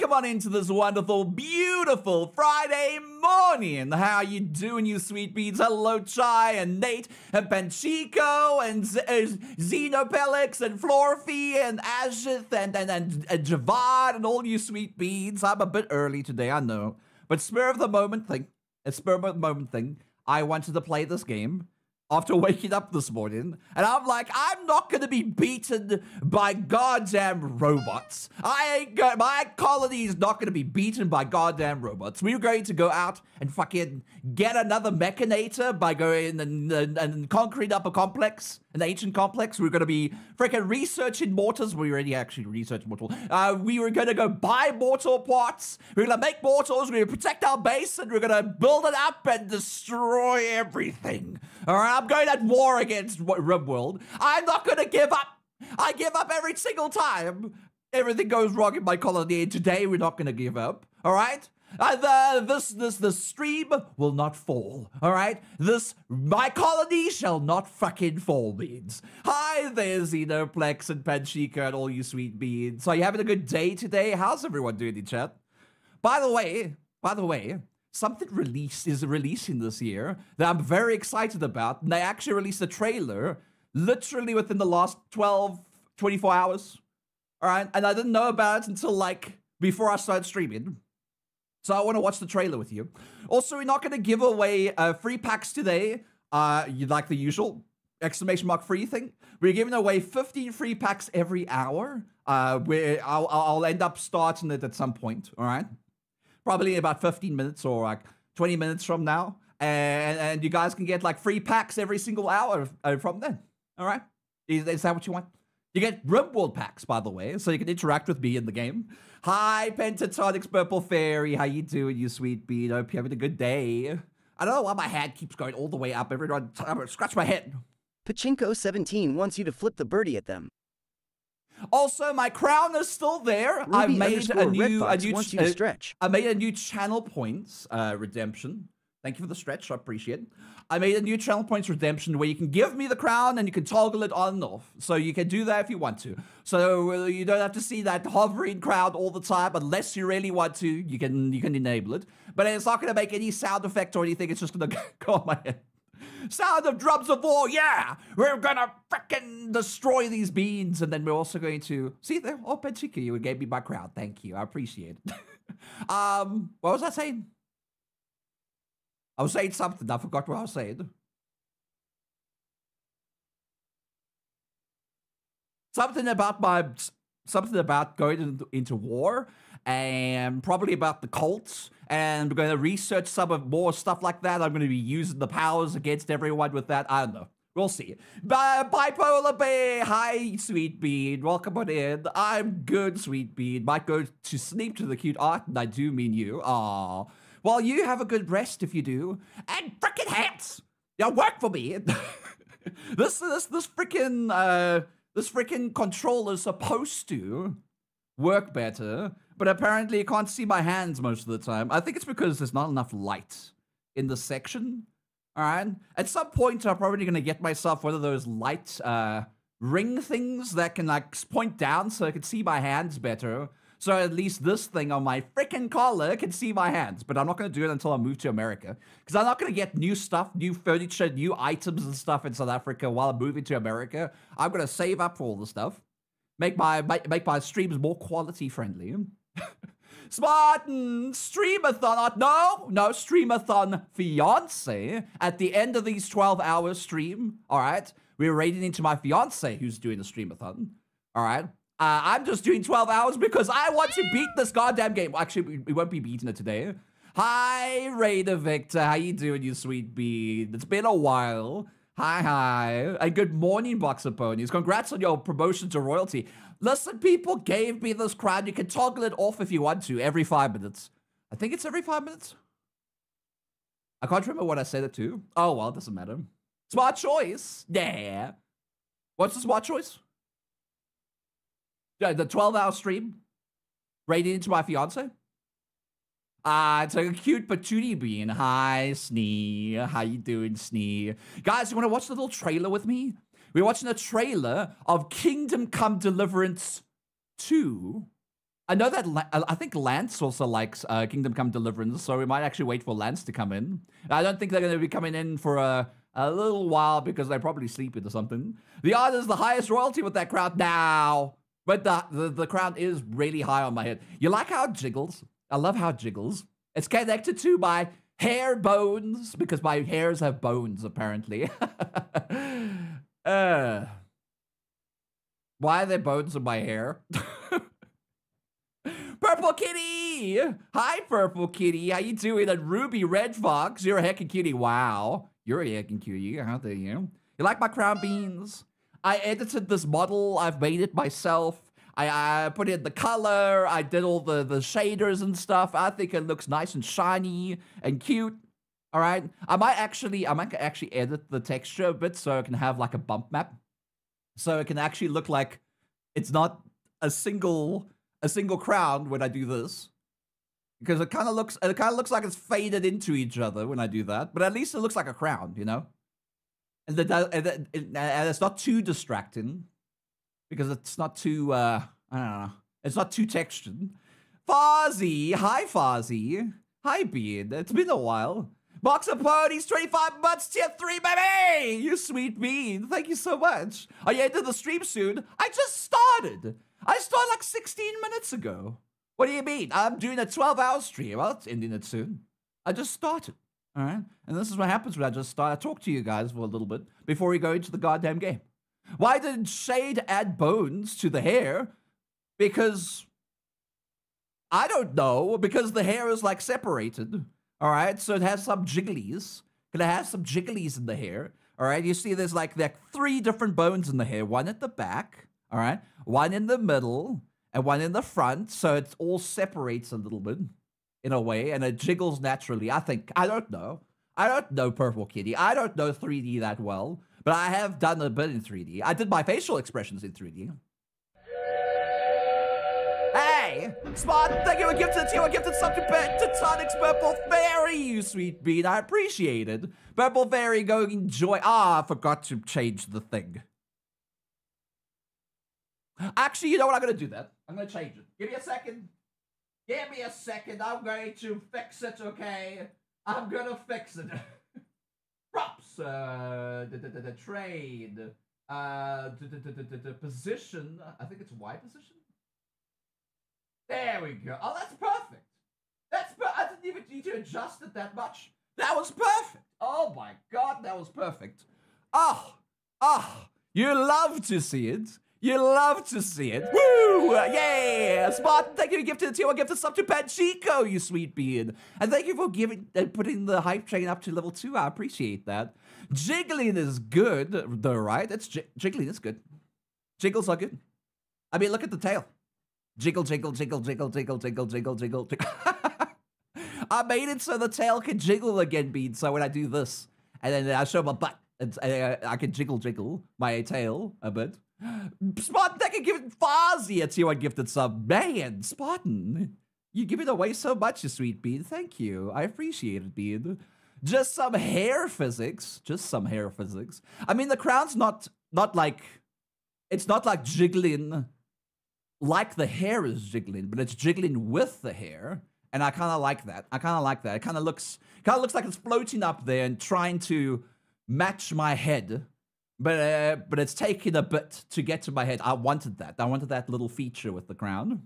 welcome on into this wonderful, beautiful Friday morning. How you doing, you sweet beans? Hello, Chai and Nate and Panchico and uh, Xenopelix and Florphy and Ashith and, and, and, and Javad and all you sweet beans. I'm a bit early today, I know. But spur of the moment thing, a spur of the moment thing, I wanted to play this game after waking up this morning, and I'm like, I'm not gonna be beaten by goddamn robots. I ain't go- my colony is not gonna be beaten by goddamn robots. We're going to go out and fucking get another mechanitor by going and, and, and concrete up a complex, an ancient complex. We're gonna be freaking researching mortars. We already actually researched mortal. Uh, we were gonna go buy mortar parts. We're gonna make mortars. We're gonna protect our base, and we're gonna build it up and destroy everything. All right. I'm going at war against RimWorld. I'm not going to give up. I give up every single time everything goes wrong in my colony. And today we're not going to give up. All right. Uh, this, this, the stream will not fall. All right. This, my colony shall not fucking fall, beans. Hi there, Xenoplex and Panchika and all you sweet beans. Are you having a good day today? How's everyone doing in chat? By the way, by the way, something released is releasing this year that I'm very excited about. And they actually released a trailer literally within the last 12, 24 hours. All right. And I didn't know about it until like before I started streaming. So I want to watch the trailer with you. Also, we're not going to give away uh, free packs today. Uh, like the usual exclamation mark free thing. We're giving away 15 free packs every hour. Uh, where I'll, I'll end up starting it at some point. All right probably about 15 minutes or like 20 minutes from now. And, and you guys can get like free packs every single hour uh, from then. All right? Is, is that what you want? You get RimWorld packs, by the way, so you can interact with me in the game. Hi, Pentatonic's Purple Fairy. How you doing, you sweet bean? Hope you're having a good day. I don't know why my hand keeps going all the way up every time I scratch my head. Pachinko17 wants you to flip the birdie at them. Also, my crown is still there. Ruby I made a new, a new, stretch. I made a new channel points uh, redemption. Thank you for the stretch. I appreciate it. I made a new channel points redemption where you can give me the crown and you can toggle it on and off. So you can do that if you want to. So uh, you don't have to see that hovering crown all the time unless you really want to. You can you can enable it, but it's not going to make any sound effect or anything. It's just going to go on my head. Sound of drums of war, yeah! We're gonna frickin' destroy these beans, and then we're also going to see there. Oh, Penchika, you gave me my crowd. Thank you, I appreciate it. um, what was I saying? I was saying something. I forgot what I was saying. Something about my something about going into, into war and probably about the cults and we're going to research some of more stuff like that. I'm going to be using the powers against everyone with that. I don't know. We'll see. Bi- Bipolar Bay, hi, Sweet Bean. Welcome on in. I'm good, Sweet Bean. Might go to sleep to the cute art, and I do mean you. Aw. Well, you have a good rest if you do. And frickin' hats! You work for me. this, this, this frickin', uh, this frickin' controller's supposed to work better but apparently you can't see my hands most of the time. I think it's because there's not enough light in the section. All right. At some point, I'm probably to get myself one of those light uh, ring things that can like point down so I can see my hands better. So at least this thing on my freaking collar can see my hands. But I'm not going to do it until I move to America. Because I'm not going to get new stuff, new furniture, new items and stuff in South Africa while I'm moving to America. I'm going to save up for all the stuff. Make my, make, my streams more quality friendly. Spartan streamathon. Uh, no, no, streamathon fiance. At the end of these 12 hour stream, all right, we're raiding into my fiance who's doing the streamathon. All right. Uh, I'm just doing 12 hours because I want to beat this goddamn game. Actually, we, won't be beating it today. Hi, Raider Victor. How you doing, you sweet bean? It's been a while. Hi, hi. And good morning, Boxer Ponies. Congrats on your promotion to royalty. Listen, people gave me this crown. You can toggle it off if you want to every five minutes. I think it's every five minutes. I can't remember what I said it to. Oh, well, it doesn't matter. Smart choice. Yeah. What's the smart choice? The 12 hour stream. Rated into my fiance. Uh, it's like a cute patootie bean. Hi, Snee. How you doing, Snee? Guys, you want to watch the little trailer with me? We're watching a trailer of Kingdom Come Deliverance 2. I know that La- I I think Lance also likes uh, Kingdom Come Deliverance, so we might actually wait for Lance to come in. I don't think they're going to be coming in for a, a little while because they're probably sleeping or something. The art is the highest royalty with that crowd now, but the, the the crown is really high on my head. You like how it jiggles? I love how it jiggles. It's connected to my hair bones because my hairs have bones apparently. uh, why are there bones in my hair? Purple Kitty! Hi, Purple Kitty. How you doing? And Ruby Red Fox, you're a heckin' cutie. Wow. You're a heckin' cutie. Dare you? You like my crown beans? I edited this model. I've made it myself. I, I put in the color. I did all the, the shaders and stuff. I think it looks nice and shiny and cute. All right. I might actually, I might actually edit the texture a bit so it can have like a bump map. So it can actually look like it's not a single a single crown when I do this. Because it kind of looks it kind of looks like it's faded into each other when I do that, but at least it looks like a crown, you know. And, the, and, it's not too distracting because it's not too uh I don't know. It's not too textured. Fozzie, hi Fozzie. Hi Beard. It's been a while. Box of ponies, 25 months, tier 3, baby! You sweet bean. Thank you so much. Are you into the stream soon? I just started. I started like 16 minutes ago. What do you mean? I'm doing a 12 hour stream. It's ending it soon. I just started. All right. And this is what happens when I just start. I talk to you guys for a little bit before we go into the goddamn game. Why did Shade add bones to the hair? Because I don't know. Because the hair is like separated. All right. So it has some jigglies. Can it have some jigglies in the hair? All right. You see, there's like like three different bones in the hair. One at the back. All right. One in the middle and one in the front. So it all separates a little bit in a way and it jiggles naturally. I think. I don't know. I don't know Purple Kitty. I don't know 3D that well, but I have done a bit in 3D. I did my facial expressions in 3D. Hey! Spot, thank you for gifted to you. I gifted something back to Tonic's Purple Fairy, you sweet bean. I appreciate it. Purple Fairy go enjoy. Ah, I forgot to change the thing. Actually, you know what? I'm going to do that. I'm to change it. Give me a second. Give me a second. I'm going to fix it, okay? I'm going to fix it. Props. Uh, the, the, the, trade. Uh, the, the, the, the position. I think it's Y position. There we go. Oh, that's perfect. That's per- I didn't even need to adjust it that much. That was perfect. Oh my god, that was perfect. Oh, oh, you love to see it. You love to see it. Woo! Yeah! Spartan, thank you for gifting the tier one gift to sub to Panchico, you sweet bean. And thank you for giving and uh, putting the hype train up to level two. I appreciate that. Jiggling is good, though, right? It's jiggling is good. Jiggles are good. I mean, look at the tail. Jiggle, jiggle, jiggle, jiggle, jiggle, jiggle, jiggle, jiggle, jiggle. I made it so the tail can jiggle again, Bean. So when I do this, and then I show my butt, and I, I can jiggle, jiggle my tail a bit. Spartan, that can give it Fozzie a tier one gifted sub. Man, Spartan, you give it away so much, you sweet Bean. Thank you. I appreciate it, Bean. Just some hair physics. Just some hair physics. I mean, the crown's not not like it's not like jiggling like the hair is jiggling, but it's jiggling with the hair. And I kind of like that. I kind of like that. It kind of looks kind of looks like it's floating up there and trying to match my head. But uh, but it's taken a bit to get to my head. I wanted that. I wanted that little feature with the crown.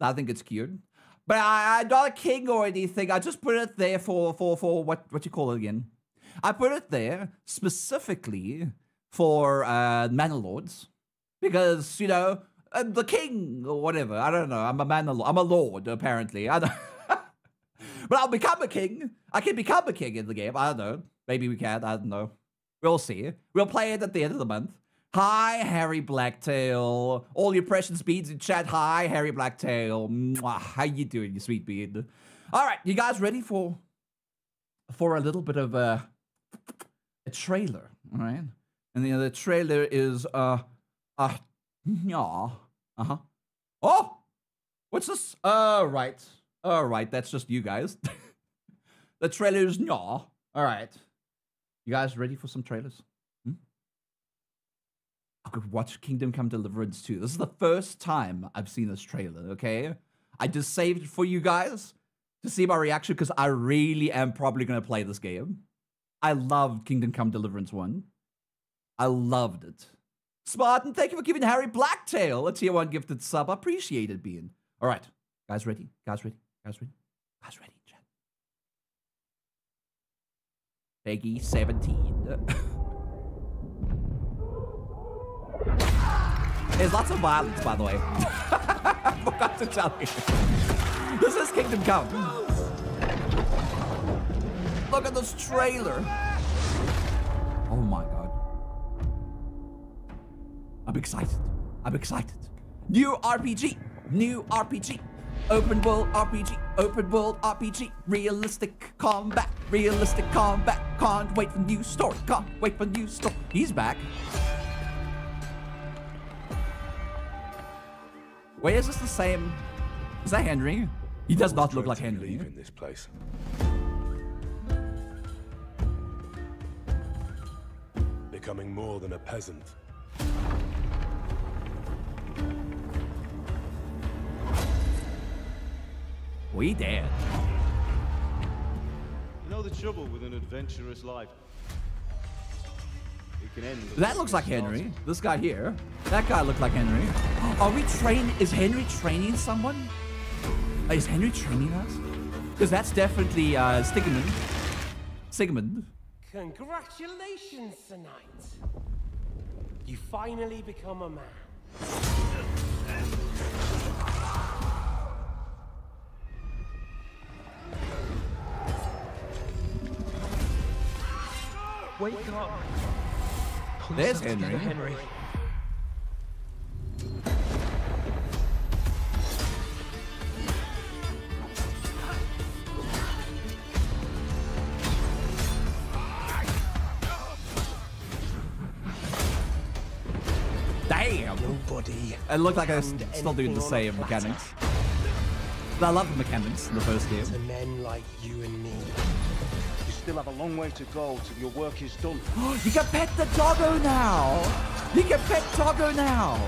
I think it's cute. But I, I'm not a king or anything. I just put it there for for for what what you call it again. I put it there specifically for uh, manor lords because you know uh, the king or whatever. I don't know. I'm a man. I'm a lord apparently. I don't. but I'll become a king. I can become a king in the game. I don't know. Maybe we can. I don't know. We'll see. We'll play it at the end of the month. Hi, Harry Blacktail. All your precious beads in chat. Hi, Harry Blacktail. Mwah. How you doing, you sweet bean? All right, you guys ready for for a little bit of a a trailer? All right, and the, the trailer is uh uh yeah uh huh. Oh, what's this? Uh right, all right. That's just you guys. the trailer is yeah. All right, you guys ready for some trailers? Hmm? I could watch Kingdom Come Deliverance 2. This is the first time I've seen this trailer, okay? I just saved it for you guys to see my reaction because I really am probably going to play this game. I loved Kingdom Come Deliverance 1. I loved it. Spartan, thank you for giving Harry Blacktail a tier 1 gifted sub. I appreciate it, being. All right. Guys ready? Guys ready? Guys ready? Guys ready, chat. Peggy 17. There's lots of violence, by the way. I forgot to tell you. This is Kingdom Come. Look at this trailer. Oh my god. I'm excited. I'm excited. New RPG. New RPG. Open world RPG. Open world RPG. Realistic combat. Realistic combat. Can't wait for new story. Can't wait for new story. He's back. Wait, is this the same? Is that Henry? He does not look like Henry. Leave in this place. Becoming more than a peasant. We dead. You know the trouble with an adventurous life? It can end. That looks it like started. Henry. This guy here. That guy looked like Henry. Are we train? Is Henry training someone? Is Henry training us? Because that's definitely uh, Stigmund. Sigmund. Congratulations, Sir Knight. You finally become a man. Wake up. Pull There's together, Henry. Henry. Damn. Nobody. It looked like I was still doing the anything on a same mechanics. I love the mechanics in the first game. To men like you and me. You still have a long way to go till your work is done. You can pet the doggo now. You can pet doggo now.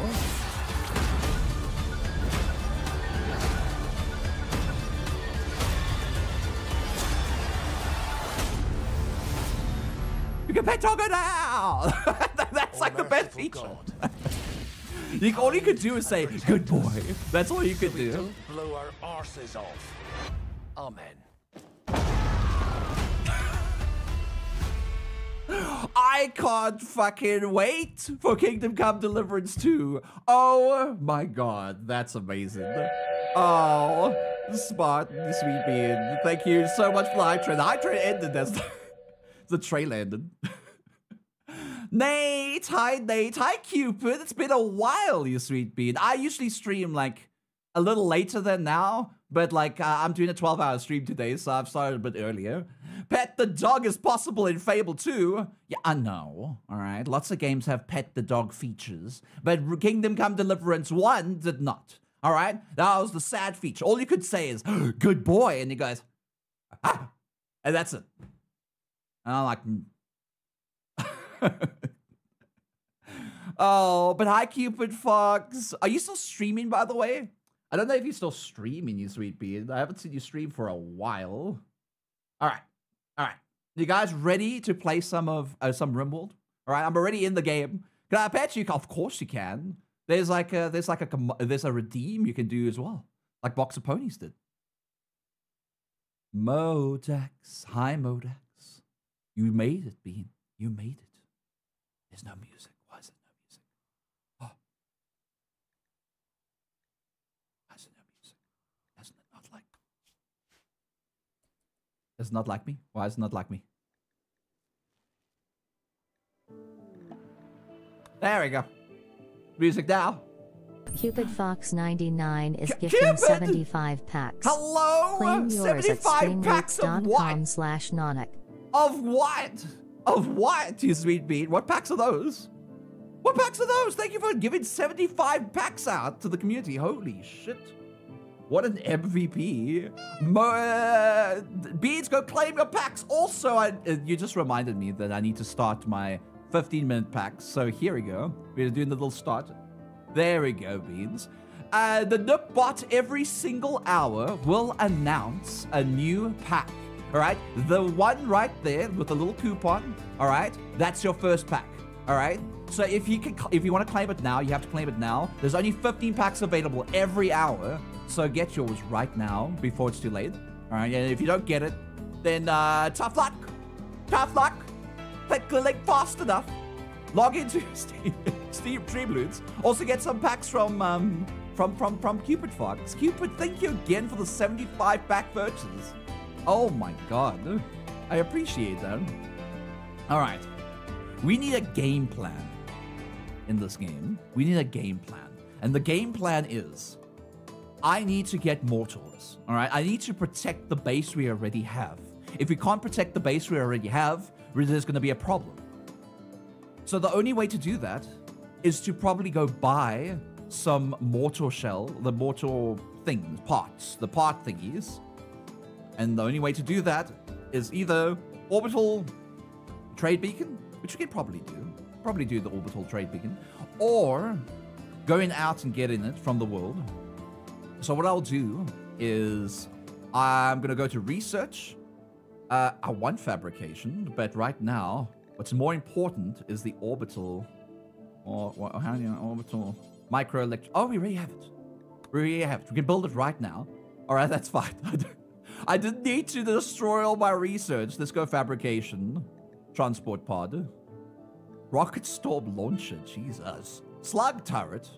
You can pet doggo now. That's like the oh, best feature. You, all you could do is say, "Good boy." That's all you could do. Blow our arses off. Amen. I can't fucking wait for Kingdom Come Deliverance 2. Oh my god, that's amazing. Oh, smart, sweet bean. Thank you so much for the high trade. The high trade ended as the, the trailer ended. Nate, hi Nate, hi Cupid. It's been a while, you sweet bean. I usually stream like a little later than now, but like uh, I'm doing a 12 hour stream today, so I've started a bit earlier. Pet the dog is possible in Fable 2. Yeah, I know. All right. Lots of games have pet the dog features, but Kingdom Come Deliverance 1 did not. All right. That was the sad feature. All you could say is, good boy. And he goes, ah. And that's it. And I'm like, "Mm." oh, but hi, Cupid Fox. Are you still streaming, by the way? I don't know if you're still streaming, you sweet bean. I haven't seen you stream for a while. All right. All right. You guys ready to play some of uh, some Rimworld? All right. I'm already in the game. Can I bet you? Of course you can. There's like a there's like a there's a redeem you can do as well, like Box of Ponies did. Modex, hi Modex. You made it, Bean. You made it. There's no music. Why is there no music? Oh. Why is there no music? Doesn't it not like It's not like me? Why is it not like me? There we go. Music now. Cupid Fox 99 is Cu- gifting Cupid! 75 packs. Hello? Claim yours at 75 packs of what? slash Nanukk. Of what? Of what, you sweet bean? What packs are those? What packs are those? Thank you for giving 75 packs out to the community. Holy shit. What an MVP. Mo- uh, Beans, go claim your packs. Also, I, uh, you just reminded me that I need to start my 15 minute packs. So here we go. We're doing the little start. There we go, Beans. Uh, the Nook bot every single hour will announce a new pack. All right, the one right there with the little coupon. All right, that's your first pack. All right. So if you can, if you want to claim it now, you have to claim it now. There's only 15 packs available every hour, so get yours right now before it's too late. All right, and if you don't get it, then uh, tough luck. Tough luck. Click the link fast enough. Log into Steam, Steam Streamloots. Also get some packs from um from from from Cupid Fox. Cupid, thank you again for the 75 pack purchase. Oh my god, I appreciate that. All right, we need a game plan in this game. We need a game plan, and the game plan is. I need to get mortals. All right, I need to protect the base we already have. If we can't protect the base we already have, there's going to be a problem. So the only way to do that is to probably go buy some mortal shell, the mortal things, parts, the part thingies. And the only way to do that is either orbital trade beacon, which we can probably do, probably do the orbital trade beacon, or going out and getting it from the world. So what I'll do is I'm gonna go to research. Uh, I want fabrication, but right now, what's more important is the orbital, or, how do you orbital micro elect. Oh, we already have it. We already have it. We can build it right now. All right, that's fine. I, didn't need to destroy all my research. Let's go fabrication, transport pod, rocket storm launcher. Jesus, slug turret.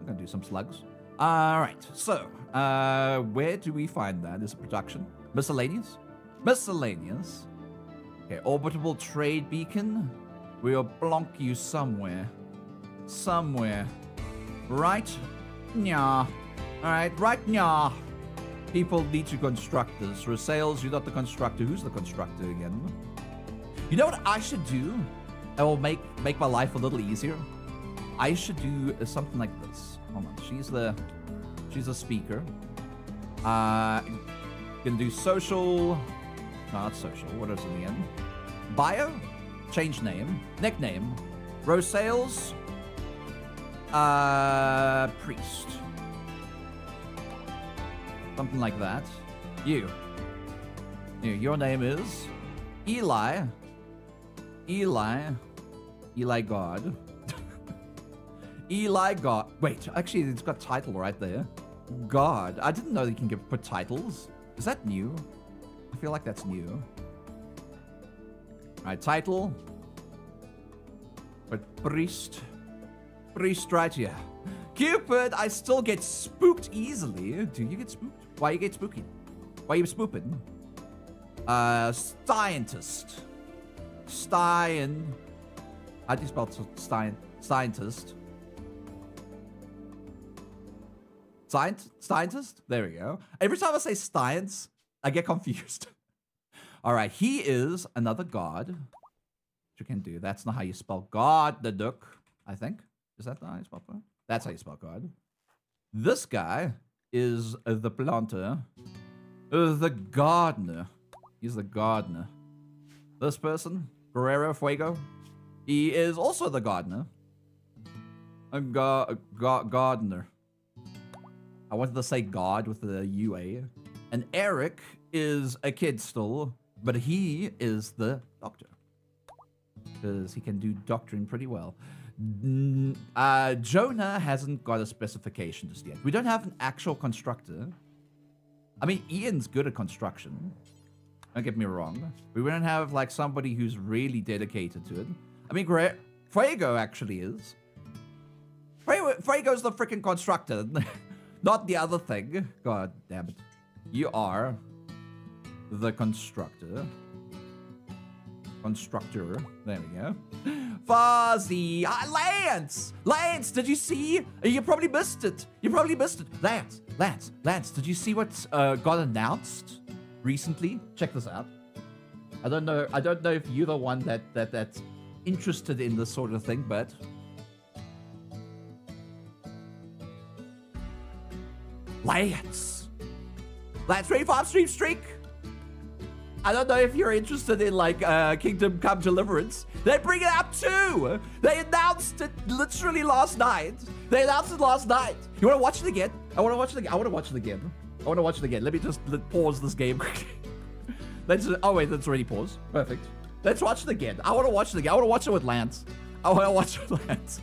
I'm gonna do some slugs. All right, so uh, where do we find that? Is it production? Miscellaneous? Miscellaneous. Okay, orbital trade beacon. We'll blonk you somewhere. Somewhere. Right? Nya. Alright, right nya. People need to construct this. for sales. you're not the constructor. Who's the constructor again? You know what I should do? That will make make my life a little easier. I should do something like this. Hold on. She's the she's a speaker. Uh gonna do social not social. What is it again? Bio? Change name. Nickname. Rose sales. Uh priest. Something like that. You. You, your name is Eli. Eli. Eli God. Eli God. Wait, actually, it's got title right there. God. I didn't know you can give, put titles. Is that new? I feel like that's new. Alright, title. But priest. Priest right here. Cupid, I still get spooked easily. Do you get spooked? Why you get spooky? Why you spooping? Uh, scientist. Stein. How do you spell Stein? Scientist. Scient scientist? There we go. Every time I say science, I get confused. All right, he is another god. Which you can do. That's not how you spell God, the duck, I think. Is that how you spell God? That's how you spell God. This guy is the planter. The gardener. He's the gardener. This person, Guerrero Fuego, he is also the gardener. A, ga ga gardener. I wanted to say God with the UA. And Eric is a kid still, but he is the doctor. Because he can do doctoring pretty well. Uh, Jonah hasn't got a specification just yet. We don't have an actual constructor. I mean, Ian's good at construction. Don't get me wrong. We wouldn't have like somebody who's really dedicated to it. I mean, Gre- Fuego actually is. Fuego- Fuego's the freaking constructor, not the other thing. God damn it. You are the constructor. Constructor. There we go. Fuzzy. Ah, Lance! Lance, did you see? You probably missed it. You probably missed it. Lance, Lance, Lance, did you see what uh, got announced recently? Check this out. I don't know. I don't know if you're the one that that that's interested in this sort of thing, but Lance, Lance, 25 stream streak. I don't know if you're interested in like uh, Kingdom Come Deliverance. They bring it out too. They announced it literally last night. They announced it last night. You want to watch it again? I want to watch it again. I want to watch it again. I want to watch it again. Let me just let, pause this game. Let's. Oh wait, that's already paused. Perfect. Let's watch it again. I want to watch it again. I want to watch it with Lance. I want to watch it with Lance.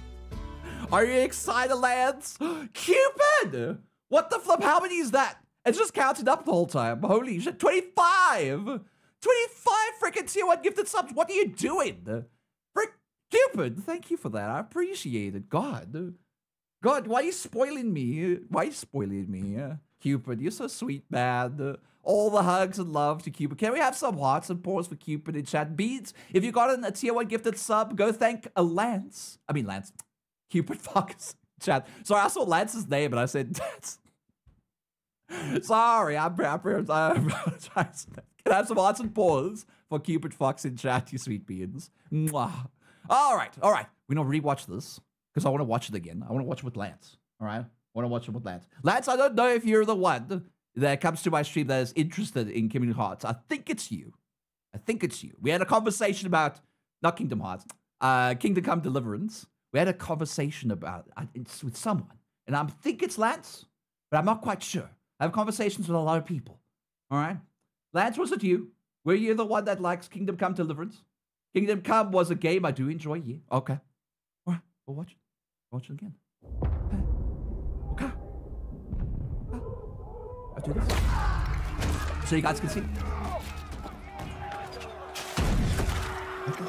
Are you excited, Lance? Cupid! What the flip? How many is that? It's just counted up the whole time. Holy shit. 25! 25 freaking tier 1 gifted subs. What are you doing? Frick Cupid, thank you for that. I appreciate it. God. God, why are you spoiling me? Why are you spoiling me? Cupid, you're so sweet, man. All the hugs and love to Cupid. Can we have some hearts and paws for Cupid in chat? Beads, if you got a tier 1 gifted sub, go thank a Lance. I mean, Lance. Cupid Fox chat. Sorry, I saw Lance's name and I said. Sorry, I'm, I'm, I'm, I'm Can I have some hearts and paws for Cupid Fox in chat, you sweet beans? Mwah. All right, all right. We're going to rewatch this because I want to watch it again. I want to watch it with Lance. All right? I want to watch it with Lance. Lance, I don't know if you're the one that comes to my stream that is interested in Kingdom Hearts. I think it's you. I think it's you. We had a conversation about, not Kingdom Hearts, uh, Kingdom Come Deliverance. We had a conversation about it's with someone. And I think it's Lance, but I'm not quite sure. I have conversations with a lot of people. All right? Lance, was it you? Were you the one that likes Kingdom Come Deliverance? Kingdom Come was a game I do enjoy. Yeah. Okay. All right. We'll watch it. Watch it again. Okay. Ah. I'll do this. So you guys can see. Okay.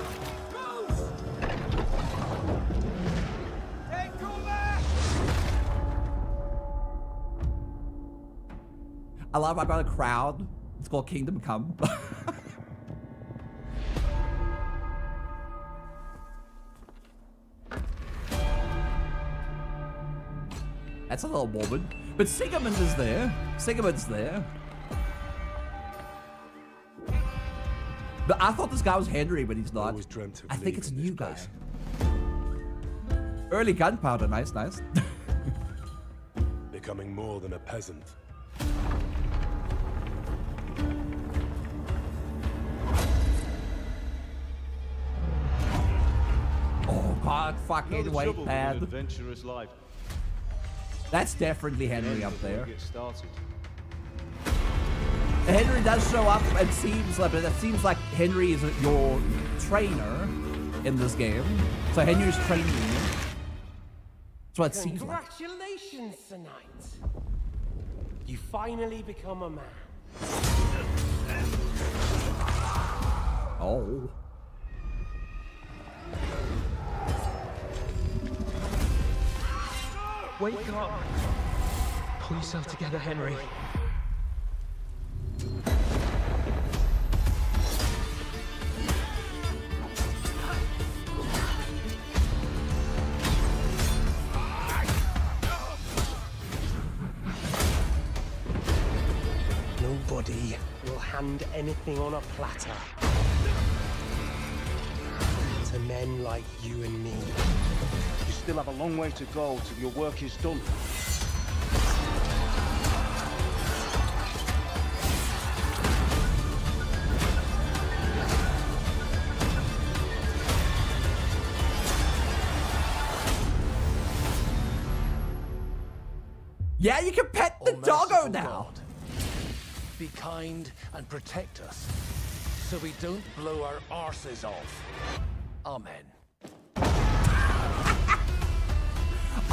I love I got a crowd. Called Kingdom Come. That's a little morbid. But Sigamond is there. Sigamond's there. But I thought this guy was Henry, but he's not. Always dreamt of I think it's a new guy. place. Early gunpowder, nice, nice. Becoming more than a peasant. Fucking the wait, trouble with an man. adventurous life. That's definitely Henry up there. you Get started. Henry does show up. It seems like, but it seems like Henry is your trainer in this game. So Henry's training you. That's what it seems like. Congratulations, Sir Knight. You finally become a man. Oh. Wake up! Pull yourself together, Henry. Nobody will hand anything on a platter to men like you and me. You still have a long way to go till your work is done. Yeah, you can pet the oh, O doggo now. God, Be kind and protect us, so we don't blow our arses off. Amen.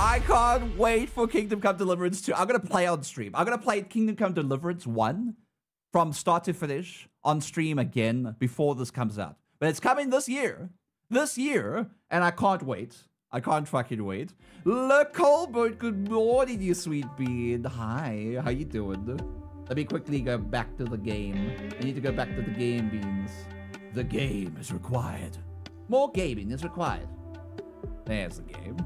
I can't wait for Kingdom Come Deliverance 2. I'm going to play on stream. I'm going to play Kingdom Come Deliverance 1 from start to finish on stream again before this comes out. But it's coming this year. This year. And I can't wait. I can't fucking wait. Look, Colbert, good morning, you sweet bean. Hi, how you doing? Let me quickly go back to the game. I need to go back to the game, Beans. The game is required. More gaming is required. There's the game.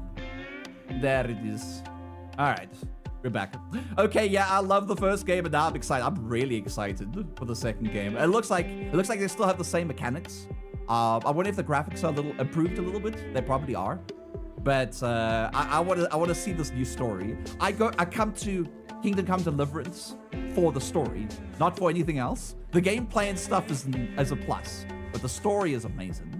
There it is. All right, we're back. Okay, yeah, I love the first game, and now I'm excited. I'm really excited for the second game. It looks like it looks like they still have the same mechanics. Uh, I wonder if the graphics are a little improved a little bit. They probably are, but uh, I want to I want to see this new story. I go I come to Kingdom Come Deliverance for the story, not for anything else. The gameplay and stuff is, is a plus, but the story is amazing.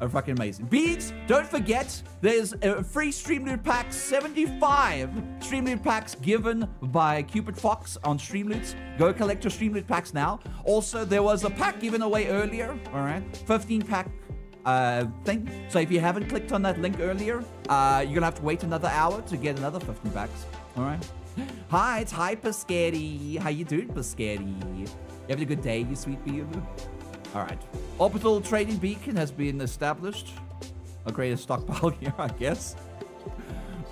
Are fucking amazing. Beads, don't forget, there's a free Stream Loot pack, 75 Stream Loot packs given by Cupid Fox on Stream Loots. Go collect your Stream Loot packs now. Also, there was a pack given away earlier, all right? 15 pack uh, thing. So if you haven't clicked on that link earlier, uh, you're gonna have to wait another hour to get another 15 packs, all right? Hi, it's Hyper Scary. How you doing, Biscotti? You having a good day, you sweet bee? All right. Orbital trading beacon has been established. A greater stockpile here, I guess.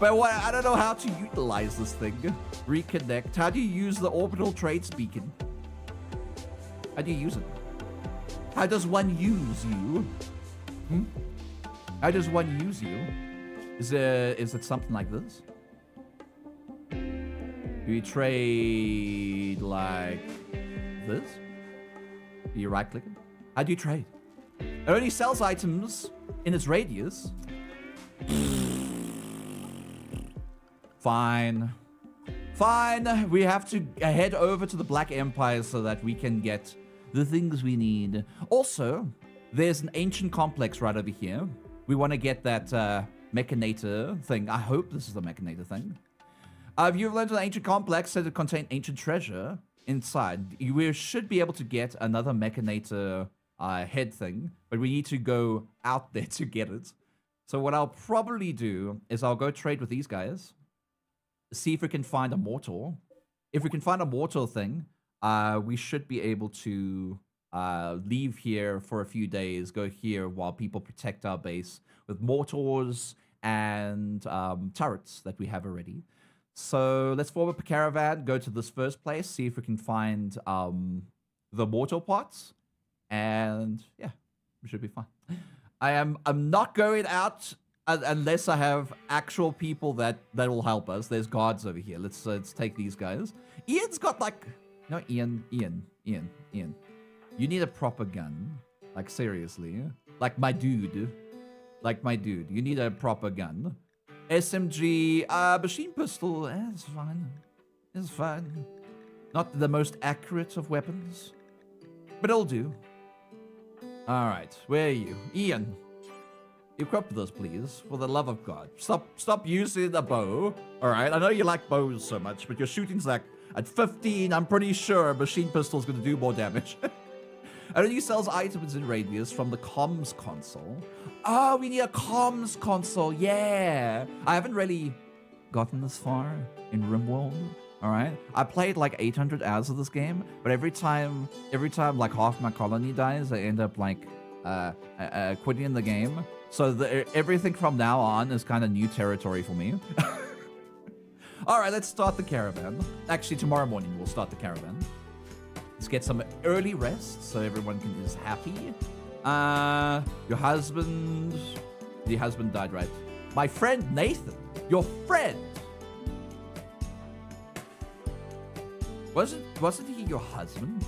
But what, I don't know how to utilize this thing. Reconnect. How do you use the orbital trades beacon? How do you use it? How does one use you? Hmm? How does one use you? Is it, is it something like this? Do you trade like this? Do you right click it? How do you trade? It only sells items in its radius. Fine. Fine. We have to head over to the Black Empire so that we can get the things we need. Also, there's an ancient complex right over here. We want to get that uh, Mechanitor thing. I hope this is the Mechanitor thing. Uh, if you've learned an ancient complex said it contained ancient treasure inside, we should be able to get another Mechanitor uh, head thing, but we need to go out there to get it. So what I'll probably do is I'll go trade with these guys, see if we can find a mortal. If we can find a mortal thing, uh, we should be able to uh, leave here for a few days, go here while people protect our base with mortars and um, turrets that we have already. So let's form up a caravan, go to this first place, see if we can find um, the mortal parts, and yeah, we should be fine. I am I'm not going out unless I have actual people that that will help us. There's guards over here. Let's let's take these guys. Ian's got like no Ian Ian Ian Ian. You need a proper gun. Like seriously. Like my dude. Like my dude. You need a proper gun. SMG, uh, machine pistol, eh, it's fine. It's fine. Not the most accurate of weapons, but it'll do. Alright, where are you? Ian. Equip this, please, for the love of God. Stop stop using the bow. Alright, I know you like bows so much, but your shooting's like at 15, I'm pretty sure a machine pistol's gonna do more damage. And only sells items in radius from the comms console. Oh, we need a comms console. Yeah. I haven't really gotten this far in RimWorld. All right. I played like 800 hours of this game, but every time, every time like half my colony dies, I end up like uh, uh, uh quitting the game. So the, everything from now on is kind of new territory for me. All right, let's start the caravan. Actually, tomorrow morning we'll start the caravan. Let's get some early rest so everyone can is happy. Uh, your husband, your husband died, right? My friend Nathan, your friend. Wasn't wasn't he your husband?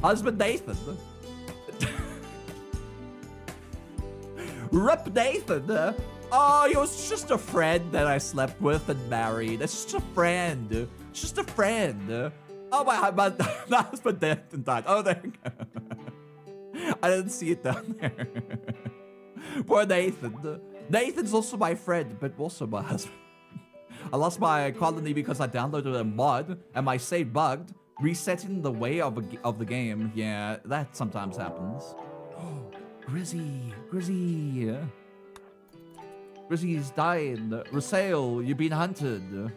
Husband Nathan. Rip Nathan. uh, Oh, he was just a friend that I slept with and married. It's just a friend. It's just a friend. Oh my, my, my husband Nathan died. Oh, there. I didn't see it down there. Poor Nathan. Nathan's also my friend, but also my husband. I lost my colony because I downloaded a mod and my save bugged. Resetting the way of, of the game, yeah, that sometimes happens. Grizzy, Grizzy. Grizzy's dying. Rasail, you've been hunted.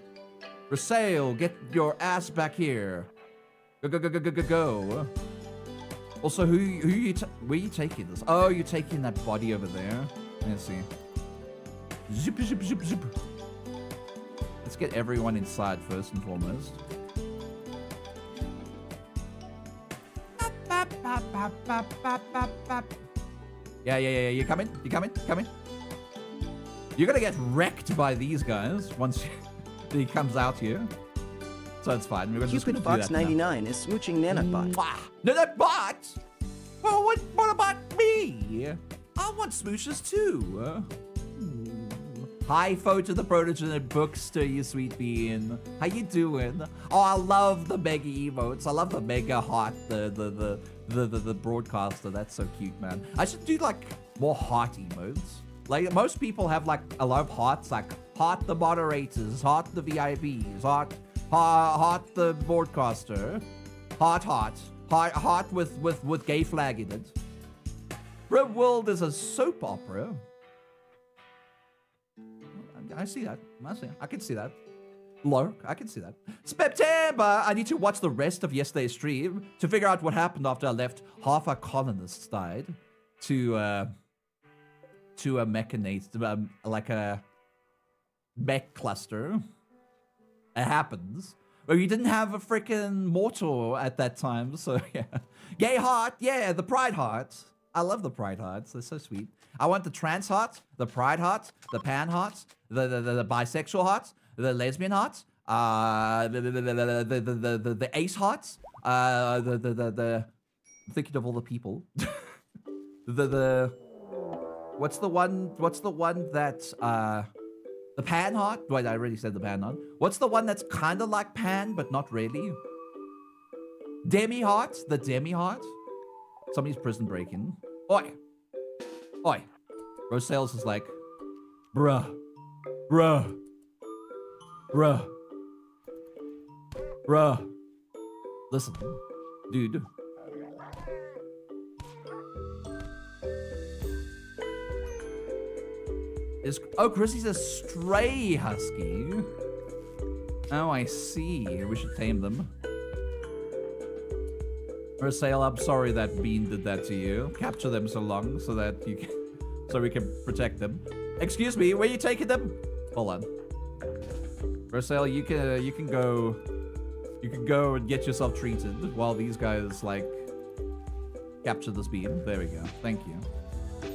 Rasail, get your ass back here. Go, go, go, go, go, go, go. Also, who, who you, where you taking this? Oh, you're taking that body over there. Let's see. Zip, zip, zip, zip. Let's get everyone inside first and foremost. Yeah, yeah, yeah. You coming? You coming? Coming? You're gonna get wrecked by these guys once he comes out here. So it's fine. We're gonna just Cupid Fox that now. 99 is smooching Nanotbot. Mwah. Nanotbot? Well, what, what about me? I want smooches too. Uh. Hi, photo the Protogen Bookster, you sweet bean. How you doing? Oh, I love the mega emotes. I love the mega heart, the the the the the, the broadcaster. That's so cute, man. I should do like more heart emotes. Like most people have like a lot of hearts, like heart the moderators, heart the VIPs, heart heart, heart the broadcaster, heart heart heart heart with with with gay flag in it. Red World is a soap opera. I see that. I see. I can see that. Lurk, I can see that. September! I need to watch the rest of yesterday's stream to figure out what happened after I left. Half our colonists died to uh to a mechanate, um, like a mech cluster. It happens. But we didn't have a freaking mortar at that time, so yeah. Gay heart, yeah, the pride heart. I love the pride hearts. They're so sweet. I want the trans hearts, the pride hearts, the pan hearts, the the, the, the bisexual hearts, the lesbian hearts, uh, the the the the the, the, the, ace hearts, uh, the the the, the I'm thinking of all the people. the the what's the one? What's the one that uh, the pan heart? Wait, I already said the pan heart. What's the one that's kind of like pan but not really? Demi heart, the demi heart. Somebody's prison breaking. Oi, oi. Rose Sales is like, bruh, bruh, bruh, bruh. Listen, dude. Is oh, Chrissy's a stray husky. Oh, I see. We should tame them. Marcel, I'm sorry that Bean did that to you. Capture them so long so that you can, so we can protect them. Excuse me, where are you taking them? Hold on. Marcel, you can you can go you can go and get yourself treated while these guys like capture this beam. There we go. Thank you.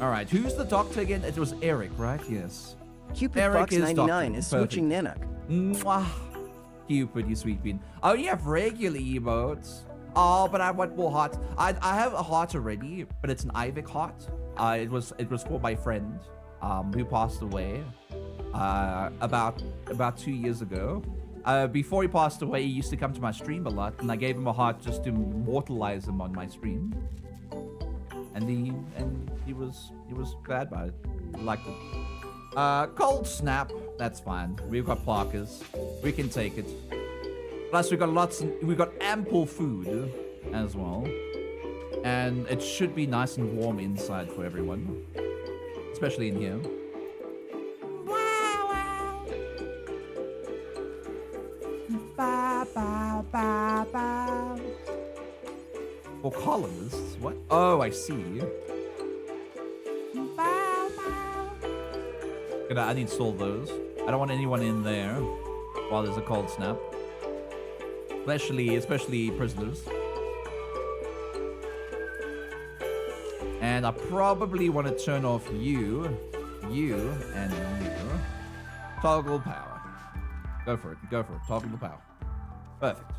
All right, who's the doctor again? It was Eric, right? Yes. Cupid Eric Fox is 99 doctor. is Perfect. switching Nanukk. Mwah. Cupid, you sweet bean. Oh, you have regular emotes. Oh, but I want more hearts. I, I have a heart already, but it's an Ivic heart. Uh, it was it was for my friend, um, who passed away, uh, about about two years ago. Uh, before he passed away, he used to come to my stream a lot, and I gave him a heart just to immortalize him on my stream. And he and he was he was glad about it. He liked it. Uh, cold snap. That's fine. We've got parkas. We can take it. Plus, we got lots. We got ample food as well, and it should be nice and warm inside for everyone, especially in here. Wow. For colonists? What? Oh, I see. Gonna uninstall those. I don't want anyone in there while there's a cold snap. Especially, especially prisoners. And I probably want to turn off you, you, and you. Toggle power. Go for it. Go for it. Toggle the power. Perfect.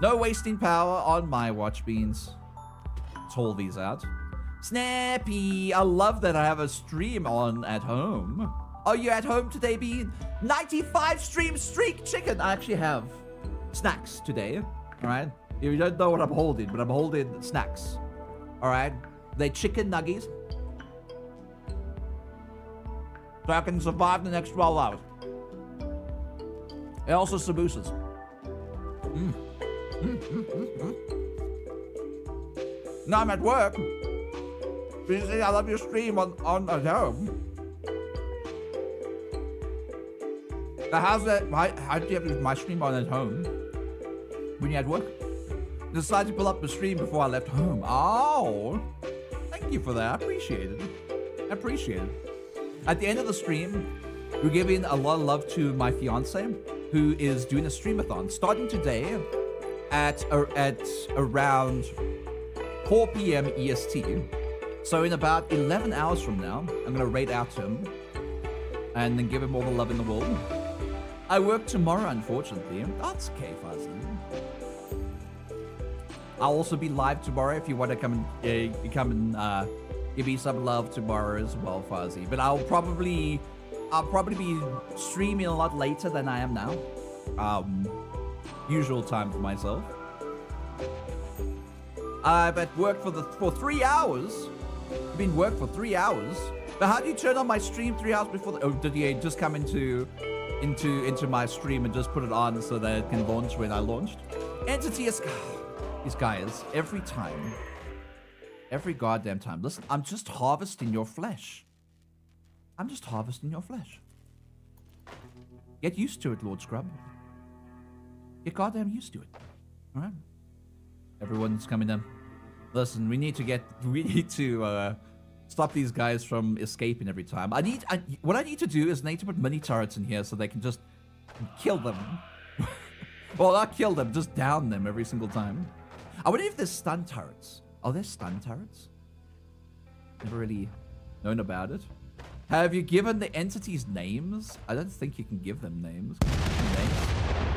No wasting power on my watch beans. Let's haul these out. Snappy! I love that I have a stream on at home. Are you at home today, Bean? 95 stream streak chicken! I actually have snacks today. Alright? You don't know what I'm holding, but I'm holding snacks. Alright? They're chicken nuggies. So I can survive the next 12 hours. And also samosas. Mm. Mm, mm, mm, mm. No, I'm at work. See, I love your stream on, on at home. Now, how's that? Why, how do you have my stream on at home when you had work? Decided to pull up the stream before I left home. Oh, thank you for that. I appreciate it. I appreciate it. At the end of the stream, we're giving a lot of love to my fiance, who is doing a streamathon starting today at uh, at around 4 p.m. EST. So in about 11 hours from now, I'm gonna raid out to him and then give him all the love in the world. I work tomorrow, unfortunately. That's okay, Fuzzy. I'll also be live tomorrow if you want to come and uh, come and uh, give me some love tomorrow as well, Fuzzy. But I'll probably I'll probably be streaming a lot later than I am now. Um, usual time for myself. I've at work for the for three hours. I've been work for three hours. But how do you turn on my stream three hours before? The, oh, did you just come into into into my stream and just put it on so that it can launch when I launched? Entity is these guys every time, every goddamn time. Listen, I'm just harvesting your flesh. I'm just harvesting your flesh. Get used to it, Lord Scrub. Get goddamn used to it. All right. Everyone's coming in. Listen, we need to get. We need to uh, stop these guys from escaping every time. I need. I, what I need to do is I need to put mini turrets in here so they can just kill them. well, not kill them, just down them every single time. I wonder if there's stun turrets. Are there stun turrets? Never really known about it. Have you given the entities names? I don't think you can give them names.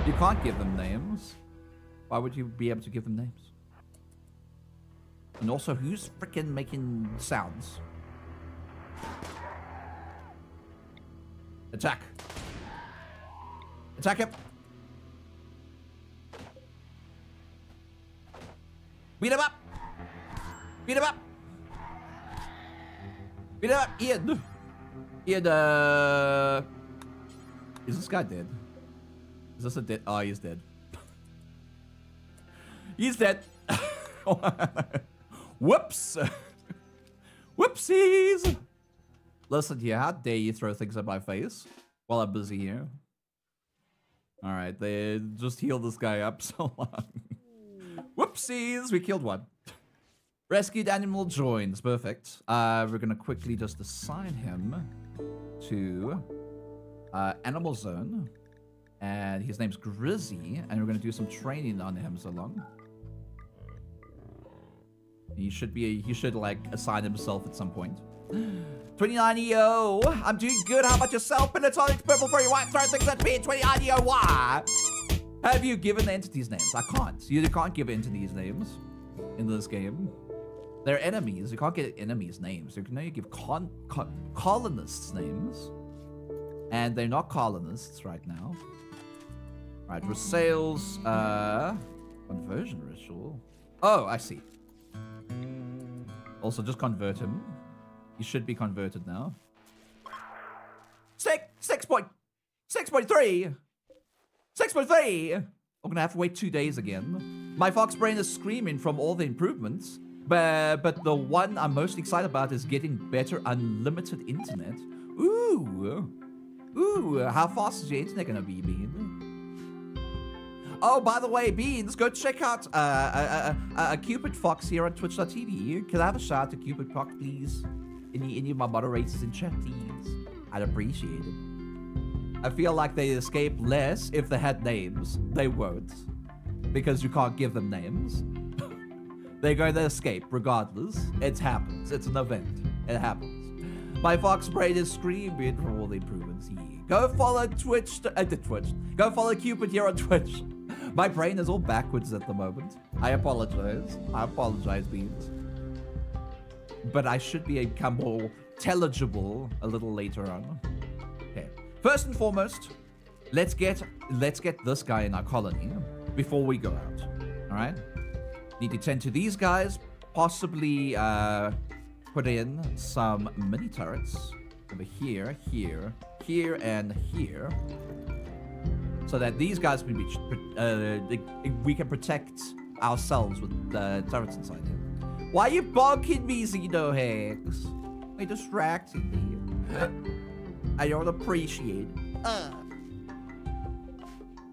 You can't give them names. Why would you be able to give them names? And also, who's freaking making sounds? Attack. Attack him. Beat him up. Beat him up. Beat him up. Ian. Ian, uh... Is this guy dead? Is this a dead? Oh, he's dead. he's dead. Whoops. Whoopsies. Listen here, how dare you throw things at my face while I'm busy here? Alright, they just heal this guy up so long. Whoopsies, we killed one. Rescued animal joins, perfect. Uh, we're gonna quickly just assign him to uh, Animal Zone. And his name's Grizzy, and we're gonna do some training on him so long. He should be, he should like assign himself at some point. 29 EO, I'm doing good. How about yourself? Pentatonic purple for white throw things at me. 29 EO, why? Have you given the entities names? I can't. You can't give entities names in this game. They're enemies. You can't get enemies names. You can only give con, con colonists names. And they're not colonists right now. Right, sales, uh, conversion ritual. Oh, I see. Also, just convert him. He should be converted now. Six, six point, six point three, six point three. I'm gonna have to wait two days again. My fox brain is screaming from all the improvements, but but the one I'm most excited about is getting better unlimited internet. Ooh, ooh, how fast is your internet gonna be, Bean? Oh, by the way, Beans, go check out uh, uh, uh, uh, Cupid Fox here on Twitch.tv. Can I have a shout out to Cupid Fox, please? Any, any of my moderators in chat, please? I'd appreciate it. I feel like they escape less if they had names. They won't. Because you can't give them names. They're going to escape regardless. It happens. It's an event. It happens. My Fox brain is screaming for all the improvements. Yeah. Go follow Twitch. To, Uh, Twitch. Go follow Cupid here on Twitch. My brain is all backwards at the moment. I apologize. I apologize, Beans. But I should be become more intelligible a little later on. First and foremost, let's get let's get this guy in our colony before we go out. All right. Need to tend to these guys. Possibly uh, put in some mini turrets over here, here, here, and here so that these guys can be, uh, we can protect ourselves with the turrets inside here. Why are you bonking me, Xeno Hex? You're distracting me. I don't appreciate. Uh.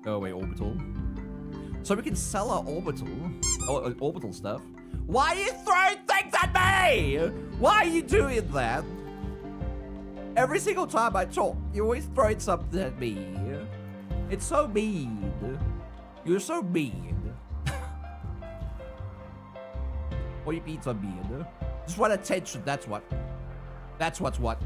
Go away, orbital. So we can sell our orbital, uh, orbital stuff. Why are you throwing things at me? Why are you doing that? Every single time I talk, you always throwing something at me. It's so mean. You're so mean. what do you mean so mean? Just want attention, that's what. That's what's what.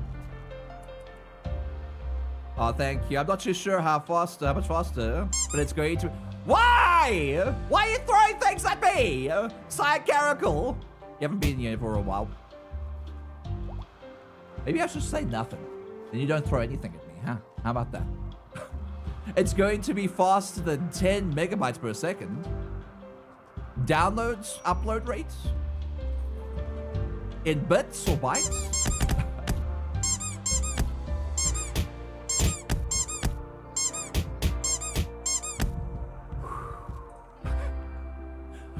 Oh, thank you. I'm not too sure how fast, how much faster, but it's going to... Why? Why are you throwing things at me? Psycharical. You haven't been here for a while. Maybe I should say nothing. Then you don't throw anything at me. huh? How about that? it's going to be faster than 10 megabytes per second. Downloads, upload rates? In bits or bytes?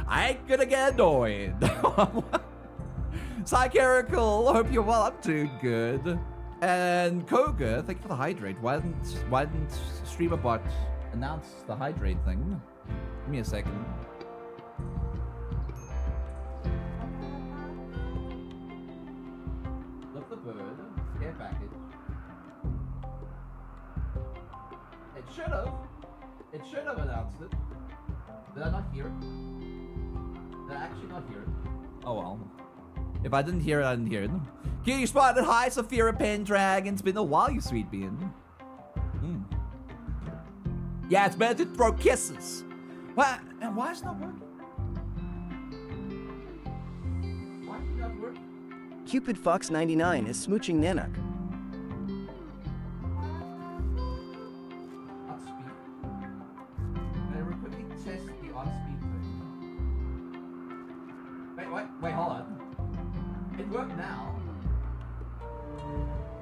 I ain't gonna get annoyed. Psycherical, hope you're well. I'm doing good. And Koga, thank you for the hydrate. Why didn't why didn't StreamerBot announce the hydrate thing? Give me a second. Look the bird. Care package. It should have. It should have announced it. Did I not hear it? Did I actually not hear it? Oh well. If I didn't hear it, I didn't hear it. Kitty spotted hi, Sophia Pendragon. It's been a while, you sweet bean. Mm. Yeah, it's better to throw kisses. Why? And why is it not working? Why is it not working? Cupid Fox 99 is smooching Nanukk. Wait, hold on. It worked now.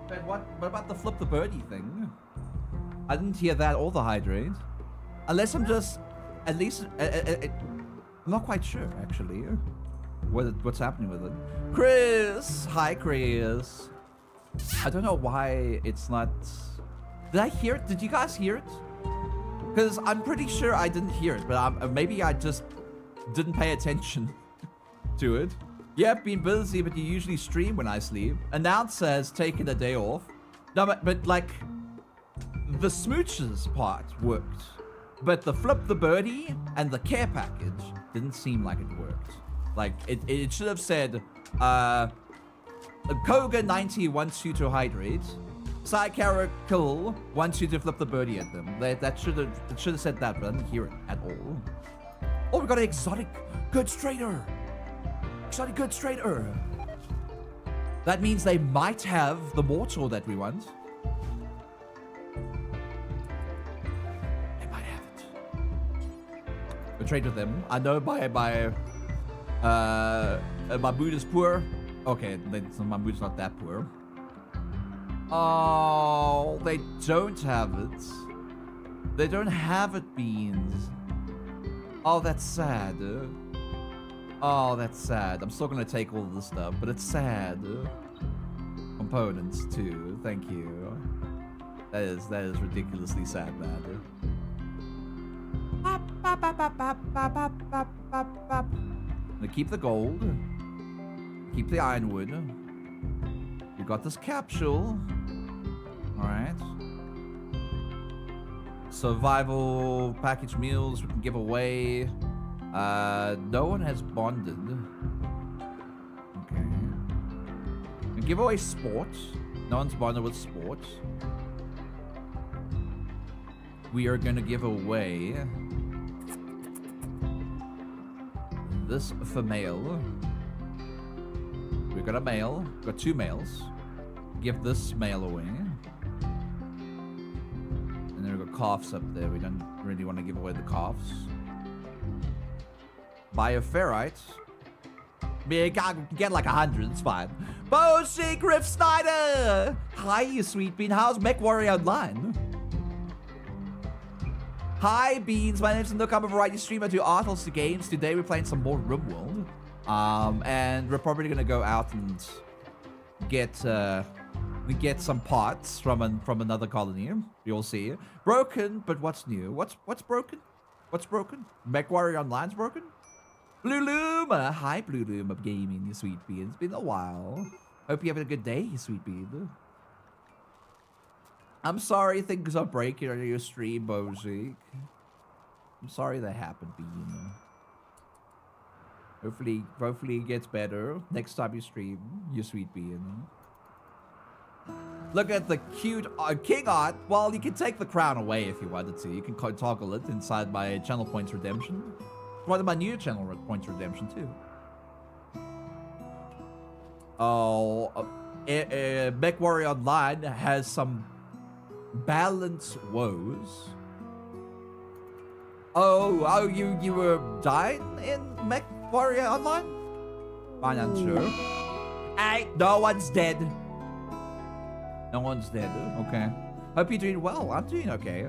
But what, what about the flip the birdie thing? I didn't hear that or the hydrate. Unless I'm just, at least, uh, uh, uh, I'm not quite sure actually. What, what's happening with it? Chris! Hi, Chris. I don't know why it's not. Did I hear it? Did you guys hear it? Because I'm pretty sure I didn't hear it, but uh, maybe I just didn't pay attention to it. Yep, been busy, but you usually stream when I sleep. Announce says taking a day off. No, but, but like, the smooches part worked. But the flip the birdie and the care package didn't seem like it worked. Like, it, it should have said, uh, Koga90 wants you to hydrate. Psycharical wants you to flip the birdie at them. That, that should have should have said that, but I didn't hear it at all. Oh, we got an exotic good straighter. a goods trader. That means they might have the mortar that we want. They might have it. We trade with them. I know my my uh my mood is poor. Okay, my mood's not that poor. Oh, they don't have it. They don't have it, Beans. Oh, that's sad. Oh, that's sad. I'm still gonna take all of this stuff, but it's sad. Components too. Thank you. That is that is ridiculously sad, man. Gonna keep the gold. Keep the ironwood. We got this capsule. Alright. Survival package meals we can give away. Uh, no one has bonded. Okay. Give away sports. No one's bonded with sports. We are gonna give away this for male. We've got a male. Got two males. Give this male away. And then we've got calves up there. We don't really want to give away the calves. Bioferrite. We can get like a hundred, it's fine. Boshi Griff Snyder! Hi, you sweet bean. How's MechWarrior Online? Hi, Beans. My name's Nook. I'm a variety streamer to Arthos Games. Today we're playing some more RimWorld. Um, and we're probably gonna go out and get uh, we get some parts from an, from another colony. You'll see. Broken, but what's new? What's what's broken? What's broken? MechWarrior Online's broken? Blue Luma. Hi, Blue Luma Gaming, you sweet bean. It's been a while. Hope you're having a good day, you sweet bean. I'm sorry things are breaking on your stream, Bozik. I'm sorry that happened, Bean. Hopefully, hopefully it gets better next time you stream, you sweet Bean. Look at the cute uh, King Art. Well, you can take the crown away if you wanted to. You can toggle it inside my channel points redemption. One of my new channel points redemption too. Oh, uh, uh, MechWarrior Online has some balance woes. Oh, oh, you you were dying in Mech Warrior Online? Fine, I'm sure. Hey, no one's dead. No one's dead. Okay. Hope you're doing well. I'm doing okay.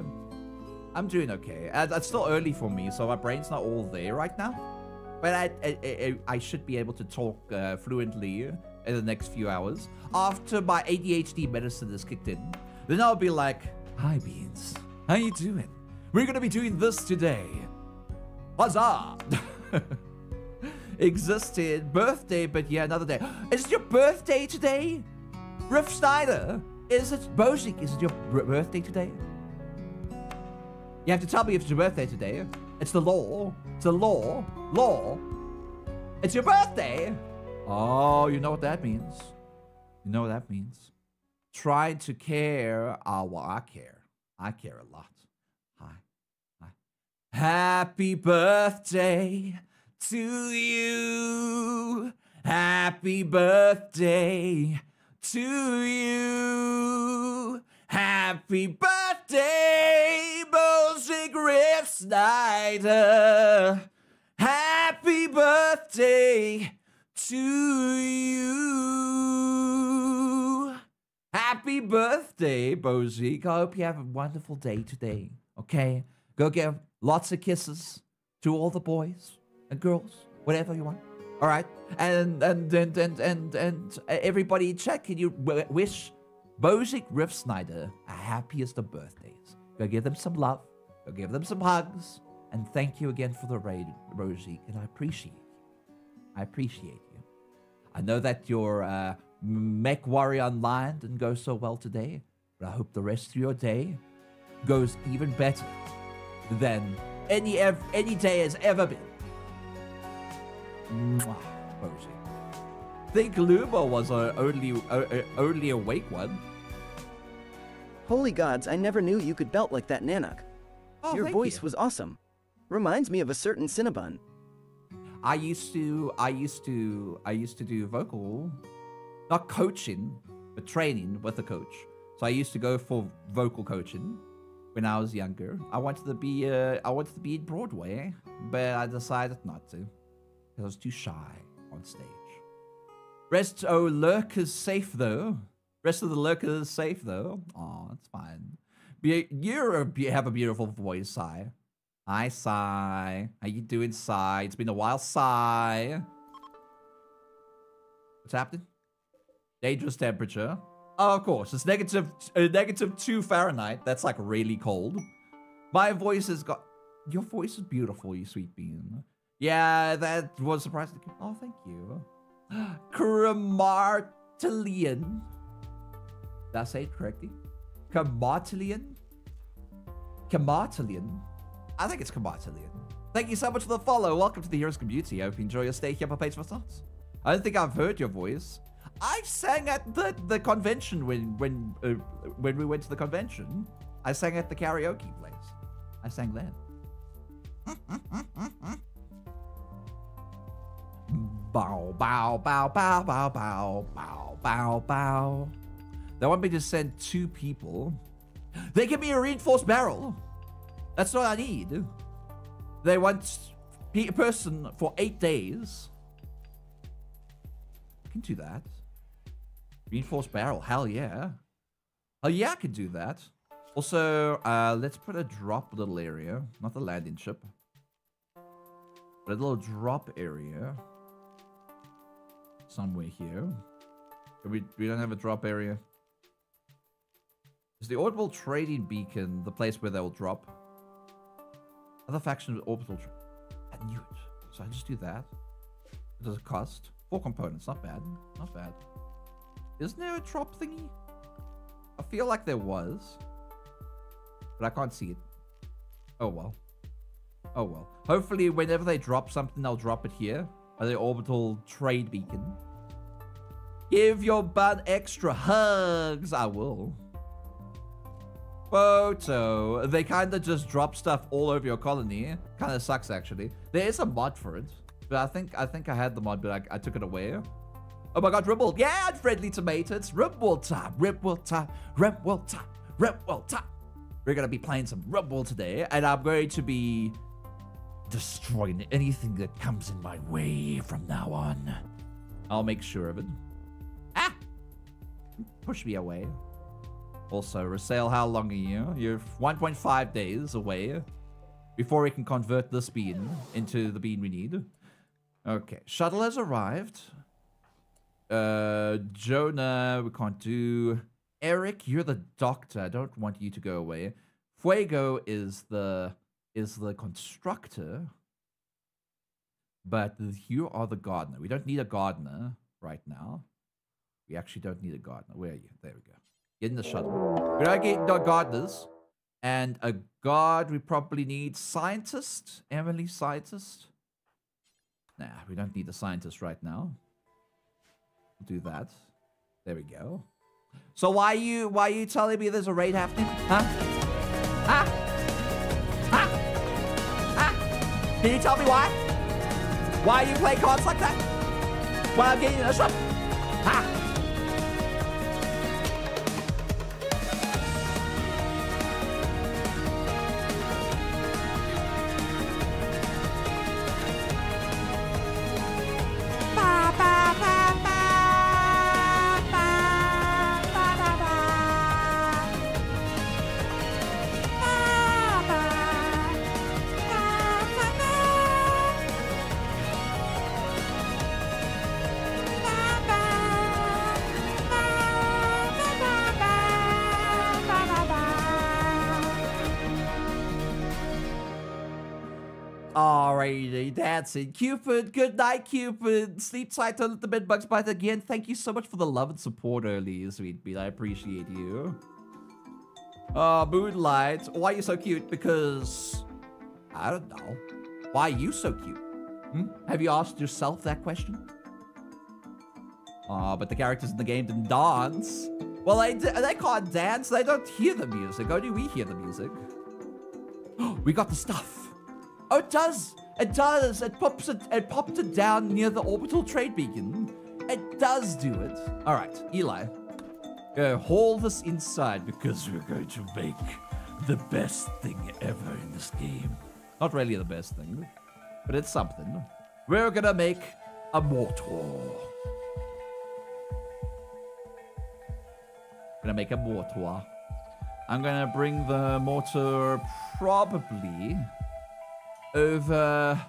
I'm doing okay. Uh, it's still early for me, so my brain's not all there right now. But I, I, I, should be able to talk uh, fluently in the next few hours. After my ADHD medicine is kicked in, then I'll be like, Hi, Beans. How you doing? We're gonna be doing this today. Huzzah! Existed. Birthday, but yeah, another day. Is it your birthday today? Riff Snyder? Is it Bojik? Is it your birthday today? You have to tell me if it's your birthday today. It's the law. It's the law. Law. It's your birthday. Oh, you know what that means. You know what that means. Try to care. Oh, well, I care. I care a lot. Hi. Hi. Happy birthday to you. Happy birthday to you. Happy birthday, Bullshit Riff Snyder. Happy birthday to you. Happy birthday, Bozik. I hope you have a wonderful day today. Okay? Go give lots of kisses to all the boys and girls, whatever you want. All right? And and and and and, and everybody check. Can you wish Bozik Riff Snyder a happiest of birthdays? Go give them some love. Go give them some hugs. And thank you again for the raid, Rosie. And I appreciate you. I appreciate you. I know that your uh, MechWarrior Online didn't go so well today, but I hope the rest of your day goes even better than any any day has ever been. Mwah, Rosie. Think Luba was a only uh, only awake one. Holy gods, I never knew you could belt like that, Nanukk. Oh, Your voice you. was awesome. Reminds me of a certain Cinnabon. I used to, I used to, I used to do vocal, not coaching, but training with a coach. So I used to go for vocal coaching when I was younger. I wanted to be, uh, I wanted to be in Broadway, but I decided not to because I was too shy on stage. Rest, oh, lurkers safe though. Rest of the lurkers safe though. Oh, it's fine. Be, you're have a beautiful voice, Sai. Hi, Sai. How you doing, Sai? It's been a while, Sai. What's happening? Dangerous temperature. Oh, of course. It's negative, uh, negative 2 Fahrenheit. That's like really cold. My voice has got... Your voice is beautiful, you sweet bean. Yeah, that was surprising. Oh, thank you. Kramartilian. Did I say it correctly? Kamartilian? Kamartilian? I think it's Kamartilian. Thank you so much for the follow. Welcome to the Heroes community. I hope you enjoy your stay here on Page for Stars. I don't think I've heard your voice. I sang at the, the convention when when uh, when we went to the convention. I sang at the karaoke place. I sang then. Bow, bow, bow, bow, bow, bow, bow, bow, bow. They want me to send two people. They give me a reinforced barrel. That's what I need. They want a person for eight days. I can do that. Reinforced barrel, hell yeah. Oh yeah, I can do that. Also, uh, let's put a drop little area, not the landing ship. But a little drop area. Somewhere here. We, we don't have a drop area. Is the orbital trading beacon the place where they will drop? Other faction with orbital. I knew it. So I just do that. What does it cost? Four components. Not bad. Not bad. Isn't there a drop thingy? I feel like there was. But I can't see it. Oh well. Oh well. Hopefully whenever they drop something, they'll drop it here. By the orbital trade beacon. Give your butt extra hugs. I will. Photo. They kind of just drop stuff all over your colony. Kind of sucks actually. There is a mod for it, but I think I think I had the mod, but I, I took it away. Oh my god, Ripple. Yeah, friendly tomatoes. Ripple time. Ripple time. Ripple time. World time. We're gonna be playing some World today, and I'm going to be destroying anything that comes in my way from now on. I'll make sure of it. Ah! Push me away. Also, Rasail, how long are you? You're 1.5 days away before we can convert this bean into the bean we need. Okay, shuttle has arrived. Uh, Jonah, we can't do. Eric, you're the doctor. I don't want you to go away. Fuego is the is the constructor. But you are the gardener. We don't need a gardener right now. We actually don't need a gardener. Where are you? There we go. Get in the shuttle. We don't get gardeners. And a guard, we probably need scientist. Emily, scientist. Nah, we don't need a scientist right now. We'll do that. There we go. So why you why you telling me there's a raid happening? Huh? Huh? Can you tell me why? Why you play cards like that? While I'm getting in a shop? Ha! Cupid, good night, Cupid. Sleep tight under the bed bugs. But again, thank you so much for the love and support early, sweet beat. I appreciate you. Uh, Moonlight. Why are you so cute? Because, I don't know. Why are you so cute? Hmm? Have you asked yourself that question? Aw, but the characters in the game didn't dance. Well, they, they can't dance. They don't hear the music. Only we hear the music. we got the stuff. Oh, it does. It does. It pops it. It popped it down near the orbital trade beacon. It does do it. All right, Eli. Uh, haul this inside because we're going to make the best thing ever in this game. Not really the best thing, but it's something. We're gonna make a mortar. Gonna make a mortar. I'm gonna bring the mortar probably over...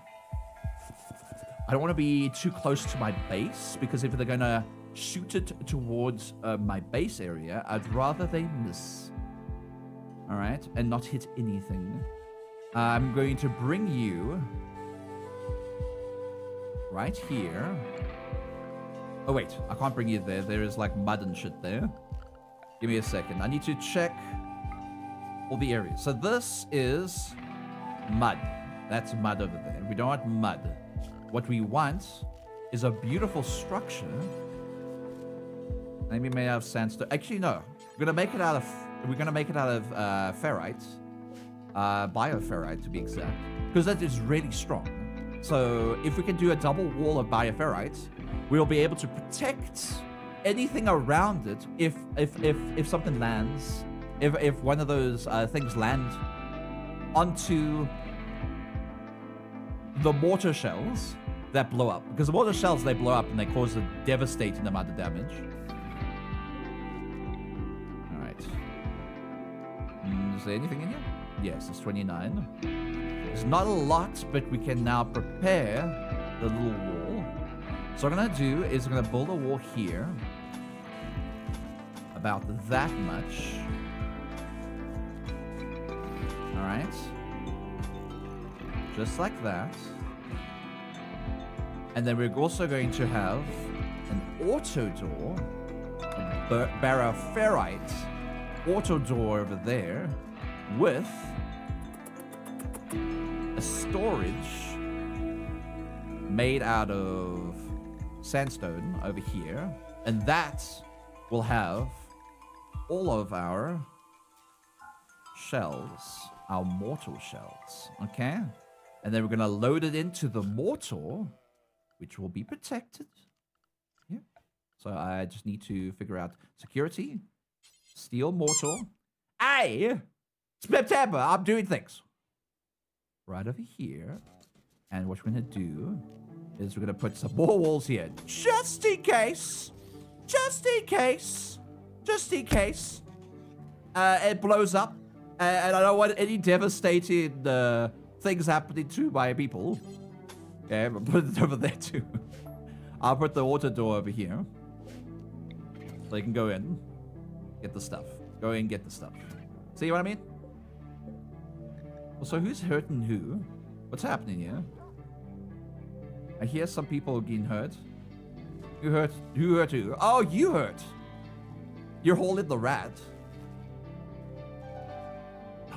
I don't want to be too close to my base, because if they're going to shoot it towards uh, my base area, I'd rather they miss. All right? And not hit anything. I'm going to bring you right here. Oh, wait. I can't bring you there. There is, like, mud and shit there. Give me a second. I need to check all the areas. So this is mud. That's mud over there. We don't want mud. What we want is a beautiful structure. Maybe made out of sandstone. Actually, no. We're gonna make it out of. We're gonna make it out of uh, ferrite, uh, bioferrite to be exact, because that is really strong. So if we can do a double wall of bioferrite, we'll be able to protect anything around it if if if if something lands, if if one of those uh, things land onto the mortar shells that blow up. Because the mortar shells, they blow up and they cause a devastating amount of damage. Alright. Mm, is there anything in here? Yes, it's 29. It's not a lot, but we can now prepare the little wall. So what I'm going to do is I'm going to build a wall here. About that much. Alright. Just like that. And then we're also going to have an auto door, a bioferrite auto door over there with a storage made out of sandstone over here. And that will have all of our shells, our mortar shells, okay? And then we're going to load it into the mortar, which will be protected. Yeah. So I just need to figure out security, steel mortar, Hey, September, I'm doing things. Right over here. And what we're gonna do is we're gonna put some more walls here. Just in case. Just in case. Just in case. Uh, it blows up. Uh, and I don't want any devastating uh, things happening to my people. Okay, but put it over there too. I'll put the auto door over here. So you can go in, get the stuff. Go in, get the stuff. See what I mean? So who's hurting who? What's happening here? I hear some people getting hurt. Who hurt? Who hurt who? Oh, you hurt. You're holding the rat.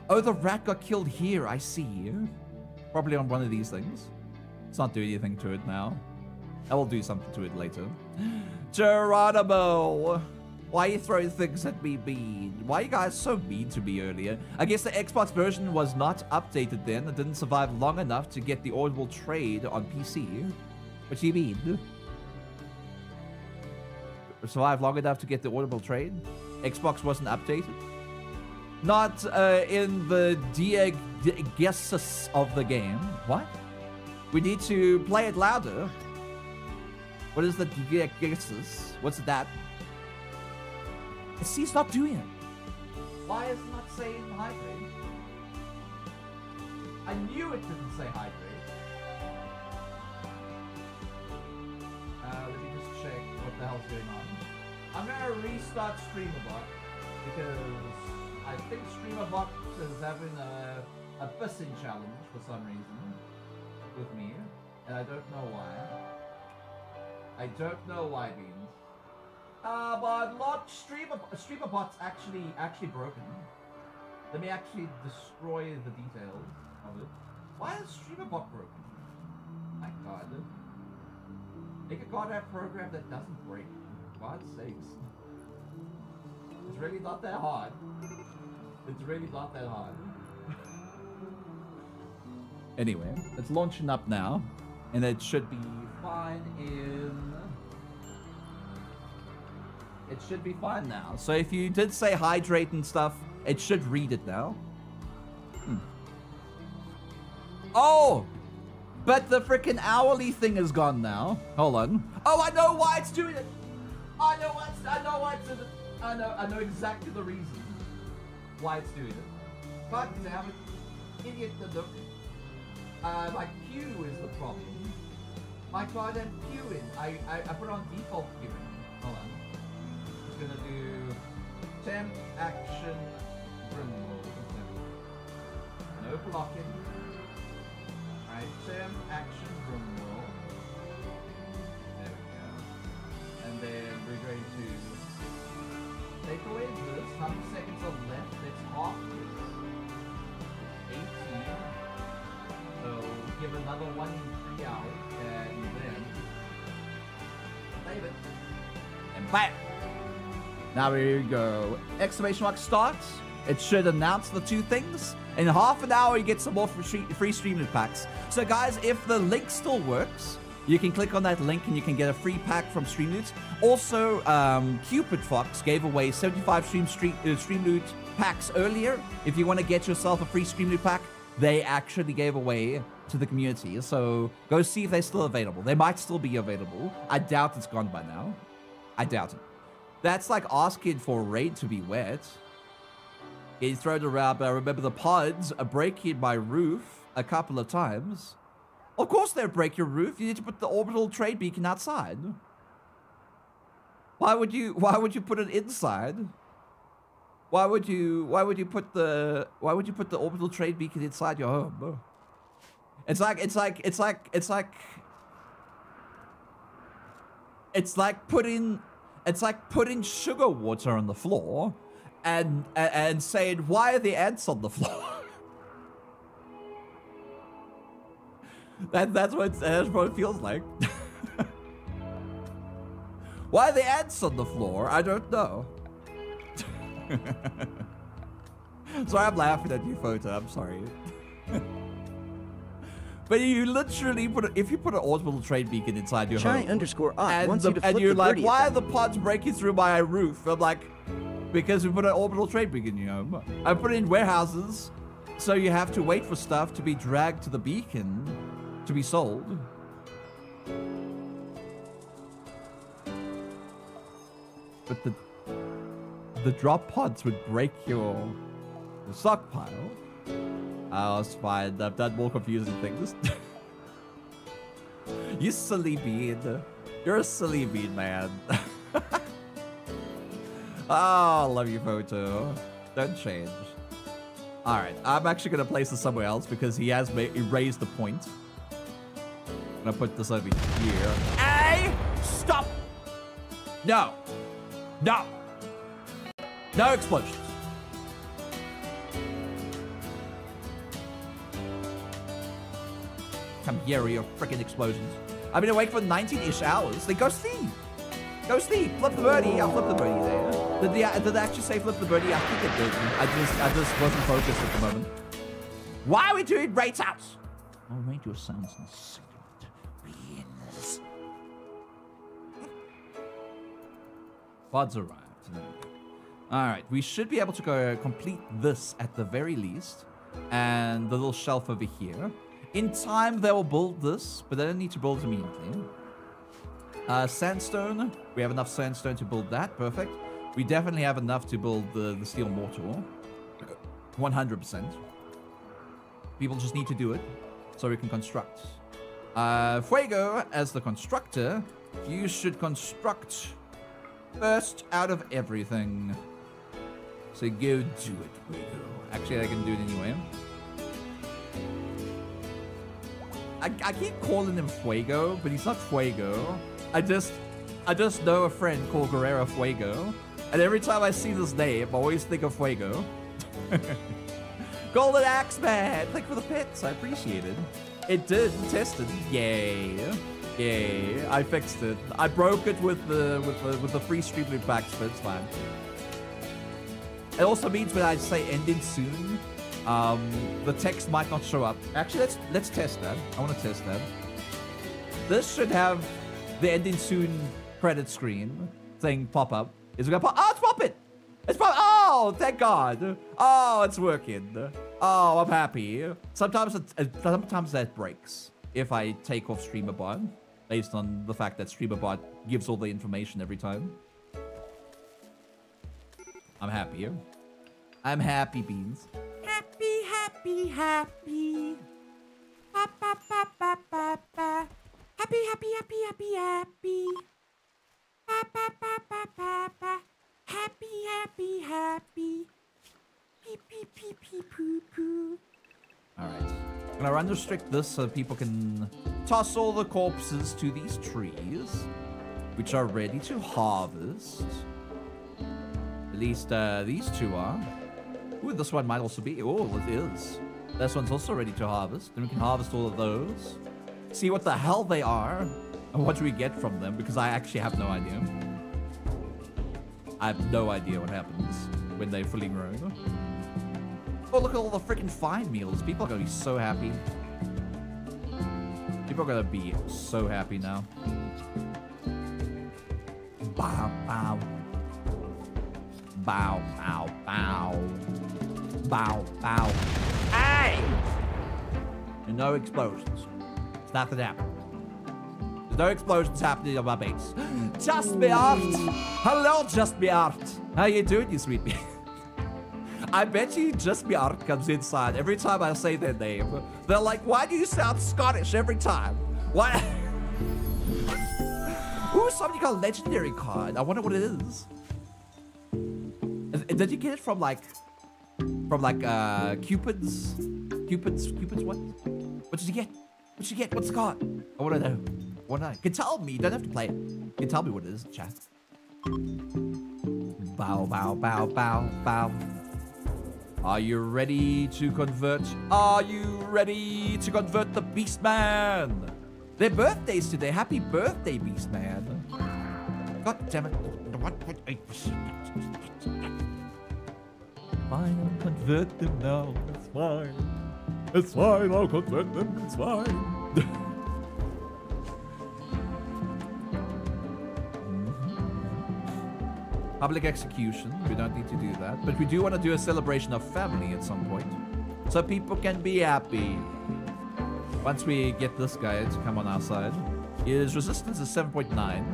Oh, the rat got killed here. I see. you. Probably on one of these things. Let's not do anything to it now. I will do something to it later. Geronimo! Why you throwing things at me mean? Why you guys so mean to me earlier? I guess the Xbox version was not updated then. and didn't survive long enough to get the orbital trade on PC. What do you mean? Survive long enough to get the orbital trade? Xbox wasn't updated? Not uh, in the diegesis of the game. What? We need to play it louder. What is the diegesis? What's that? See, it's not doing it. Why is it not saying hydrate? I knew it didn't say hydrate. Uh, let me just check what the hell's going on. I'm gonna restart StreamerBot because I think streamer StreamerBot is having a, a pissing challenge for some reason with me, and I don't know why. I don't know why, Beans. Uh, but lot streamer StreamerBot's actually actually broken. Let me actually destroy the details of it. Why is StreamerBot broken? My God. Make a goddamn program that doesn't break. For God's sakes. It's really not that hard. It's really not that hard. anyway, it's launching up now, and it should be fine in. It should be fine now. So if you did say hydrate and stuff, it should read it now. Hmm. Oh! But the freaking hourly thing is gone now. Hold on. Oh, I know why it's doing it. I know why I know why. I know, I know exactly the reason why it's doing it. God damn it. Idiot the look. Uh, my queue is the problem. My goddamn queuing. I, I, I put on default queuing. Hold on. Just gonna do temp action removal. No blocking. Alright, temp action removal. There we go. And then we're going to take away this. How many seconds are left? Half 18. So give another one three hours. And then save. And bam! Now we go. Exclamation mark starts. It should announce the two things. In half an hour, you get some more free, free streaming packs. So guys, if the link still works, you can click on that link and you can get a free pack from Streamloot. Also, um, Cupid Fox gave away 75 Stream, stream, uh, Streamloot packs earlier. If you want to get yourself a free Streamloot pack, they actually gave away to the community. So go see if they're still available. They might still be available. I doubt it's gone by now. I doubt it. That's like asking for a raid to be wet. Getting thrown around, but I remember the pods are breaking my roof a couple of times. Of course they'll break your roof. You need to put the orbital trade beacon outside. Why would you why would you put it inside? Why would you why would you put the why would you put the orbital trade beacon inside your home? It's like it's like it's like it's like it's like putting it's like putting sugar water on the floor and and, and saying why are the ants on the floor? that that's what that's what it feels like. why are the ants on the floor? I don't know. Sorry, I'm laughing at your photo. I'm sorry. But you literally put a, if you put an orbital trade beacon inside your Chai home, underscore odd and, the- you and you're like, why are the pods breaking through my roof? I'm like, because we put an orbital trade beacon in your home. I put it in warehouses, so you have to wait for stuff to be dragged to the beacon to be sold. But the the drop pods would break your, your stockpile. I was fine. I've done more confusing things. you silly bean. You're a silly bean, man. oh, love your photo. Don't change. Alright, I'm actually going to place this somewhere else because he has erased the point. I'm going to put this over here. Hey! Stop! No! No! No explosions. Come here, your freaking explosions. I've been awake for 19-ish hours. Then go sleep. Go sleep. Flip the birdie. I'll flip the birdie there. Did, the, did they actually say flip the birdie? I think it did. I just, I just wasn't focused at the moment. Why are we doing rates outs? I'll make your sounds in secret. Beans. Pods arrived. All right, we should be able to go complete this at the very least. And the little shelf over here. In time, they will build this, but they don't need to build it immediately. Uh, sandstone. We have enough sandstone to build that. Perfect. We definitely have enough to build the, the steel mortar. 100%. People just need to do it so we can construct. Uh, Fuego, as the constructor, you should construct first out of everything. So go do it, Fuego. Actually, I can do it anyway. I, I keep calling him Fuego, but he's not Fuego. I just, I just know a friend called Guerrero Fuego, and every time I see this name, I always think of Fuego. Golden Axe Man, thank you for the pits. I appreciate it. It did tested. Yay. Yay. I fixed it. I broke it with the with the with the free Streamloots packs, but it's fine. It also means when I say ending soon, um, the text might not show up. Actually, let's let's test that. I want to test that. This should have the ending soon credit screen thing pop up. Is it gonna pop? Oh, it's popping! It's pop. Oh, thank God! Oh, it's working. Oh, I'm happy. Sometimes it, sometimes that breaks if I take off StreamerBot based on the fact that StreamerBot gives all the information every time. I'm happy. I'm happy, Beans. Happy, happy, happy. Ba, ba, ba, ba, ba, ba. Happy, happy, happy, happy, happy. Ba, ba, ba, ba, ba, ba. Happy, happy, happy. Peep, peep, peep, peep, poo, poo. Alright. I'm gonna run restrict this so people can toss all the corpses to these trees, which are ready to harvest. At least uh, these two are. Ooh, this one might also be. Oh, it is. This one's also ready to harvest. Then we can harvest all of those. See what the hell they are. And what do we get from them? Because I actually have no idea. I have no idea what happens when they're fully grown. Oh, look at all the freaking fine meals. People are going to be so happy. People are going to be so happy now. Bow, bow. Bow, bow, bow. Bow, bow. Hey! And no explosions. It's not gonna. There's no explosions happening on my base. Just me art. Hello, Just me art. How you doing, you sweet bee? I bet you Just me art comes inside every time I say their name. They're like, why do you sound Scottish every time? Why? Ooh, somebody got a legendary card. I wonder what it is. Did you get it from like, from like uh, Cupid's, Cupid's, Cupid's what? What did you get? What did you get? What's the card? I want to know. I to know. You can tell me. You don't have to play it. You can tell me what it is, chat. Bow, bow, bow, bow, bow. Are you ready to convert? Are you ready to convert the Beast Man? Their birthdays today. Happy birthday, Beast Man. God damn it. What? what fine, I'll convert them now. It's fine. It's fine, I'll convert them. It's fine. Public execution. We don't need to do that. But we do want to do a celebration of family at some point. So people can be happy. Once we get this guy to come on our side. His resistance is 7.9.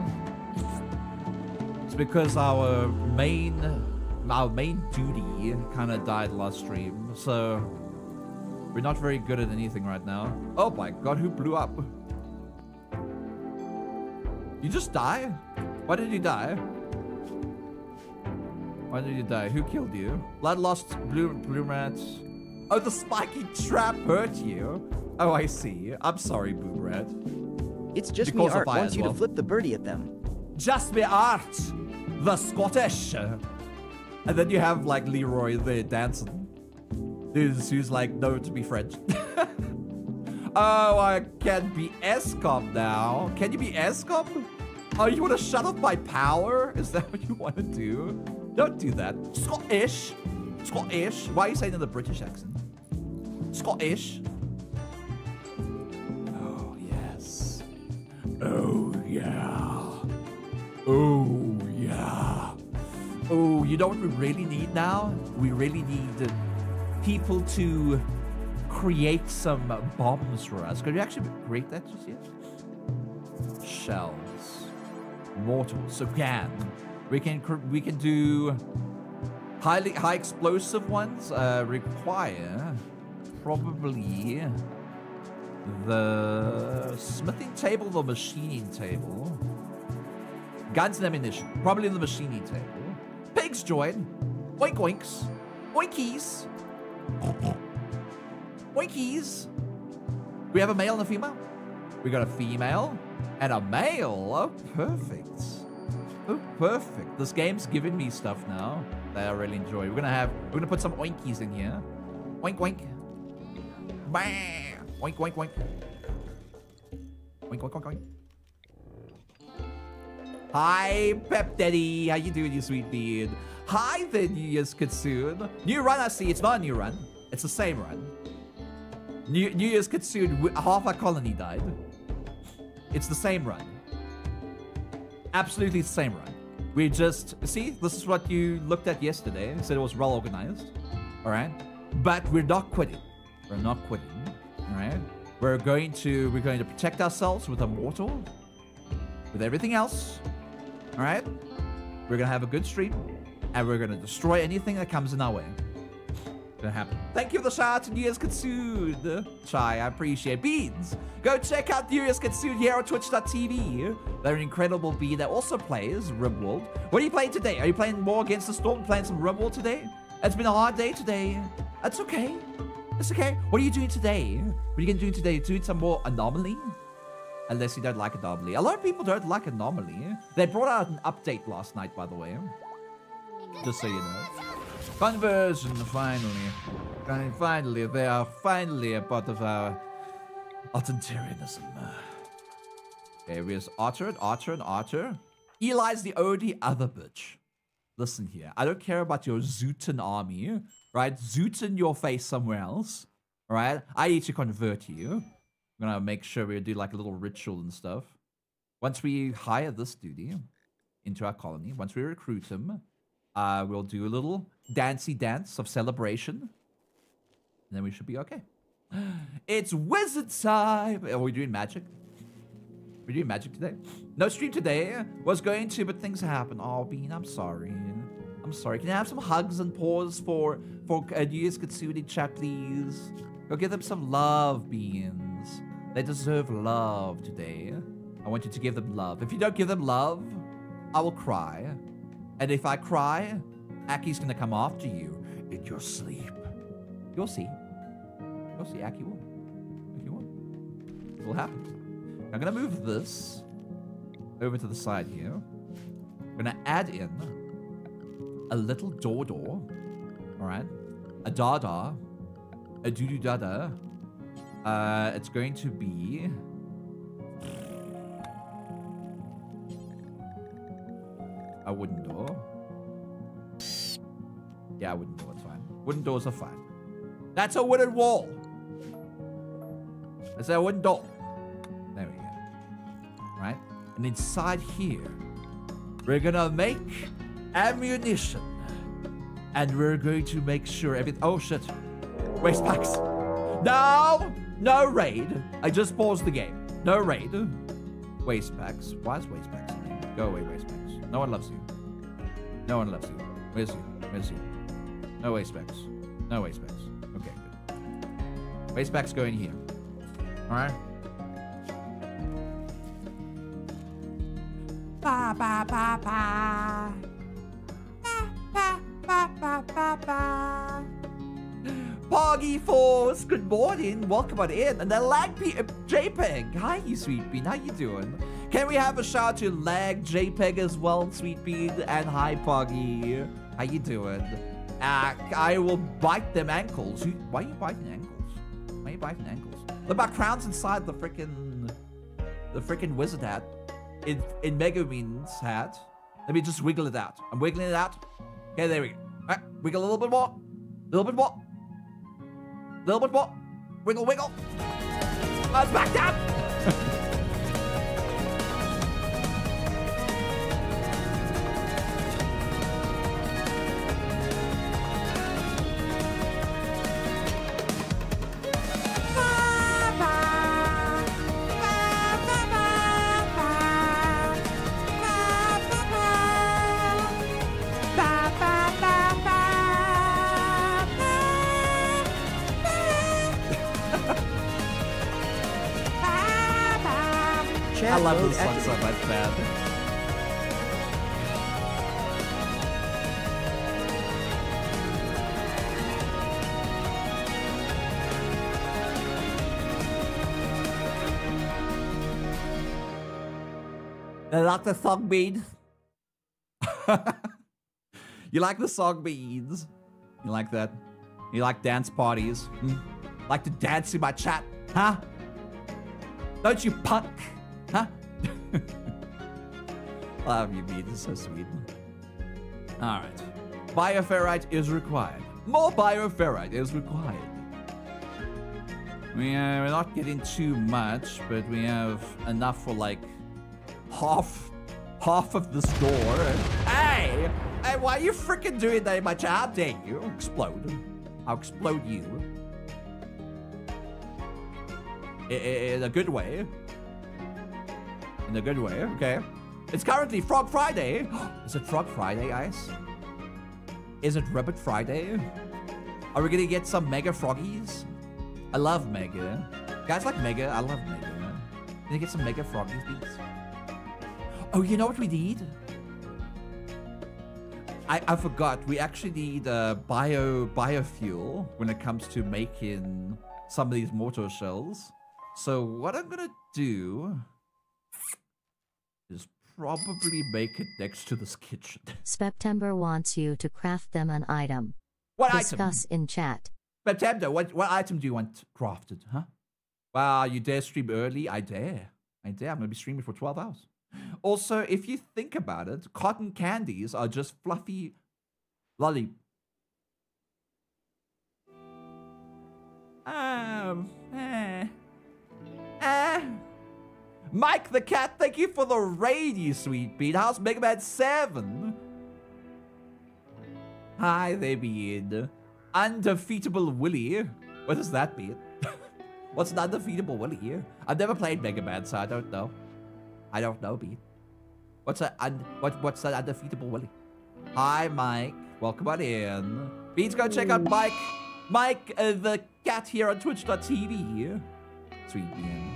It's because our main our main duty kind of died last stream. So we're not very good at anything right now. Oh my god, who blew up? You just die? Why did you die? Why did you die? Who killed you? Bloodlust, blue, blue rats. Oh, the spiky trap hurt you. Oh, I see. I'm sorry, Boo Rat. It's just me, Because of Art wants you well. to flip the birdie at them. Just me art, the Scottish. And then you have like Leroy the dancing. Who's, who's like, known to be French. oh, I can't be ESCOM now. Can you be ESCOM? Oh, you want to shut off my power? Is that what you want to do? Don't do that. Scottish. Scottish. Why are you saying in the British accent? Scottish. Oh, yes. Oh, yeah. Oh, yeah. Oh, you know what we really need now? We really need people to create some bombs for us. Could you actually create that just yet? Shells. Mortars. So can. We can we can do highly high explosive ones uh, require probably the smithing table the machining table. Guns and ammunition. Probably the machining table. Pigs join. Oink oinks. Oinkies. Oinkies. We have a male and a female. We got a female and a male. Oh, perfect. Oh, perfect. This game's giving me stuff now that I really enjoy. We're gonna have, we're gonna put some oinkies in here. Oink, oink. Bam. Oink, oink, oink. Oink, oink, oink, oink. Hi, Pep Daddy. How you doing, you sweet beard? Hi there, New Year's Kitsune. New run, I see. It's not a new run. It's the same run. New, new Year's Kitsune, half our colony died. It's the same run. Absolutely the same run. We just, see, this is what you looked at yesterday. and Said it was well organized. All right. But we're not quitting. We're not quitting. All right. We're going to, we're going to protect ourselves with a mortar. With everything else. All right. We're going to have a good stream. And we're going to destroy anything that comes in our way. Gonna happen. Thank you for the shout New Year's Kitsune. Chai, I appreciate Beans. Go check out Year's Kitsune here on twitch.tv. They're an incredible bean that also plays Rimworld. What are you playing today? Are you playing more Against the Storm? Playing some Rimworld today? It's been a hard day today. That's okay. It's okay. What are you doing today? What are you gonna do today? Doing some more Anomaly? Unless you don't like Anomaly. A lot of people don't like Anomaly. They brought out an update last night, by the way. Just so you know. Conversion, finally. And finally, they are finally a part of our authoritarianism. Okay, where's Otter and Otter and Otter? Eli's the only other bitch. Listen here, I don't care about your Zootan army, right? Zootan your face somewhere else, right? I need to convert you. I'm gonna make sure we do like a little ritual and stuff. Once we hire this dude into our colony, once we recruit him, uh, we'll do a little dancey dance of celebration. And then we should be okay. It's wizard time! Are we doing magic? We're doing magic today? No stream today. Was going to, but things happen. Oh, Bean, I'm sorry. I'm sorry. Can I have some hugs and paws for for uh, New Year's Kitsune chat, please? Go give them some love, Beans. They deserve love today. I want you to give them love. If you don't give them love, I will cry. And if I cry, Aki's gonna come after you in your sleep. You'll see. You'll see, Aki will. Aki will. It will happen. I'm gonna move this over to the side here. I'm gonna add in a little door door. Alright. A dada. A doo doo dada. Uh, it's going to be. A wooden door. Yeah, wooden door, it's fine. Wooden doors are fine. That's a wooden wall. That's a wooden door. There we go. Right? And inside here, we're gonna make ammunition. And we're going to make sure everything. Oh shit. Waste packs. No! No raid. I just paused the game. No raid. Waste packs. Why is waste packs? in here? Go away, waste packs. No one loves you. No one loves you. Where's you? Where's you? No waste packs. No waste packs. Okay, good. Waste packs go in here. Alright? Ba ba ba ba. Ba ba ba ba ba ba. Poggy Force, good morning. Welcome on in. And the lag P- uh, JPEG. Hi, you sweet bean. How you doing? Can we have a shout to lag JPEG as well, sweet bean? And hi, Poggy. How you doing? Uh, I will bite them ankles. Why are you biting ankles? Why are you biting ankles? Look, my crown's inside the freaking, the freaking wizard hat. In in Megumin's hat. Let me just wiggle it out. I'm wiggling it out. Okay, there we go. All right, wiggle a little bit more. A little bit more. Little bit more. Wiggle, wiggle. It's back down. The song beans. you like the song beans? You like that? You like dance parties? Hmm? Like to dance in my chat? Huh? Don't you punk? Huh? Love you, Bean. It's so sweet. Alright. Bioferrite is required. More bioferrite is required. We are we're not getting too much, but we have enough for like half half of the store. Hey! Hey, why are you freaking doing that in my? How dare you? I'll explode. I'll explode you. In a good way. In a good way, okay. It's currently Frog Friday. Is it Frog Friday, guys? Is it Rabbit Friday? Are we gonna get some Mega Froggies? I love Mega. Guys like Mega, I love Mega. Can you get some Mega Froggies, please? Oh, you know what we need? I, I forgot. We actually need uh, bio biofuel when it comes to making some of these mortar shells. So what I'm gonna do is probably make it next to this kitchen. September wants you to craft them an item. What Discuss item? in chat. September, what what item do you want crafted, huh? Wow, you dare stream early? I dare. I dare. I'm gonna be streaming for 12 hours. Also, if you think about it, cotton candies are just fluffy lolly. Um, eh. Eh. Mike the cat, thank you for the raid, you sweet beat. How's Mega Man 7? Hi there, Bean. Undefeatable Willy. What does that mean? What's an undefeatable Willy? I've never played Mega Man, so I don't know. I don't know, Bean. What's a un what what's that undefeatable Willy? Hi, Mike. Welcome on in. Beans, go check out Mike. Mike uh, the cat here on Twitch.tv. Sweet Bean.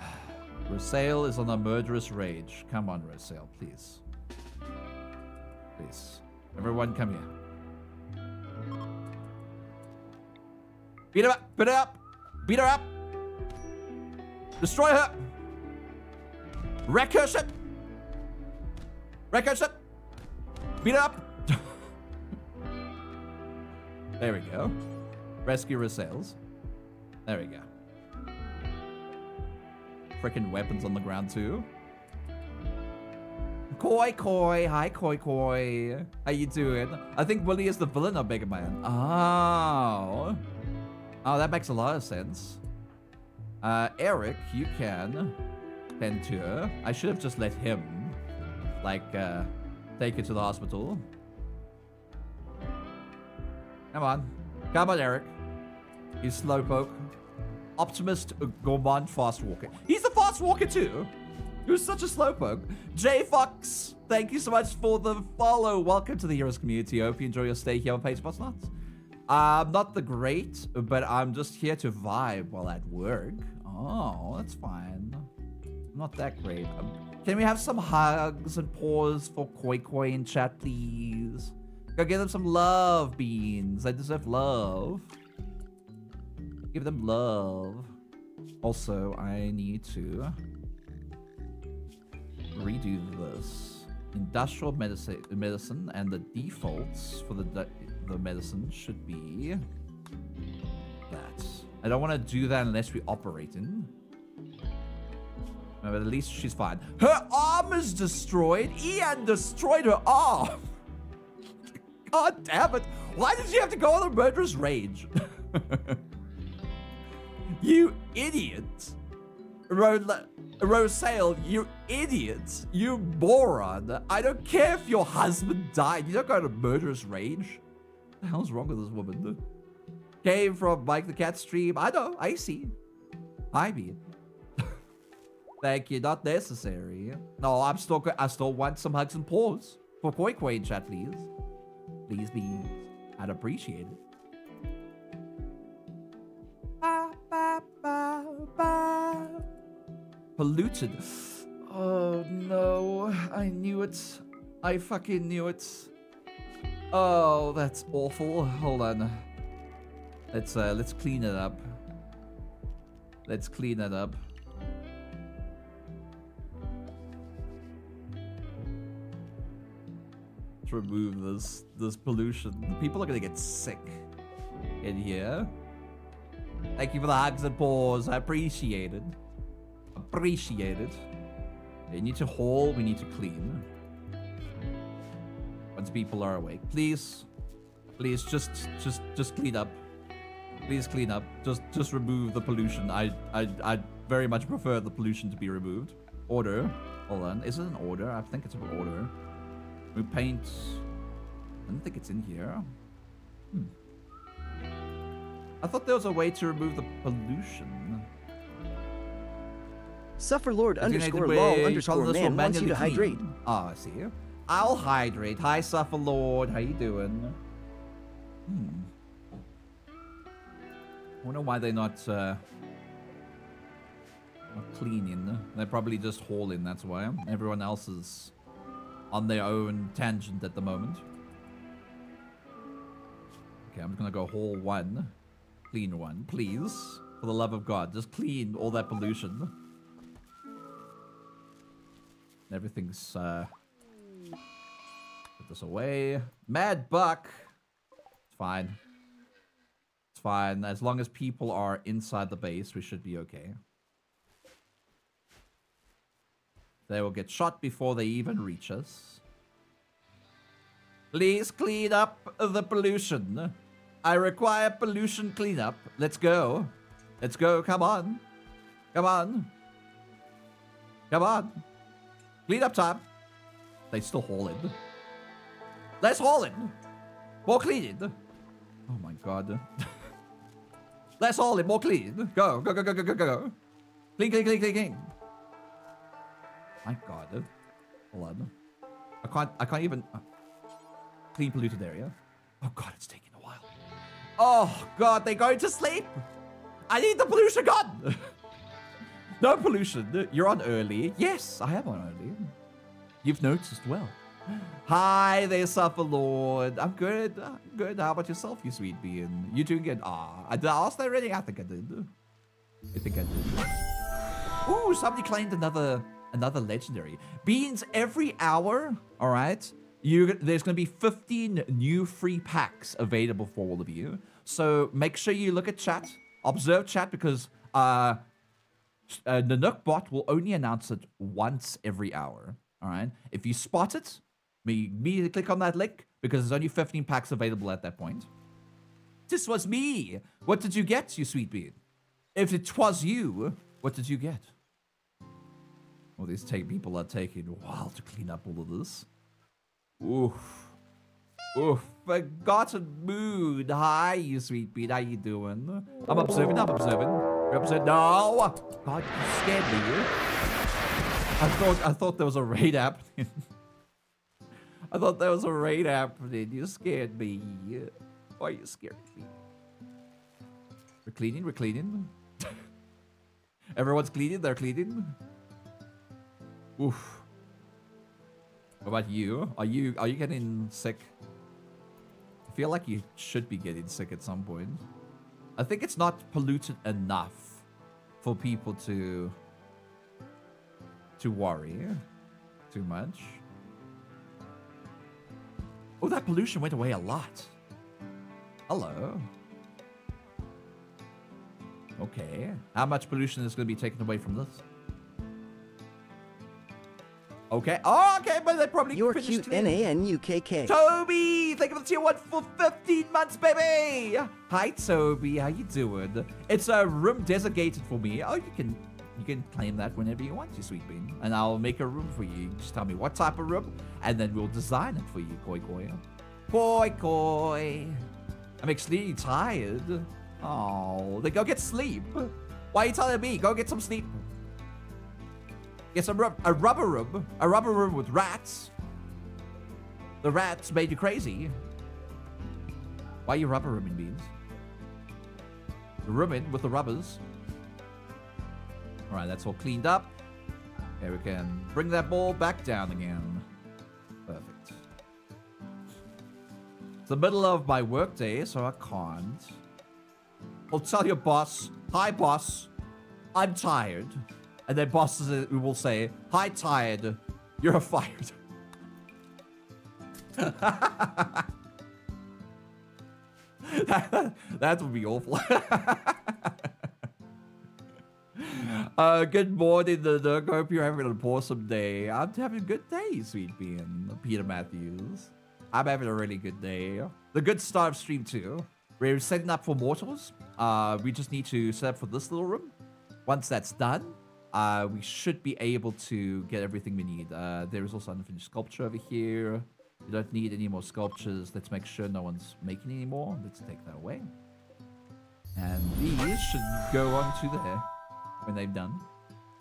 Rosail is on a murderous rage. Come on, Rosail, please. Please. Everyone come here. Beat her up! Beat her up! Beat her up! Destroy her! Her ship! Beat her up! there we go. Rescue her sails. There we go. Freaking weapons on the ground too. Koi Koi, hi Koi Koi. How you doing? I think Willie is the villain of Mega Man. Oh. Oh, that makes a lot of sense. Uh, Eric, you can tend. I should have just let him, like, uh, Take you to the hospital. Come on. Come on, Eric. He's Slowpoke. Optimist Gourmand Fast Walker. He's a fast walker too. Who's such a slowpoke? J Fox, thank you so much for the follow. Welcome to the Heroes community. Hope you enjoy your stay here on Page Boss Nuts. I'm not the great, but I'm just here to vibe while at work. Oh, that's fine. Not that great. Um, can we have some hugs and paws for Koi Koi in chat, please? Go give them some love, Beans. They deserve love. Give them love. Also, I need to redo this. Industrial medicine, medicine and the defaults for the the medicine should be that. I don't want to do that unless we operate in. But at least she's fine. Her arm is destroyed. Ian destroyed her arm. God damn it. Why did she have to go on a murderous rage? you idiot. Ro Rosale, you idiot. You moron. I don't care if your husband died. You don't go on a murderous rage. What the hell's wrong with this woman? Came from Mike the Cat stream. I know. I see. I mean. Thank you. Not necessary. No, I'm still. I still want some hugs and paws for Koi in chat, please. Please, please. I'd appreciate it. Ba, ba, ba, ba. Polluted. Oh no. I knew it. I fucking knew it. Oh, that's awful. Hold on. Let's uh let's clean it up. Let's clean it up. Remove this this pollution. The people are gonna get sick in here. Thank you for the hugs and paws. I appreciate it. Appreciate it. We need to haul, we need to clean. Once people are awake. Please. Please just just just clean up. Please clean up. Just just remove the pollution. I I I very much prefer the pollution to be removed. Order. Hold on. Is it an order? I think it's an order. We paint. I don't think it's in here. Hmm. I thought there was a way to remove the pollution. Sufferlord underscore lol underscore man wants you to hydrate. Ah, I see. I'll hydrate. Hi, Suffer Lord. How you doing? Hmm. I wonder why they're not, uh, not cleaning. They're probably just hauling, that's why. Everyone else is on their own tangent at the moment. Okay, I'm just gonna go haul one. Clean one, please. For the love of God, just clean all that pollution. Everything's, uh... Put this away. Mad Buck! It's fine. It's fine. As long as people are inside the base, we should be okay. They will get shot before they even reach us. Please clean up the pollution. I require pollution cleanup. Let's go. Let's go. Come on. Come on. Come on. Clean up time. They still haul in. Let's haul in. More cleaning. Oh my god. Let's haul in. More clean. Go. Go, go, go, go, go, go. Clean, clean, clean, clean, clean. My god. On. I can't, I can't even... Uh, clean polluted area. Oh god, it's taking a while. Oh god, they're going to sleep. I need the pollution gone. no pollution. You're on early. Yes, I am on early. You've noticed well. Hi there, Suffer Lord. I'm good. I'm good. How about yourself, you sweet being? You doing good? Ah, I did I ask that already? I think I did. I think I did. Ooh, somebody claimed another another legendary. Beans every hour, all right? You, there's going to be 15 new free packs available for all of you. So make sure you look at chat, observe chat, because uh, uh, the Nook bot will only announce it once every hour. All right. If you spot it, immediately click on that link because there's only 15 packs available at that point. This was me. What did you get, you sweet bean? If it was you, what did you get? Well, these take people are taking a while to clean up all of this. Oof. Oof. Forgotten mood. Hi, you sweet beat. How you doing? I'm observing. I'm observing. You're observing. No. God, you scared me. You. I thought I thought there was a raid happening. I thought there was a raid happening. You scared me. Why you scared me? We're cleaning. We're cleaning. Everyone's cleaning. They're cleaning. Oof. What about you? Are you are you getting sick? I feel like you should be getting sick at some point. I think it's not polluted enough for people to to worry too much. Oh, that pollution went away a lot. Hello. Okay. How much pollution is going to be taken away from this? Okay. Oh, okay, but they probably You're finished. N-A-N-U-K-K. Toby, thank you for the tier one for 15 months, baby. Hi, Toby. How you doing? It's a room designated for me. Oh, you can you can claim that whenever you want, you sweet bean, and I'll make a room for you. Just tell me what type of room, and then we'll design it for you, koi koi. Koi koi. I'm extremely tired. Oh, then go get sleep. Why are you telling me? Go get some sleep. Get some rub- a rubber room, a rubber room with rats. The rats made you crazy. Why are you rubber rimming beans? Rimming with the rubbers. Alright, that's all cleaned up. Okay, we can bring that ball back down again. Perfect. It's the middle of my workday, so I can't. I'll tell your boss, hi boss, I'm tired. And then bosses will say, hi tired, you're fired. that, would be awful. uh, good morning, the. Hope you're having an awesome day. I'm having a good day, sweet bean. Peter Matthews. I'm having a really good day. The good start of stream two. We're setting up for mortars. Uh, we just need to set up for this little room. Once that's done, uh, we should be able to get everything we need. Uh, there is also unfinished sculpture over here. We don't need any more sculptures. Let's make sure no one's making any more. Let's take that away. And these should go on to there when they've done.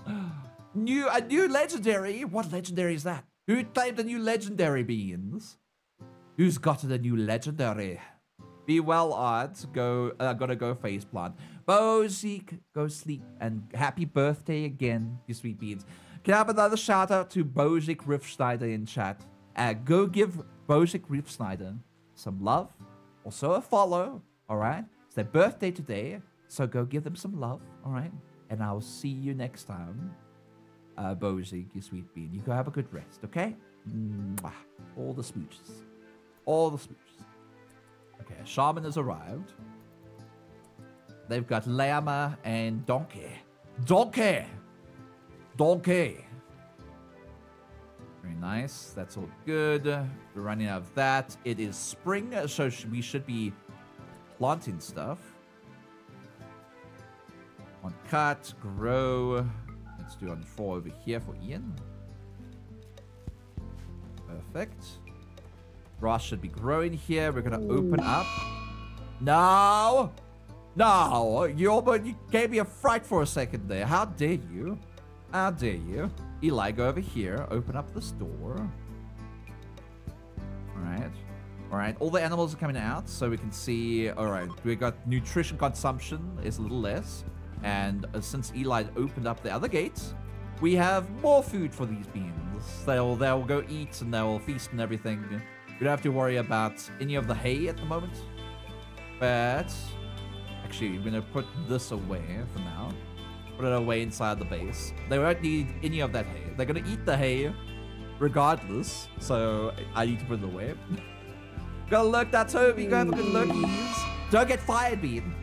new a new legendary. What legendary is that? Who claimed the new legendary beans? Who's got the new legendary? Be well, odds. Go. Uh, gotta go face plant. Bozik, go sleep and happy birthday again, you sweet beans. Can I have another shout out to Bozik Riffschneider in chat? Uh, go give Bozik Riffschneider some love, also a follow. All right, it's their birthday today, so go give them some love. All right, and I'll see you next time. Uh, Bozik, you sweet bean. You go have a good rest, okay? Mwah. All the smooches. All the smooches. Okay, Shaman has arrived. They've got llama and donkey. Donkey! Donkey! Very nice. That's all good. We're running out of that. It is spring, so we should be planting stuff. On cut, grow. Let's do on four over here for Ian. Perfect. Grass should be growing here. We're gonna open up. No! No! You almost you gave me a fright for a second there. How dare you? How dare you? Eli, go over here. Open up this door. Alright. Alright, all the animals are coming out, so we can see... Alright, we got nutrition consumption is a little less. And uh, since Eli opened up the other gates, we have more food for these beans. They'll, they'll go eat and they'll feast and everything. We don't have to worry about any of the hay at the moment. But... Actually, I'm going to put this away for now. Put it away inside the base. They won't need any of that hay. They're going to eat the hay regardless. So I need to put it away. Go look, that's Toby. Go have a good mm. look. Don't get fired, Bean.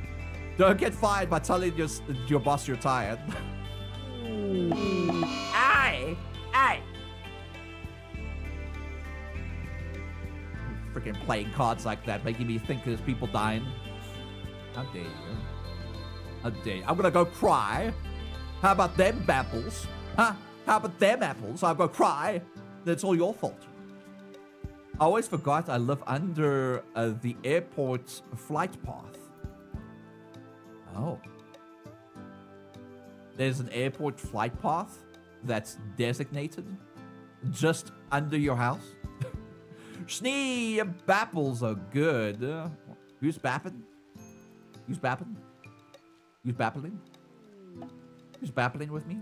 Don't get fired by telling your, your boss you're tired. Aye! Aye! Freaking playing cards like that, making me think there's people dying. How dare you? How dare you? I'm gonna go cry. How about them apples? Huh? How about them apples? I'm gonna cry. That's all your fault. I always forgot I live under uh, the airport flight path. Oh. There's an airport flight path that's designated just under your house. Schnee, bapples are good. Who's bapping? Who's babbling? Who's babbling? Who's babbling with me?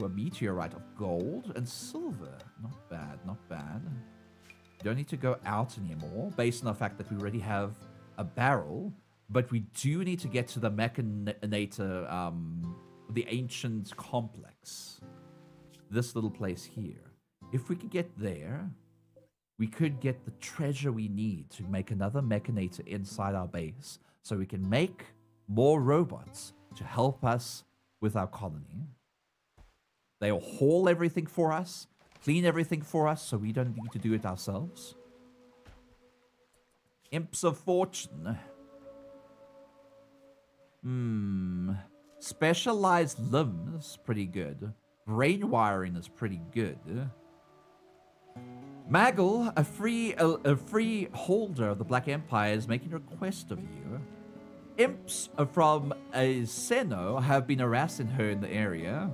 Ooh, a meteorite of gold and silver. Not bad, not bad. Don't need to go out anymore, based on the fact that we already have a barrel. But we do need to get to the Mechanitor, um, the ancient complex. This little place here. If we could get there, we could get the treasure we need to make another Mechanitor inside our base, so we can make more robots to help us with our colony. They'll haul everything for us, clean everything for us, so we don't need to do it ourselves. Imps of Fortune. Hmm. Specialized limbs, pretty good. Brain wiring is pretty good. Maggle, a free a, a free holder of the Black Empire, is making a request of you. Imps from a Seno have been harassing her in the area.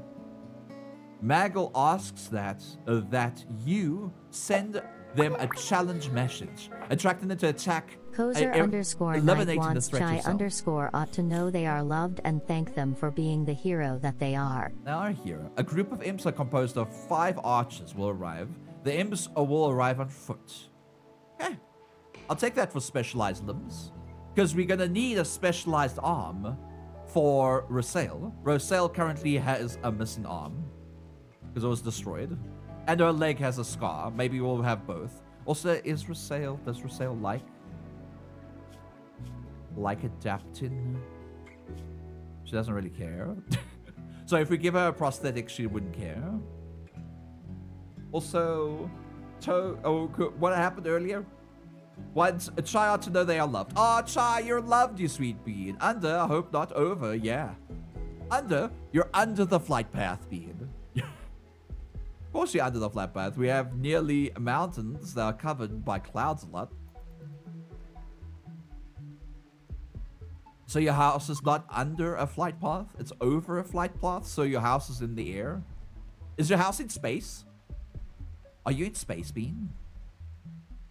Maggle asks that uh, that you send them a challenge message, attracting them to attack. Kozer uh, er- underscore eliminating wants Chai yourself. underscore ought to know they are loved and thank them for being the hero that they are. Now our hero. A group of imps are composed of five archers will arrive. The imps uh, will arrive on foot. Okay. I'll take that for specialized limbs. Because we're gonna need a specialized arm for Rosail. Rosail currently has a missing arm. Because it was destroyed. And her leg has a scar. Maybe we'll have both. Also, is Rosail, does Rosail like like adapting? She doesn't really care. so if we give her a prosthetic, she wouldn't care. Also, to oh, what happened earlier? Want a child to know they are loved. Ah, Chai, you're loved, you sweet bean. Under, I hope not over, yeah. Under, you're under the flight path, bean. of course you're under the flight path. We have nearly mountains that are covered by clouds a lot. So your house is not under a flight path, it's over a flight path, so your house is in the air. Is your house in space? Are you in space, Bean?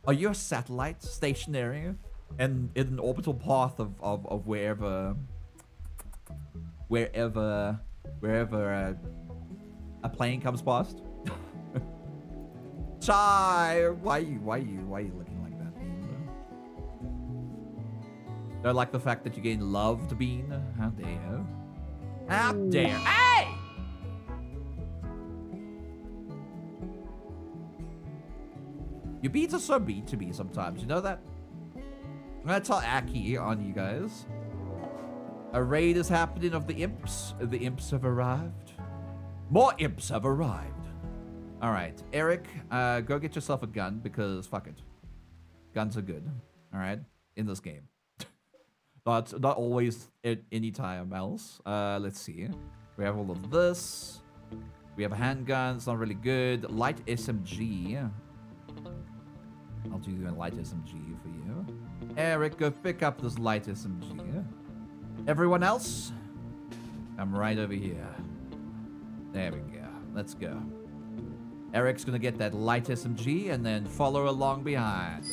Are you a satellite stationary and in an orbital path of, of, of wherever wherever wherever uh, a plane comes past? Chai, why you why you why you looking like that, Bean? Don't like the fact that you're getting loved, Bean. How dare you? How dare? Hey! Your beans are so mean to me sometimes. You know that? I'm gonna tell Aki on you guys. A raid is happening of the imps. The imps have arrived. More imps have arrived. All right, Eric, uh, go get yourself a gun because fuck it. Guns are good. All right, in this game. not not always at any time else. Uh, let's see. We have all of this. We have a handgun. It's not really good. Light SMG. I'll do a light SMG for you. Eric, go pick up this light SMG. Everyone else, I'm right over here. There we go. Let's go. Eric's gonna get that light SMG and then follow along behind.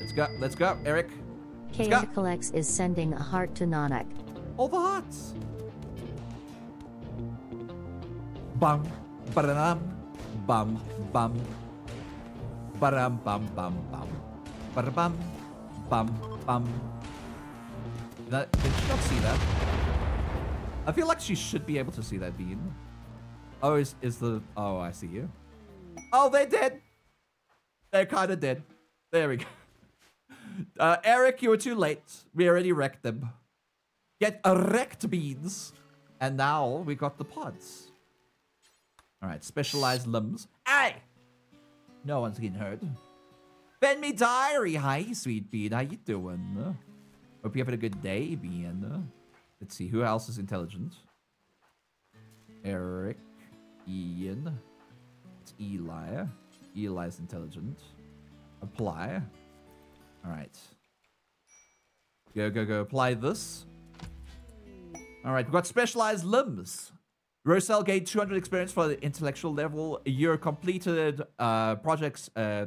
Let's go. Let's go, Eric. Let's go. Kaya Collects is sending a heart to Nanukk. All the hearts. Bum, ba-da-dum, bum, bum, ba-dum, bum, bum, bum, ba-da-bum, bum, bum. That, did she not see that? I feel like she should be able to see that beam. Oh, is, is the... Oh, I see you. Oh, they're dead. They're kind of dead. There we go. Uh, Eric, you were too late. We already wrecked them. Get erect beans. And now we got the pods. All right, specialized limbs. Hey! No one's getting hurt. Bend me diary. Hi, sweet bean. How you doing? Hope you're having a good day, bean. Let's see, who else is intelligent? Eric. Ian. It's Eli. Eli's intelligent. Apply. All right. Go, go, go. Apply this. All right, we've got specialized limbs. Rosel gained 200 experience for the intellectual level. Your completed uh, project's uh,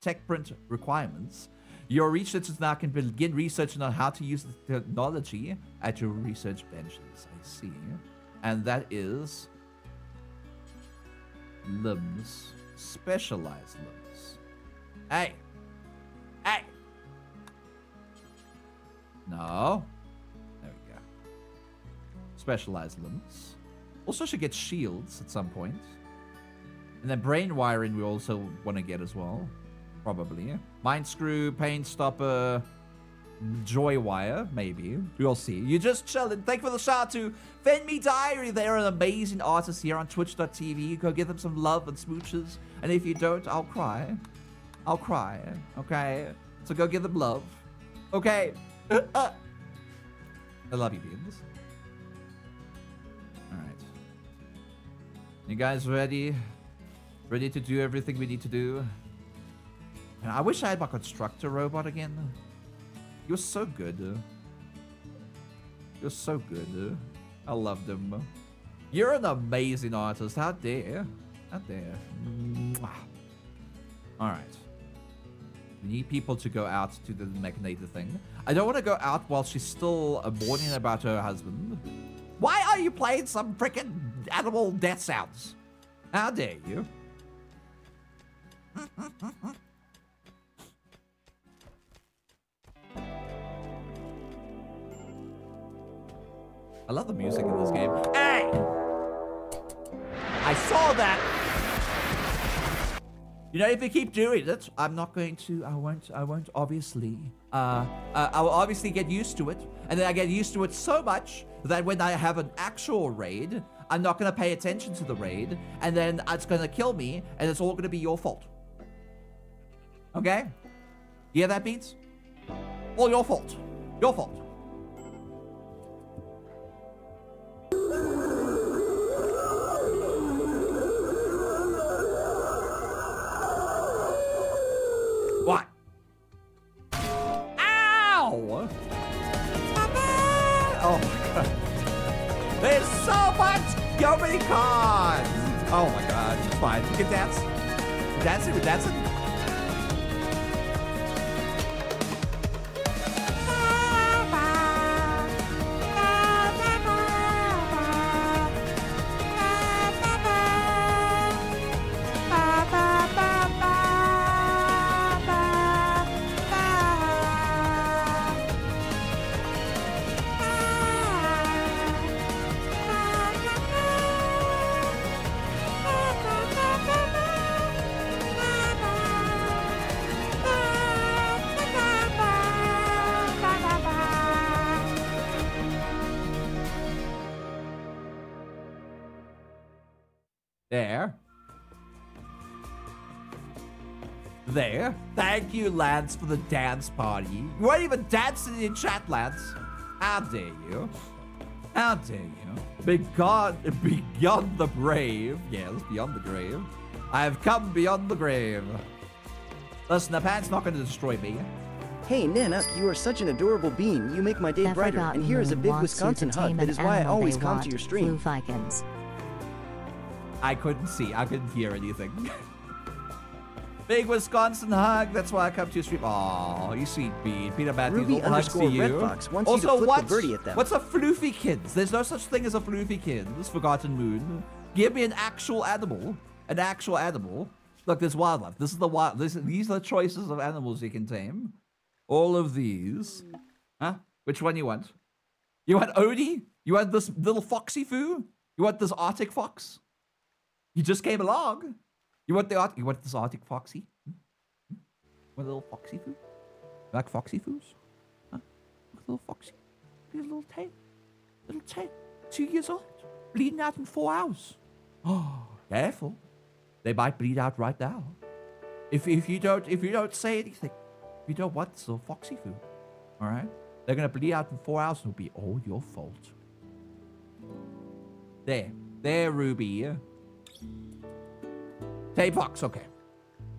tech print requirements. Your researchers now can begin researching on how to use the technology at your research benches. I see. And that is limbs. Specialized limbs. Hey. Hey. No. There we go. Specialized limbs. Also should get shields at some point. And then brain wiring we also want to get as well. Probably. Mind screw, pain stopper, joy wire, maybe. We'll see. You just chilling. Thank you for the shout to Fend Me Diary. They're an amazing artist here on twitch.tv. Go give them some love and smooches. And if you don't, I'll cry. I'll cry. Okay? So go give them love. Okay? I love you, Beans. You guys ready? Ready to do everything we need to do? And I wish I had my constructor robot again. You're so good. You're so good. I love them. You're an amazing artist. How dare. How dare. Mwah. All right. We need people to go out to the Mechanitor thing. I don't want to go out while she's still mourning about her husband. Why are you playing some freaking animal death sounds? How dare you? I love the music in this game. Hey! I saw that! You know, if you keep doing it, I'm not going to, I won't, I won't obviously, uh, uh, I will obviously get used to it. And then I get used to it so much that when I have an actual raid, I'm not going to pay attention to the raid. And then it's going to kill me, and it's all going to be your fault. Okay? You hear that, Beats? All your fault. Your fault. Dancing, we're dancing. There. You, Lance, for the dance party. You weren't even dancing in chat, Lance. How dare you? How dare you? Beyond, beyond the brave. Yes, beyond the grave. I have come beyond the grave. Listen, the pant's not going to destroy me. Hey, Nana, you are such an adorable bean. You make my day The brighter. And here is a big wants you to Wisconsin hug. tame That an is why I always come to your stream. Blue Vikings. I couldn't see. I couldn't hear anything. Big Wisconsin hug. That's why I come to your stream. Oh, you sweet bean. Peter Matthews. Ruby little hugs to underscore you. Red Fox you to also, flip the what's, birdie at them. What's a floofy kids? There's no such thing as a floofy kid. This Forgotten Moon. Give me an actual animal. An actual animal. Look, there's wildlife. This is the wild. This, these are the choices of animals you can tame. All of these. Huh? Which one you want? You want Odie? You want this little foxy foo? You want this Arctic fox? You just came along. You want the you want this Arctic foxy? Hmm? Hmm? Want a little foxy foo? You like foxy foos? Huh? Look little foxy. Look at little tail. Little tail. Two years old. Bleeding out in four hours. Oh, careful. They might bleed out right now. If if you don't if you don't say anything, if you don't want this little foxy foo, all right? They're gonna bleed out in four hours and it'll be all your fault. There. There, Ruby. Hey, Fox, okay.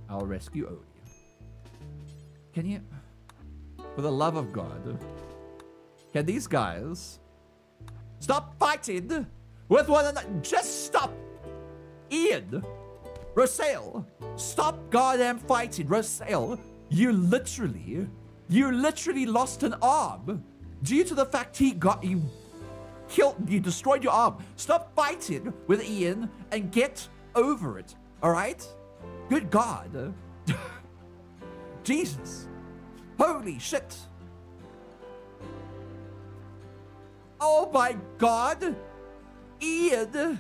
I'll rescue Odie. Can you, for the love of God, can these guys stop fighting with one another? Just stop. Ian, Rosail, stop goddamn fighting. Rosail, you literally, you literally lost an arm due to the fact he got you killed, you destroyed your arm. Stop fighting with Ian and get over it. All right? Good God. Jesus. Holy shit. Oh my God. Ian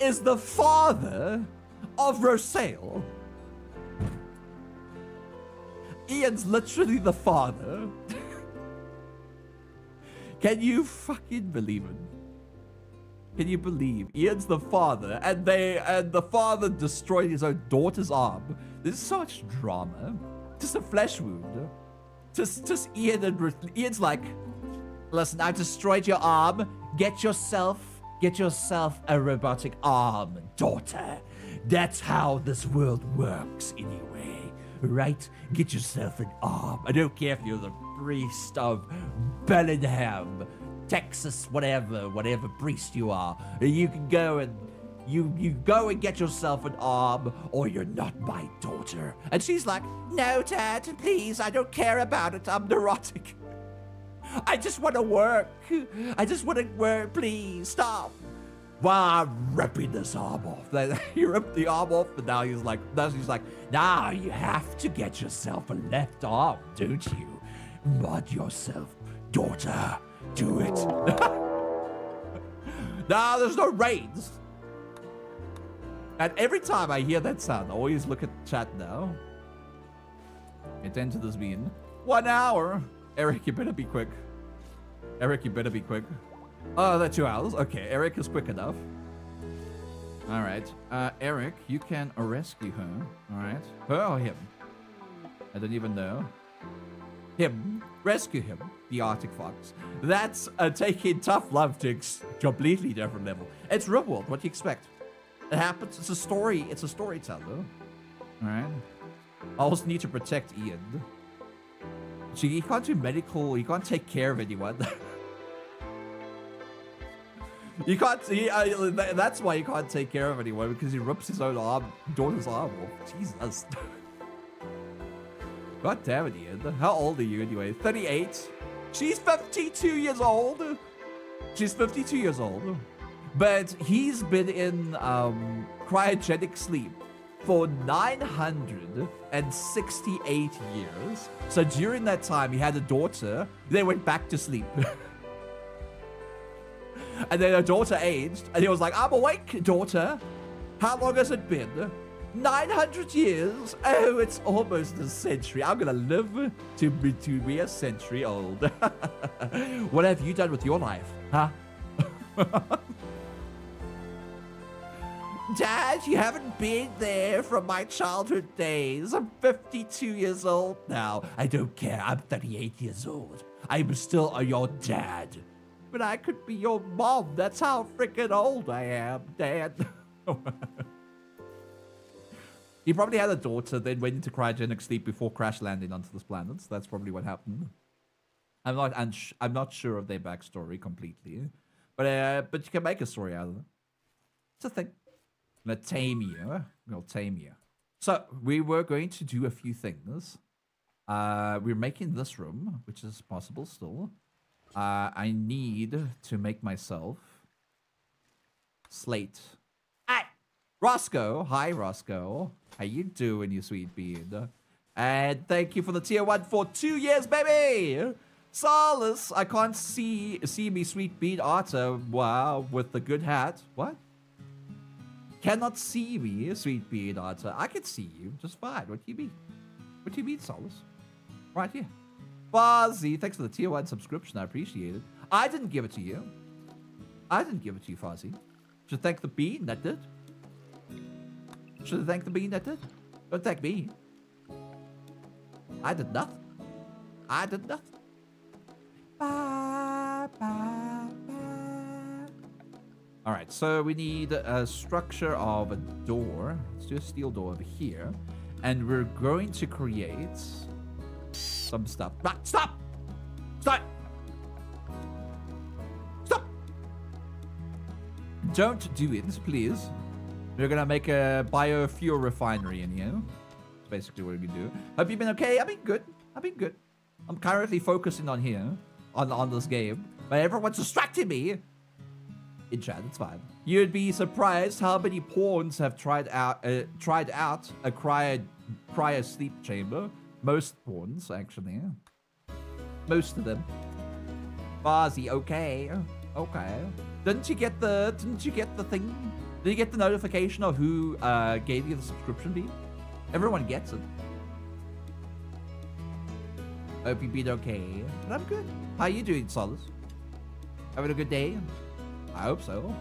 is the father of Rosail. Ian's literally the father. Can you fucking believe it? Can you believe Ian's the father and they and the father destroyed his own daughter's arm? There's so much drama. Just a flesh wound. Just just Ian and. Ian's like, listen, I destroyed your arm. Get yourself get yourself a robotic arm, daughter. That's how this world works anyway. Right? Get yourself an arm. I don't care if you're the priest of Bellingham, Texas, whatever, whatever priest you are. You can go and you you go and get yourself an arm, or you're not my daughter. And she's like, No, Dad, please, I don't care about it. I'm neurotic. I just want to work. I just want to work. Please stop. Wow, I'm ripping this arm off. he ripped the arm off, and now he's like, now she's like, now you have to get yourself a left arm, don't you? Mod yourself, daughter. Do it. nah, there's no raids. And every time I hear that sound, I always look at chat now. It enter this being one hour. Eric, you better be quick. Eric, you better be quick. Oh, that's two hours. Okay, Eric is quick enough. All right. Uh, Eric, you can rescue her. All right. Her or him? I don't even know. Him. Rescue him. The Arctic Fox. That's uh, taking tough love to a completely different level. It's RimWorld. What do you expect? It happens. It's a story. It's a storyteller. All right. I also need to protect Ian. So he can't do medical. He can't take care of anyone. you can't. He, uh, that's why he can't take care of anyone because he rips his own arm, daughter's arm off. Jesus. God damn it, Ian. How old are you anyway? 38. She's 52 years old. She's 52 years old. But he's been in um, cryogenic sleep for 968 years. So during that time, he had a daughter. They went back to sleep. and then her daughter aged, and he was like, I'm awake, daughter. How long has it been? 900 years? Oh, it's almost a century. I'm gonna live to be, to be a century old. what have you done with your life, huh? Dad, you haven't been there from my childhood days. I'm 52 years old now. I don't care. I'm 38 years old. I'm still your dad. But I could be your mom. That's how freaking old I am, Dad. he probably had a daughter, then went into cryogenic sleep before crash landing onto this planet. So that's probably what happened. I'm not I'm not sure of their backstory completely, but uh, but you can make a story out of it. It's a thing. Gonna tame you. So we were going to do a few things. Uh, we're making this room, which is possible still. Uh, I need to make myself slate. Roscoe. Hi, Roscoe. How you doing, you sweet bean? And thank you for the tier one for two years, baby. Solace, I can't see see me, sweet bean Arthur. Wow, with the good hat. What? Cannot see me, sweet bean Arthur. I can see you just fine. What do you mean? What do you mean, Solace? Right here. Fozzie, thanks for the tier one subscription. I appreciate it. I didn't give it to you. I didn't give it to you, Fozzie. Should thank the bean that did. Should have thanked the bean that did. Don't thank me. I did nothing. I did ba. All right, so we need a structure of a door. Let's do a steel door over here. And we're going to create some stuff. Ah, Stop! Stop! Stop! Don't do it, please. We're gonna make a biofuel refinery in here. That's basically what we can do. Hope you've been okay. I've been good. I've been good. I'm currently focusing on here, on on this game, but everyone's distracting me. In chat, it's fine. You'd be surprised how many pawns have tried out uh, tried out a cryo cryo sleep chamber. Most pawns, actually. Most of them. Fozzie, okay, okay. Didn't you get the? Didn't you get the thing? Did you get the notification of who uh, gave you the subscription fee? Everyone gets it. Hope you've been okay. But I'm good. How you doing, Solus? Having a good day? I hope so.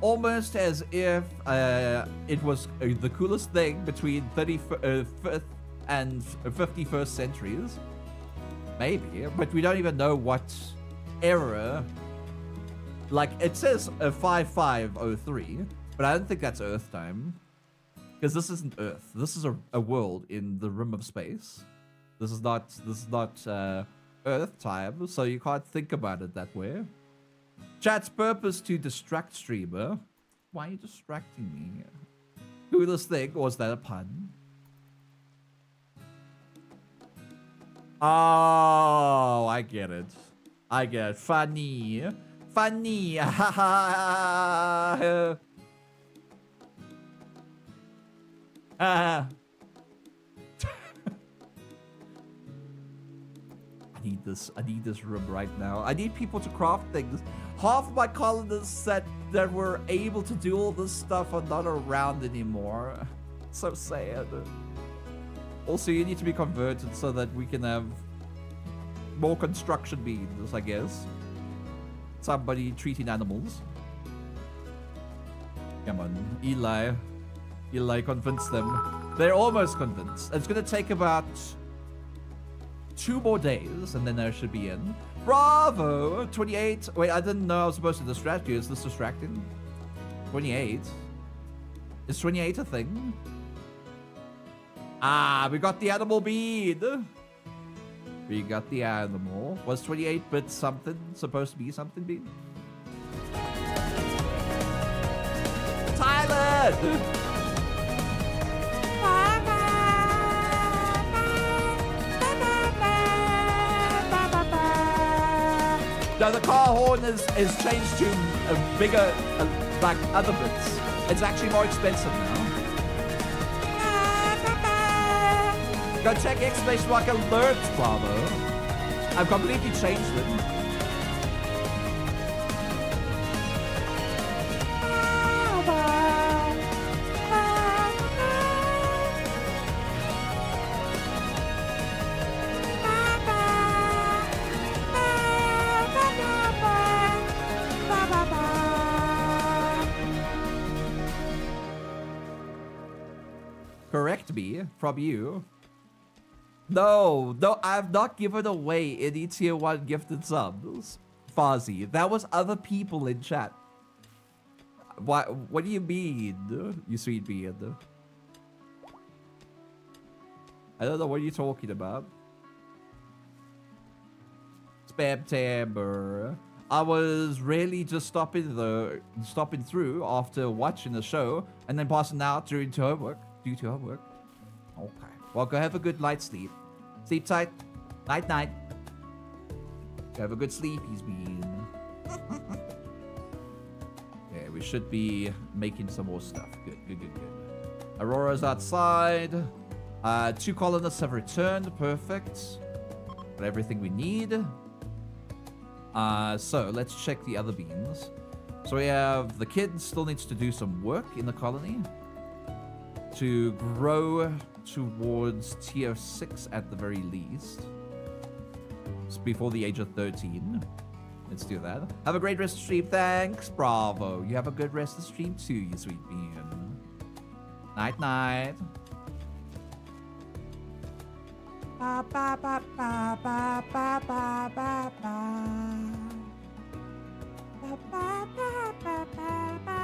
Almost as if uh, it was uh, the coolest thing between 35th and 51st centuries. Maybe, but we don't even know what era. Like, it says uh, 5503, but I don't think that's Earth time. Because this isn't Earth. This is a, a world in the rim of space. This is not, this is not uh, Earth time, so you can't think about it that way. Chat's purpose to distract streamer. Why are you distracting me? Coolest thing, was that a pun? Oh, I get it. I get it. Funny. Funny. Ah. I need this. I need this room right now. I need people to craft things. Half my colonists that that were able to do all this stuff are not around anymore. So sad. Also, you need to be converted so that we can have more construction beans, I guess. Somebody treating animals. Come on, Eli. Eli, convince them. They're almost convinced. It's gonna take about two more days, and then I should be in. Bravo! 28. Wait, I didn't know I was supposed to distract you. Is this distracting? 28. Is 28 a thing? Ah, we got the animal bead. We got the animal. Was 28 bit something supposed to be something bead? Tyler! No, the car horn is, is changed to a bigger, uh, like other bits. It's actually more expensive now. Go check exclamation mark alerts, Bravo. I've completely changed them. Correct me from you. No, no, I have not given away any tier 1 gifted subs. Fozzie, that was other people in chat. What, what do you mean, you sweet beard? I don't know what you're talking about. Spam Timber. I was really just stopping the stopping through after watching the show and then passing out during to homework. Due to homework. Okay. Well, go have a good night sleep. Sleep tight. Night night. Go have a good sleep, he's been. okay, we should be making some more stuff. Good, good, good, good. Aurora's outside. Uh, two colonists have returned. Perfect. Got everything we need. Uh, so let's check the other beans. So we have the kid still needs to do some work in the colony to grow towards tier 6 at the very least. It's before the age of 13. Let's do that. Have a great rest of the stream. Thanks. Bravo. You have a good rest of the stream too, you sweet bean. Night night. Ba, ba, ba, ba, ba, ba, ba, ba, ba. Ba, ba, ba, ba, ba, ba, ba, ba.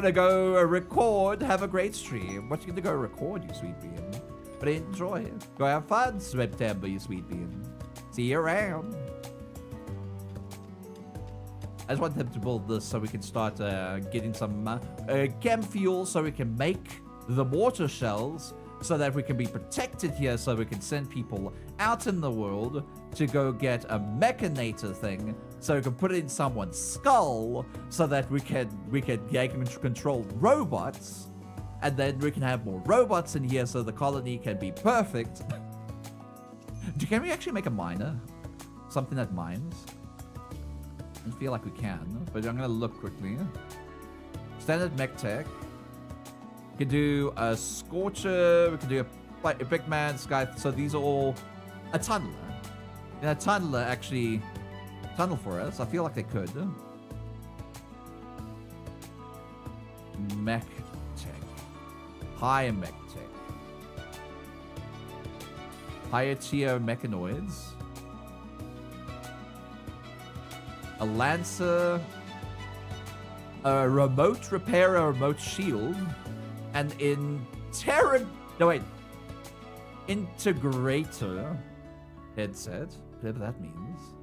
gonna go uh, record. Have a great stream. What you gonna go record, you sweet bean? But enjoy. Go have fun, September, you sweet bean. See you around. I just want them to build this so we can start uh, getting some uh, uh, chem fuel so we can make the mortar shells so that we can be protected here so we can send people out in the world to go get a mechanitor thing so we can put it in someone's skull so that we can we can yeah, control robots and then we can have more robots in here so the colony can be perfect can we actually make a miner something that mines I feel like we can, but I'm gonna look quickly. Standard mech tech. We can do a scorcher. We can do a, a big man sky. So these are all a tunneler. Yeah, a tunneler actually tunnel for us. I feel like they could. Mech tech. Higher mech tech. Higher tier mechanoids. a lancer, a remote repair, a remote shield, and in terra. No wait, integrator headset, whatever that means.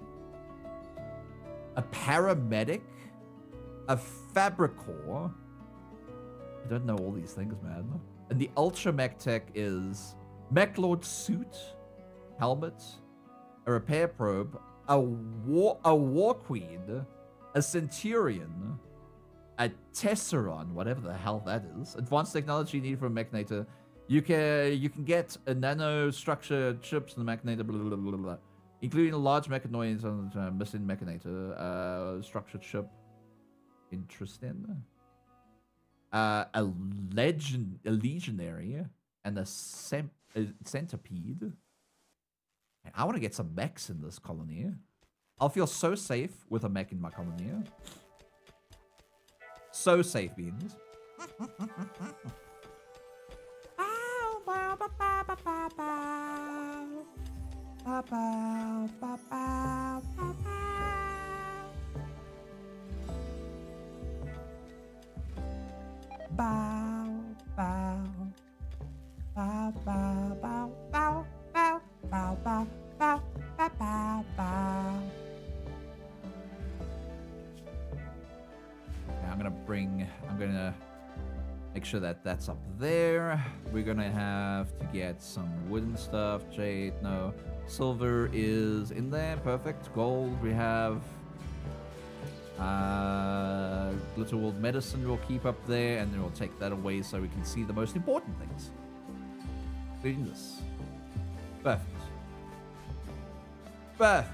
A paramedic, a fabricor. I don't know all these things, man. And the ultra mech tech is mech lord suit, helmet, a repair probe, a war a war queen, a centurion, a tesseron, whatever the hell that is. Advanced technology needed for a mechanitor. You can you can get a nanostructure chips in the mechanitor, blah, blah, blah, blah, including a large mechanoids on the uh, missing mechanitor, uh, structured ship. Interesting. Uh, a legend, a legionary, and a, sem- a centipede. And I want to get some mechs in this colony. I'll feel so safe with a mech in my colony. So safe, Beans. Bow, bow, bow, bow, bow, bow, bow, bow, bow, bow, bow, bow, bow. Okay, I'm gonna bring. I'm gonna make sure that that's up there. We're gonna have to get some wooden stuff. Jade, no. Silver is in there. Perfect. Gold, we have. Uh, Little World Medicine we'll keep up there, and then we'll take that away so we can see the most important things. Including this. Perfect. Perfect.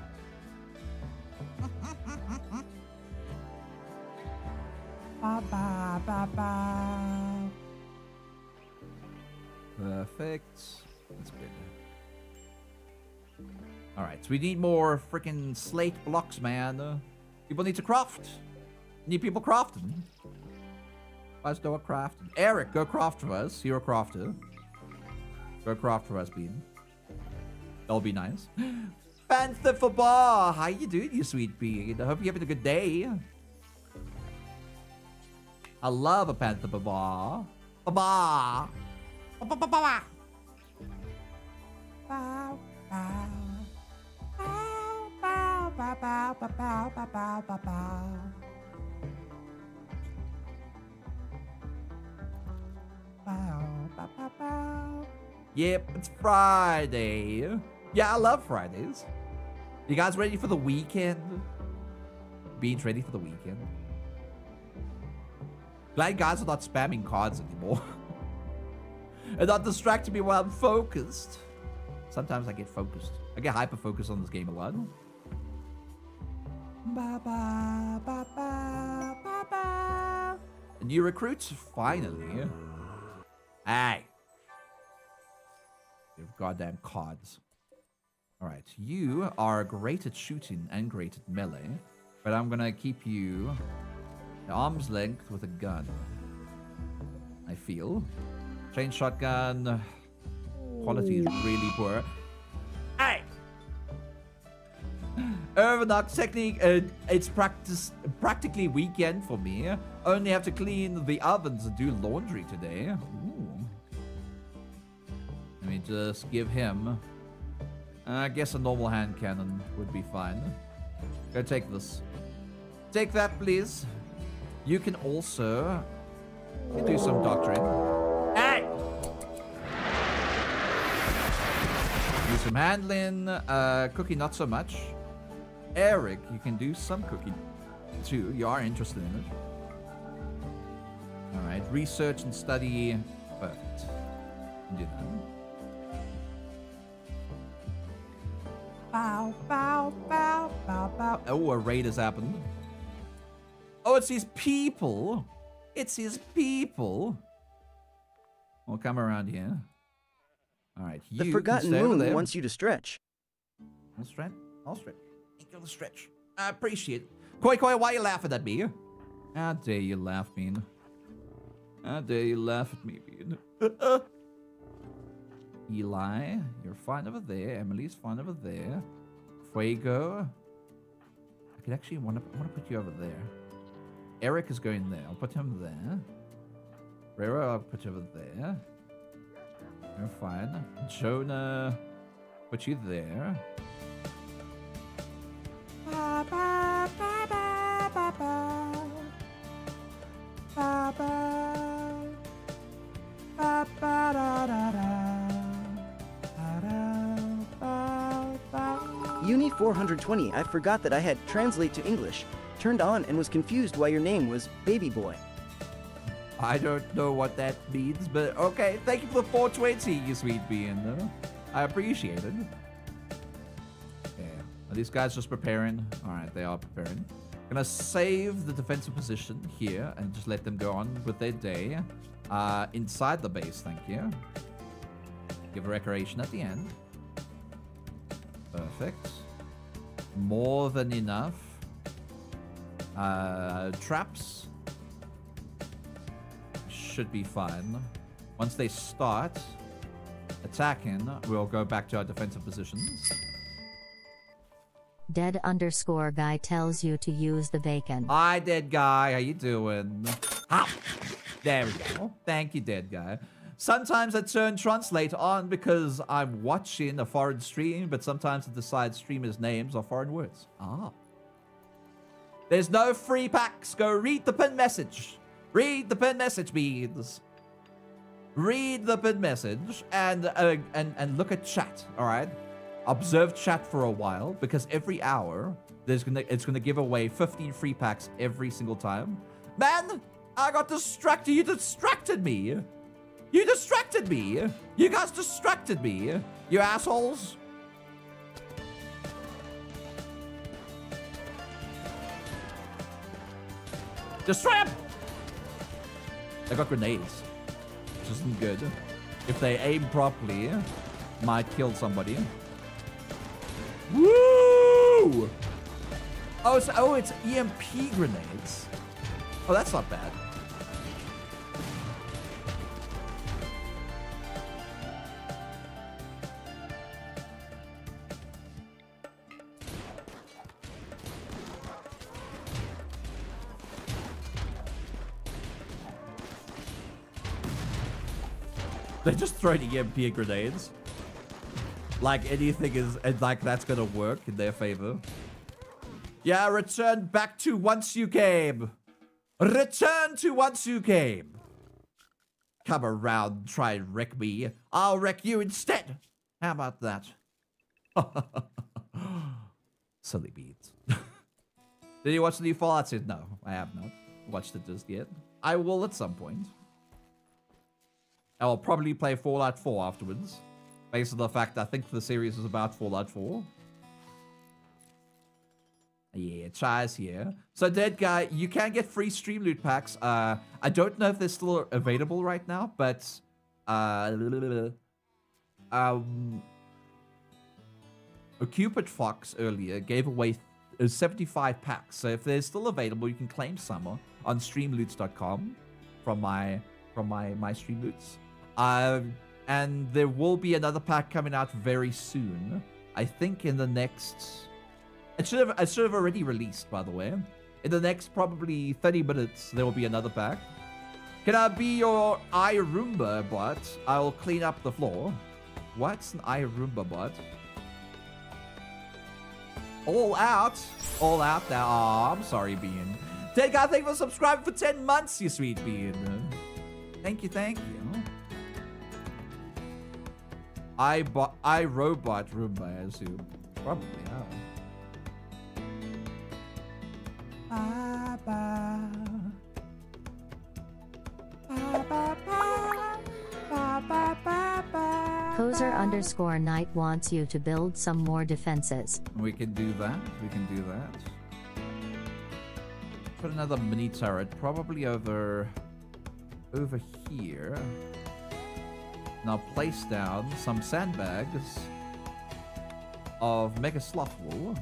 ba, ba, ba, ba. Perfect. That's good. Alright, so we need more freaking slate blocks, man. Uh, people need to craft. Need people crafting. Let's do a crafting. Eric, go craft for us. You're a crafter. Go craft for us, Bean. That'll be nice. Panther for bar. How you doing, you sweet bean? I hope you're having a good day. I love a panther for bar. Ba Yep, it's Friday. Yeah, I love Fridays. You guys ready for the weekend? Beans ready for the weekend? Glad guys are not spamming cards anymore. and not distracting me while I'm focused. Sometimes I get focused. I get hyper focused on this game a lot. Ba, ba, ba, ba, ba, ba. New recruits, finally. Hey. You goddamn cards. Alright, you are great at shooting and great at melee, but I'm gonna keep you at arm's length with a gun. I feel. Chain shotgun. Quality is really poor. Hey! Ervinox technique, uh, it's practiced practically weekend for me. Only have to clean the ovens and do laundry today. Ooh. Let me just give him... I guess a normal hand cannon would be fine. Go take this. Take that, please. You can also do some doctoring. Do some handling. Uh, cooking, not so much. Eric, you can do some cooking too. You are interested in it. All right. Research and study. Perfect. Do that. Bow, bow, bow, bow, bow. Oh, a raid has happened. Oh, it's his people. It's his people. We'll come around here. All right. The Forgotten can stay over Moon there. wants you to stretch. I'll stretch. I'll stretch. Ain't gonna stretch. I appreciate it. Koi Koi, why are you laughing at me? How dare you laugh, Bean? How dare you laugh at me, Bean? Eli, you're fine over there. Emily's fine over there. Fuego. I could actually want to want to put you over there. Eric is going there. I'll put him there. Rero, I'll put you over there. You're fine. Jonah, put you there. Ba, ba, ba. Uni 420, I forgot that I had translate to English. Turned on and was confused why your name was Baby Boy. I don't know what that means, but okay. Thank you for the 420, you sweet though. I appreciate it. Yeah. Are these guys just preparing? Alright, they are preparing. Gonna save the defensive position here and just let them go on with their day. Uh, inside the base, thank you. Give a recreation at the end. Perfect. More than enough. Uh, traps should be fine. Once they start attacking, we'll go back to our defensive positions. Dead underscore guy tells you to use the bacon. Hi, dead guy. How you doing? Ah, there we go. Thank you, dead guy. Sometimes I turn translate on because I'm watching a foreign stream, but sometimes it decides streamers' names are foreign words. Ah. There's no free packs. Go read the pin message. Read the pin message, beads. Read the pin message and uh, and and look at chat. All right. Observe chat for a while because every hour there's gonna it's gonna give away 15 free packs every single time. Man, I got distracted. You distracted me. You distracted me. You guys distracted me. You assholes. Destroy him! They got grenades, which isn't good. If they aim properly, might kill somebody. Woo! Oh, it's, oh, it's EMP grenades. Oh, that's not bad. They just throw the EMP grenades. Like anything is, like that's gonna work in their favor. Yeah, return back to once you came. Return to once you came. Come around, try and wreck me. I'll wreck you instead. How about that? Silly beads. Did you watch the new Fallout? No, I have not watched it just yet. I will at some point. I'll probably play Fallout 4 afterwards. Based on the fact I think the series is about Fallout 4. Yeah, Chai's here. So, Dead Guy, you can get free stream loot packs. Uh, I don't know if they're still available right now, but... Uh, um, a Cupid Fox earlier gave away uh, 75 packs. So if they're still available, you can claim some on streamloots.com from my from my my streamloots. Um, and there will be another pack coming out very soon. I think in the next. It should have. It should have already released, by the way. In the next probably 30 minutes, there will be another pack. Can I be your iRoomba bot? I'll clean up the floor. What's an iRoomba bot? All out. All out now. Aw, I'm sorry, Bean. Take God, thank you for subscribing for 10 months, you sweet Bean. Thank you, thank you. I bought I robot Roomba, I assume. Probably, yeah. Ba. Kozer underscore Knight wants you to build some more defenses. We can do that. We can do that. Put another mini turret, probably over over here. Now place down some sandbags of Mega Sloth wool.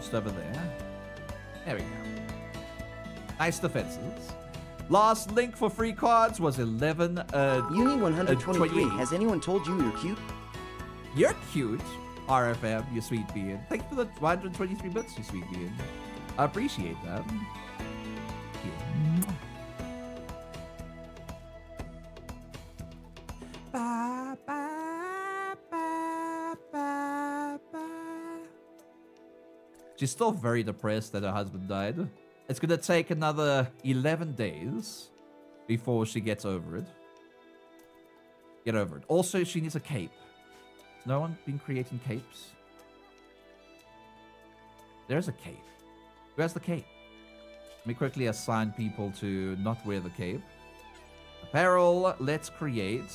Just over there. There we go. Nice defenses. Last link for free cards was 11. Uh, Uni123, uh, has anyone told you you're cute? You're cute, RFM, you sweet being. Thank you for the 123 bits, you sweet being. I appreciate that. Thank She's still very depressed that her husband died. It's gonna take another 11 days before she gets over it. Get over it. Also, she needs a cape. Has no one been creating capes? There's a cape. Who has the cape? Let me quickly assign people to not wear the cape. Apparel, let's create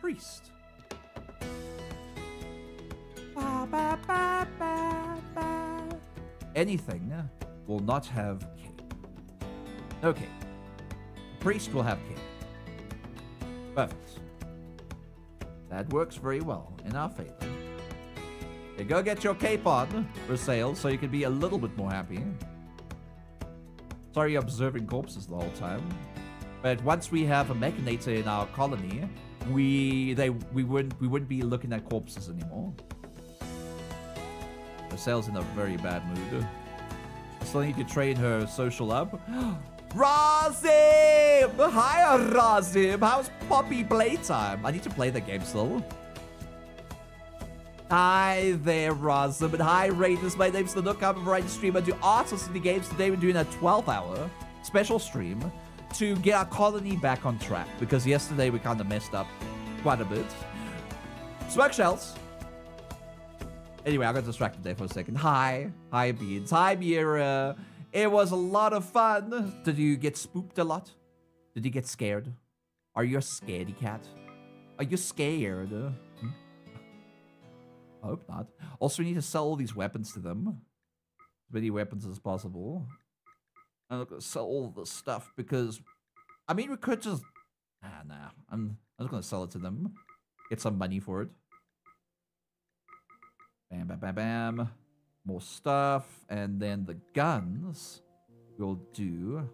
priest. Ba, ba, ba. Anything will not have cape. No cape. Priest will have cape. Perfect. That works very well in our favor. Okay, go get your cape on for sale so you can be a little bit more happy. Sorry observing corpses the whole time. But once we have a mechanitor in our colony, we they we wouldn't we wouldn't be looking at corpses anymore. Roselle's in a very bad mood. I still need to train her social up. Razim! Hi, Razim! How's Poppy playtime? I need to play the game still. Hi there, Razim, and hi, Raiders. My name's Nanukk. I'm a variety streamer. I do in the games. Today we're doing a 12-hour special stream to get our colony back on track because yesterday we kind of messed up quite a bit. Smoke shells. Anyway, I got distracted there for a second. Hi. Hi, Beans. Hi, Mira. It was a lot of fun. Did you get spooked a lot? Did you get scared? Are you a scaredy cat? Are you scared? Hmm? I hope not. Also, we need to sell all these weapons to them. As many weapons as possible. I'm not gonna sell all the stuff because... I mean, we could just... Ah, nah. I'm, I'm just gonna sell it to them. Get some money for it. Bam, bam, bam, bam. More stuff. And then the guns we'll do.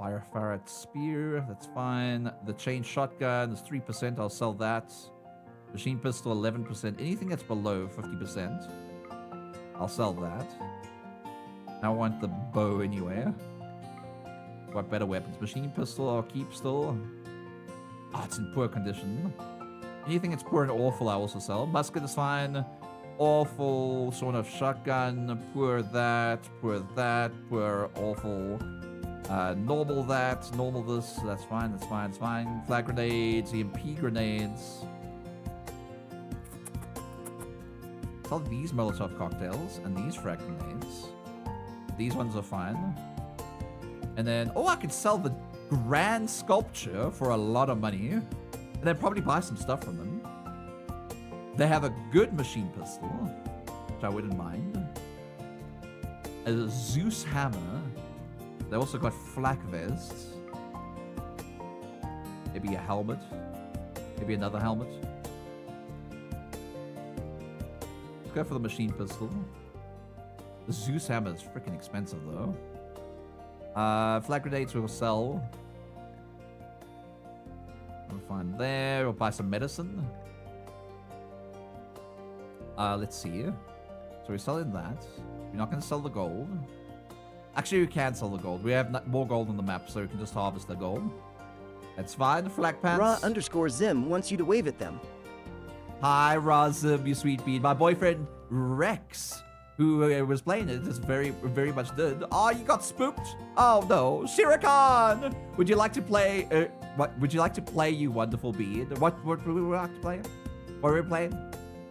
Bioferrite spear, that's fine. The chain shotgun is 3%, I'll sell that. Machine pistol, 11%. Anything that's below 50%, I'll sell that. I want the bow anyway. What better weapons? Machine pistol, I'll keep still. Oh, it's in poor condition. Anything that's poor and awful, I also sell. Musket is fine. Awful, sort of shotgun. Poor that, poor that, poor awful. Uh, normal that, normal this. That's fine, that's fine, that's fine. Flag grenades, EMP grenades. Sell these Molotov cocktails and these frag grenades. These ones are fine. And then, oh, I could sell the grand sculpture for a lot of money. And then probably buy some stuff from them. They have a good machine pistol, which I wouldn't mind. A Zeus hammer. They also got flak vests. Maybe a helmet. Maybe another helmet. Let's go for the machine pistol. The Zeus hammer is freaking expensive though. Uh, grenades will sell. We'll find there. We'll buy some medicine. Uh, let's see. So we're selling that. We're not going to sell the gold. Actually, we can sell the gold. We have more gold on the map, so we can just harvest the gold. That's fine, Flak Pants. Ra underscore Zim wants you to wave at them. Hi, Razum, you sweet bean. My boyfriend Rex, who uh, was playing it, is very, very much did. Oh, you got spooked. Oh no, Shirakan. Would you like to play? Uh, what? Would you like to play, you wonderful bean? What? What would we like to play? What are we playing?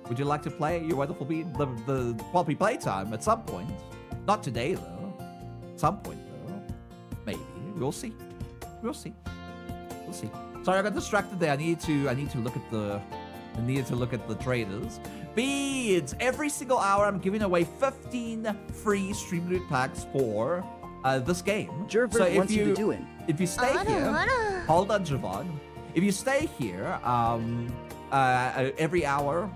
Would you like to play, you wonderful bean? The the probably playtime at some point. Not today though. At some point though. Maybe we'll see. We'll see. We'll see. Sorry, I got distracted there. I need to. I need to look at the. I need to look at the traders. Beads! Every single hour, I'm giving away 15 free Stream Loot packs for uh, this game. Jervert wants you to do it. If you stay here, hold on, Javon. If you stay here, um, uh, uh, every hour,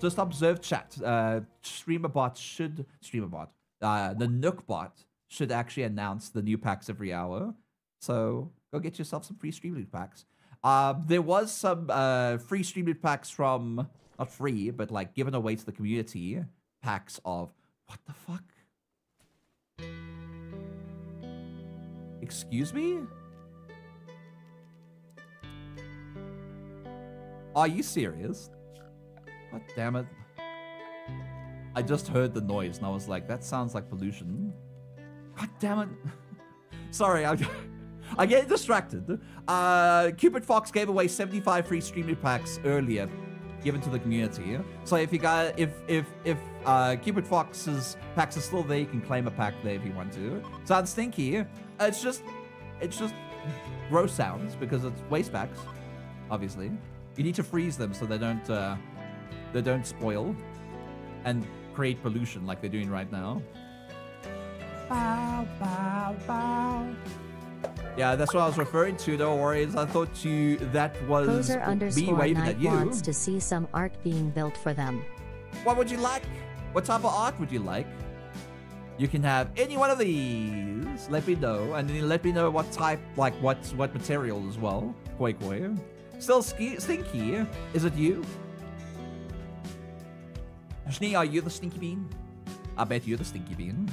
just observe chat. Uh, StreamerBot should StreamerBot, uh, the Nookbot should actually announce the new packs every hour. So go get yourself some free Stream Loot packs. Uh, there was some uh, free Stream Loot packs from not free, but like given away to the community packs of what the fuck. Excuse me? Are you serious? God damn it. I just heard the noise and I was like, that sounds like pollution. God damn it. Sorry, I, I get distracted. Uh, Cupid Fox gave away 75 free streaming packs earlier, given to the community. So if you got, if if if uh, Cupid Fox's packs are still there, you can claim a pack there if you want to. Sounds stinky. It's just, it's just gross sounds because it's waste packs, obviously. You need to freeze them so they don't, uh, they don't spoil and create pollution like they're doing right now. Bow, bow, bow. Yeah, that's what I was referring to. No worries. I thought you that was Poser me underscore waving at you. wants to see some art being built for them. What would you like? What type of art would you like? You can have any one of these. Let me know, and then let me know what type, like what what material as well. Koi koi. Still ski stinky. Is it you? Schnee, are you the stinky bean? I bet you're the stinky bean.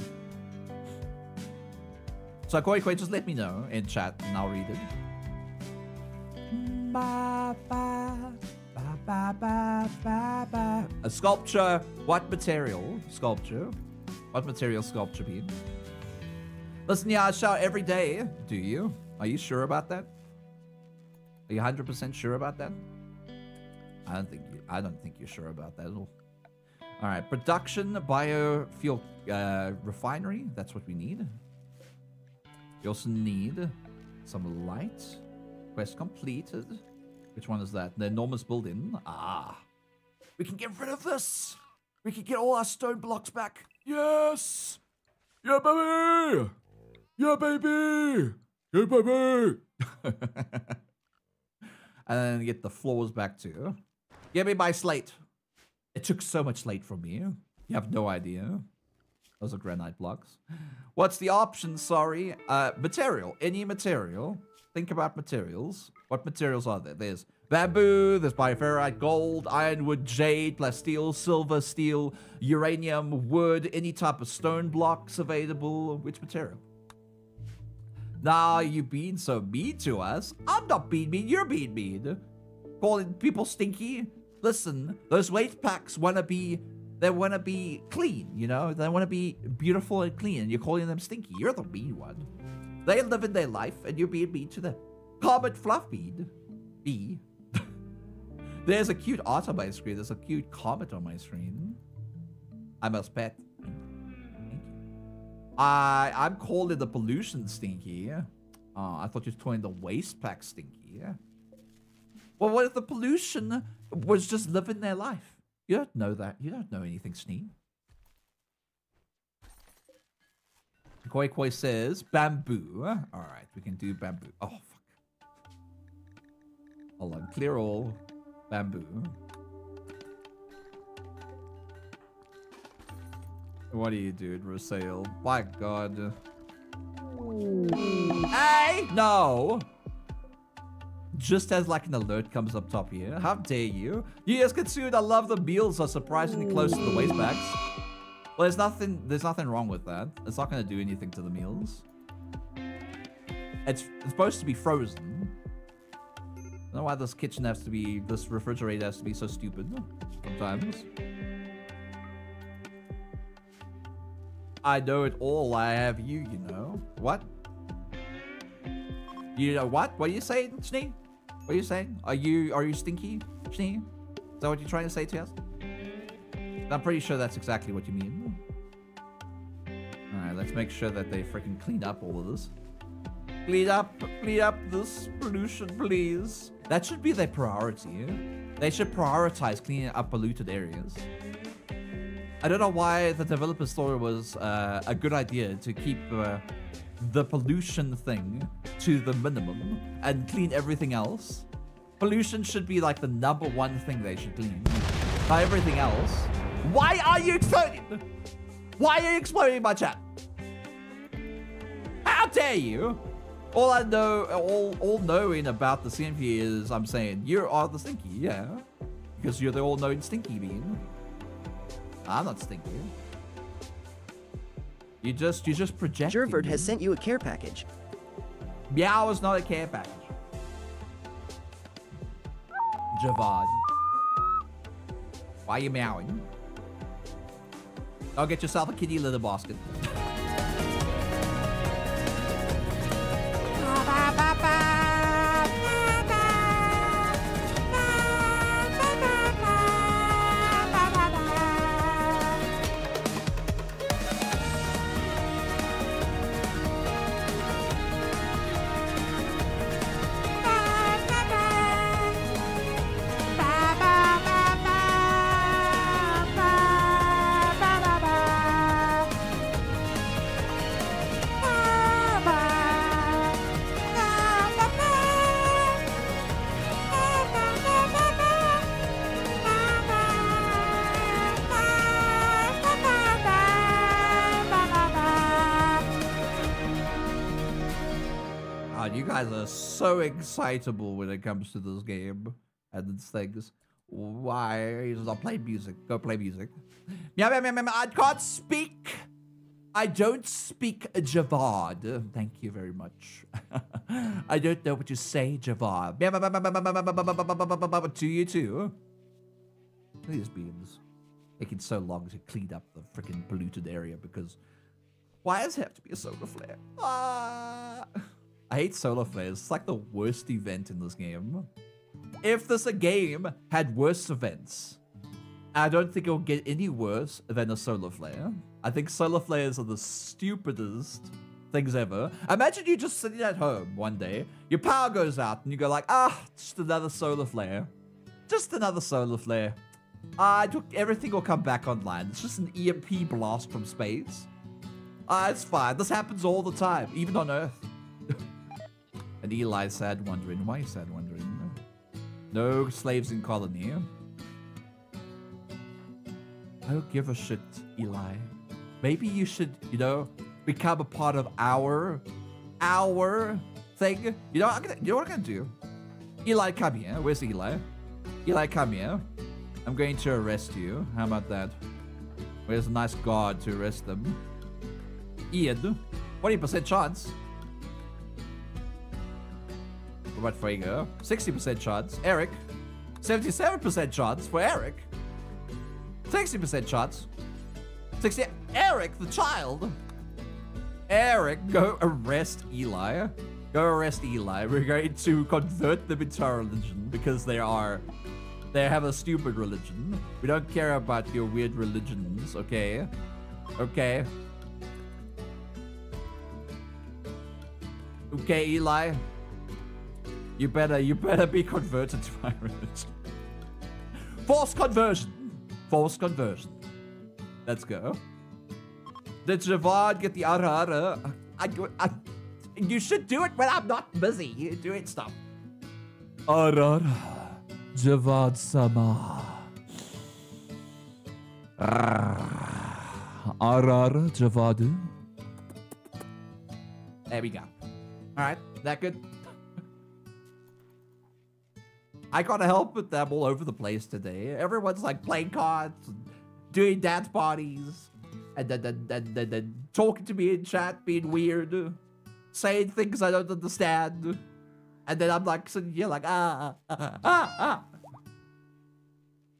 So Koi Koi, just let me know in chat and I'll read it. Ba, ba, ba. A sculpture. What material? Sculpture. What material sculpture be? Listen, yeah, I shout every day. Do you? Are you sure about that? Are you 100% sure about that? I don't think you, I don't think you're sure about that at all. All right, production biofuel uh, refinery. That's what we need. We also need some light. Quest completed. Which one is that? The enormous building. Ah. We can get rid of this. We can get all our stone blocks back. Yes. Yeah, baby. Yeah, baby. Yeah, baby. and then get the floors back too. Give me my slate. It took so much slate from me. You have no idea. Those are granite blocks. What's the option? Sorry. Uh, material. Any material. Think about materials. What materials are there? There's bamboo, there's bioferrite, gold, ironwood, jade, plasteel, silver, steel, uranium, wood, any type of stone blocks available. Which material? Nah, you being so mean to us. I'm not being mean, you're being mean. Calling people stinky. Listen, those weight packs wanna be they want to be clean, you know? They want to be beautiful and clean, and you're calling them stinky. You're the mean one. They live in their life, and you're being mean to them. Comet Fluffbead. B. There's a cute art on my screen. There's a cute comet on my screen. I must pet. I, I'm calling the pollution stinky. Uh, I thought you were calling the waste pack stinky. Well, what if the pollution was just living their life? You don't know that. You don't know anything, Snee. Koi Koi says bamboo. All right, we can do bamboo. Oh, fuck. Hold on. Clear all. Bamboo. What are you doing, Rosail? My god. Hey! No! Just as like an alert comes up top here. How dare you? You Yes, Katsuda, I love the meals are surprisingly close to the waste bags. Well, there's nothing. There's nothing wrong with that. It's not gonna do anything to the meals. It's, it's supposed to be frozen. I don't know why this kitchen has to be. This refrigerator has to be so stupid sometimes. I know it all. I have you. You know what? You know what? What are you saying, Schnee? What are you saying? Are you are you stinky? Is that what you're trying to say to us? I'm pretty sure that's exactly what you mean. Alright, let's make sure that they freaking clean up all of this. Clean up, clean up this pollution, please. That should be their priority. They should prioritize cleaning up polluted areas. I don't know why the developers thought it was uh, a good idea to keep uh, the pollution thing to the minimum and clean everything else. Pollution should be like the number one thing they should clean. By everything else. Why are you exploding? Why are you exploding my chat? How dare you? All I know, all, all knowing about the CMP is I'm saying you are the stinky, yeah. Because you're the all-knowing stinky bean. I'm not stinky. You just, you just project. Jervert has sent you a care package. Meow is not a care package. Javad. Why are you meowing? Go get yourself a kitty litter basket. so excitable when it comes to this game and its things. Why he's not playing music? Go play music. Meow, meow, meow, meow, meow. I can't speak. I don't speak Javad. Thank you very much. I don't know what you say, Javad. Meow, meow, meow, meow, meow, meow, meow, meow, meow, meow, meow, To you too. These beans. Taking so long to clean up the freaking polluted area because why does it have to be a solar flare? Ah. I hate solar flares. It's like the worst event in this game. If this a game had worse events, I don't think it'll get any worse than a solar flare. I think solar flares are the stupidest things ever. Imagine you just sitting at home one day, your power goes out, and you go like, ah, just another solar flare. Just another solar flare. Uh, everything will come back online. It's just an EMP blast from space. Ah, it's fine. This happens all the time, even on Earth. And Eli sad, wondering why sad, wondering. No slaves in colony. I don't give a shit, Eli. Maybe you should, you know, become a part of our, our thing. You know, I'm gonna, you know what I'm gonna do? Eli, come here. Where's Eli? Eli, come here. I'm going to arrest you. How about that? Where's a nice guard to arrest them? Ian, 20% chance. About Fuego? 60% chance. Eric, 77% chance for Eric. 60% chance. 60. Eric, the child. Eric, go arrest Eli. Go arrest Eli. We're going to convert them into our religion because they are. They have a stupid religion. We don't care about your weird religions, okay? Okay. Okay, Eli. You better, you better be converted to my. Forced conversion. Force conversion. Let's go. Did Javad get the Arara? I, I, you should do it when I'm not busy. You do it stuff. Arara. Javad Sama. Arara Javadu. There we go. All right, that good? I gotta help with them all over the place today. Everyone's like playing cards, doing dance parties, and then, then, then, then, then talking to me in chat, being weird, saying things I don't understand, and then I'm like sitting here like ah ah ah ah,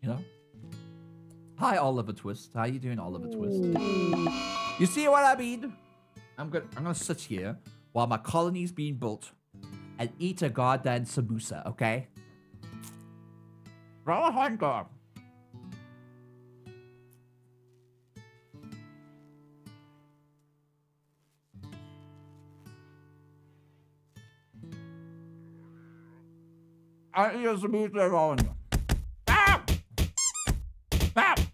you know. Hi Oliver Twist, how you doing, Oliver Twist? You see what I mean? I'm gonna I'm gonna sit here while my colony's being built and eat a goddamn samosa, okay? Hunger. I eat a samosa everyone. Ah! Ah!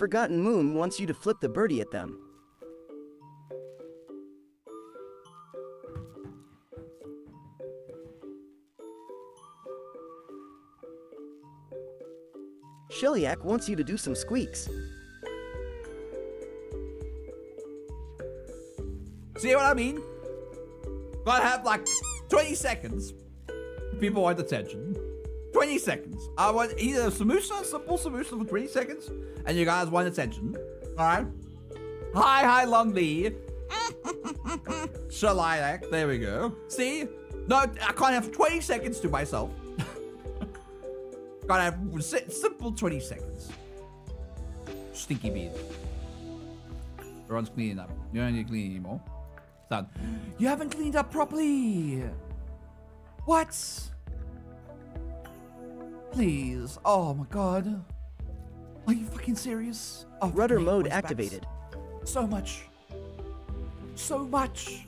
Forgotten Moon wants you to flip the birdie at them. Shellyak wants you to do some squeaks. See what I mean? Gotta have like 20 seconds. People want attention. 20 seconds. I want either a samosa, simple samosa for 20 seconds, and you guys want attention. Alright? Hi, hi, Long Lee. Shalilac. There we go. See? No, I can't have 20 seconds to myself. Gotta have si- simple 20 seconds. Stinky beard. Everyone's cleaning up. You don't need to clean anymore. Done. You haven't cleaned up properly. What? Please. Oh my god. Are you fucking serious? Oh, Rudder mode voice backs. activated. So much. So much.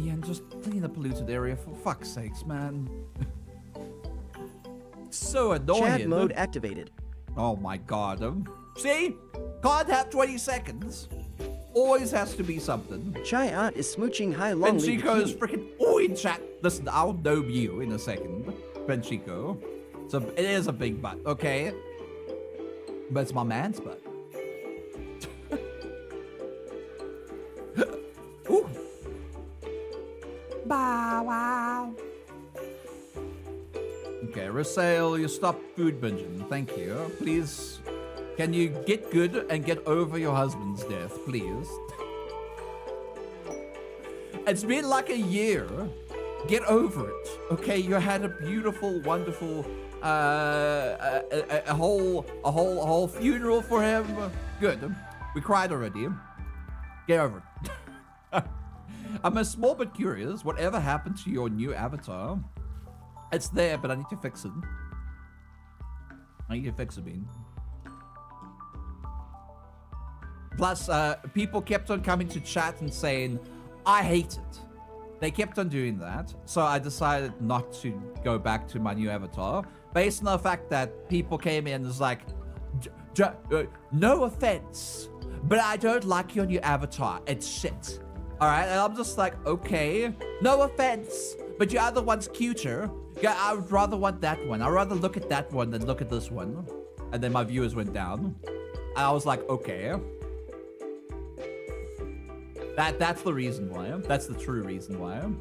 Ian, just clean the polluted area for fuck's sakes, man. so annoying. Chad mode activated. Oh my god. Um, see? Can't have 20 seconds. Always has to be something. Chai Aunt is smooching high long Benchico is king. freaking. In chat. Listen, I'll know you in a second. Benchico. So it is a big butt, okay? But it's my man's butt. Ooh. Bow wow. Okay, Rasail, you stop food binging. Thank you. Please, can you get good and get over your husband's death, please? It's been like a year. Get over it. Okay, you had a beautiful, wonderful, uh, a, a, a whole, a whole, a whole funeral for him. Good. We cried already. Get over it. I'm a small bit curious. Whatever happened to your new avatar? It's there, but I need to fix it. I need to fix it, Bean. Plus, uh, people kept on coming to chat and saying, I hate it. They kept on doing that, so I decided not to go back to my new avatar, based on the fact that people came in and was like, "J- j- uh, no offense, but I don't like your new avatar. It's shit. All right, and I'm just like, okay, no offense, but your other one's cuter. Yeah, I would rather want that one. I'd rather look at that one than look at this one. And then my viewers went down. And I was like, okay. That that's the reason why. I'm. That's the true reason why. I'm.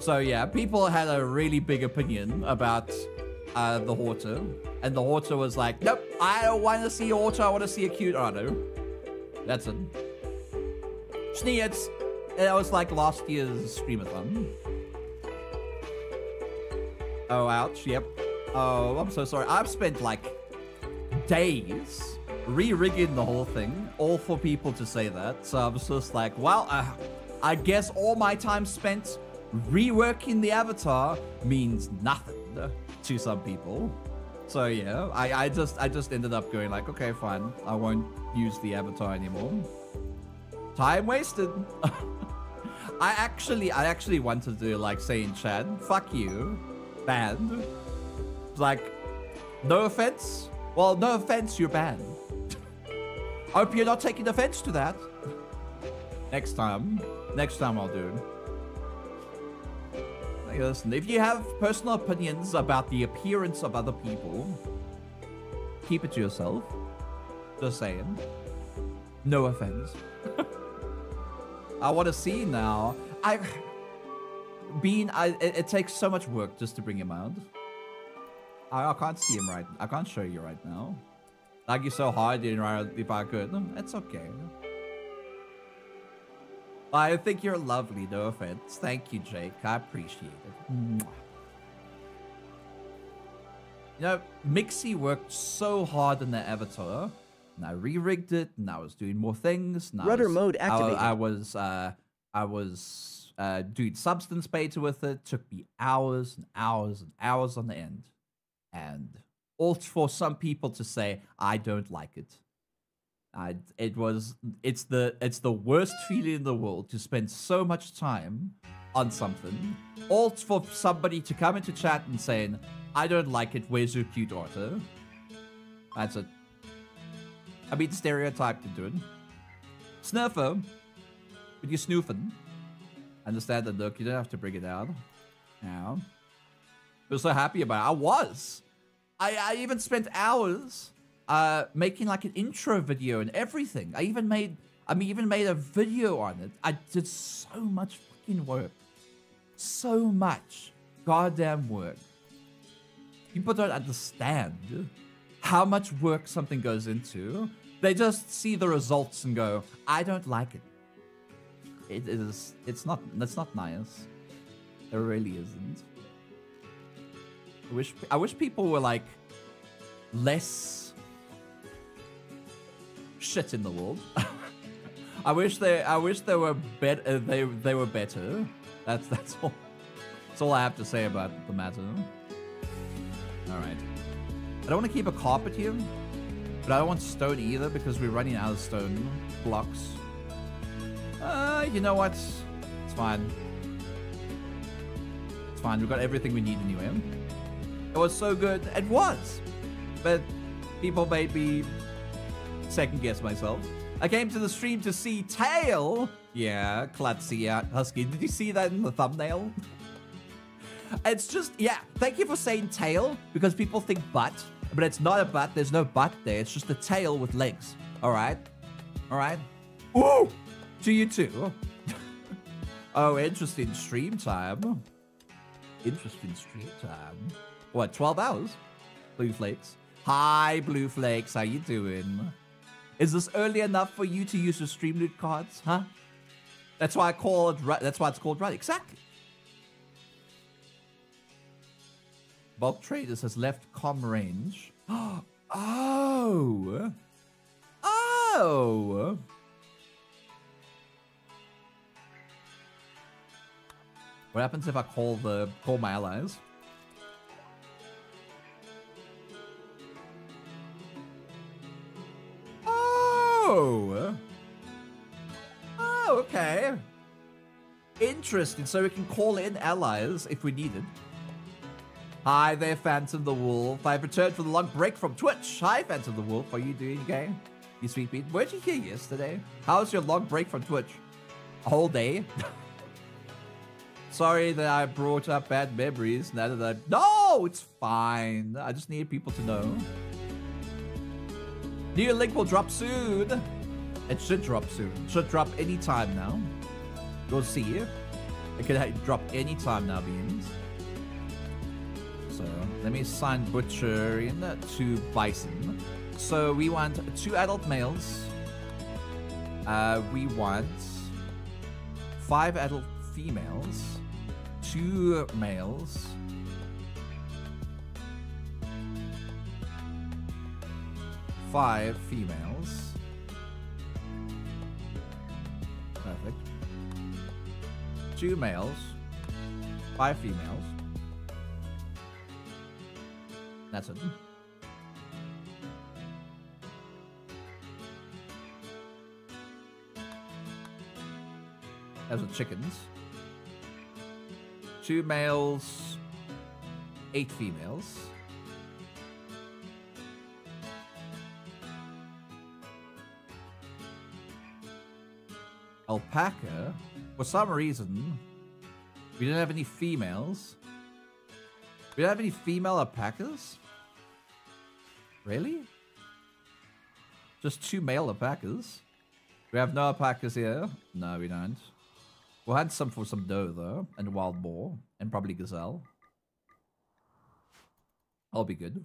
So yeah, people had a really big opinion about uh, the Horta, and the Horta was like, "Nope, I don't want to see Horta. I want to see a cute Arno." That's it. Schneerz. That was like last year's streamathon. Oh, ouch. Yep. Oh, I'm so sorry. I've spent like days re-rigging the whole thing, all for people to say that. So I was just like, well, uh, I guess all my time spent reworking the avatar means nothing to some people. So yeah, I, I just I just ended up going like, okay, fine, I won't use the avatar anymore. Time wasted. I actually I actually wanted to do like say in chat, fuck you, banned. Like, no offense. Well, no offense, you're banned. Hope you're not taking offense to that. Next time. Next time I'll do it. Listen, if you have personal opinions about the appearance of other people, keep it to yourself. Just saying. No offense. I want to see now. I being I it, it takes so much work just to bring him out. I, I can't see him right. I can't show you right now. You so hard, you know, if I could. It's okay. I think you're lovely, no offense. Thank you, Jake. I appreciate it. Mwah. You know, Mixie worked so hard on the avatar, and I re-rigged it, and I was doing more things. I Rudder was- mode I- activated. I, was, uh, I was uh, doing substance beta with it. Took me hours and hours and hours on the end, and all for some people to say I don't like it. I, it was it's the it's the worst feeling in the world to spend so much time on something all for somebody to come into chat and saying i don't like it where's your cute daughter? That's it i mean stereotyped into it. Snuffer but you're snoofing understand that look you don't have to bring it out yeah I was so happy about it. I was i i even spent hours uh, making like an intro video and everything. I even made, I mean, even made a video on it. I did so much fucking work, so much goddamn work. People don't understand how much work something goes into. They just see the results and go, "I don't like it." It is. It's not. That's not nice. It really isn't. I wish. I wish people were like less shit in the world. I wish they I wish they were better they they were better. That's that's all that's all I have to say about the matter. Alright. I don't want to keep a carpet here, but I don't want stone either because we're running out of stone blocks. Uh you know what? It's fine. It's fine, we've got everything we need anyway. It was so good. It was. But people made me second guess myself. I came to the stream to see Tail. Yeah, out Husky. Did you see that in the thumbnail? It's just, yeah, thank you for saying tail because people think butt, but it's not a butt. There's no butt there. It's just a tail with legs. All right? All right? Ooh! To you too. oh, interesting stream time. Interesting stream time. What, 12 hours? Blue Flakes. Hi, Blue Flakes. How you doing? Is this early enough for you to use your stream loot cards, huh? That's why I call it. That's why it's called right. Exactly. Bulk Traders has left com range. Oh. Oh. What happens if I call the call my allies? Oh. Oh, okay. Interesting. So we can call in allies if we needed. Hi there, Phantom the Wolf. I've returned from the long break from Twitch. Hi, Phantom the Wolf. Are you doing okay? You sweet beat. Where'd you hear yesterday? How was your long break from Twitch? A whole day? Sorry that I brought up bad memories now that I... No, it's fine. I just need people to know. New link will drop soon. It should drop soon. Should drop anytime now. You'll see. It could drop anytime now, beans. So let me assign Butcher in to Bison. So we want two adult males. Uh, we want five adult females, two males, five females. Perfect. Two males, five females. That's it. Those are chickens. Two males, eight females. Alpaca. For some reason, we didn't have any females. We don't have any female alpacas? Really? Just two male alpacas? We have no alpacas here? No, we don't. We'll hunt some for some doe, though, and wild boar, and probably gazelle. I'll be good.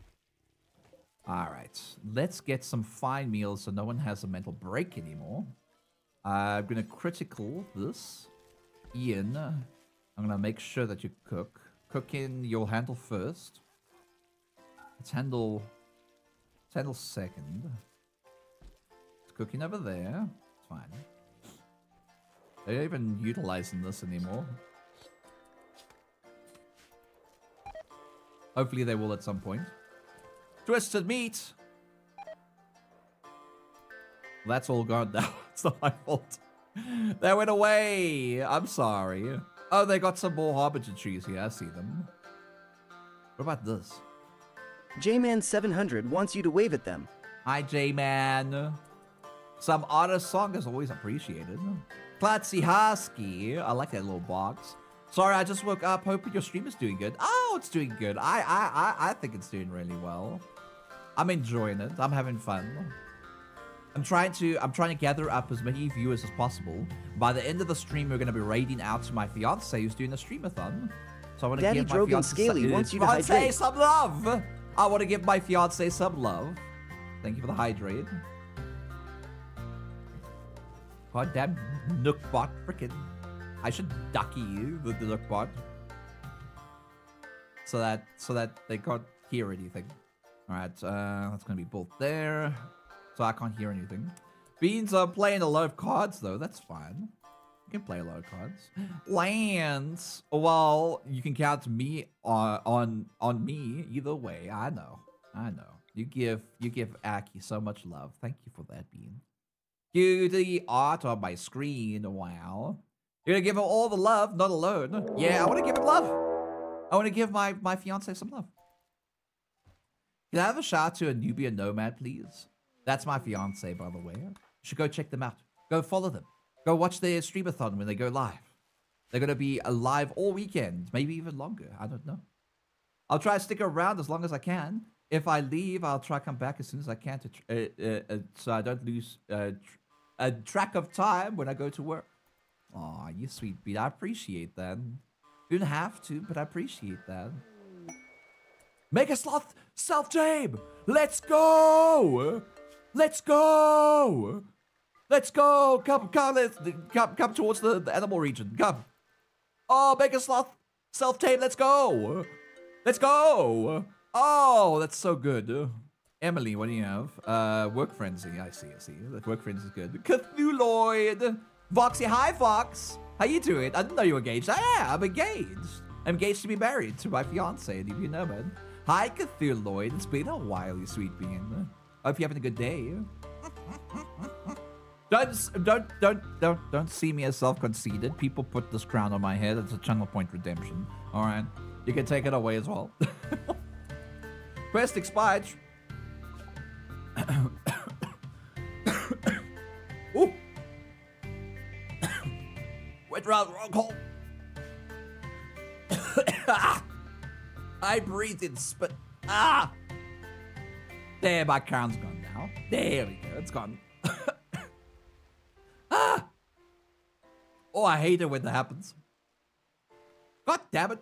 All right, let's get some fine meals so no one has a mental break anymore. I'm gonna critical this. Ian, I'm gonna make sure that you cook. Cooking, you'll handle first. Let's handle. Let's handle second. It's cooking over there. It's fine. They're not even utilizing this anymore. Hopefully they will at some point. Twisted meat! That's all gone now. it's not my fault. They went away! I'm sorry. Oh, they got some more harbinger trees here. I see them. What about this? J-Man700 wants you to wave at them. Hi, J-Man. Some artist song is always appreciated. Klatsy Husky. I like that little box. Sorry, I just woke up. Hoping your stream is doing good. Oh, it's doing good. I, I, I, I think it's doing really well. I'm enjoying it. I'm having fun. I'm trying to, I'm trying to gather up as many viewers as possible. By the end of the stream, we're going to be raiding out to my fiance who's doing a streamathon. So I want to Daddy give my fiance Scaly some, wants you to hydrate. some love. I want to give my fiance some love. Thank you for the hydrate. God damn Nookbot, frickin'. I should ducky you, the, the Nookbot. So that, so that they can't hear anything. Alright, uh, that's gonna be both there. So I can't hear anything. Beans are playing a lot of cards though, that's fine. You can play a lot of cards. Lands. Well, you can count me on on on me either way. I know. I know. You give you give Aki so much love. Thank you for that, Bean. You the art on my screen. Wow. You're gonna give him all the love, not alone. Yeah, I wanna give him love. I wanna give my, my fiance some love. Can I have a shout out to a Nubian Nomad, please? That's my fiance, by the way. You should go check them out. Go follow them. Go watch their streamathon when they go live. They're going to be alive all weekend, maybe even longer. I don't know. I'll try to stick around as long as I can. If I leave, I'll try to come back as soon as I can to uh, uh, uh, so I don't lose uh, a track of time when I go to work. Aw, you sweet beat. I appreciate that. You don't have to, but I appreciate that. Make a sloth self tape. Let's go. Let's go. Let's go. Come, come, let's come, come towards the, the animal region. Come. Oh, make a sloth self tape. Let's go. Let's go. Oh, that's so good. Emily, what do you have? Uh, work frenzy. I see. I see. Work frenzy is good. Cthulhuid. Voxy, hi, Fox. How you doing? I didn't know you were engaged. Yeah, I'm engaged. I'm engaged to be married to my fiance, Do you know, man. Hi, Cthulhuid. It's been a while, you sweet bean. Hope you're having a good day. Don't, don't, don't, don't, don't see me as self-conceited. People put this crown on my head. It's a channel point redemption. All right, you can take it away as well. Quest expired. Ooh. Went round the wrong hole. I breathe in spit. Ah! There, my crown's gone now. There we go. It's gone. ah! Oh, I hate it when that happens. God damn it.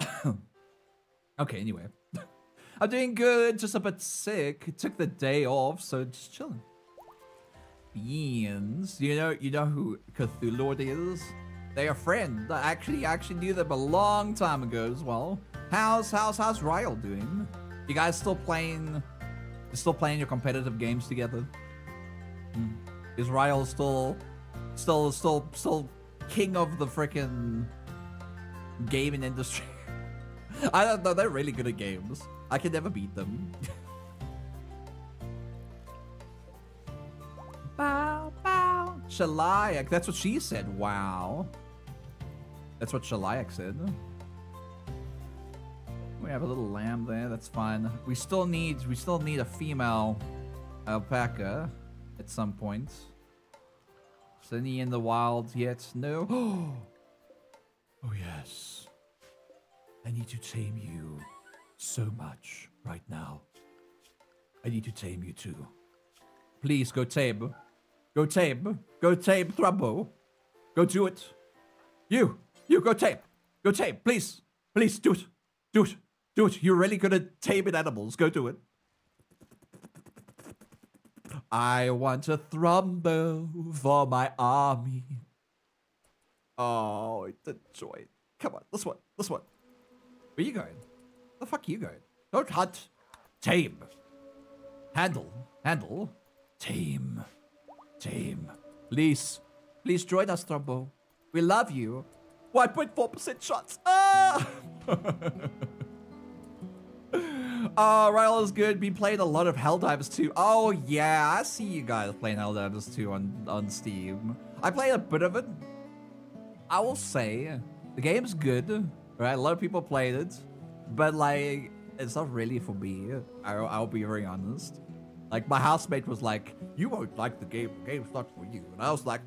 okay, anyway. I'm doing good, just a bit sick. Took the day off, so just chilling. Beans. You know you know who Cthulhu is? They're a friend. I actually actually knew them a long time ago as well. How's how's how's Ryle doing? You guys still playing still playing your competitive games together? Hmm. Is Ryle still, still, still, still king of the freaking gaming industry? I don't know. They're really good at games. I can never beat them. bow, bow. Shalayak. That's what she said. Wow. That's what Shalayak said. We have a little lamb there. That's fine. We still need. We still need a female alpaca at some point. Is any in the wild yet? No. oh yes. I need to tame you so much right now. I need to tame you too. Please go tame. Go tame. Go tame Thrumbo. Go do it. You. You go tame. Go tame. Please. Please do it. Do it. Do it. You're really good at taming animals. Go do it. I want a Thrumbo for my army. Oh, it's a joy. Come on. This one. This one. Where you going? The fuck are you going? Don't hunt. Tame. Handle. Handle. Tame. Tame. Please. Please join us, Thrumbo. We love you. 1.4% shots. Ah! Ryle is good. Been playing a lot of Helldivers 2. Oh, yeah. I see you guys playing Helldivers 2 on, on Steam. I played a bit of it. I will say, the game's good. Right? A lot of people played it. But, like, it's not really for me. I, I'll be very honest. Like, my housemate was like, you won't like the game. The game's not for you. And I was like,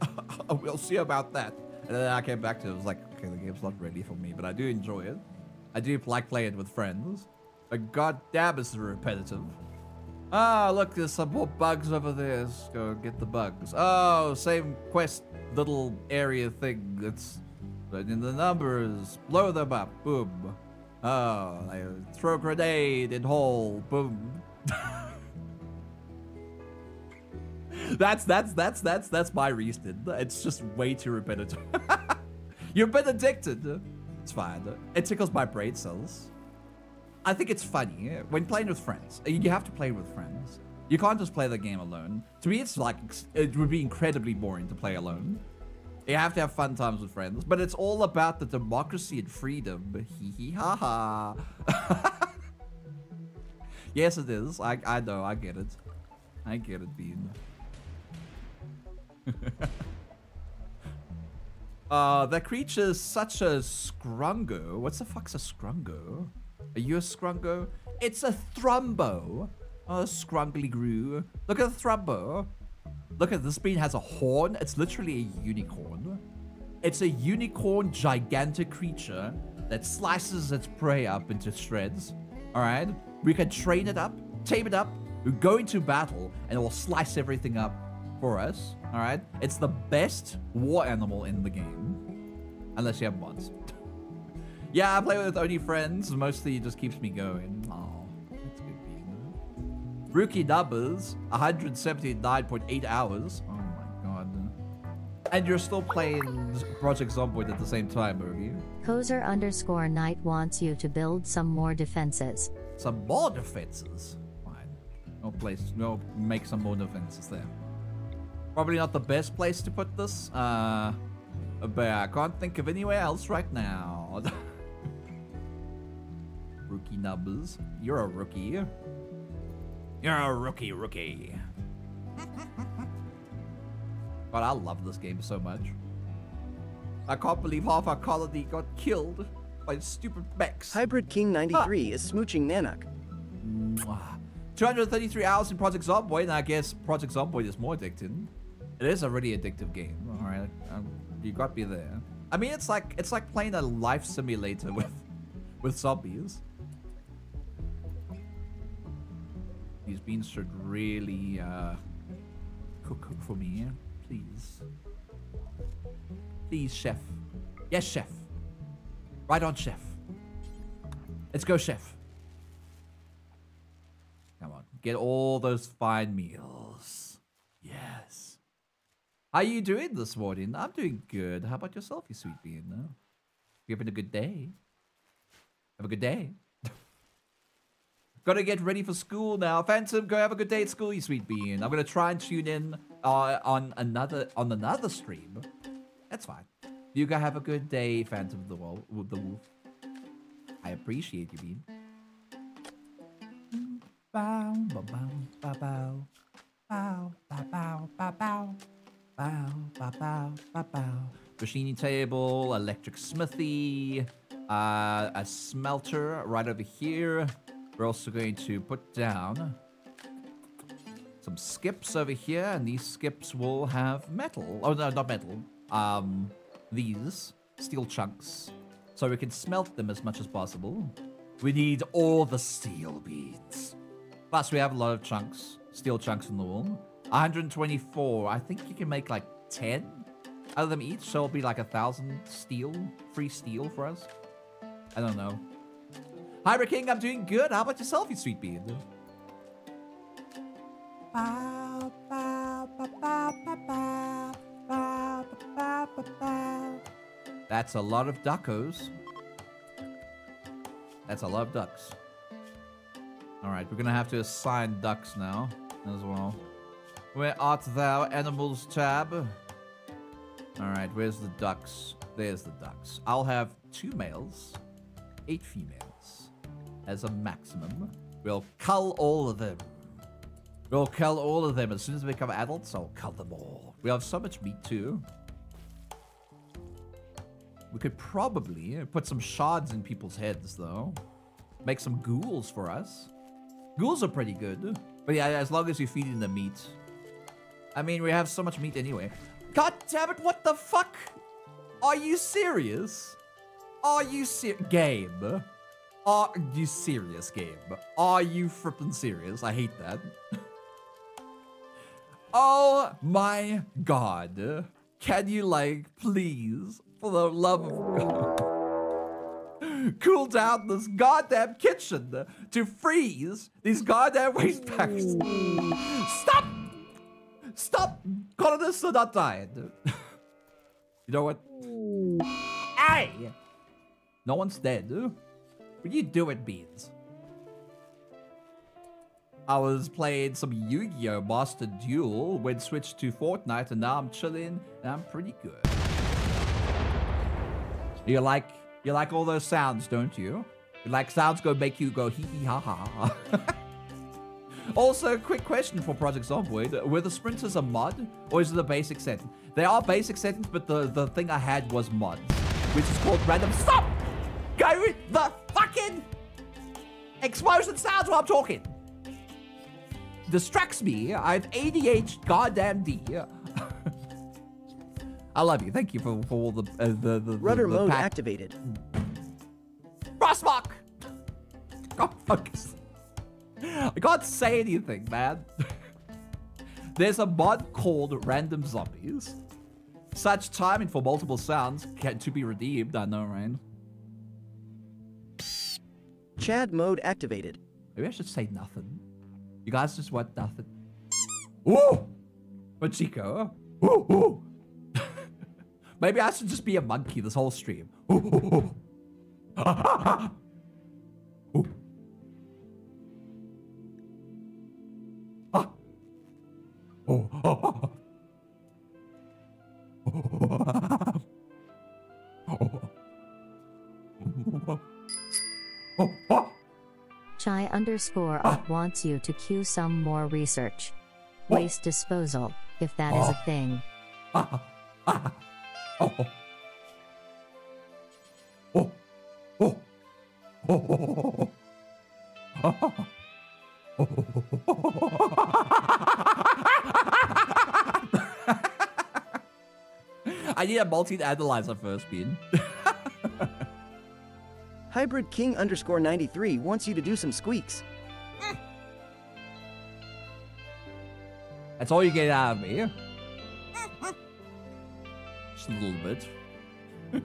we'll see about that. And then I came back to it. I was like, okay, the game's not ready for me. But I do enjoy it. I do like playing it with friends. But goddamn, it's repetitive. Ah, look, there's some more bugs over there. Let's go get the bugs. Oh, same quest little area thing. That's in the numbers. Blow them up. Boom. Oh, I throw grenade in hole. Boom. that's that's that's that's that's my reason. It's just way too repetitive. You've been addicted. It's fine. It tickles my brain cells. I think it's funny when playing with friends. You have to play with friends. You can't just play the game alone. To me, it's like it would be incredibly boring to play alone. You have to have fun times with friends, but it's all about the democracy and freedom. Hee hee ha ha. yes, it is. I I know. I get it. I get it, Bean. uh, that creature is such a scrungo. What's the fuck's a scrungo? Are you a scrungo? It's a thrumbo. Oh, scrungly grew. Look at the thrumbo. Look at this bean has a horn. It's literally a unicorn. It's a unicorn gigantic creature that slices its prey up into shreds. All right? We can train it up, tame it up, we go into battle, and it will slice everything up for us. All right? It's the best war animal in the game. Unless you have mods. Yeah, I play with only friends. Mostly it just keeps me going. Oh, that's good. Rookie numbers, 179.8 hours. Oh my god. And you're still playing Project Zomboid at the same time, are you? Kozer underscore Knight wants you to build some more defenses. Some more defenses? Fine. No place, no, make some more defenses there. Probably not the best place to put this. Uh, but I can't think of anywhere else right now. Rookie numbers. You're a rookie. You're a rookie, rookie. God, I love this game so much. I can't believe half our colony got killed by stupid mechs. Hybrid King 93 is smooching Nanukk. 233 hours in Project Zomboid, and I guess Project Zomboid is more addicting. It is a really addictive game. All right, um, you got me there. I mean, it's like it's like playing a life simulator with with zombies. These beans should really uh, cook for me, please. Please, chef. Yes, chef. Right on, chef. Let's go, chef. Come on, get all those fine meals. How you doing this morning? I'm doing good. How about yourself, you sweet bean? You having a good day? Have a good day. Gotta get ready for school now. Phantom, go have a good day at school, you sweet bean. I'm gonna try and tune in uh, on another on another stream, that's fine. You guys have a good day, Phantom of the Wolf. The Wolf. I appreciate you, Bean. Bow, bow, bow, bow, bow, bow, bow, bow, bow, bow, bow, bow, bow, bow. Table, electric smithy, uh, a smelter right over here. We're also going to put down some skips over here, and these skips will have metal. Oh no, not metal. Um, these steel chunks, so we can smelt them as much as possible. We need all the steel beads. Plus, we have a lot of chunks, steel chunks in the wall. 124. I think you can make like 10 out of them each, so it'll be like a thousand steel, free steel for us. I don't know. Hi, King, I'm doing good. How about yourself, you sweet bean? Bow, That's a lot of duckos. That's a lot of ducks. Alright, we're gonna have to assign ducks now as well. Where art thou, animals tab? Alright, where's the ducks? There's the ducks. I'll have two males, eight females as a maximum. We'll cull all of them. We'll cull all of them. As soon as they become adults, I'll cull them all. We have so much meat too. We could probably put some shards in people's heads though. Make some ghouls for us. Ghouls are pretty good. But yeah, as long as you're feeding them meat. I mean, we have so much meat anyway. God damn it, what the fuck? Are you serious? Are you serious? Game. Are you serious, game? Are you frippin' serious? I hate that. oh my god. Can you, like, please, for the love of God, cool down this goddamn kitchen to freeze these goddamn waste packs? Stop! Stop! Colonists are not dying. you know what? Hey! No one's dead. What are you doing, Beans? I was playing some Yu-Gi-Oh! Master Duel, when switched to Fortnite, and now I'm chilling, and I'm pretty good. You like, you like all those sounds, don't you? You like sounds go make you go hee hee ha ha ha. also, quick question for Project Zomboid. Were the sprinters a mod, or is it a basic setting? They are basic settings, but the, the thing I had was mods, which is called random- STOP! Go the fucking explosion sounds while I'm talking. Distracts me. I have ADH goddamn D. I love you. Thank you for, for all the uh, the the Rudder the, the mode pack. activated. Frostmark! God focus. I can't say anything, man. There's a mod called Random Zombies. Such timing for multiple sounds can to be redeemed, I know, right? Chad mode activated. Maybe I should say nothing. You guys just want nothing. Ooh! But Chico. Ooh, ooh. Maybe I should just be a monkey this whole stream. Ooh, ooh, ooh. Ooh. Chai underscore wants you to cue some more research. Waste disposal, if that is a thing. I need a multi-analyzer first, Bean. Hybrid King underscore 93 wants you to do some squeaks. That's all you get out of me. Just a little bit.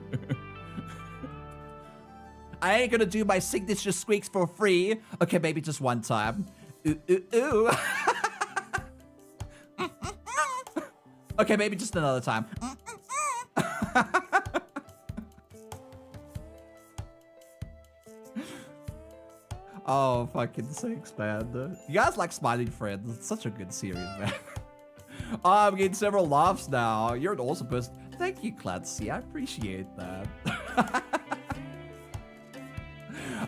I ain't gonna do my signature squeaks for free. Okay, maybe just one time. Ooh, ooh, ooh. okay, maybe just another time. Oh, fucking sakes, man. You guys like Smiling Friends. It's such a good series, man. Oh, I'm getting several laughs now. You're an awesome person. Thank you, Clancy. I appreciate that.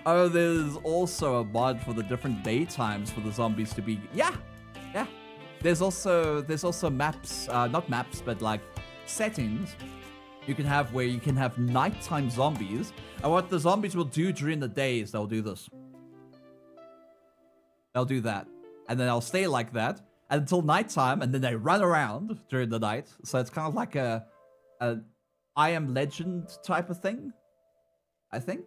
oh, there's also a mod for the different daytimes for the zombies to be. Yeah, yeah. There's also there's also maps, uh, not maps, but like settings you can have where you can have nighttime zombies. And what the zombies will do during the day is they'll do this. They'll do that. And then they'll stay like that until nighttime, and then they run around during the night. So it's kind of like a, a I Am Legend type of thing. I think.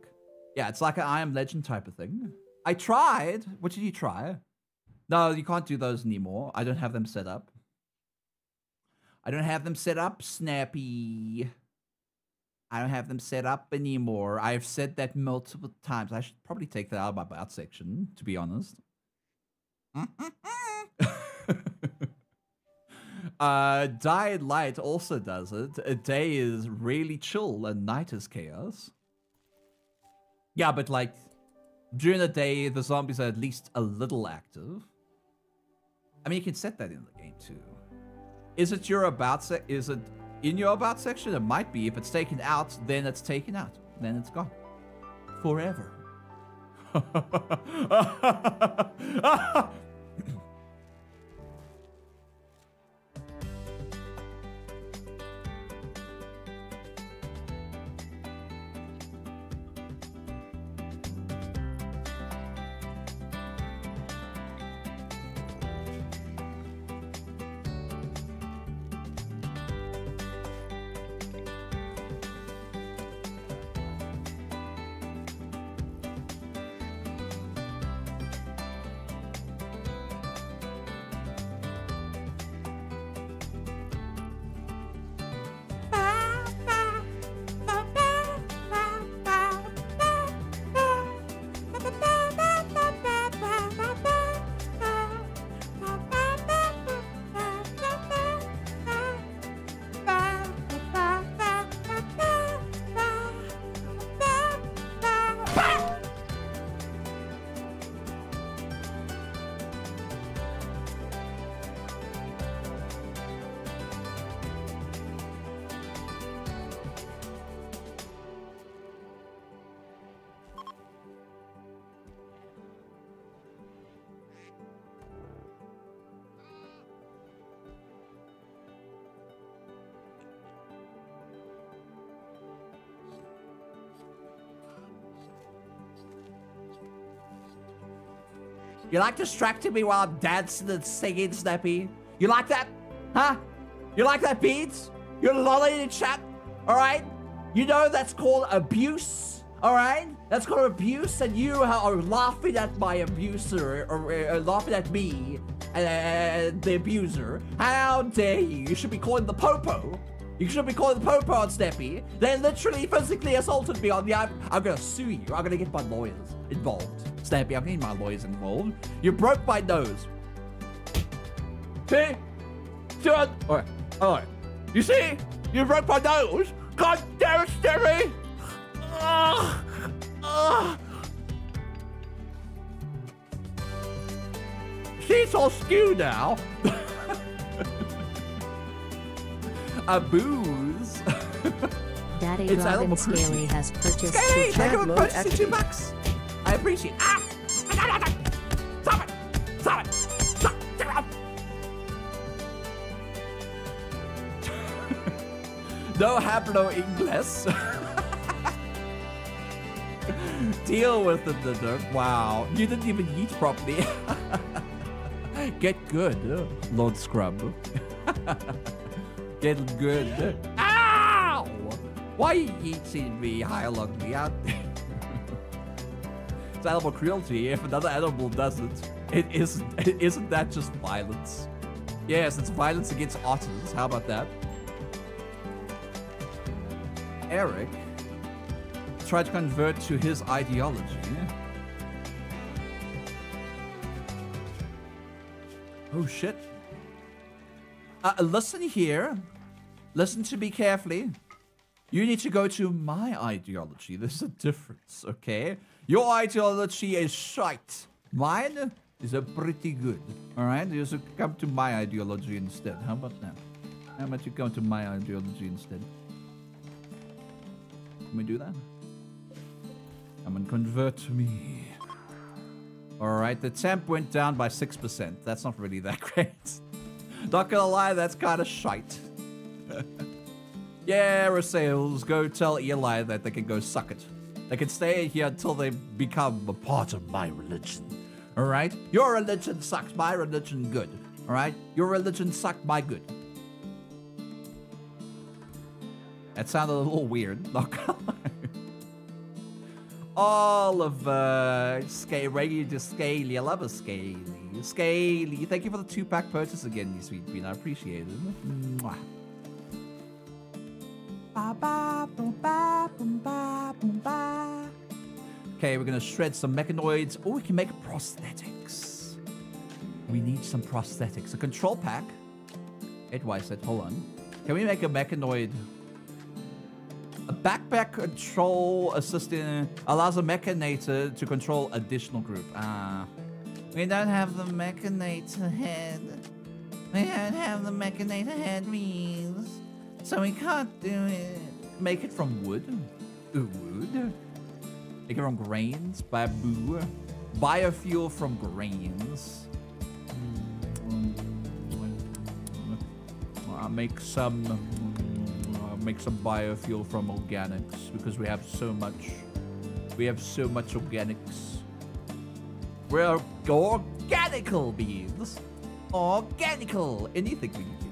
Yeah, it's like an I Am Legend type of thing. I tried. What did you try? No, you can't do those anymore. I don't have them set up. I don't have them set up, Snappy. I don't have them set up anymore. I've said that multiple times. I should probably take that out of my about section, to be honest. uh, Dying Light also does it. A day is really chill and night is chaos. Yeah, but like during the day, the zombies are at least a little active. I mean, you can set that in the game too. Is it your about sec? Is it in your about section? It might be. If it's taken out, then it's taken out. Then it's gone forever. Mm-hmm. You like distracting me while I'm dancing and singing, Snappy? You like that? Huh? You like that, Beads? You're lolling in chat, alright? You know that's called abuse, alright? That's called abuse, and you are laughing at my abuser, or, or, laughing at me, and uh, the abuser. How dare you? You should be calling the popo. You should be calling the popo on Snappy. They literally physically assaulted me on the... I'm, I'm gonna sue you. I'm gonna get my lawyers involved. Snappy, I'm getting my lawyers involved. You broke my nose. See? See what? Alright. Alright. You see? You broke my nose? God damn it, Snappy! Ugh. Ah, Ugh. Ah. She's all skewed now. A booze. Daddy It's Robin Scaly has purchased Hey, two for mode purchasing two bucks. I appreciate Ah! Stop it! Stop it! Stop! Get out! no hablo inglés. Deal with it, the dirt. Wow, you didn't even eat properly. Get good, Lord Scrub. Get good. Ow! Why are you eating me high along me out? It's animal cruelty. If another animal does it, it isn't. It isn't that just violence? Yes, it's violence against otters. How about that? Eric tried to convert to his ideology. Oh shit. Uh, listen here. Listen to me carefully. You need to go to my ideology. There's a difference, okay? Your ideology is shite. Mine is a pretty good. All right, you should come to my ideology instead. How about that? How about you come to my ideology instead? Can we do that? Come and convert to me. All right, the temp went down by 6%. That's not really that great. not gonna lie, that's kind of shite. yeah, Rasales, go tell Eli that they can go suck it. They can stay here until they become a part of my religion. All right? Your religion sucks, my religion good. All right? Your religion sucked my good. That sounded a little weird, not gonna lie. All of uh, Scaly, ready to. I love a Scaly. Scaly, thank you for the two pack purchase again, you sweet bean. I appreciate it. Mwah. Ba, ba, boom, ba, boom, ba, boom, ba. Okay, we're gonna shred some mechanoids. or we can make prosthetics. We need some prosthetics. A control pack. Edwise said, hold on. Can we make a mechanoid? A backpack control assistant allows a mechanitor to control additional group. Ah. We don't have the mechanitor head. We don't have the mechanitor head means. So we can't do it. Make it from wood. Wood. Make it from grains. Bamboo. Biofuel from grains. Uh, make some uh, make some biofuel from organics because we have so much we have so much organics we're organical beings organical anything we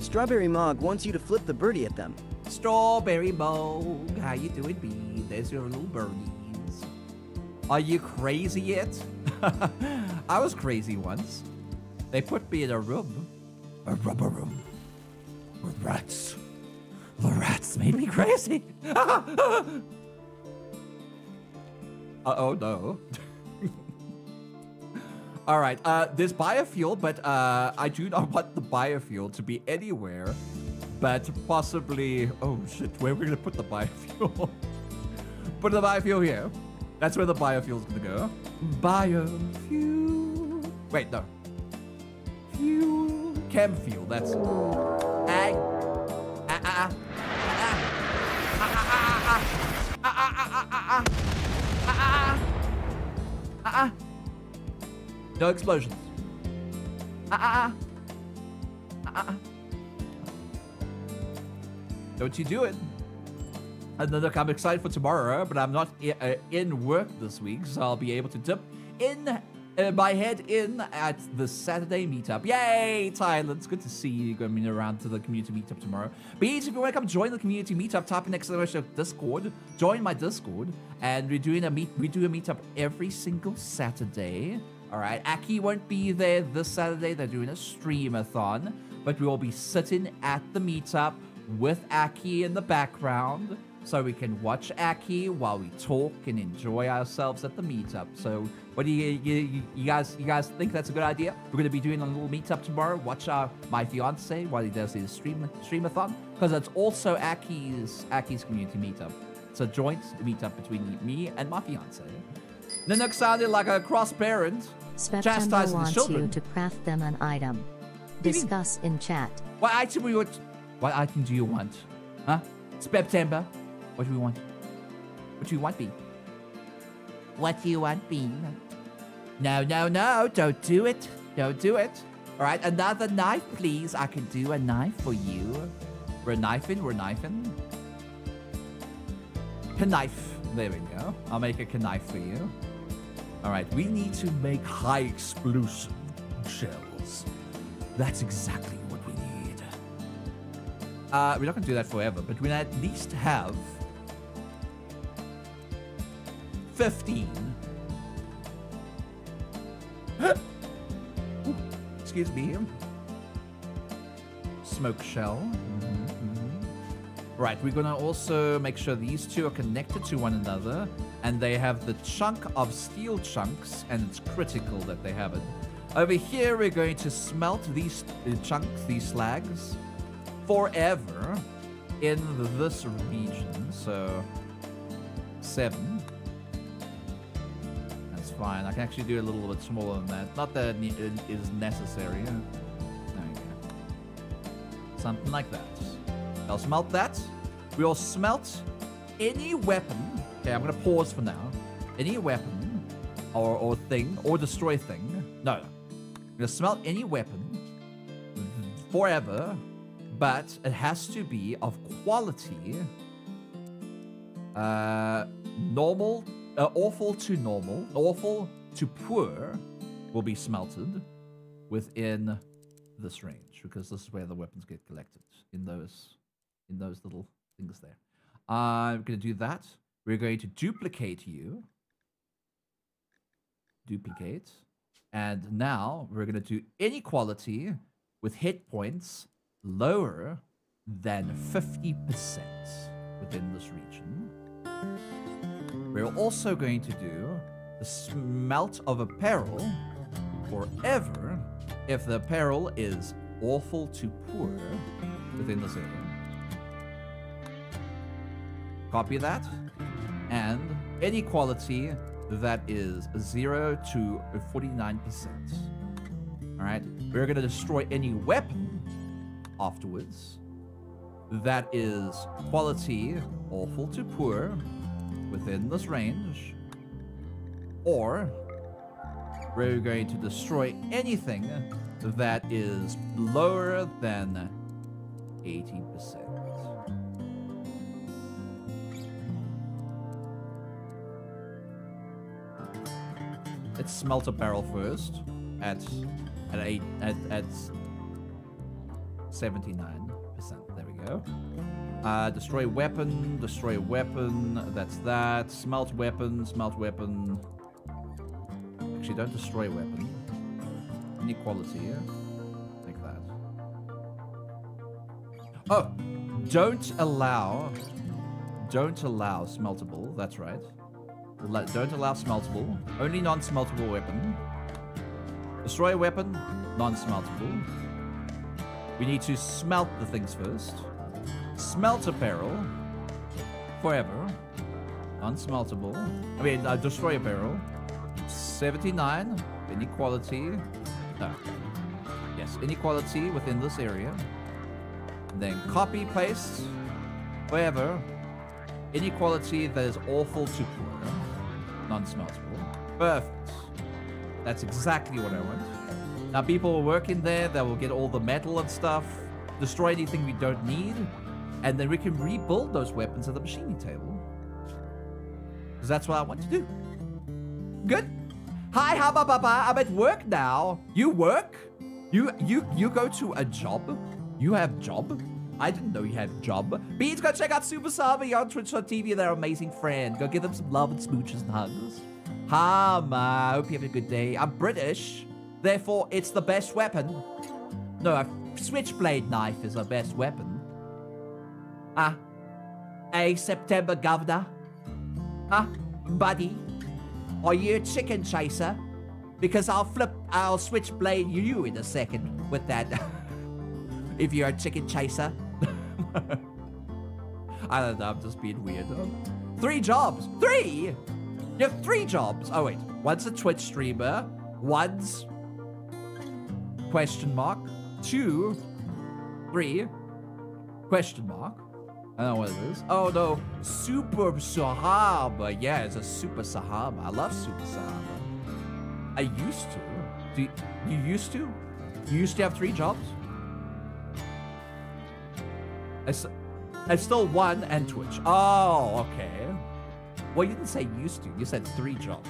Strawberry Mog wants you to flip the birdie at them. strawberry mog how you doing bee there's your little birdies are you crazy yet i was crazy once they put me in a room a rubber room with rats the rats made me crazy. uh oh, no. All right, uh, there's biofuel, but uh, I do not want the biofuel to be anywhere but possibly. Oh shit, where are we gonna put the biofuel? put the biofuel here. That's where the biofuel's gonna go. Biofuel. Wait, no. Fuel. Chem fuel, that's. Ag. Ah, ah, ah. No explosions. Ah, ah, ah. Ah, ah. Ah, ah, ah. Don't you do it. And then look, I'm excited for tomorrow, but I'm not i- uh, in work this week, so I'll be able to dip in uh, my head in at the Saturday meetup. Yay, Tyler! It's good to see you coming around to the community meetup tomorrow. Beach, if you want to come join the community meetup, type in exclamation of Discord. Join my Discord, and we're doing a meet. We do a meetup every single Saturday. All right, Aki won't be there this Saturday. They're doing a streamathon, but we will be sitting at the meetup with Aki in the background so we can watch Aki while we talk and enjoy ourselves at the meetup. So, what do you, you, you guys you guys think that's a good idea? We're gonna be doing a little meetup tomorrow. Watch our my fiance while he does his stream streamathon because it's also Aki's Aki's community meetup. It's a joint meetup between me and my fiance. Nanukk sounded like a cross parent September wants children. you to craft them an item. Discuss in chat. What item we want? What item do you want? Huh? September. What do we want? What do you want, Bean? What do you want, Bean? No, no, no! Don't do it! Don't do it! All right, another knife, please. I can do a knife for you. We're knifing. We're knifing. A knife. There we go. I'll make a knife for you. All right, we need to make high explosive shells. That's exactly what we need. Uh, we're not gonna do that forever, but we'll at least have 15. Ooh, Excuse me. Smoke shell. Mhm, mhm. Right, we're gonna also make sure these two are connected to one another, and they have the chunk of steel chunks, and it's critical that they have it. Over here, we're going to smelt these uh, chunks, these slags, forever in this region. So, seven. That's fine. I can actually do a little bit smaller than that. Not that it is necessary. Something like that. I'll smelt that. We'll smelt any weapon. Okay, I'm gonna pause for now. Any weapon or, or thing or destroy thing. No. I'm gonna smelt any weapon forever, but it has to be of quality. Uh, normal, uh, awful to normal, awful to poor will be smelted within this range because this is where the weapons get collected in those in those little things there. I'm going to do that. We're going to duplicate you. Duplicate. And now we're going to do inequality with hit points lower than 50% within this region. We're also going to do the smelt of apparel forever if the apparel is awful to poor within this area. Copy that. And any quality that is 0 to 49%. Alright? We're going to destroy any weapon afterwards that is quality awful to poor within this range. Or we're going to destroy anything that is lower than 80%. Smelt a barrel first at at eight at at seventy nine percent. There we go. Uh, destroy weapon, destroy weapon. That's that. Smelt weapon, smelt weapon. Actually, don't destroy weapon. Inequality, yeah? Like that. Oh, don't allow, don't allow smeltable. That's right. Don't allow smeltable. Only non-smeltable weapon. Destroy a weapon, non-smeltable. We need to smelt the things first. Smelt apparel. Forever. Unsmeltable. I mean, uh, destroy a barrel. 79. Inequality. No. Yes, inequality within this area. And then copy, paste. Forever. Inequality that is awful to poor. Non-smeltable. Perfect. That's exactly what I want. Now people will work in there, they will get all the metal and stuff, destroy anything we don't need, and then we can rebuild those weapons at the machining table. Because that's what I want to do. Good. Hi, Haba Baba. I'm at work now. You work? You you you go to a job? You have job? I didn't know you had a job. Beans, go check out Super Sabi on Twitch.tv. They're amazing friend. Go give them some love and smooches and hugs. Hama, hope you have a good day. I'm British, therefore it's the best weapon. No, a switchblade knife is the best weapon. Ah, a September governor. Ah, buddy, are you a chicken chaser? Because I'll flip, I'll switchblade you in a second with that. if you're a chicken chaser. I don't know, I'm just being weird. Three jobs. Three? You have three jobs. Oh, wait. One's a Twitch streamer. One's question mark. Two. Three. Question mark. I don't know what it is. Oh, no. Super Sahaba. Yeah, it's a Super Sahaba. I love Super Sahaba. I used to. Do you, you used to? You used to have three jobs? I, s- I still one and Twitch. Oh, okay. Well, you didn't say used to. You said three jobs.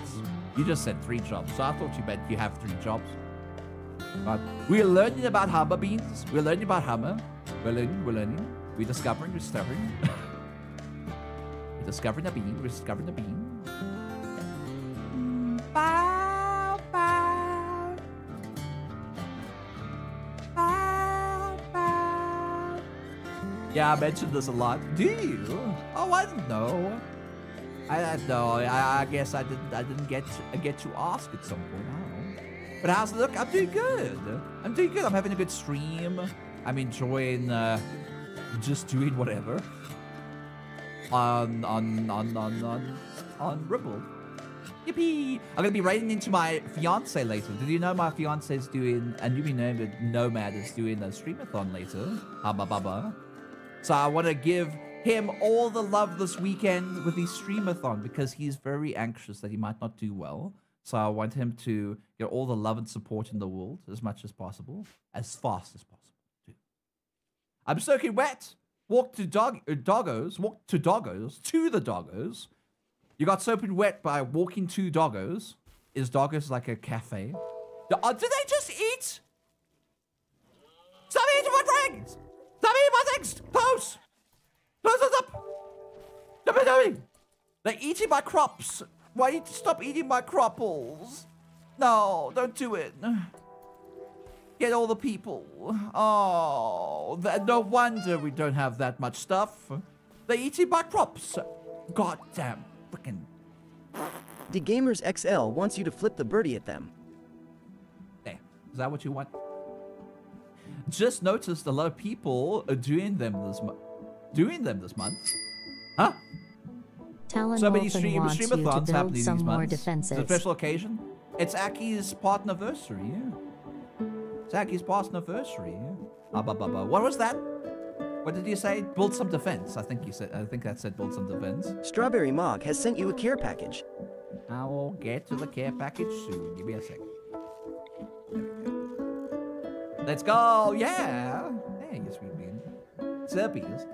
You just said three jobs. So I thought you meant you have three jobs. But we're learning about hammer beans. We're learning about hammer. We're learning. We're learning. We're discovering. We're discovering. we're discovering a bean. We're discovering a bean. Bow, Yeah, I mentioned this a lot. Do you? Oh, I didn't know. I don't know. I, I guess I didn't. I didn't get to, get to ask at some point. Don't. But how's it look? I'm doing good. I'm doing good. I'm having a good stream. I'm enjoying uh, just doing whatever on on on on on on Ripple. Yippee! I'm gonna be writing into my fiance later. Did you know my fiance is doing a newbie named Nomad is doing a streamathon later? Hubba bubba. So I want to give him all the love this weekend with his streamathon because he's very anxious that he might not do well. So I want him to get all the love and support in the world as much as possible, as fast as possible. Too. I'm soaking wet. Walk to dog uh, doggos. Walk to doggos. To the doggos. You got soaking wet by walking to doggos. Is doggos like a cafe? Do- uh, did they just eat? Stop eating my dragons! Stop eating my things! Close! Close this up! Stop it, stop it! They're eating my crops! Why you stop eating my cropples? No, don't do it. Get all the people. Oh, no wonder we don't have that much stuff. They're eating my crops. Goddamn freaking. The Gamers XL wants you to flip the birdie at them. There. Is that what you want? Just noticed a lot of people are doing them this month. Doing them this month? Huh? Talon So many Wolfen stream wants you to streamathons build happening these months. defenses. It's a special occasion. It's Aki's partnerversary, yeah. It's Aki's part anniversary, yeah. Ah, ba, ba, ba. What was that? What did you say? Build some defense. I think you said. I think that said build some defense. Strawberry Mog has sent you a care package. I will get to the care package soon. Give me a second. Let's go. Yeah. There you sweet bean. Zerbies.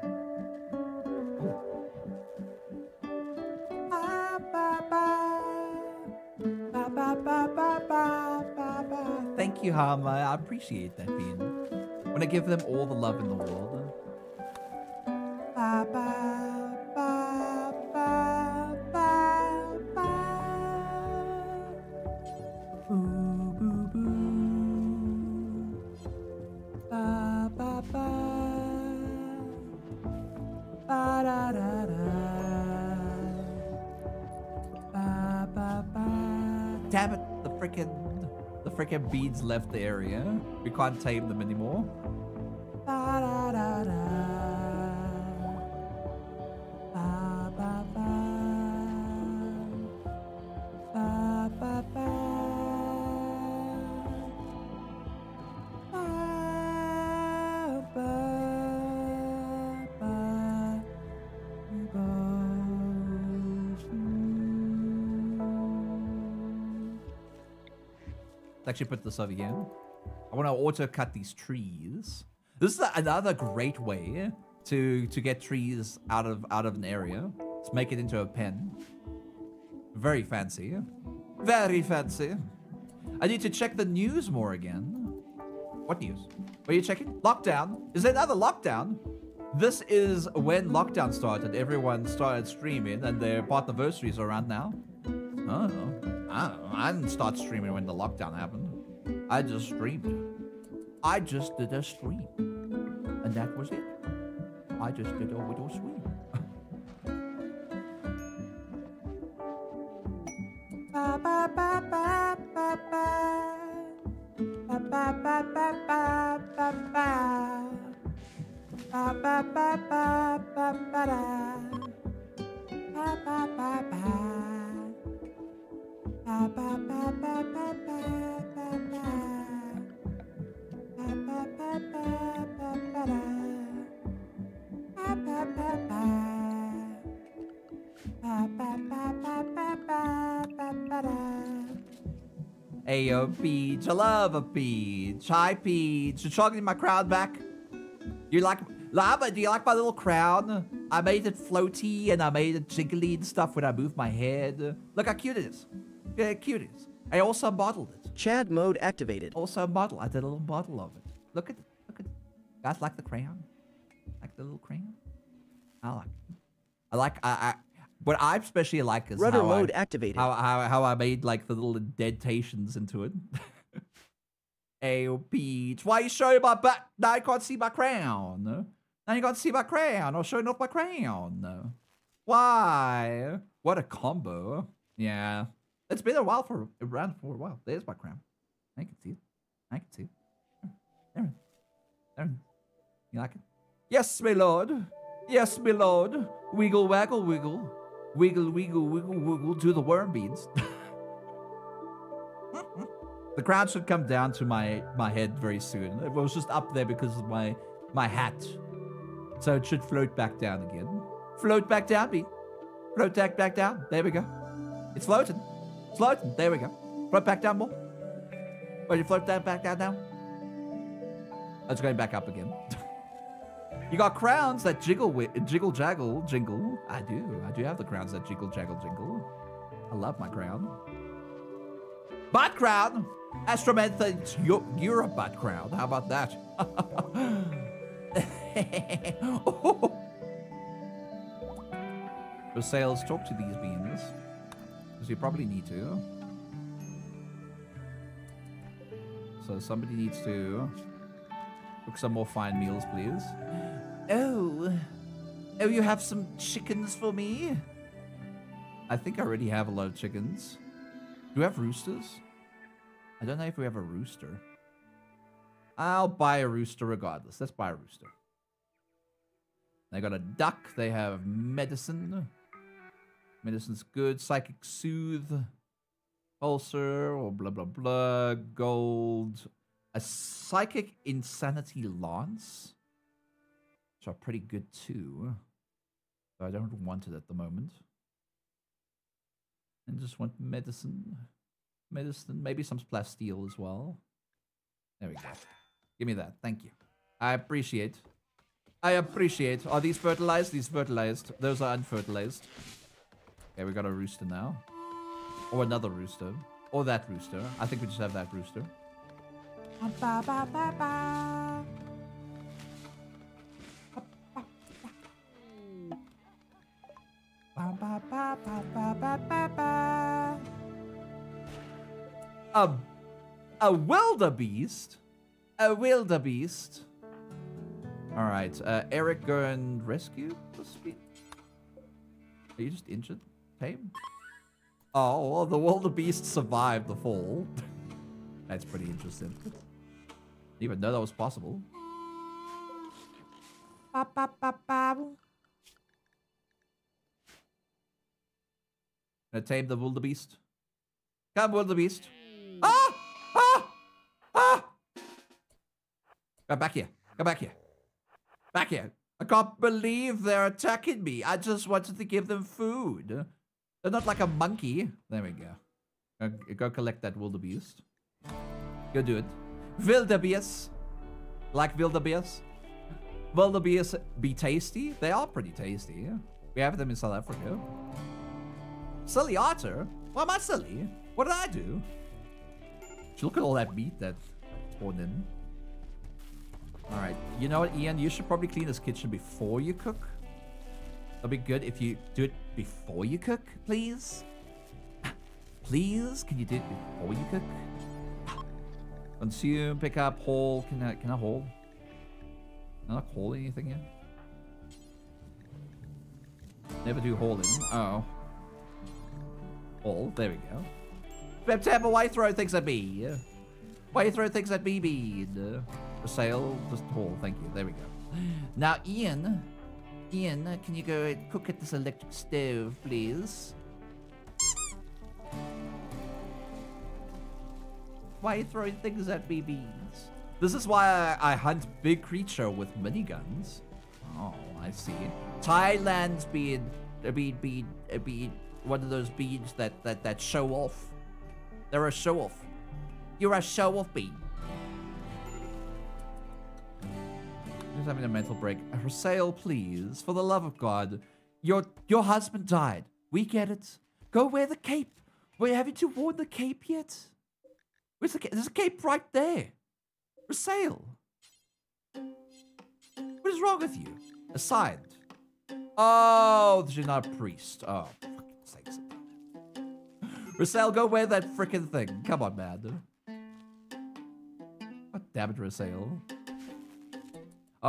Thank you, Hama. I appreciate that, Bean. I want to give them all the love in the world. Damn it, the freaking the freaking beads left the area. We can't tame them anymore. Actually put this over here. I want to auto cut these trees. This is another great way to to get trees out of out of an area. Let's make it into a pen. Very fancy. Very fancy. I need to check the news more again. What news? What are you checking? Lockdown. Is there another lockdown? This is when lockdown started. Everyone started streaming and their partnerversaries are around now. Know. I don't know. I didn't start streaming when the lockdown happened. I just streamed. I just did a stream. And that was it. I just did a little stream. Ayo, Peach. I love a Peach. Hi, Peach. You're talking to my crowd back? You like... Lava, do you like my little crown? I made it floaty and I made it jiggly and stuff when I moved my head. Look how cute it is. Uh, look how cute it is. I also modeled it. Chad mode activated. Also a model. I did a little model of it. Look at look at guys like the crayon? Like the little crayon? I like it. I like I, I what I especially like is Rudder how mode I, activated. how, how how I made like the little indentations into it. Ayo, oh, Peach, why you showing my back? Now you can't see my crown. Now you can't see my crown. I'm showing off my crown. Why? What a combo. Yeah. It's been a while for around for a while. There's my crown. I can see it. I can see it. There. There. You like it? Yes, my lord. Yes, my lord. Wiggle, waggle, wiggle. Wiggle, wiggle, wiggle, wiggle. to the worm beads. The crown should come down to my my head very soon. It was just up there because of my my hat. So it should float back down again. Float back down, Bean. Float back back down. There we go. It's floating. Floating. There we go. Float back down more. Wait, you float that back down now? Oh, It's going back up again. you got crowns that jiggle jiggle jaggle jingle. I do. I do have the crowns that jiggle jaggle jingle. I love my crown. Butt crown. Astroman thinks you're, you're a butt crown. How about that? The sales talk to these beans. Because you probably need to. So somebody needs to cook some more fine meals, please. Oh. Oh, you have some chickens for me? I think I already have a lot of chickens. Do we have roosters? I don't know if we have a rooster. I'll buy a rooster regardless. Let's buy a rooster. They got a duck. They have medicine. Medicine's good. Psychic soothe. Ulcer or blah blah blah. Gold. A psychic insanity lance. Which are pretty good too. But I don't want it at the moment. And just want medicine. Medicine. Maybe some plasteel as well. There we go. Give me that. Thank you. I appreciate. I appreciate. Are these fertilized? These fertilized. Those are unfertilized. Okay, we got a rooster now. Or another rooster. Or that rooster. I think we just have that rooster. A, a wildebeest? A wildebeest? Alright, uh, Eric, go and rescue this beast. Are you just injured? Tame? Oh, well, the wildebeest survived the fall. That's pretty interesting. Didn't even know that was possible. Gonna tame the wildebeest. Come, wildebeest. Ah! Ah! Ah! Come back here. Come back here. Back here. I can't believe they're attacking me. I just wanted to give them food. They're not like a monkey. There we go. Go, go collect that wildebeest. Go do it. Wildebeest. Like wildebeest. Wildebeest be tasty? They are pretty tasty. We have them in South Africa. Silly otter? Why am I silly? What did I do? Look at all that meat that spawned in. Alright, you know what, Ian? You should probably clean this kitchen before you cook. It'll be good if you do it before you cook, please. Please? Can you do it before you cook? Consume, pick up, haul. Can I, can I haul? Can I haul anything yet? Never do hauling. Oh. Haul. There we go. Pep Tampa, why throw things at me? Why throw things at me, Bean? For sale, just haul. Thank you. There we go. Now, Ian. Ian, can you go and cook at this electric stove, please? Why are you throwing things at me, Beans? This is why I, I hunt big creature with miniguns. Oh, I see. Thailand's being, being, being, uh, being one of those beans that, that, that show off. They're a show off. You're a show off bean. Just having a mental break. For sale, please. For the love of God. Your your husband died. We get it. Go wear the cape. Wait, haven't you worn the cape yet? Where's the cape? There's a cape right there. For sale. What is wrong with you? Aside. Oh, you're not a priest. Oh, fucking sakes. Rasail, go wear that freaking thing. Come on, man. God damn it, Rasail.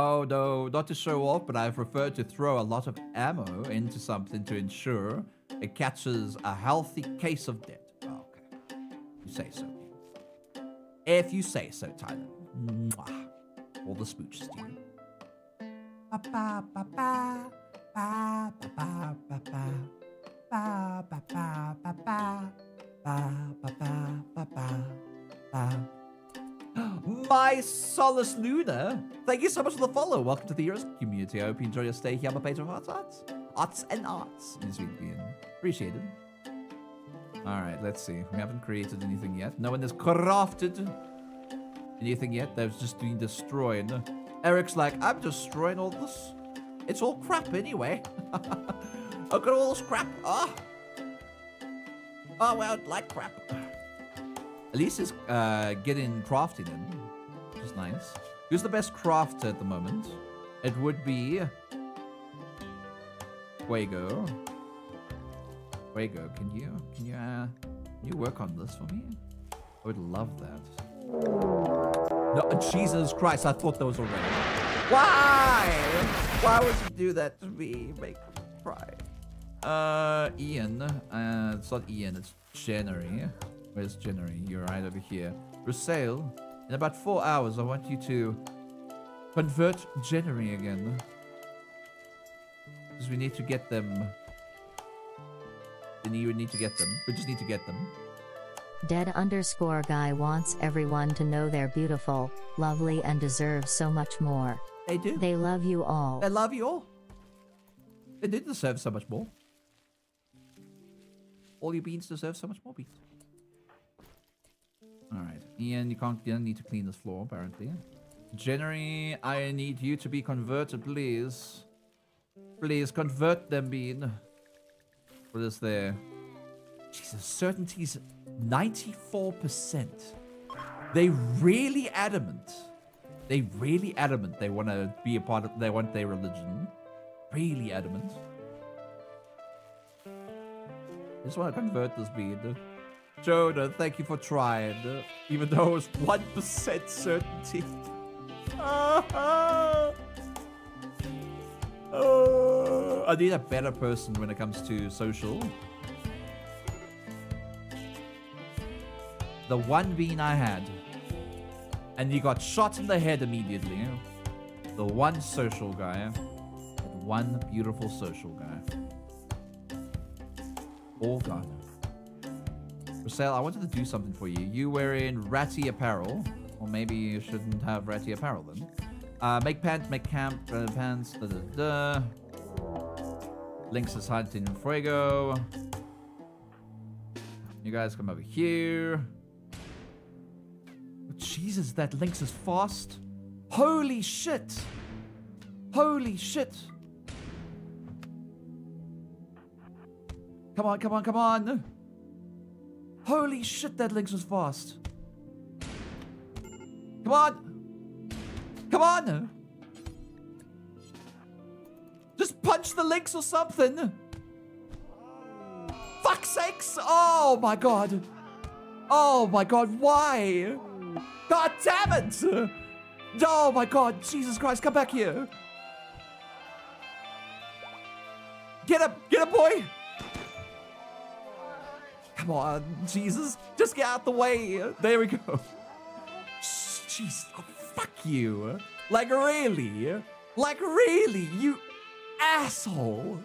Oh no, not to show off, but I prefer to throw a lot of ammo into something to ensure it catches a healthy case of death. Oh, okay. You say so. If you say so, Tyler. Mwah. All the smooches to you. Ba ba ba ba. Ba ba ba ba ba. Ba ba ba ba ba. Ba ba ba ba ba. Ba my Solace Luna. Thank you so much for the follow. Welcome to the Heroes community. I hope you enjoy your stay here on my page of Arts Arts. Arts and Arts Sweet Bean. Appreciated. Alright, let's see. We haven't created anything yet. No one has crafted anything yet. They've just been destroyed. Eric's like, I'm destroying all this. It's all crap anyway. Oh, Look at all this crap. Oh. Oh, well, like crap. At least it's uh, getting crafting in, which is nice. Who's the best crafter at the moment? It would be Fuego. Fuego, can you can you uh, can you work on this for me? I would love that. No, Jesus Christ! I thought that was already. Why? Why would you do that to me? Make me cry. Uh, Ian. Uh, it's not Ian. It's January. Where's January? You're right over here. Resale. In about four hours, I want you to convert January again. Because we need to get them. You need to get them. We just need to get them. Dead underscore guy wants everyone to know they're beautiful, lovely, and deserve so much more. They do. They love you all. They love you all. They did deserve so much more. All your beans deserve so much more beans. Alright. Ian, you can't you need to clean this floor, apparently. January, I need you to be converted, please. Please convert them, Bean. What is there? Jesus, certainty's 94%. They really adamant. They really adamant they want to be a part of, they want their religion. Really adamant. I just want to convert this bead. Jonah, thank you for trying. Even though it's 1% certainty. Uh, I need a better person when it comes to social. The one bean I had. And you got shot in the head immediately. The one social guy. The one beautiful social guy. All gone. Roselle, I wanted to do something for you. You wearing ratty apparel. Or maybe you shouldn't have ratty apparel then. Uh, make pants, make camp, uh, pants, da da da. Lynx is hunting in Fuego. You guys come over here. Oh, Jesus, that Lynx is fast. Holy shit. Holy shit. Come on, come on, come on. Holy shit, that Lynx was fast. Come on. Come on! Just punch the Lynx or something! Fuck's sakes! Oh my god! Oh my god, why? God damn it! Oh my god, Jesus Christ, come back here! Get up! Get up, boy! Come on, Jesus, just get out the way! There we go. Jeez, oh, fuck you. Like, really? Like, really? You asshole.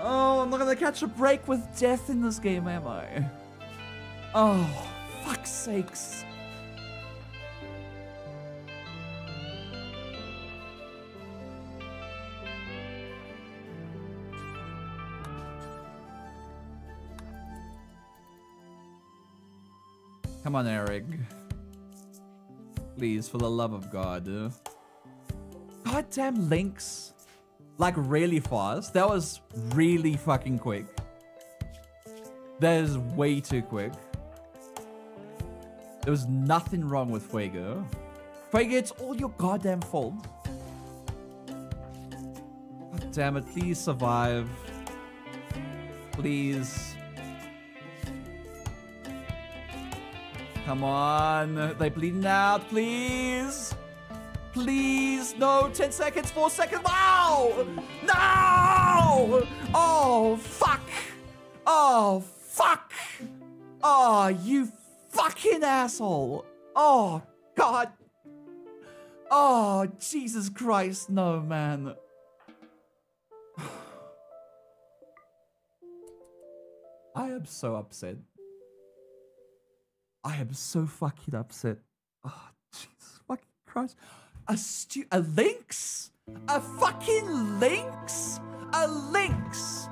Oh, I'm not gonna catch a break with death in this game, am I? Oh, fuck's sakes. Come on, Eric. Please, for the love of God. Goddamn Lynx. Like, really fast. That was really fucking quick. That is way too quick. There was nothing wrong with Fuego. Fuego, it's all your goddamn fault. God damn it, please survive. Please. Come on. They bleeding out, please. Please. No. 10 seconds. 4 seconds. Wow. No. Oh, fuck. Oh, fuck. Oh, you fucking asshole. Oh, God. Oh, Jesus Christ. No, man. I am so upset. I am so fucking upset. Oh, Jesus fucking Christ. A stu- a lynx? A fucking lynx? A lynx?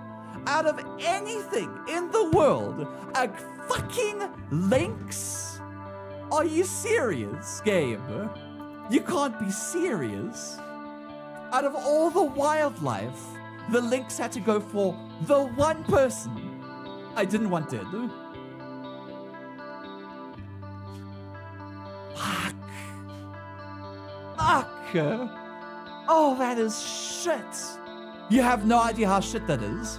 Out of anything in the world, a fucking lynx? Are you serious, game? You can't be serious. Out of all the wildlife, the lynx had to go for the one person I didn't want dead. Oh, that is shit. You have no idea how shit that is.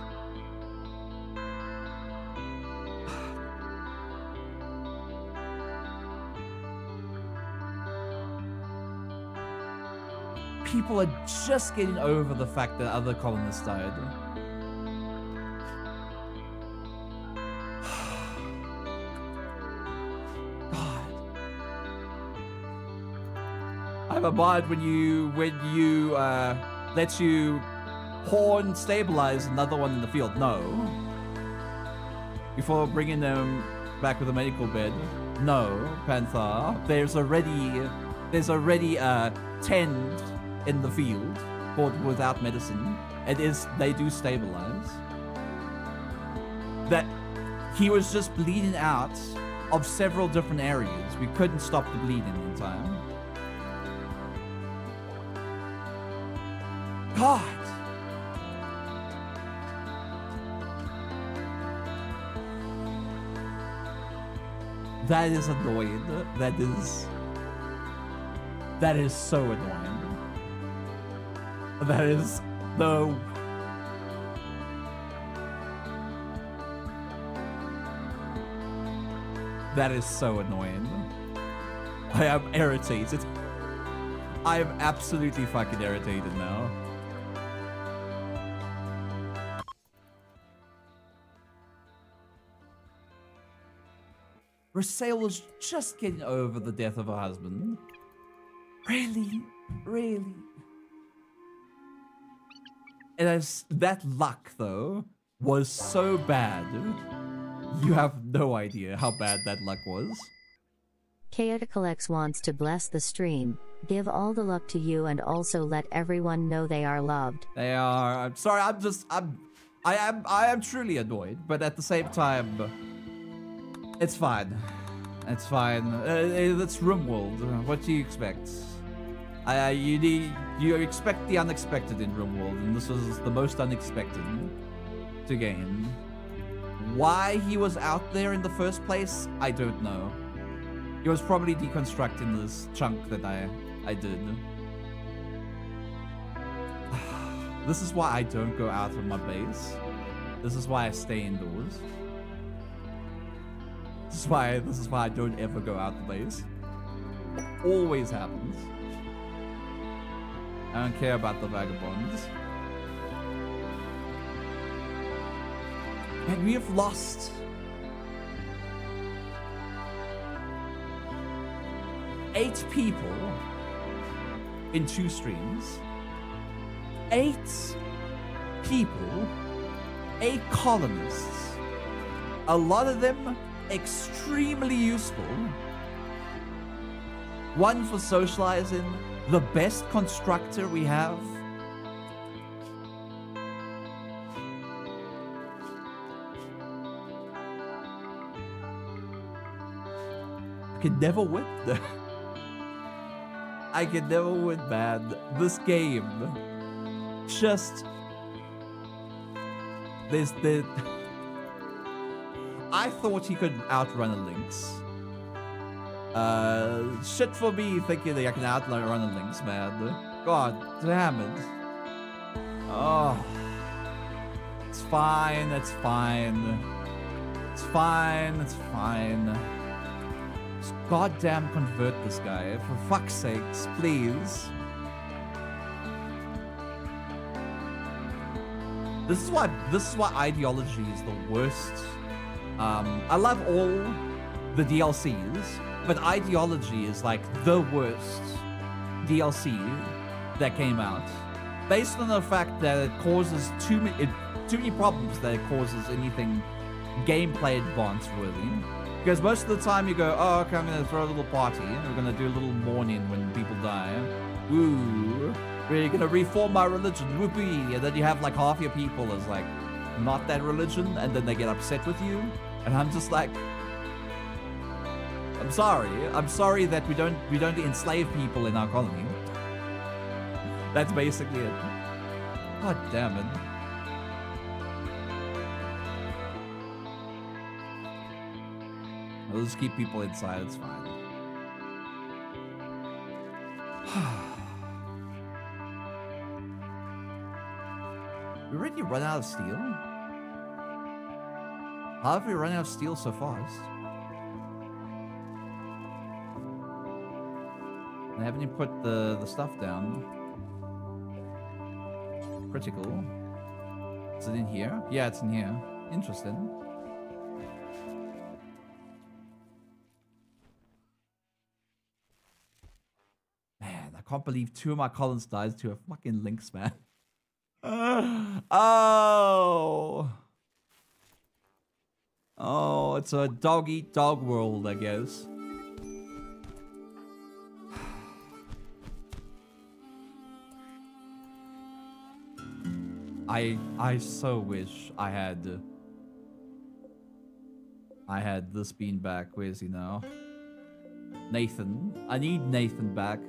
People are just getting over the fact that other colonists died. I'm a when you when you uh, let you horn stabilize another one in the field. No. Before bringing them back with a medical bed. No, Panther. There's already there's already a tend in the field but without medicine. It is they do stabilize. That he was just bleeding out of several different areas. We couldn't stop the bleeding in time. God. That is annoying. That is. That is so annoying. That is the. That is so annoying. I am irritated. I am absolutely fucking irritated now. Rasail was just getting over the death of her husband. Really? Really? And as that luck, though, was so bad. You have no idea how bad that luck was. Chaoticalex wants to bless the stream, give all the luck to you and also let everyone know they are loved. They are. I'm sorry. I'm just. I'm. I am. I am truly annoyed, but at the same time, it's fine. It's fine. Uh, it's RimWorld. What do you expect? Uh, you need. You expect the unexpected in RimWorld, and this was the most unexpected to gain. Why he was out there in the first place, I don't know. He was probably deconstructing this chunk that I I did. this is why I don't go out of my base. This is why I stay indoors. This is why this is why I don't ever go out the base. always happens. I don't care about the vagabonds. And we have lost eight people in two streams. Eight people, eight colonists. A lot of them extremely useful. One for socializing, the best constructor we have. I can never win. I could never win, man. This game just there's the I thought he could outrun a lynx. Uh, shit for me thinking that I can outrun a lynx, man. God damn it. Oh. It's fine, it's fine. It's fine, it's fine. Just goddamn convert this guy, for fuck's sakes, please. This is why this is why ideology is the worst um, I love all the DLCs, but Ideology is like the worst DLC that came out, based on the fact that it causes too many too many problems that it causes anything gameplay advance worthy. Because most of the time you go, oh, okay, I'm going to throw a little party. and We're going to do a little mourning when people die. Woo. We're going to reform my religion. Whoopee. And then you have like half your people as like not that religion. And then they get upset with you. And I'm just like, I'm sorry. I'm sorry that we don't we don't enslave people in our colony. That's basically it. God damn it. I'll just keep people inside, it's fine. we already run out of steel? How have we run out of steel so fast? Haven't even put the, the stuff down. Critical. Is it in here? Yeah, it's in here. Interesting. Man, I can't believe two of my columns died to a fucking lynx, man. oh. Oh, it's a dog eat dog world, I guess. I I so wish I had I had this bean back. Where's he now? Nathan. I need Nathan back.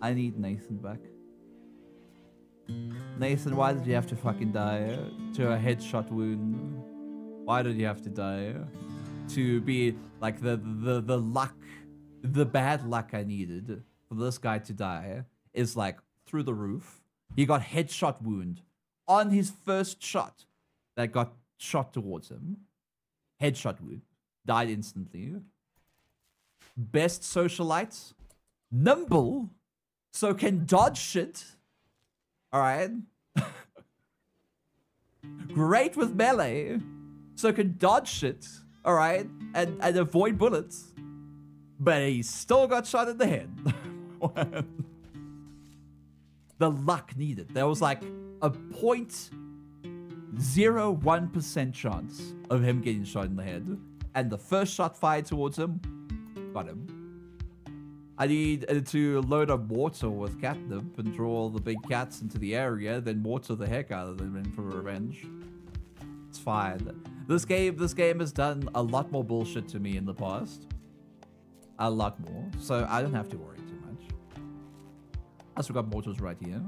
I need Nathan back. Nathan, why did you have to fucking die to a headshot wound? Why did you have to die? To be like the the the luck, the bad luck I needed for this guy to die is like through the roof. He got headshot wound on his first shot that got shot towards him. Headshot wound. Died instantly. Best socialite. Nimble. So can dodge shit. Alright. Great with melee. So can dodge shit. Alright. And, and avoid bullets. But he still got shot in the head. the luck needed. There was like a 0.01% chance of him getting shot in the head. And the first shot fired towards him, got him. I need to load up water with catnip and draw all the big cats into the area, then water the heck out of them in for revenge. It's fine. This game, this game has done a lot more bullshit to me in the past. A lot more. So I don't have to worry too much. I also got mortars right here.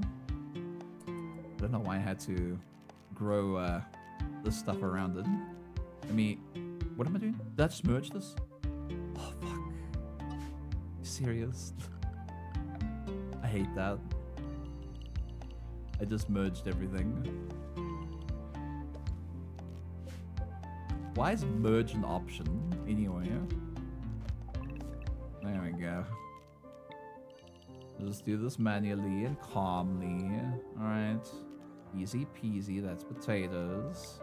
I don't know why I had to grow uh, this stuff around it. I mean, what am I doing? Did I just merge this? Oh, fuck. Serious? I hate that. I just merged everything. Why is merge an option anyway? There we go. Just do this manually and calmly. Alright. Easy peasy, that's potatoes.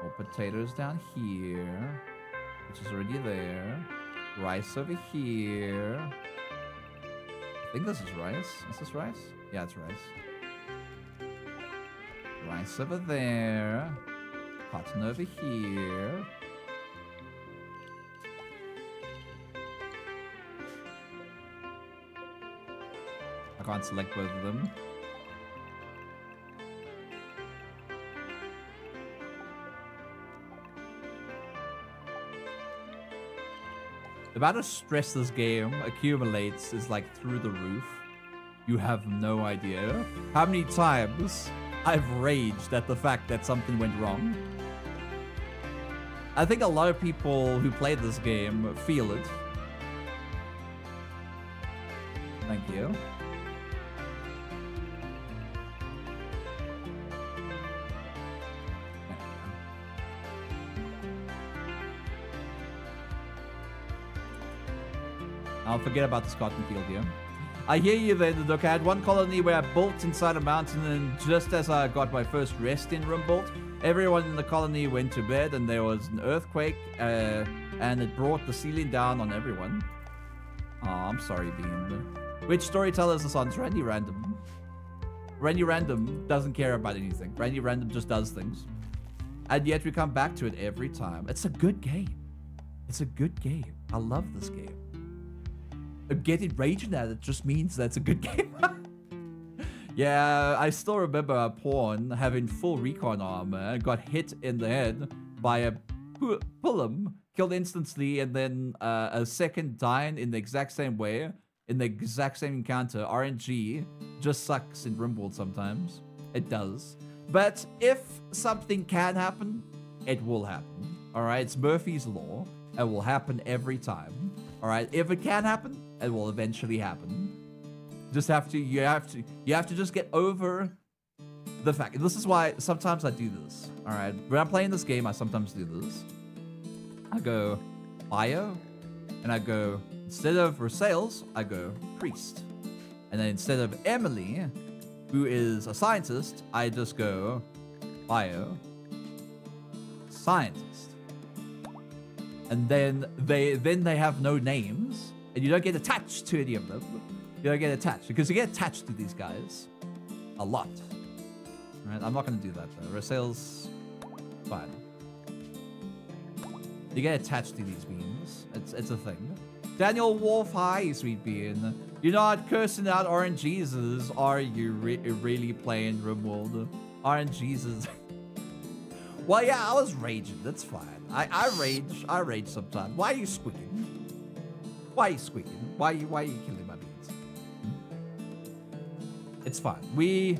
More potatoes down here, which is already there. Rice over here. I think this is rice. Is this rice? Yeah, it's rice. Rice over there. Cotton over here. I can't select both of them. The amount of stress this game accumulates is like through the roof. You have no idea how many times I've raged at the fact that something went wrong. I think a lot of people who play this game feel it. Thank you. I'll forget about the cotton field here. I hear you there, the Look, I had one colony where I built inside a mountain, and just as I got my first rest in Rumbolt, everyone in the colony went to bed, and there was an earthquake, uh, and it brought the ceiling down on everyone. Oh, I'm sorry, Bean. Which storyteller is this on? It's Randy Random. Randy Random doesn't care about anything. Randy Random just does things. And yet we come back to it every time. It's a good game. It's a good game. I love this game. Getting raging at it just means that's a good game. yeah, I still remember a pawn having full recon armor and got hit in the head by a pu- Pullum, killed instantly, and then uh, a second dying in the exact same way, in the exact same encounter. RNG just sucks in RimWorld sometimes. It does. But if something can happen, it will happen. All right, it's Murphy's Law. It will happen every time. All right, if it can happen, it will eventually happen. Just have to, you have to, you have to just get over the fact. This is why sometimes I do this. All right, when I'm playing this game, I sometimes do this. I go bio, and I go instead of for sales, I go priest, and then instead of Emily, who is a scientist, I just go bio scientist. And then they then they have no names, and you don't get attached to any of them. You don't get attached because you get attached to these guys a lot. Right? I'm not gonna do that though. Rasales, fine. You get attached to these beings. It's it's a thing. Daniel Wolf, hi, sweet bean. You're not cursing out RNGs, are you re really playing RimWorld? RNGs. well, yeah, I was raging. That's fine. I, I rage. I rage sometimes. Why are you squeaking? Why are you squeaking? Why are you, why you killing my beans? Hmm? It's fine. We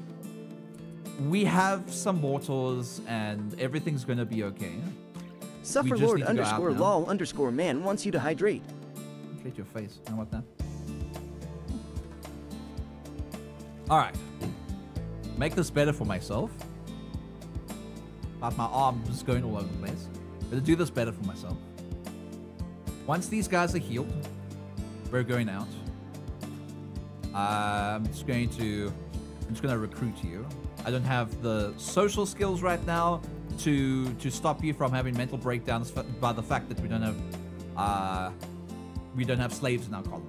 we have some mortars and everything's gonna be okay. Suffer just Lord need to go out underscore lol underscore man wants you to hydrate. Treat your face. How about that? Alright. Make this better for myself. But my arms going all over the place. Gonna do this better for myself. Once these guys are healed, we're going out. I'm just going to I'm just gonna recruit you. I don't have the social skills right now to to stop you from having mental breakdowns by the fact that we don't have uh we don't have slaves in our colony.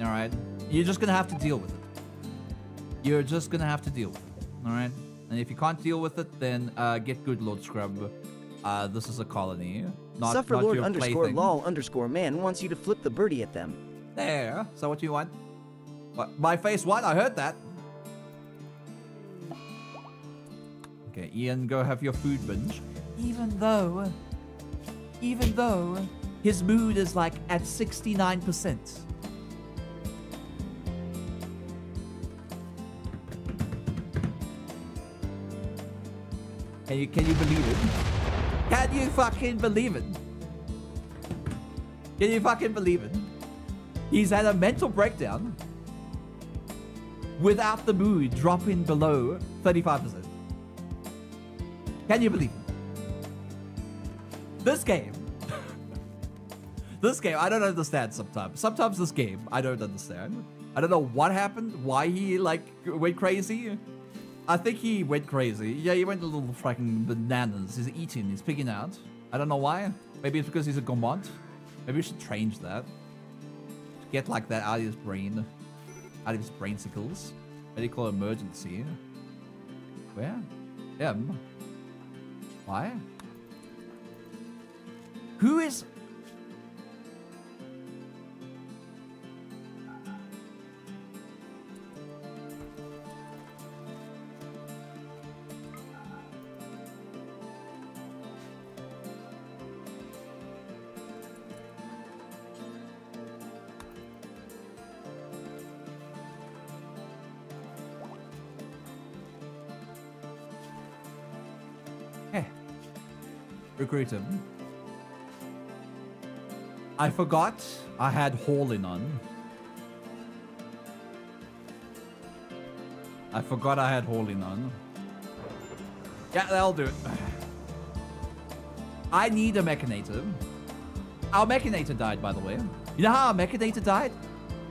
All right, you're just gonna have to deal with it. You're just gonna have to deal with it. All right, and if you can't deal with it, then uh, get good, Lord Scrub. Uh, this is a colony, not Suffer not Lord your underscore plaything. lol underscore man wants you to flip the birdie at them. There. So what do you want? What? My face? What? I heard that. Okay, Ian, go have your food binge. Even though, even though his mood is like at 69%. Can you, can you believe it? Can you fucking believe it? Can you fucking believe it? He's had a mental breakdown without the mood dropping below 35%. Can you believe it? This game. this game, I don't understand sometimes. Sometimes this game, I don't understand. I don't know what happened, why he like went crazy. I think he went crazy. Yeah, he went a little fucking bananas. He's eating, he's picking out. I don't know why. Maybe it's because he's a gourmand. Maybe we should change that. Get like that out of his brain. Out of his brainsicles. Medical emergency. Where? M. Why? Who is... Recruit him. I forgot I had hauling on. I forgot I had hauling on. Yeah, that'll do it. I need a mechanitor. Our mechanitor died, by the way. You know how our mechanitor died?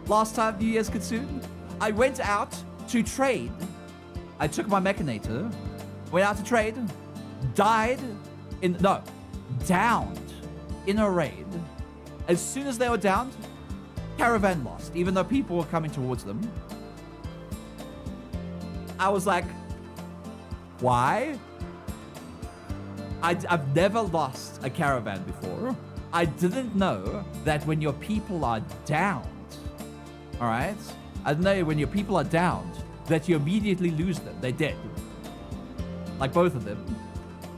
Last time New Year's Consume? I went out to trade. I took my mechanitor, went out to trade, died in, no, downed in a raid. As soon as they were downed, caravan lost, even though people were coming towards them. I was like, why? I, have never lost a caravan before. I didn't know that when your people are downed, all right? I know when your people are downed that you immediately lose them. They're dead. Like both of them.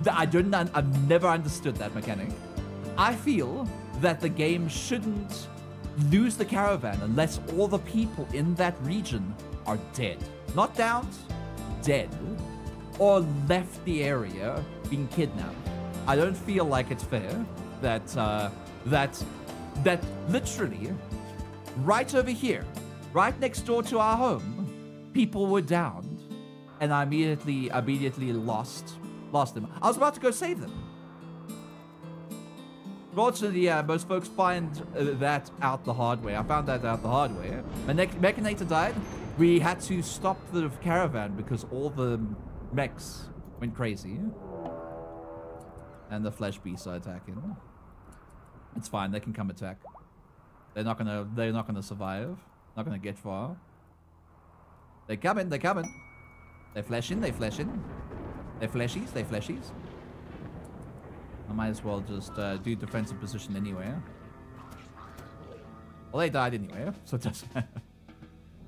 I un- I've never understood that mechanic. I feel that the game shouldn't lose the caravan unless all the people in that region are dead. Not downed, dead. Or left the area being kidnapped. I don't feel like it's fair that uh, that that literally right over here, right next door to our home, people were downed, and I immediately immediately lost lost them. I was about to go save them. Fortunately, uh, most folks find uh, that out the hard way. I found that out the hard way. My mech- mechanitor died. We had to stop the caravan because all the mechs went crazy. And the flesh beasts are attacking. It's fine. They can come attack. They're not gonna. They're not gonna survive. Not gonna get far. They're coming. they're coming. They're flashing. they're flashing. They flashies. They're flashies. I might as well just uh, do defensive position anyway. Well, they died anyway, so it doesn't.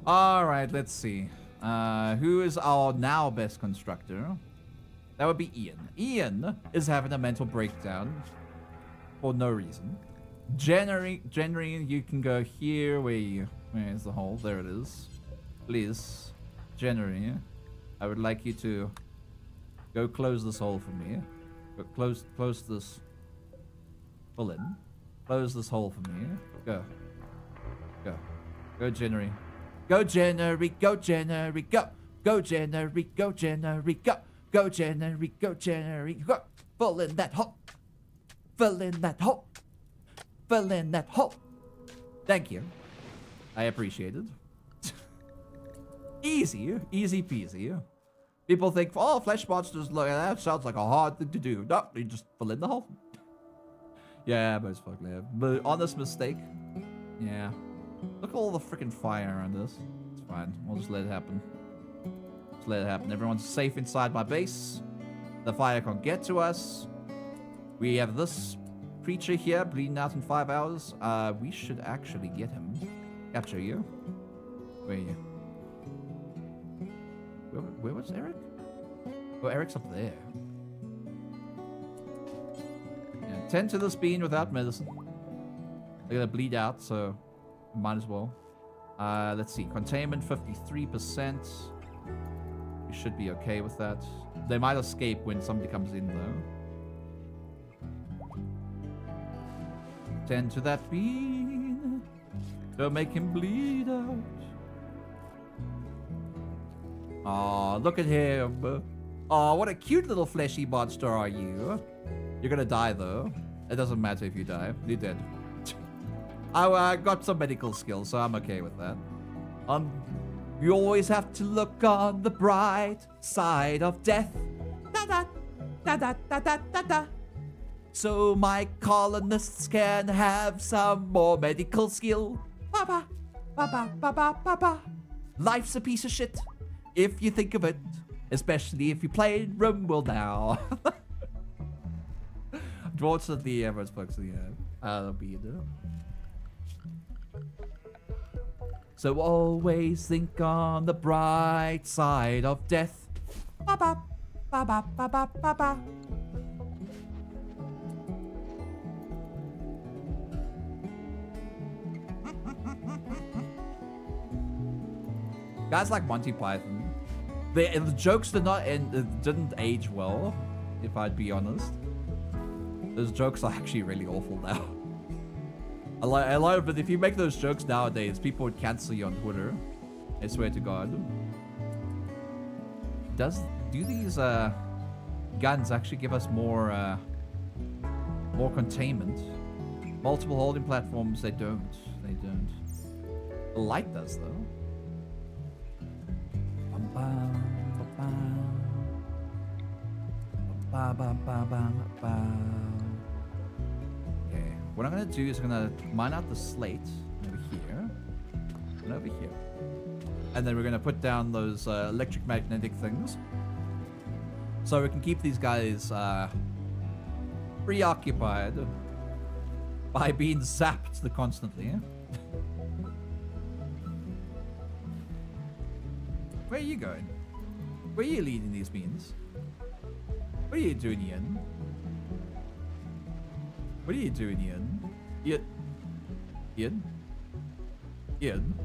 All right. Let's see. Uh, who is our now best constructor? That would be Ian. Ian is having a mental breakdown for no reason. January, January, you can go here. Where you, where is the hole? There it is. Please, January, I would like you to go close this hole for me. Go close, close this. Pull in. Close this hole for me. Go. Go. Go, January. Go, January. Go, January. Go. Go, January. Go, January. Go. Go, January. Go, January. Go. Fill in that hole. Fill in that hole. Fill in that hole. Thank you. I appreciate it. easy. Easy peasy. People think, oh, flesh monsters, look, that sounds like a hard thing to do. No, you just fill in the hole. yeah, most fuck live. But honest mistake. Yeah. Look at all the freaking fire on this. It's fine. We'll just let it happen. Just let it happen. Everyone's safe inside my base. The fire can't get to us. We have this creature here bleeding out in five hours. Uh, we should actually get him. Capture you. Where are you? Where, where was Eric? Oh, Eric's up there. Yeah, tend to this bean without medicine. They're gonna bleed out, so might as well. Uh, let's see. Containment 53%. We should be okay with that. They might escape when somebody comes in, though. Tend to that bean. Don't make him bleed out. Aw, look at him. Aw, what a cute little fleshy monster are you. You're gonna die, though. It doesn't matter if you die. You're dead. I uh, got some medical skills, so I'm okay with that. Um, you always have to look on the bright side of death. Da da da da da da da da. So my colonists can have some more medical skill. Ba ba ba ba ba ba. Life's a piece of shit if you think of it, especially if you play Rumble now. Dwarfs the average folks, yeah. I'll be there. So always think on the bright side of death. Ba ba ba ba ba ba ba ba. Guys like Monty Python, the, jokes did not end, didn't age well, if I'd be honest. Those jokes are actually really awful now. I like, I like, but if you make those jokes nowadays, people would cancel you on Twitter. I swear to God. Does do these uh guns actually give us more uh more containment? Multiple holding platforms, they don't. They don't. The light does though. Bum, bum, Ba, ba, ba, ba, ba. Okay, what I'm gonna do is I'm gonna mine out the slate over here and over here. And then we're gonna put down those uh, electric magnetic things. So we can keep these guys uh, preoccupied by being zapped the constantly. Where are you going? Where are you leading these beans? What are you doing, Ian? What are you doing, Ian? Ian? Ian? Ian?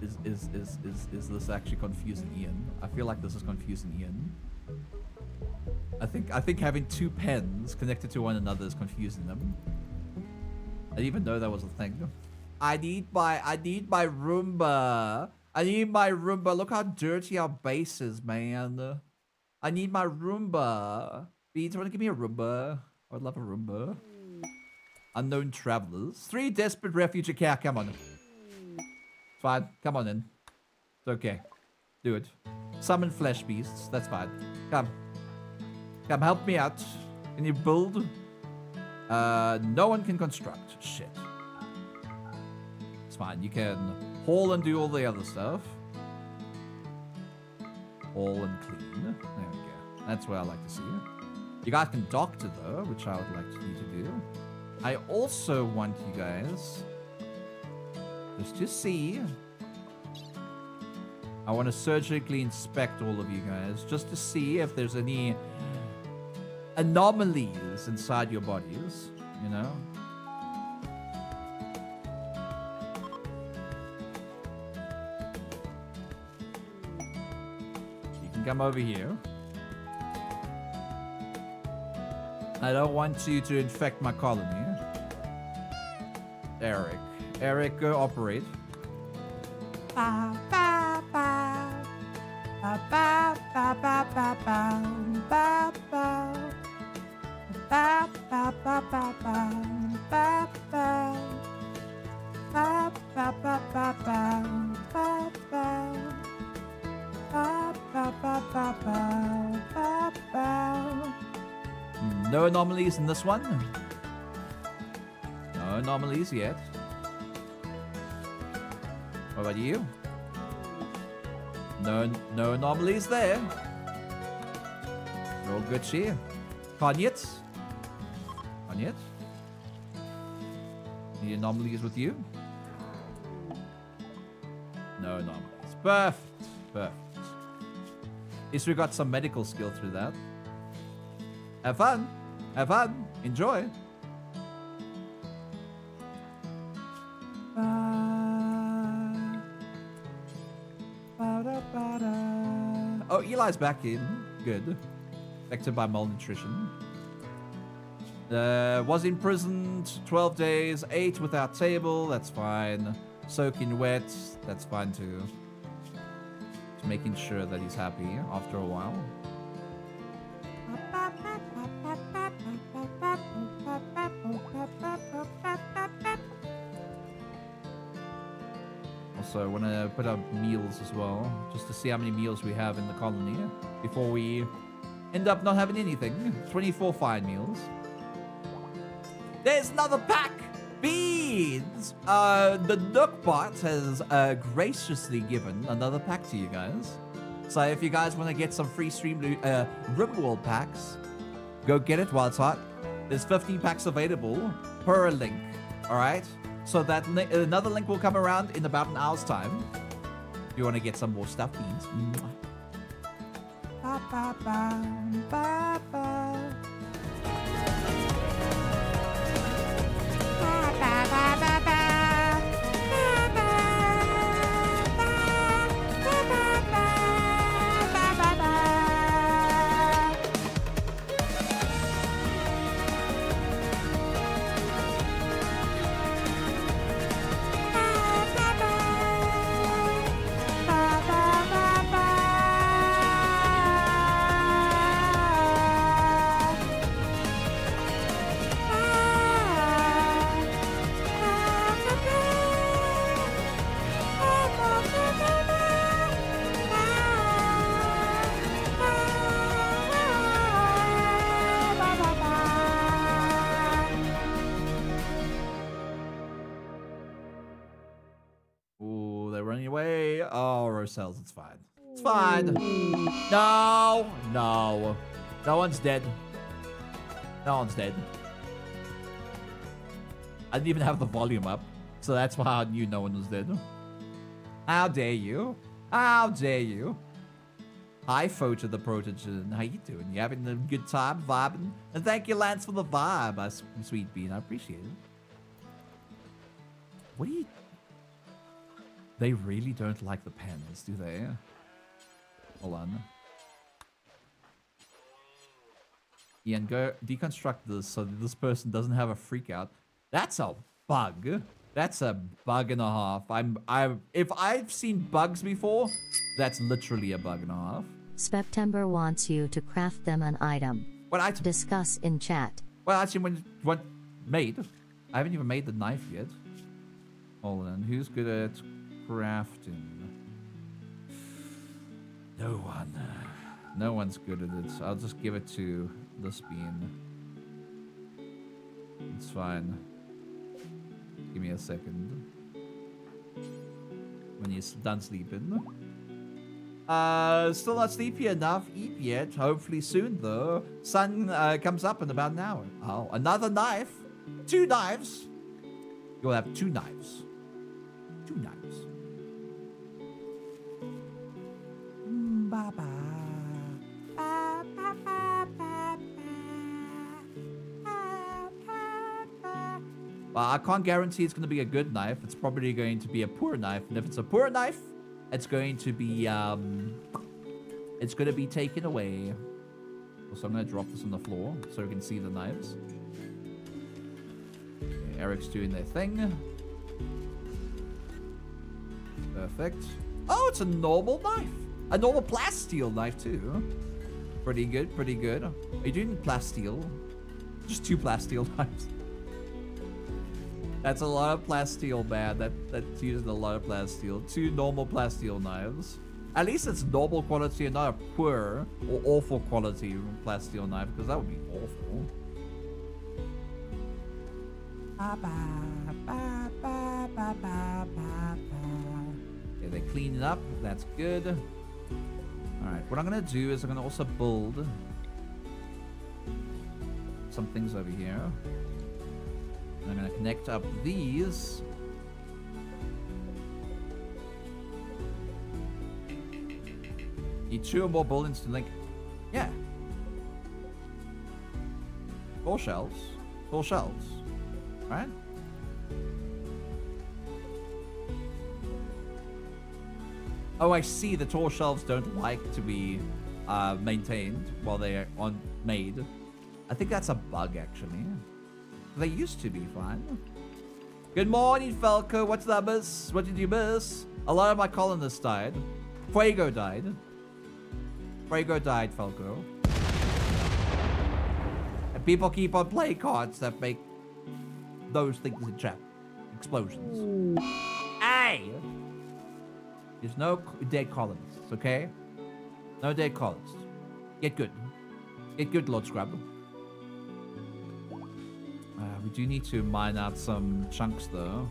Is, is, is, is, is this actually confusing Ian? I feel like this is confusing Ian. I think I think having two pens connected to one another is confusing them. I didn't even know that was a thing. I need my I need my Roomba. I need my Roomba. Look how dirty our base is, man. I need my Roomba. Beans, wanna give me a Roomba? I would love a Roomba. Unknown travelers. Three desperate refugee care. Come on. It's fine. Come on in. It's okay. Do it. Summon flesh beasts. That's fine. Come. Come help me out. Can you build? Uh, no one can construct. Shit. It's fine. You can haul and do all the other stuff. Haul and clean. That's what I like to see. You guys can doctor though, which I would like you to do. I also want you guys just to see. I want to surgically inspect all of you guys just to see if there's any anomalies inside your bodies, you know? You can come over here. I don't want you to infect my colony. Eric. Eric, operate. No anomalies in this one. No anomalies yet. What about you? No, no anomalies there. All good cheer. Kanyet? Kanyet? Any anomalies with you? No anomalies. Perfect. Perfect. At least we got some medical skill through that. Have fun. Have fun. Enjoy. Oh, Eli's back in. Good. Affected by malnutrition. Uh, was imprisoned 12 days, ate without table, that's fine. Soaking wet, that's fine too. Just making sure that he's happy after a while. Also, I want to put up meals as well, just to see how many meals we have in the colony before we end up not having anything. 24 fine meals. There's another pack! Beans! Uh, the Nookbot has uh, graciously given another pack to you guys. So if you guys want to get some free stream uh, RimWorld packs, go get it while it's hot. There's 15 packs available per link, alright? So that li another link will come around in about an hour's time. If you want to get some more stuff, beans. Ba, ba, ba, Oh, it's fine. It's fine. No, no. No one's dead. No one's dead. I didn't even have the volume up. So that's why I knew no one was dead. How dare you? How dare you? Hi, Photo the Protogen. How you doing? You having a good time vibing? And thank you, Lance, for the vibe, uh, Sweet Bean. I appreciate it. What are you... They really don't like the pens, do they? Hold on. Ian, go deconstruct this so that this person doesn't have a freak out. That's a bug. That's a bug and a half. I'm I if I've seen bugs before, that's literally a bug and a half. September wants you to craft them an item. What I Discuss in chat. well actually when what made? I haven't even made the knife yet. Hold on, who's good at crafting? No one. No one's good at it. I'll just give it to this bean. It's fine. Give me a second. When you're done sleeping. Uh, still not sleepy enough. Eat yet. Hopefully soon, though. Sun uh, comes up in about an hour. Oh, another knife. Two knives. You'll have two knives. Two knives. Well, I can't guarantee it's going to be a good knife. It's probably going to be a poor knife. And if it's a poor knife, it's going to be, um, it's going to be taken away. So I'm going to drop this on the floor so we can see the knives. Okay, Eric's doing their thing. Perfect. Oh, it's a normal knife. A normal plasteel knife, too. Pretty good, pretty good. Are you doing plasteel? Just two plasteel knives. That's a lot of plasteel, man. That that's using a lot of plasteel. Two normal plasteel knives. At least it's normal quality and not a poor or awful quality plasteel knife, because that would be awful. Ba, ba, ba, Okay, they clean it up. That's good. Alright, what I'm gonna do is I'm gonna also build some things over here. And I'm going to connect up these. Need two or more buildings to link. Yeah. Four shells. Four shells. Right? Oh, I see. The tall shelves don't like to be uh, maintained while they are on made. I think that's a bug, actually. They used to be fine. Good morning, Falco. What's that miss? What did you miss? A lot of my colonists died. Fuego died. Fuego died, Falco. And people keep on playing cards that make those things in chat. Explosions. Hey! There's no dead colonists, okay? No dead colonists. Get good. Get good, Lord Scrub. Uh, we do need to mine out some chunks though.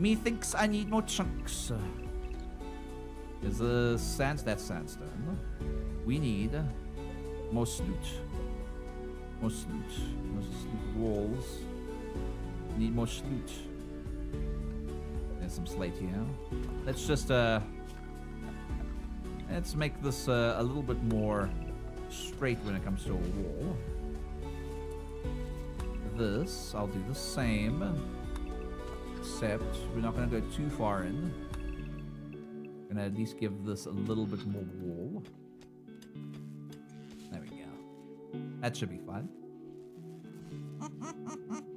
Methinks I need more chunks. Is the sand that's sandstone? We need more sloot. More sloot. More sloot walls. Need more sloot. Some slate here. Let's just uh let's make this uh, a little bit more straight when it comes to a wall this, I'll do the same. Except we're not going to go too far in. Gonna at least give this a little bit more wall. There we go. That should be fine.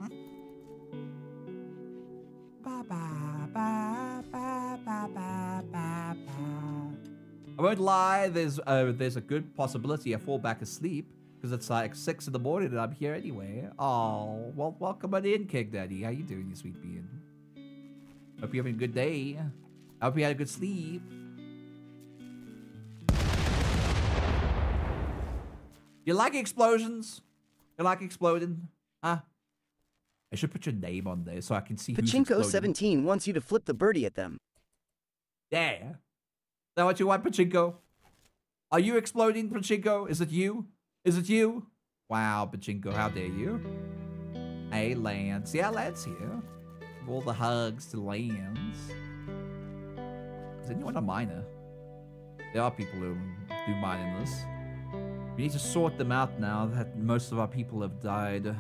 I won't lie, there's uh, there's a good possibility I fall back asleep because it's like six in the morning and I'm here anyway. Oh, well, welcome on in, King Daddy. How you doing, you sweet bean? Hope you're having a good day. I hope you had a good sleep. You like explosions? You like exploding? Huh? I should put your name on there so I can see who's exploding. Pachinko17 wants you to flip the birdie at them. Yeah. Is that what you want, Pachinko? Are you exploding, Pachinko? Is it you? Is it you? Wow, Pachinko, how dare you? Hey, Lance. Yeah, Lance here. All the hugs to Lance. Is anyone a miner? There are people who do mining this. We need to sort them out now that most of our people have died.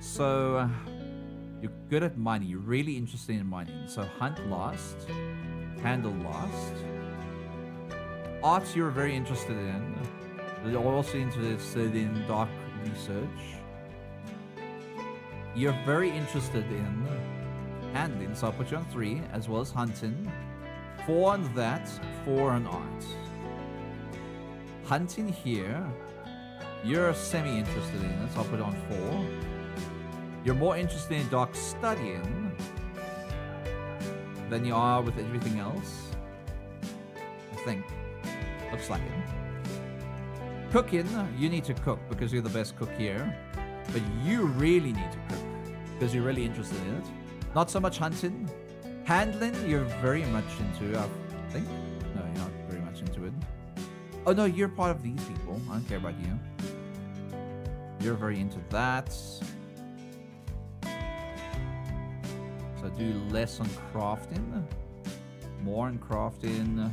So, uh, you're good at mining. You're really interested in mining. So, hunt last. Handle last. Arts you're very interested in. You're also interested in dark research. You're very interested in handling, so I'll put you on three, as well as hunting. Four on that, four on art. Hunting here, you're semi-interested in it, so I'll put on four. You're more interested in dark studying than you are with everything else. I think. Looks like it. Cooking, you need to cook because you're the best cook here. But you really need to cook because you're really interested in it. Not so much hunting. Handling, you're very much into, I think. No, you're not very much into it. Oh no, you're part of these people. I don't care about you. You're very into that. So I do less on crafting. More on crafting.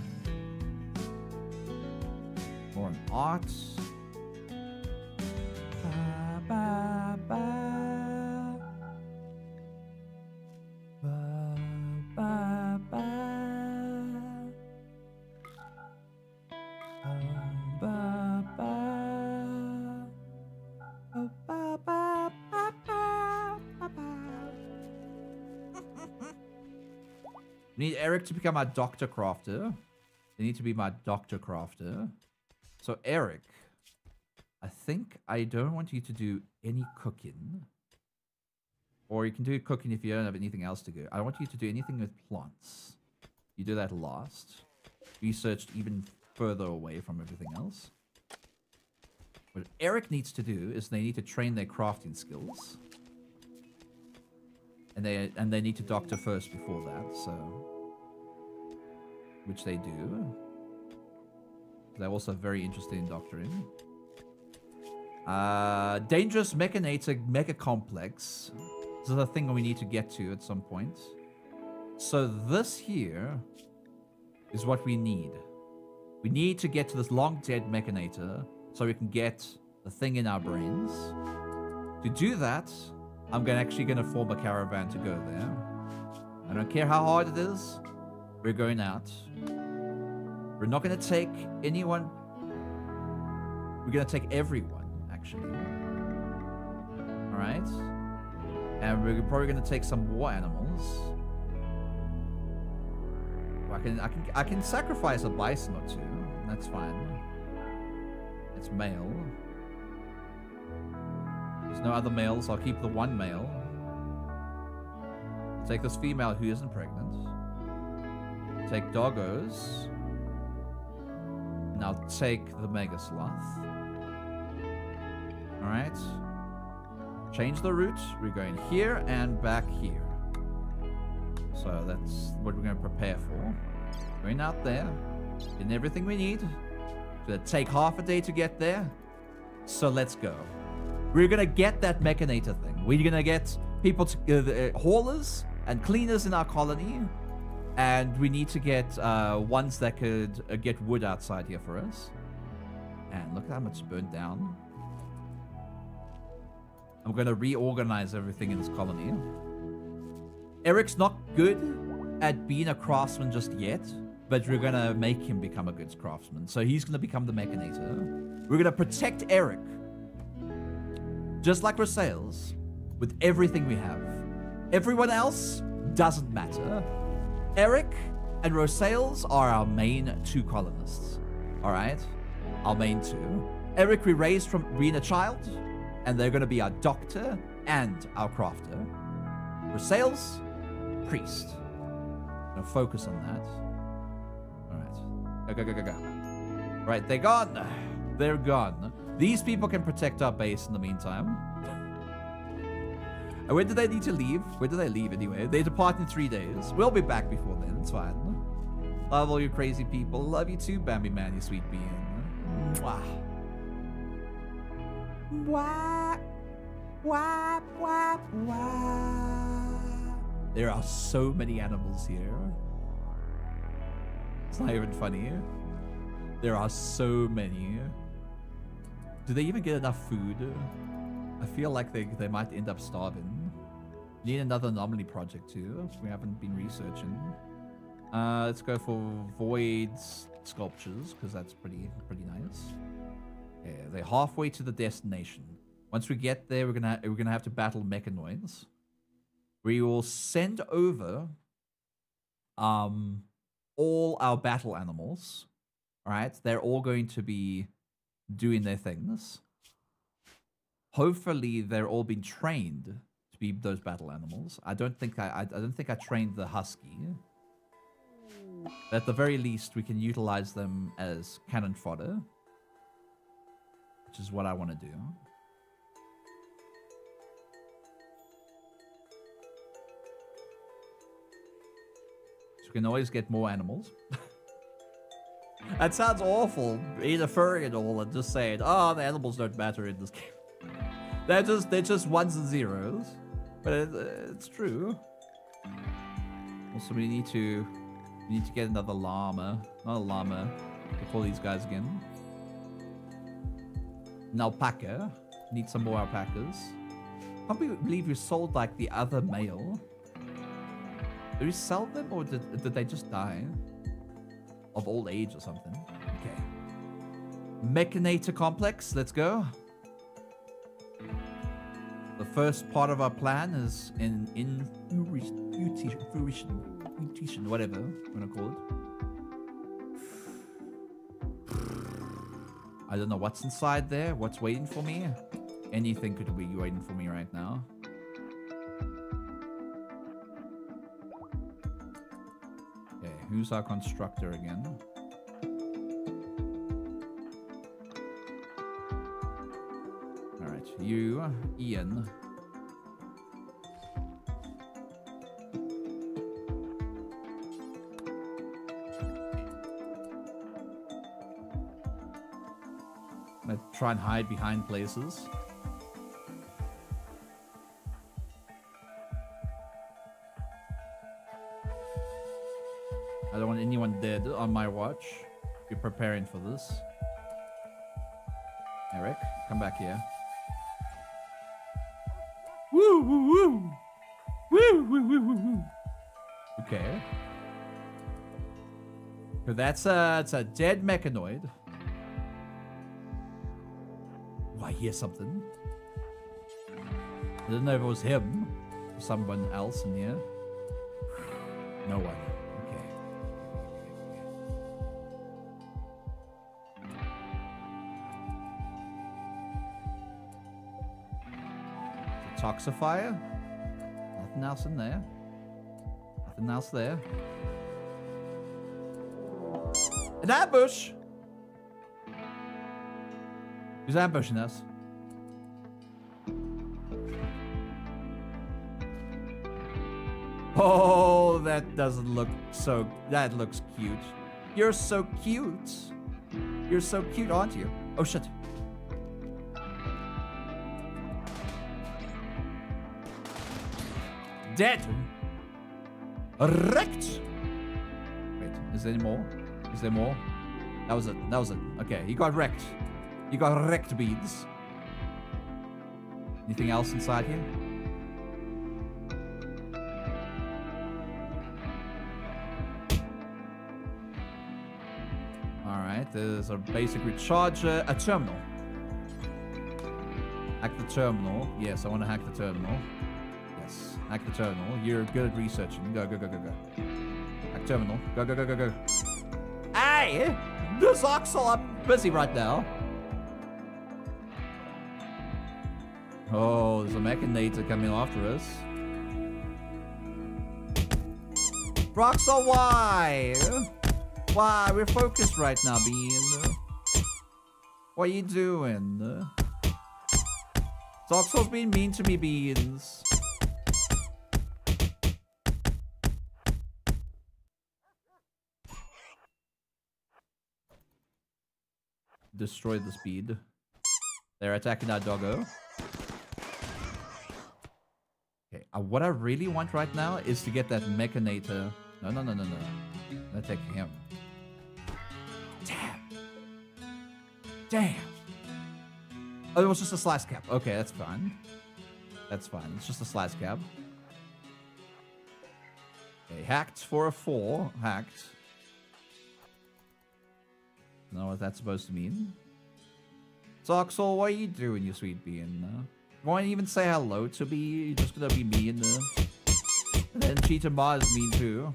More on arts. Ba, ba, ba. Eric to become our Doctor Crafter. They need to be my Doctor Crafter. So Eric, I think I don't want you to do any cooking. Or you can do cooking if you don't have anything else to do. I want you to do anything with plants. You do that last. Researched even further away from everything else. What Eric needs to do is they need to train their crafting skills. And they and they need to doctor first before that, so which they do. They're also very interested in doctoring. Uh, dangerous Mechanitor Mega Complex. This is a thing we need to get to at some point. So this here is what we need. We need to get to this long dead Mechanitor so we can get the thing in our brains. To do that, I'm gonna actually gonna form a caravan to go there. I don't care how hard it is. We're going out. We're not gonna take anyone. We're gonna take everyone, actually. All right. And we're probably gonna take some war animals. I can, I can, I can sacrifice a bison or two. That's fine. It's male. There's no other males. I'll keep the one male. Take this female who isn't pregnant. Take doggos. Now take the Mega Sloth. Alright. Change the route. We're going here and back here. So that's what we're going to prepare for. Going out there. Getting everything we need. It's going to take half a day to get there. So let's go. We're going to get that Mechanitor thing. We're going to get people, to, uh, uh, haulers and cleaners in our colony. And we need to get uh, ones that could uh, get wood outside here for us. And look at how much burned down. I'm going to reorganize everything in this colony. Eric's not good at being a craftsman just yet, but we're going to make him become a good craftsman. So he's going to become the mechanitor. We're going to protect Eric, just like Rosales, with everything we have. Everyone else doesn't matter. Eric and Rosales are our main two colonists. All right? Our main two. Eric we raised from being a child, and they're going to be our doctor and our crafter. Rosales, priest. Now focus on that. All right. Go, go, go, go, go. Right, they're gone. They're gone. These people can protect our base in the meantime. And when do they need to leave? When do they leave anyway? They depart in three days. We'll be back before then. It's fine. Love all you crazy people. Love you too, Bambi Man, you sweet being. Mwah. There are so many animals here. It's not even funny. There are so many. Do they even get enough food? I feel like they, they might end up starving. Need another anomaly project too. We haven't been researching. Uh, let's go for void sculptures because that's pretty pretty nice. Yeah, they're halfway to the destination. Once we get there, we're gonna we're gonna have to battle mechanoids. We will send over um all our battle animals. All right, they're all going to be doing their things. Hopefully, they're all been trained to be those battle animals. I don't think I I, I don't think I trained the husky. But at the very least, we can utilize them as cannon fodder, which is what I want to do. So we can always get more animals. that sounds awful, being a furry and all, and just saying, oh, the animals don't matter in this game. they're just they're just ones and zeros, but it, uh, it's true. Also, we need to we need to get another llama, not a llama. We call these guys again. An alpaca. Need some more alpacas. Can't believe you sold like the other male. Did we sell them or did, did they just die? Of old age or something. Okay. Mechanitor complex, let's go. The first part of our plan is in in fruition, fruition, fruition, whatever you wanna call it. I don't know what's inside there, what's waiting for me. Anything could be waiting for me right now. Okay, who's our constructor again? You, Ian. Gonna try and hide behind places. I don't want anyone dead on my watch. Be preparing for this. Eric, come back here. Okay. So that's a, it's a dead mechanoid. Oh, I hear something. I didn't know if it was him or someone else in here. No one. Okay. Toxifier? Nothing else in there. Nothing else there. An ambush! Who's ambushing us? Oh, that doesn't look so... That looks cute. You're so cute. You're so cute, aren't you? Oh, shit. Dead. Wrecked. Wait, is there any more? Is there more? That was it. That was it. Okay, he got wrecked. You got wrecked, beads. Anything else inside here? Alright, there's a basic recharger. A terminal. Hack the terminal. Yes, I want to hack the terminal. Hack terminal. You're good at researching. Go, go, go, go, go. Hack terminal. Go, go, go, go, go. Hey! The Zoxel are busy right now. Oh, there's a mechanitor coming after us. Roxel, why? Why? We're focused right now, Bean. What are you doing? Zoxel's mean to me, Beans. Destroy the speed. They're attacking our doggo. Okay, uh, what I really want right now is to get that Mechanitor. No, no, no, no, no. Let's take him. Damn. Damn. Oh, it was just a slice cap. Okay, that's fine. That's fine. It's just a slice cap. Okay, hacked for a four. Hacked. Know what that's supposed to mean? Zoxel, what are you doing, you sweet bean? Uh, won't even say hello to me. You're just gonna be mean. Uh, and then Cheetah Ma is mean too.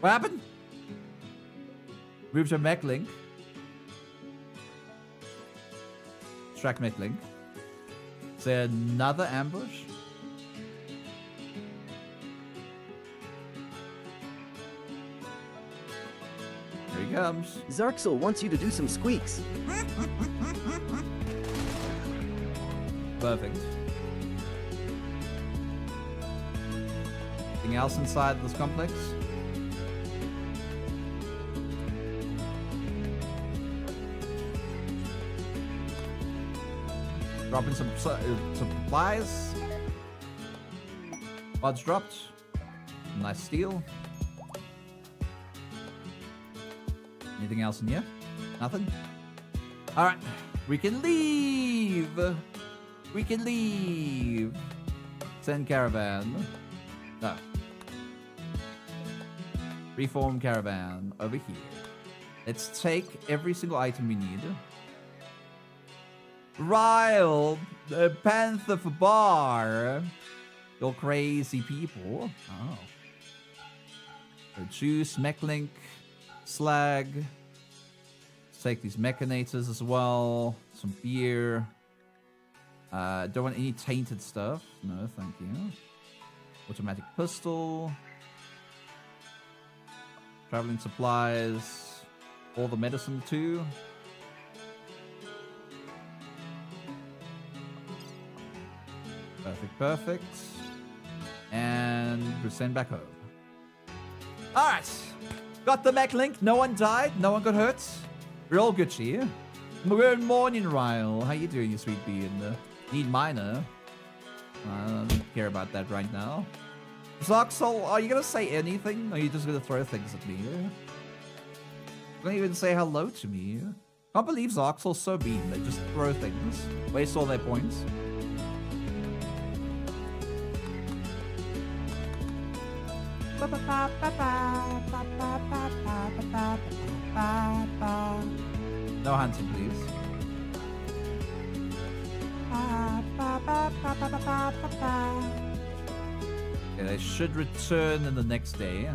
What happened? Moved to mech link. Track mech link. Is there another ambush? Here he comes. Zarxel wants you to do some squeaks. Perfect. Anything else inside this complex? Dropping some uh, supplies. Odds dropped. Nice steal. Anything else in here? Nothing? Alright. We can leave! We can leave! Send caravan. No. Reform caravan over here. Let's take every single item we need. Ryle, the Panther for Bar. You're crazy people. Oh. Juice, Mechlink, Slag. Let's take these Mechanitors as well. Some beer. Uh, don't want any tainted stuff. No, thank you. Automatic pistol. Traveling supplies. All the medicine too. Perfect, perfect. And we send back home. Alright. Got the mech link. No one died. No one got hurt. We're all good here. Good morning, Ryle. How you doing, you sweet bee? And uh, need miner. I don't care about that right now. Zoxel, are you gonna say anything? Or are you just gonna throw things at me? Don't even say hello to me. Can't believe Zoxel's so mean. They just throw things. Waste all their points. No hunting, please. Okay, they should return in the next day.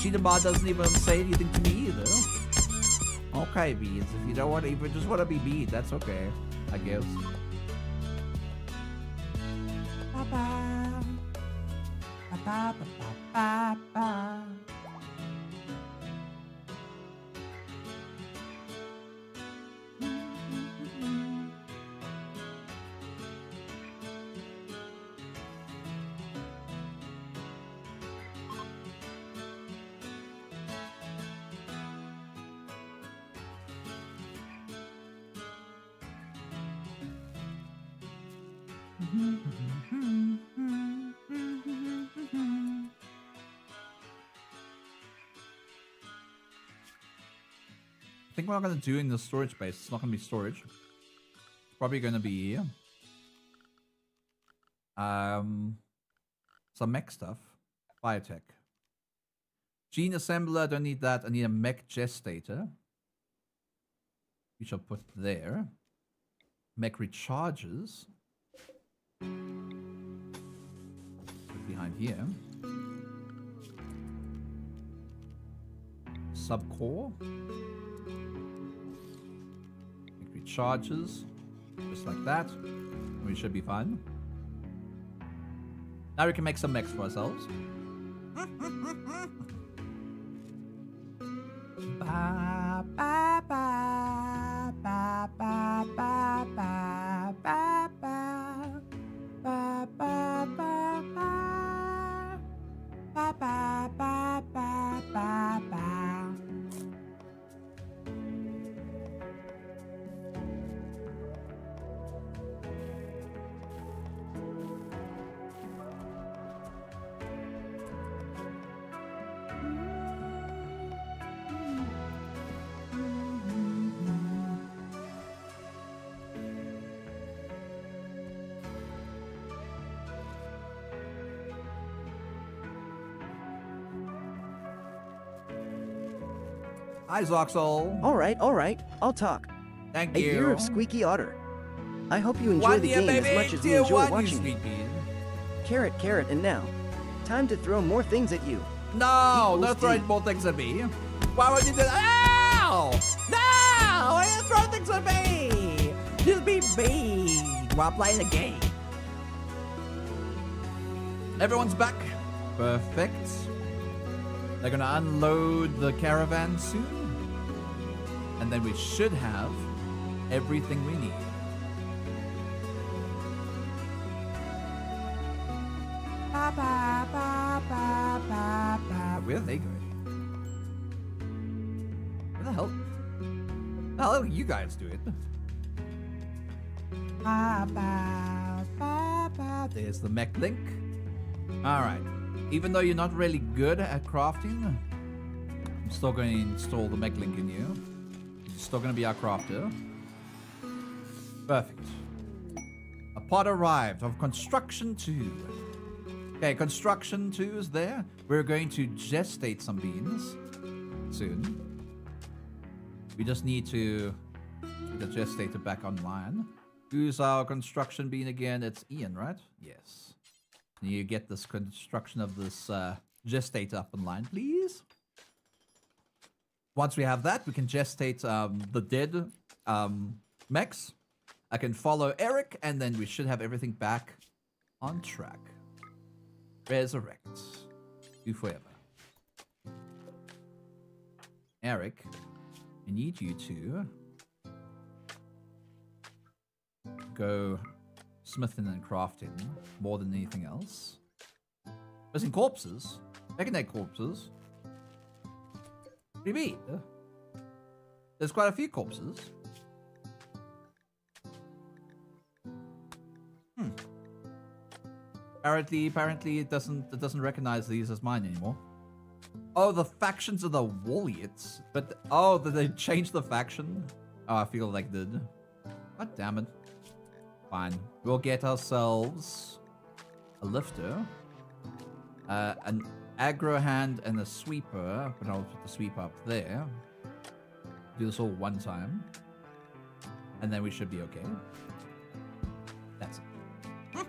Cheetah doesn't even say anything to me either. Okay, bees. If you don't want to, if you just want to be beat, that's okay. I guess. I think what I'm gonna do in the storage space, it's not gonna be storage. It's probably gonna be um some mech stuff. Biotech. Gene assembler, don't need that. I need a mech gestator. We shall put there. Mech recharges. Put behind here. Subcore. Recharges. Just like that. We should be fine. Now we can make some mechs for ourselves. Ba, ba, ba, ba, ba, ba, ba. Hi, Zoxel. Alright, alright, I'll talk. Thank A you. year of Squeaky Otter. I hope you enjoy the game as much as we enjoy watching sweet. Carrot, carrot, and now. Time to throw more things at you. No, no Equals throwing more things at me. Why would you do that? Ow! No! Why you throw things at me? Just be mean while playing the game. Everyone's back. Perfect. They're gonna unload the caravan soon. And then we should have everything we need. Ba, ba, ba, ba, ba, ba. Where are they going? Where the hell? Are you guys doing? Ba, ba, ba, ba. There's the mech link. Alright. Even though you're not really good at crafting, I'm still going to install the mech link in you. Still going to be our crafter. Perfect. A pod arrived of construction 2. Okay, construction 2 is there. We're going to gestate some beans soon. We just need to get gestator back online. Who's our construction bean again? It's Ian, right? Yes. Can you get this construction of this uh, gestator up online, please? Once we have that, we can gestate um, the dead um, mechs. I can follow Eric, and then we should have everything back on track. Resurrect. Do forever. Eric, I need you to go smithing and crafting more than anything else. Missing corpses? Mechanate corpses? What do you mean? There's quite a few corpses. Hmm. Apparently, apparently it doesn't it doesn't recognize these as mine anymore. Oh, the factions are the Warliots. But oh, did they change the faction? Oh, I feel like they did. God damn it. Fine. We'll get ourselves a lifter, uh, an agrihand, and a sweeper. But I'll put the sweep up there. Do this all one time, and then we should be okay. That's it.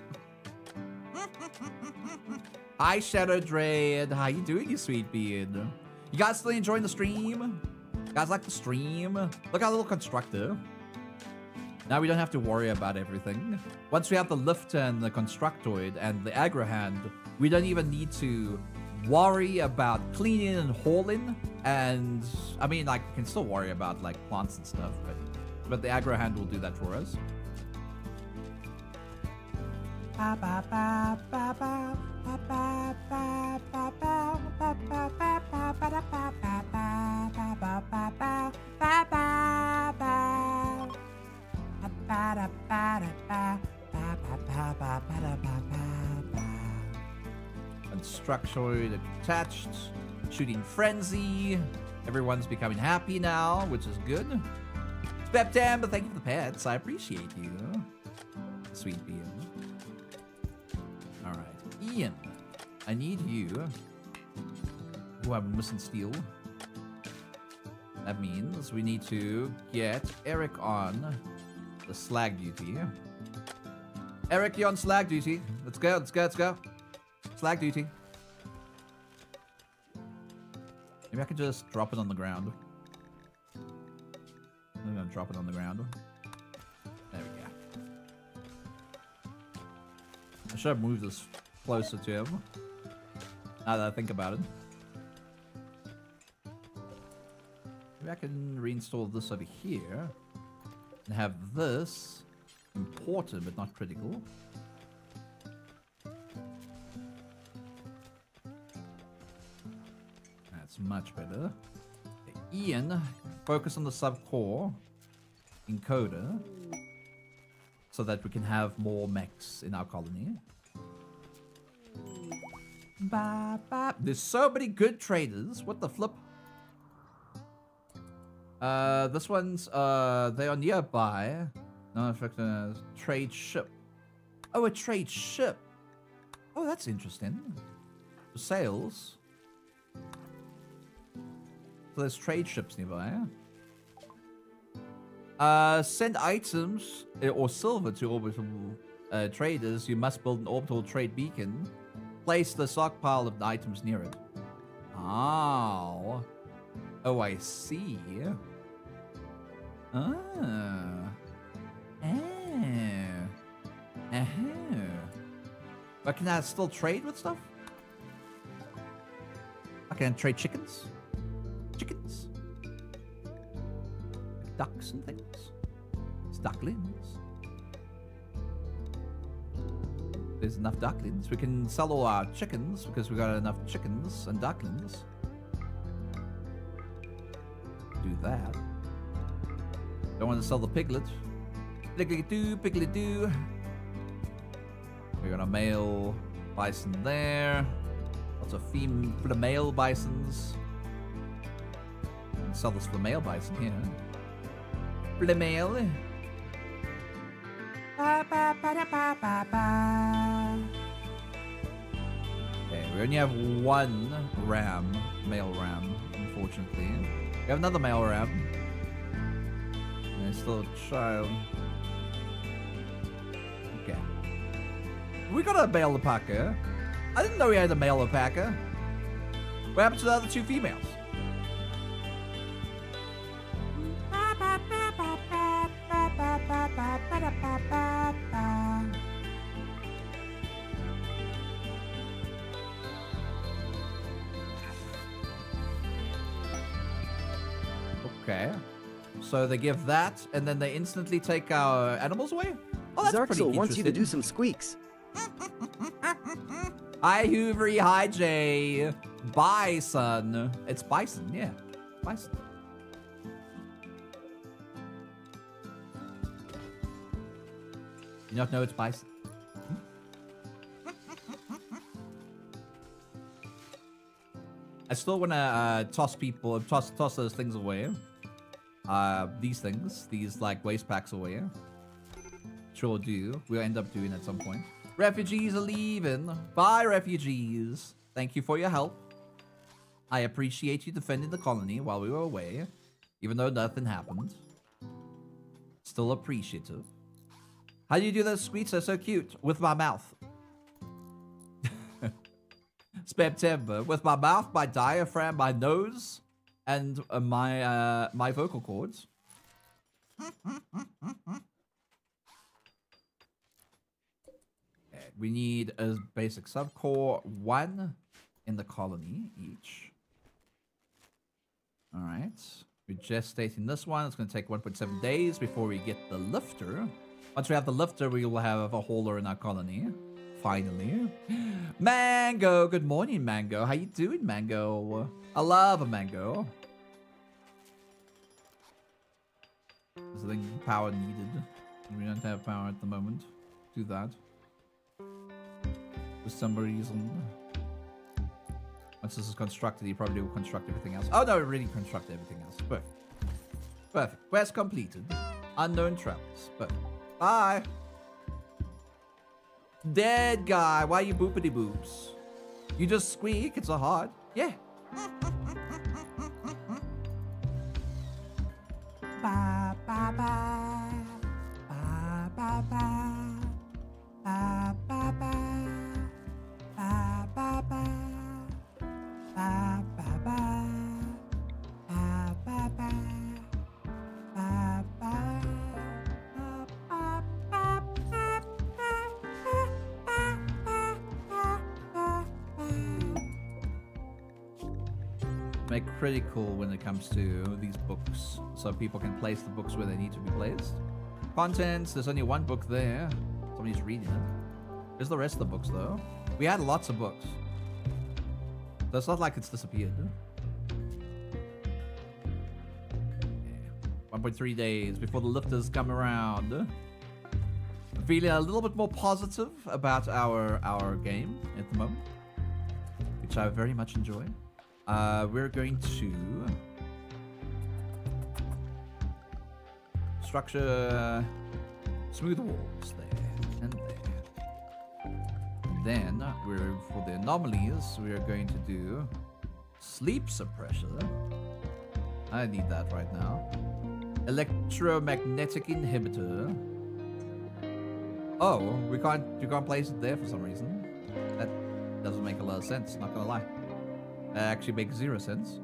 Hi, Shadow Dread. How you doing, you sweet beard? You guys still enjoying the stream? You guys like the stream? Look how little constructor. Now we don't have to worry about everything. Once we have the lifter and the constructoid and the agrihand, we don't even need to worry about cleaning and hauling. And I mean, like, we can still worry about like plants and stuff, but but the agrihand will do that for us. Unstructured attached. Shooting frenzy. Everyone's becoming happy now, which is good. Speptam, but thank you for the pets. I appreciate you. Sweet Ian. Alright. Ian, I need you. Oh, I'm missing steel. That means we need to get Eric on the slag duty. Eric, you on slag duty. Let's go, let's go, let's go. Slag duty. Maybe I could just drop it on the ground. I'm gonna drop it on the ground. There we go. I should have moved this closer to him. Now that I think about it. Maybe I can reinstall this over here. And have this important but not critical. That's much better. Ian, focus on the sub-core encoder so that we can have more mechs in our colony. There's so many good traders. What the flip? Uh, this one's, uh, they are nearby. No, in fact, uh, trade ship. Oh, a trade ship. Oh, that's interesting. Sales. So there's trade ships nearby. Uh, send items uh, or silver to orbital uh, traders. You must build an orbital trade beacon. Place the stockpile of the items near it. Oh. Oh, I see. Ah. Ah. Uh-huh. But can I still trade with stuff? I can trade chickens? Chickens? Ducks and things? Ducklings. There's enough ducklings. We can sell all our chickens because we've got enough chickens and ducklings. Do that. Don't want to sell the piglet. Piglet do, piglet do. We got a male bison there. Lots of female male bisons. And sell this for the male bison here. For the male. Ba, ba, ba, da, ba, ba, ba. Okay, we only have one ram, male ram, unfortunately. We have another male ram. And it's still a child. Okay. We got a male alpaca. I didn't know we had a male alpaca. What happened to the other two females? Okay. So they give that, and then they instantly take our animals away? Oh, that's pretty Zarxel wants you to do some squeaks. Hi, Hoovery. Hi, Jay. Bison. It's bison, yeah. Bison. You not know it's bison? I still want to uh, toss people, toss toss those things away. Uh, these things, these like waste packs away. Sure do. We'll end up doing at some point. Refugees are leaving. Bye, refugees. Thank you for your help. I appreciate you defending the colony while we were away, even though nothing happened. Still appreciative. How do you do those squeaks? They're so cute. With my mouth. September. With my mouth, my diaphragm, my nose, and uh, my uh, my vocal cords. Okay, we need a basic subcore, one in the colony each. All right. We're gestating this one. It's going to take 1.7 days before we get the lifter. Once we have the lifter, we will have a hauler in our colony. Finally. Mango! Good morning, Mango. How you doing, Mango? I love a mango. Is the power needed? We don't have power at the moment. Do that. For some reason. Once this is constructed, he probably will construct everything else. Oh no, it really construct everything else. Perfect. Perfect. Quest completed. Unknown travels. Perfect. Bye. Dead guy. Why you boopity boops? You just squeak. It's a heart. Yeah. Ba ba ba. Ba ba ba. Ba ba ba. Ba ba ba. Make critical when it comes to these books, so people can place the books where they need to be placed. Contents, there's only one book there. Somebody's reading it. Where's the rest of the books, though? We had lots of books. So it's not like it's disappeared. Yeah. 1.3 days before the lifters come around. Feeling a little bit more positive about our our game at the moment, which I very much enjoy. Uh, we're going to structure smooth walls there and there. Then we're for the anomalies, we are going to do sleep suppressor I need that right now. Electromagnetic inhibitor. Oh, we can't. You can't place it there for some reason. That doesn't make a lot of sense. Not gonna lie. Actually makes zero sense.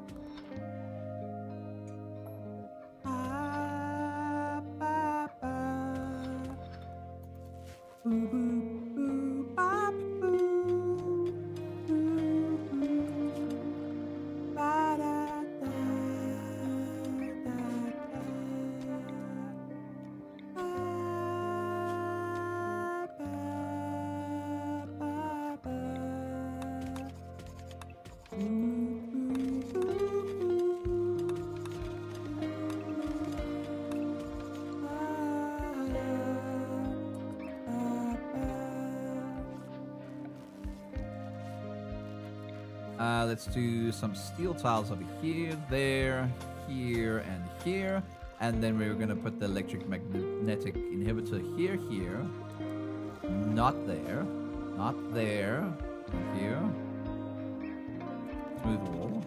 Some steel tiles over here, there, here, and here. And then we're gonna put the electric magnetic inhibitor here, here. Not there. Not there. Here. Smooth wall.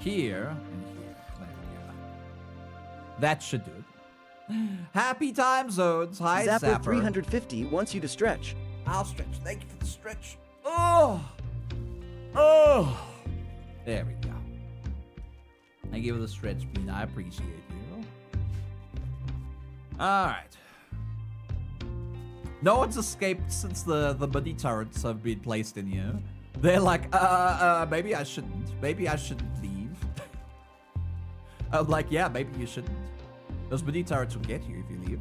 Here and here. There we go. That should do it. Happy time zones. Hi, Zapper Zapper. 350 wants you to stretch. I'll stretch. Thank you for the stretch. Oh, oh. There we go. Thank you for the stretch, Bean. I appreciate you. All right. No one's escaped since the the buddy turrets have been placed in here. They're like, uh, uh, maybe I shouldn't. Maybe I shouldn't leave. I'm like, yeah, maybe you shouldn't. Those buddy turrets will get you if you leave.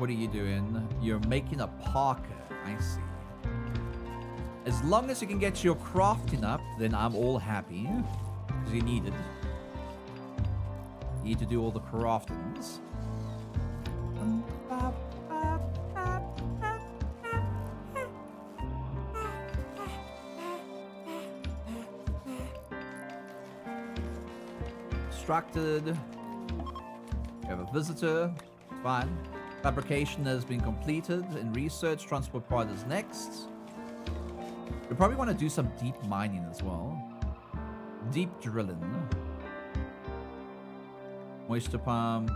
What are you doing? You're making a parka. I see. As long as you can get your crafting up, then I'm all happy. Because you need it. You need to do all the craftings. Distracted. We have a visitor. Fine. Fabrication has been completed. In research, transport pod is next. We probably want to do some deep mining as well. Deep drilling. Moisture pump.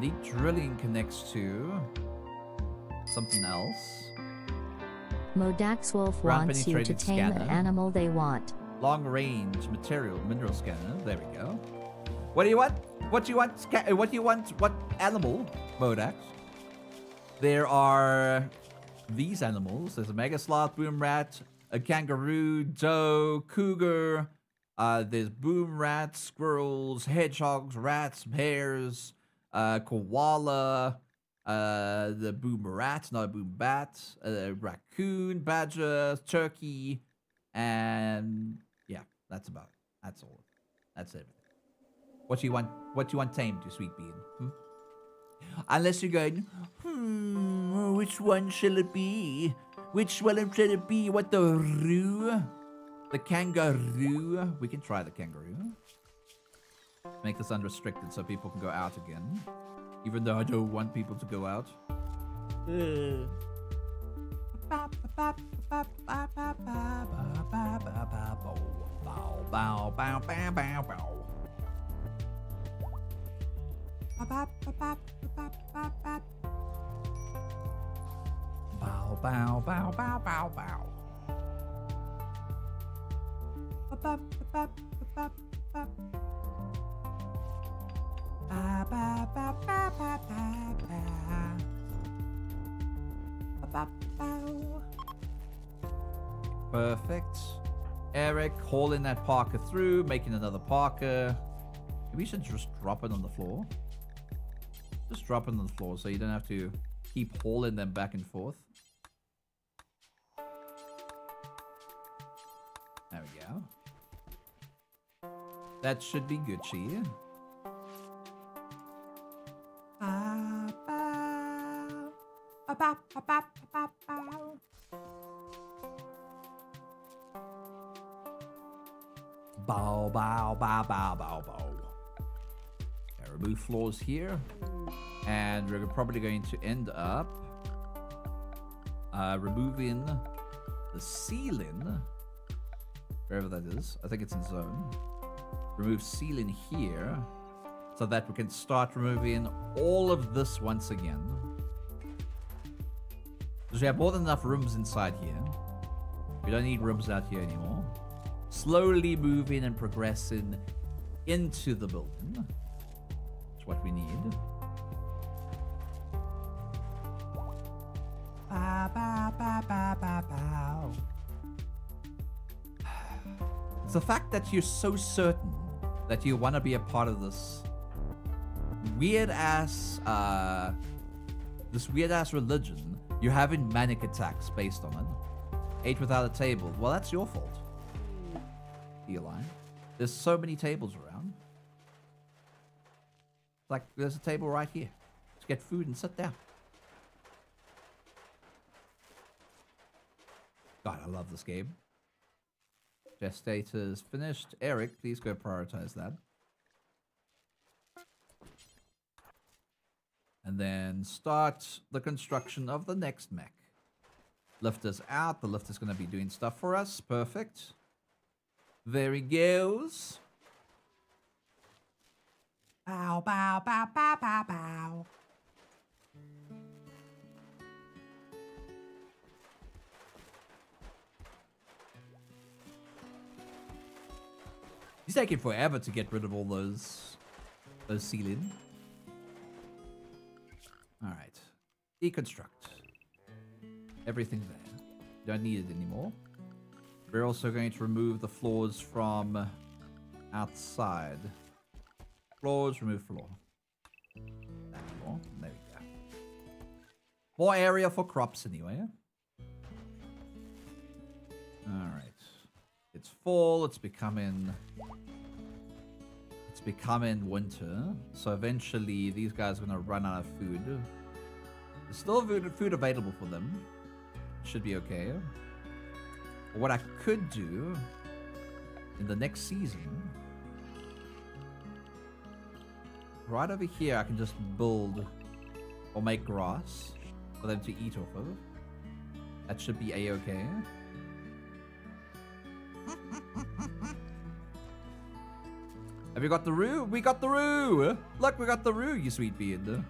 Deep drilling connects to something else. Modax Wolf Ground wants you to tame an scanner. animal they want. Long range material mineral scanner. There we go. What do you want? What do you want? Uh, what do you want? What animal? Modax. There are these animals. There's a mega sloth, boom rat, a kangaroo, doe, cougar. Uh, there's boom rats, squirrels, hedgehogs, rats, bears, uh, koala, uh, the boom rat, not a boom bat, uh, raccoon, badger, turkey, and yeah, that's about it. That's all. That's everything. What you want? What you want tamed, you sweet bean? Hmm? Unless you're going, hmm, which one shall it be? Which one shall it be? What the roo? The kangaroo? We can try the kangaroo. Make this unrestricted so people can go out again. Even though I don't want people to go out. Bow, bow, bow, bow, bow, bow. Bow, bow, bow, bow, bow, bow. Bow. Perfect. Eric hauling that parka through, making another parka. Maybe we should just drop it on the floor. Just drop them on the floor so you don't have to keep hauling them back and forth. There we go. That should be good cheer. Bow, bow, bow, bow, bow, bow. Remove floors here. And we're probably going to end up uh, removing the ceiling. Wherever that is. I think it's in zone. Remove ceiling here. So that we can start removing all of this once again. Because we have more than enough rooms inside here. We don't need rooms out here anymore. Slowly moving and progressing into the building. What we need. Bow, bow, bow. The fact that you're so certain that you want to be a part of this weird ass, uh, this weird ass religion. You're having manic attacks based on it. Ate without a table. Well, that's your fault. Eli. There's so many tables around. Like, there's a table right here. Let's get food and sit down. God, I love this game. Gestator's finished. Eric, please go prioritize that. And then start the construction of the next mech. Lift is out. The lift is going to be doing stuff for us. Perfect. There he goes. Bow, bow, bow, bow, bow, bow. He's taking forever to get rid of all those those ceiling. Alright. Deconstruct. Everything there. Don't need it anymore. We're also going to remove the floors from outside. Floors, remove floor. That floor. There we go. More area for crops anyway. Alright. It's fall, it's becoming it's becoming winter. So eventually these guys are gonna run out of food. There's still food available for them. Should be okay. What I could do in the next season, right over here, I can just build or make grass for them to eat off of. That should be a-okay. Have you got the roo? We got the roo! Look, we got the roo, you sweet beard.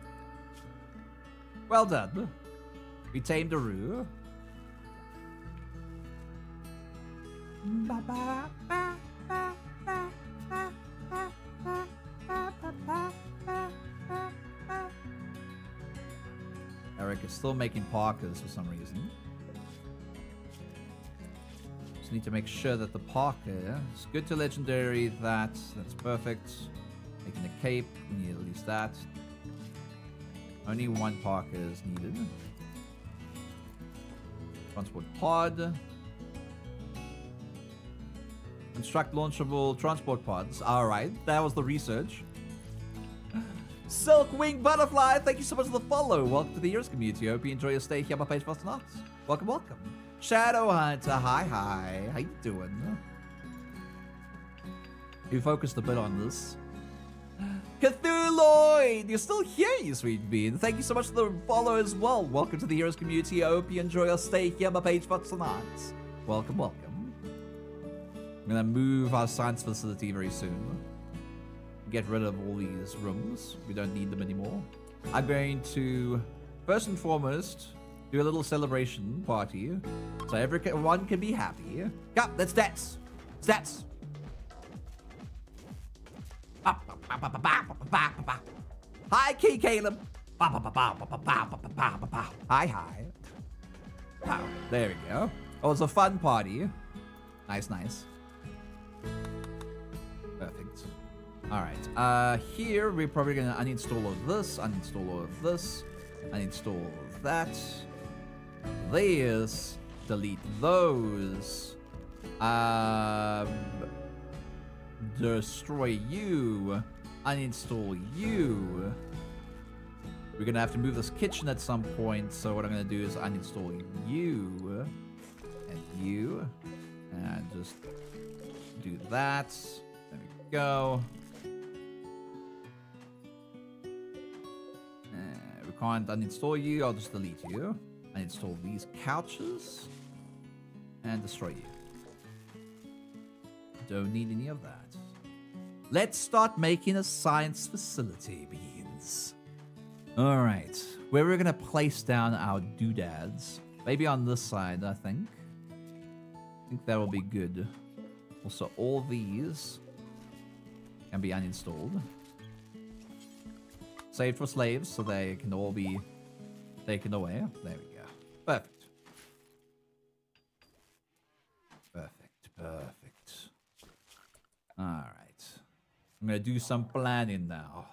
Well done. We tamed a roo. Eric still making parkas for some reason. Just need to make sure that the parka is good to legendary. That that's perfect. Making a cape, we need at least that. Only one parka is needed. Transport pod. Construct launchable transport pods. Alright, that was the research. Silkwing Butterfly, thank you so much for the follow. Welcome to the Heroes community. Hope you enjoy your stay here on my page for tonight. Welcome, welcome. Shadow Hunter, hi, hi. How you doing? You focused a bit on this. Cthulhu, you're still here, you sweet bean. Thank you so much for the follow as well. Welcome to the Heroes community. I hope you enjoy your stay here on my page for tonight. Welcome, welcome. I'm gonna move our science facility very soon. Get rid of all these rooms. We don't need them anymore. I'm going to, first and foremost, do a little celebration party. So everyone can be happy. Yeah, that's stats. Stats. Hi, Key Caleb. Hi, hi. Wow, there we go. Oh, it's a fun party. Nice, nice. Perfect. All right. Uh, here we're probably gonna uninstall all of this, uninstall all of this, uninstall all of that. These, delete those. Um, destroy you. Uninstall you. We're gonna have to move this kitchen at some point, so what I'm gonna do is uninstall you and you, and just do that. There we go. Uh, we can't uninstall you. I'll just delete you. Uninstall these couches and destroy you. Don't need any of that. Let's start making a science facility, Beans. Alright, where we're gonna place down our doodads. Maybe on this side, I think. I think that will be good. Also, all these can be uninstalled. Saved for slaves, so they can all be taken away. There we go. Perfect. Perfect, perfect. Alright. I'm gonna do some planning now.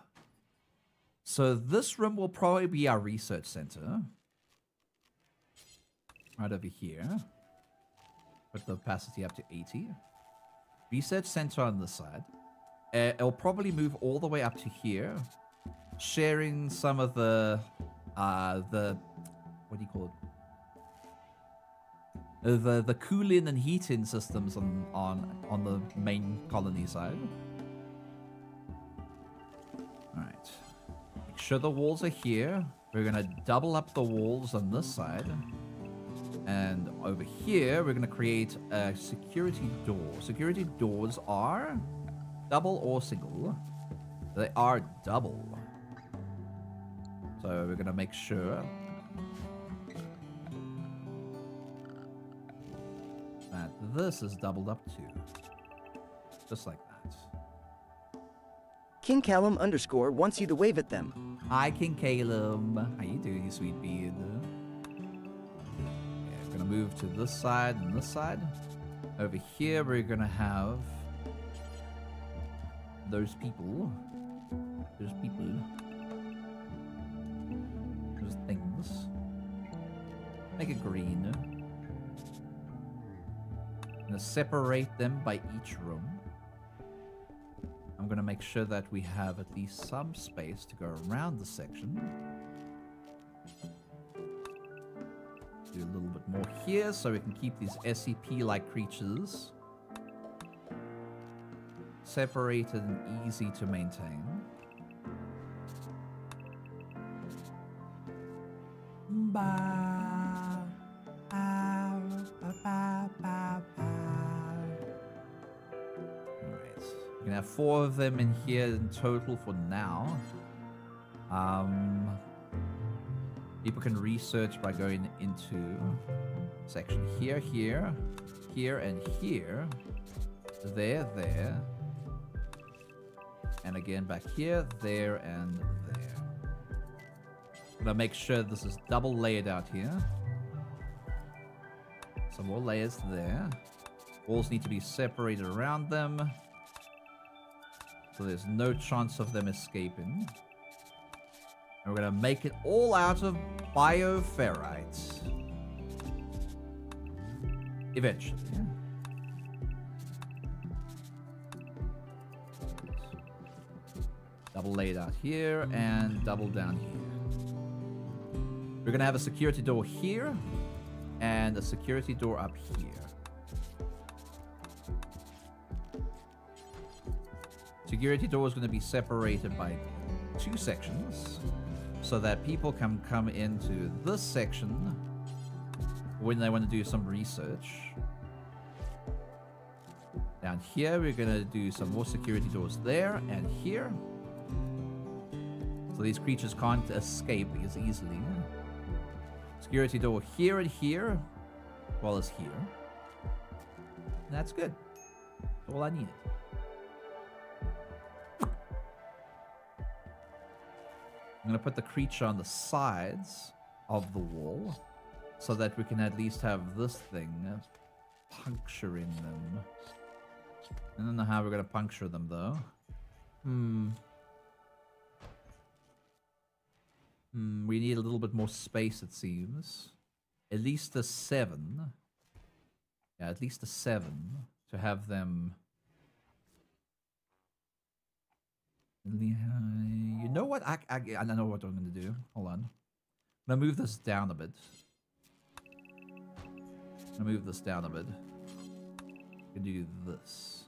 So this room will probably be our research center. Right over here. Put the opacity up to 80. Research center on this side. Uh, it'll probably move all the way up to here. Sharing some of the, uh, the, what do you call it? The, the cooling and heating systems on, on, on the main colony side. Alright. Make sure the walls are here. We're gonna double up the walls on this side. And over here, we're gonna create a security door. Security doors are double or single. They are double. So we're gonna make sure that this is doubled up too. Just like that. King Callum underscore wants you to wave at them. Hi, King Caleb. How you doing, you sweet beard? Yeah, gonna move to this side and this side. Over here, we're gonna have those people. Those people. Make it green. Gonna separate them by each room. I'm gonna make sure that we have at least some space to go around the section. Do a little bit more here so we can keep these SCP-like creatures separated and easy to maintain. Ba, ba, ba, ba. Alright. We can have four of them in here in total for now. Um, people can research by going into section here, here, here, and here. There, there. And again back here, there, and there. I'm Gonna make sure this is double layered out here. Some more layers there. Walls need to be separated around them. So there's no chance of them escaping. And we're gonna make it all out of bioferrite. Eventually. Double laid out here and double down here. We're gonna have a security door here and a security door up here. Security door is going to be separated by two sections so that people can come into this section when they want to do some research. Down here, we're going to do some more security doors there and here. So these creatures can't escape as easily. Security door here and here, well as here. That's good. That's all I needed. I'm going to put the creature on the sides of the wall so that we can at least have this thing puncturing them. I don't know how we're going to puncture them though. Hmm. Hmm, we need a little bit more space it seems. At least a seven. Yeah, at least a seven to have them. You know what? I, I, I know what I'm going to do. Hold on. I'm going to move this down a bit. I'm going to move this down a bit. can do this.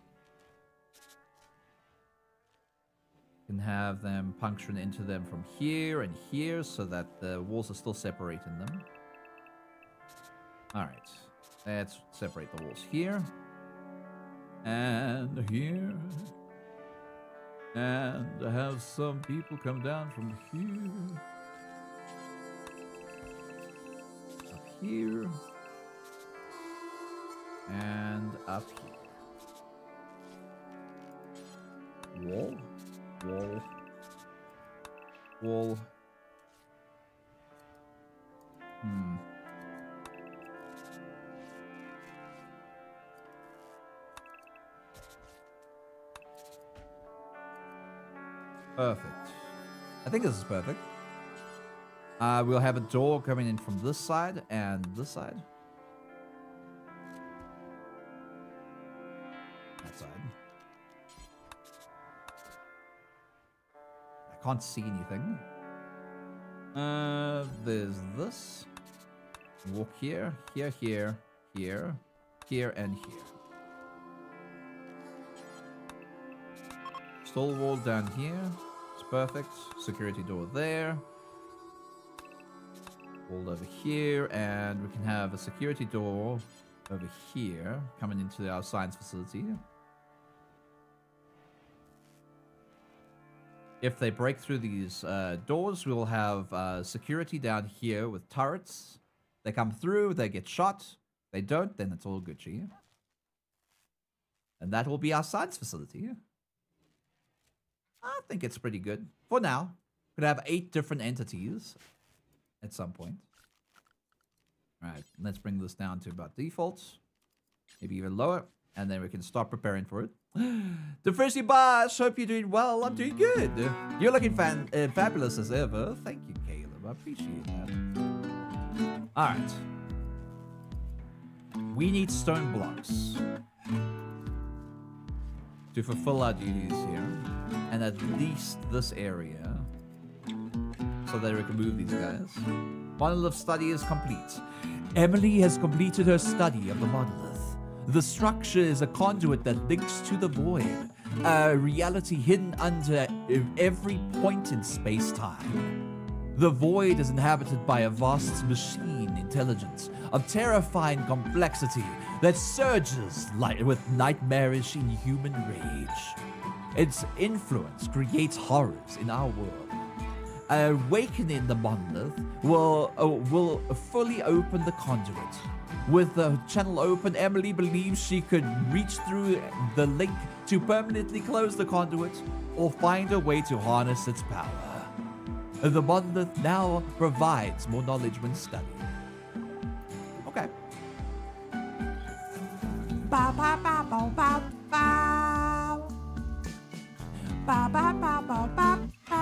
Can have them puncturing into them from here and here so that the walls are still separating them. Alright. Let's separate the walls here. And here. And have some people come down from here. Up here. And up here. Wall. Wall. Wall. Hmm. Perfect. I think this is perfect. Uh, we'll have a door coming in from this side and this side. Can't see anything. Uh, there's this. Walk here, here, here, here, here, and here. Stall wall down here. It's perfect. Security door there. Wall over here. And we can have a security door over here coming into our science facility. If they break through these uh, doors, we'll have uh, security down here with turrets. They come through, they get shot. They don't, then it's all Gucci. And that will be our science facility. I think it's pretty good. For now. Could have eight different entities at some point. Alright, let's bring this down to about defaults. Maybe even lower. And then we can start preparing for it. the Frisky Boss, hope you're doing well. I'm doing good. You're looking fan uh, fabulous as ever. Thank you, Caleb. I appreciate that. Alright. We need stone blocks to fulfill our duties here. And at least this area. So that we can move these guys. Model of study is complete. Emily has completed her study of the monolith. The structure is a conduit that links to the void, a reality hidden under every point in space-time. The void is inhabited by a vast machine intelligence of terrifying complexity that surges with nightmarish inhuman rage. Its influence creates horrors in our world. Awakening the monolith will uh, will fully open the conduit. With the channel open, Emily believes she could reach through the link to permanently close the conduit or find a way to harness its power. The monolith now provides more knowledge when studied. Okay. Ba ba ba ba ba ba. Ba ba ba ba ba ba.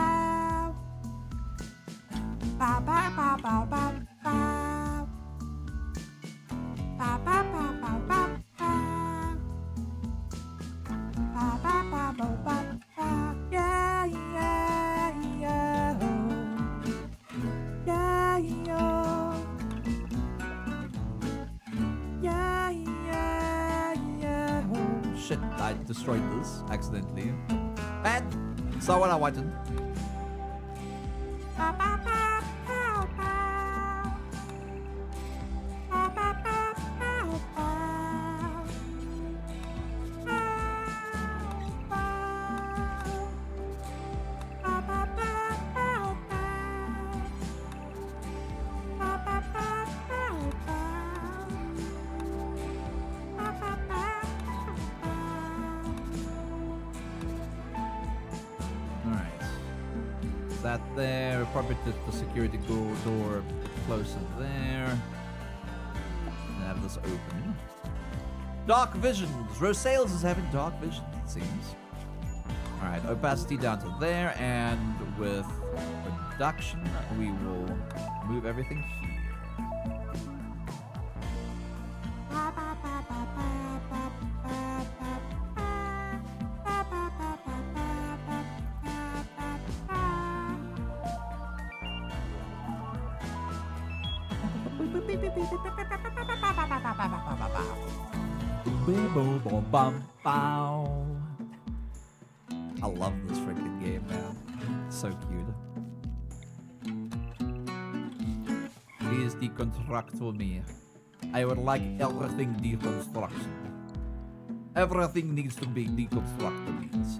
Ba ba ba ba ba ba. Shit, I destroyed this accidentally. Not what I wanted. The, the security go door closer there. And have this open. Dark visions. Rosales is having dark visions, it seems. Alright, opacity down to there, and with reduction, we will move everything here. I love this freaking game, man. So cute. Please deconstruct for me. I would like everything deconstruction. Everything needs to be deconstructed, means.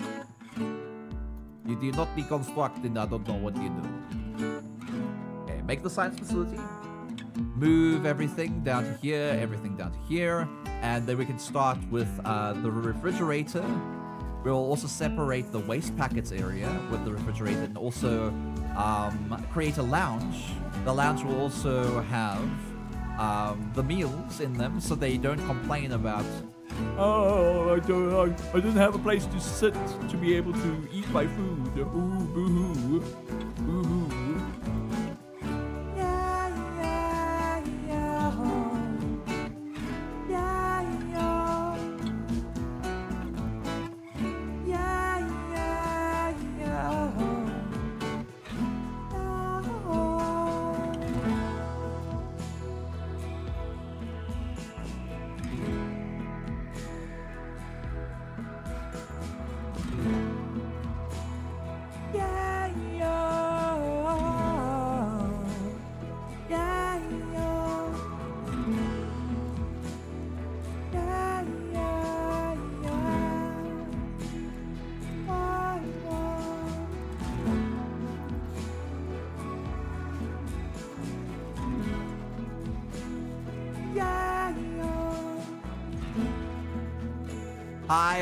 You do not deconstruct, then I don't know what you do. Okay, make the science facility. Move everything down to here, everything down to here. And then we can start with uh, the refrigerator. We'll also separate the waste packets area with the refrigerator and also um, create a lounge. The lounge will also have um, the meals in them so they don't complain about Oh, I don't, I, I didn't have a place to sit to be able to eat my food. Ooh, boo-hoo. Boo-hoo.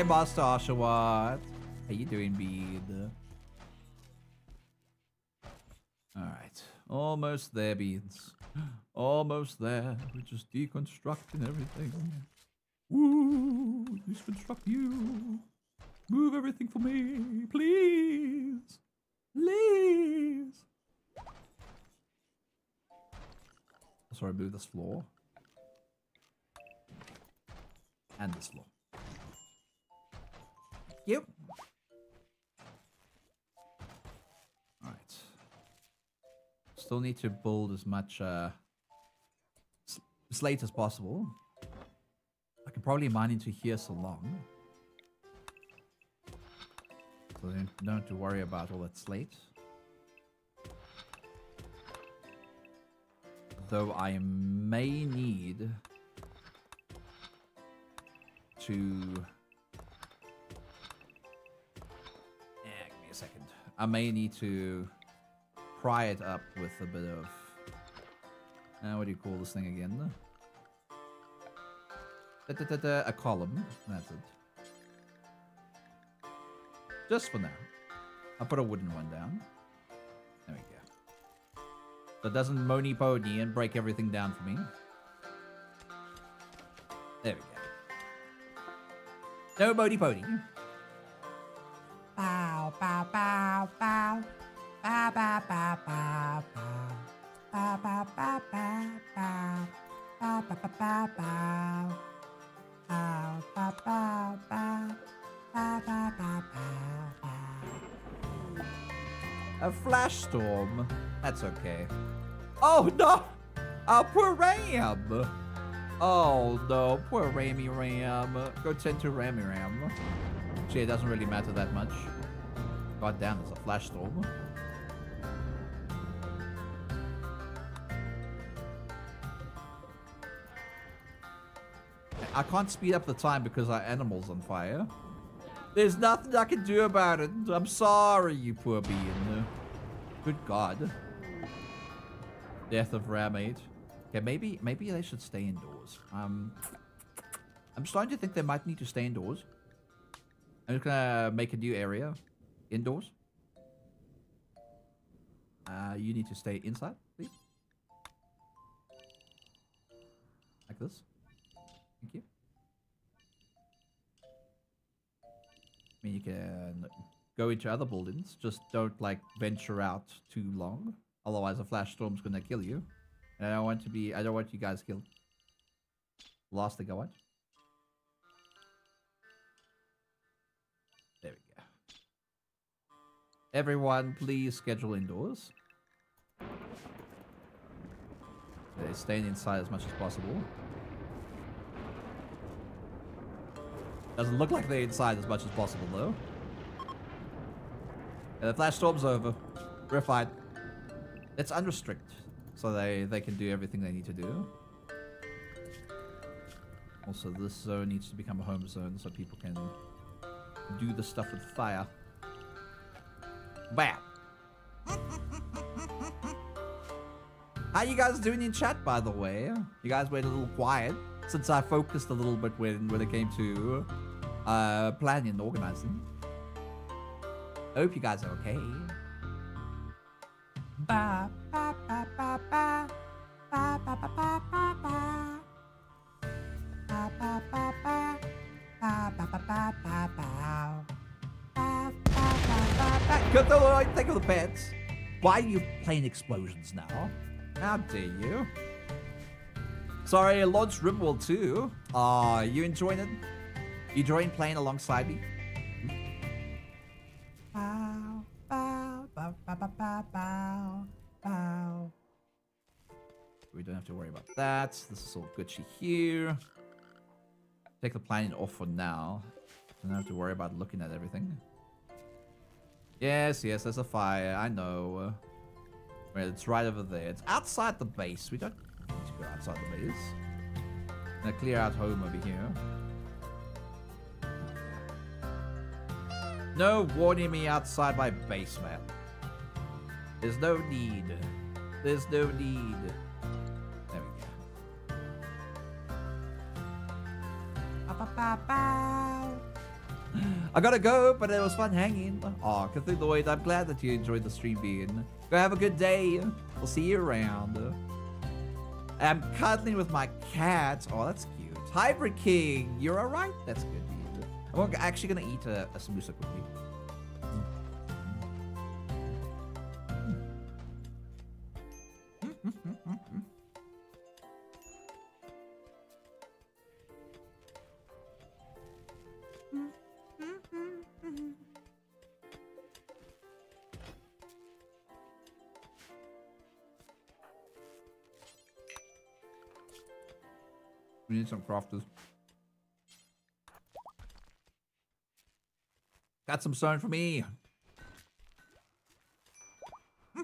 Hi, Master Oshawott. How you doing, Bean? Alright. Almost there, Beans. Almost there. We're just deconstructing everything. Woo! Deconstruct you. Move everything for me, please. Please. Sorry, move this floor. And this floor. Yep. Alright. Still need to build as much uh, slate as possible. I can probably mine into here so long. So then don't have to worry about all that slate. Though I may need to I may need to pry it up with a bit of. Uh, what do you call this thing again? Da, da, da, a column. That's it. Just for now. I'll put a wooden one down. There we go. So it doesn't money pony and break everything down for me. There we go. No money pony. Bow, bow, bow, bow. Bow, bow, bow, bow, bow. Bow, bow, bow, bow, bow. Bow, bow, bow, bow, bow. Bow, bow, bow, bow. Bow, bow, bow. A flash storm. That's okay. Oh no! Oh, poor Ram! Oh no, poor Ramy Ram. Go tend to Ramy Ram. Actually, it doesn't really matter that much. God damn, it's a flash storm. I can't speed up the time because our animal's on fire. There's nothing I can do about it. I'm sorry, you poor being. Good God. Death of Ramade. Okay, maybe maybe they should stay indoors. Um, I'm starting to think they might need to stay indoors. I'm just gonna make a new area indoors. Uh, you need to stay inside, please. Like this. Thank you. I mean, you can go into other buildings. Just don't like venture out too long. Otherwise, a flash storm's gonna kill you. And I don't want to be. I don't want you guys killed. Last thing I want. Everyone, please schedule indoors. They're staying inside as much as possible. Doesn't look like they're inside as much as possible, though. The flash storm's over. We're fine. It's unrestrict, so they, they can do everything they need to do. Also, this zone needs to become a home zone so people can do the stuff with fire. How you guys doing in chat, by the way? You guys went a little quiet since I focused a little bit when, when it came to uh, planning and organizing. I hope you guys are okay. Ba, ba, ba, ba, ba. Ba, ba, ba, ba, ba, ba. Ba, ba, ba, ba. Ba, ba, ba, ba, ba. Good though, think of the pets. Why are you playing explosions now? How dare you? Sorry, I launched Rimworld too. Aw, you enjoying it? You enjoying playing alongside me? Bow bow bow bow bow bow bow bow. We don't have to worry about that. This is all Gucci here. Take the planning off for now. Don't have to worry about looking at everything. Yes, yes, there's a fire. I know. It's right over there. It's outside the base. We don't need to go outside the base. Gonna clear out home over here. No warning me outside my base, man. There's no need. There's no need. There we go. Bow bow bow. I gotta go, but it was fun hanging. Aw, Lloyd, I'm glad that you enjoyed the stream being. Go have a good day. We'll see you around. I'm cuddling with my cat. Oh, that's cute. Hybrid King, you're alright? That's good. I'm actually gonna eat a, a samosa. We need some crafters. Got some stone for me.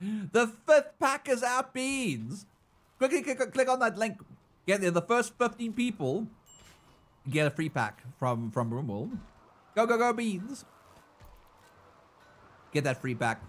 the fifth pack is out beans. Quickly click, click on that link. Get there. The first 15 people get a free pack from from RimWorld. Go go go beans. Get that free pack.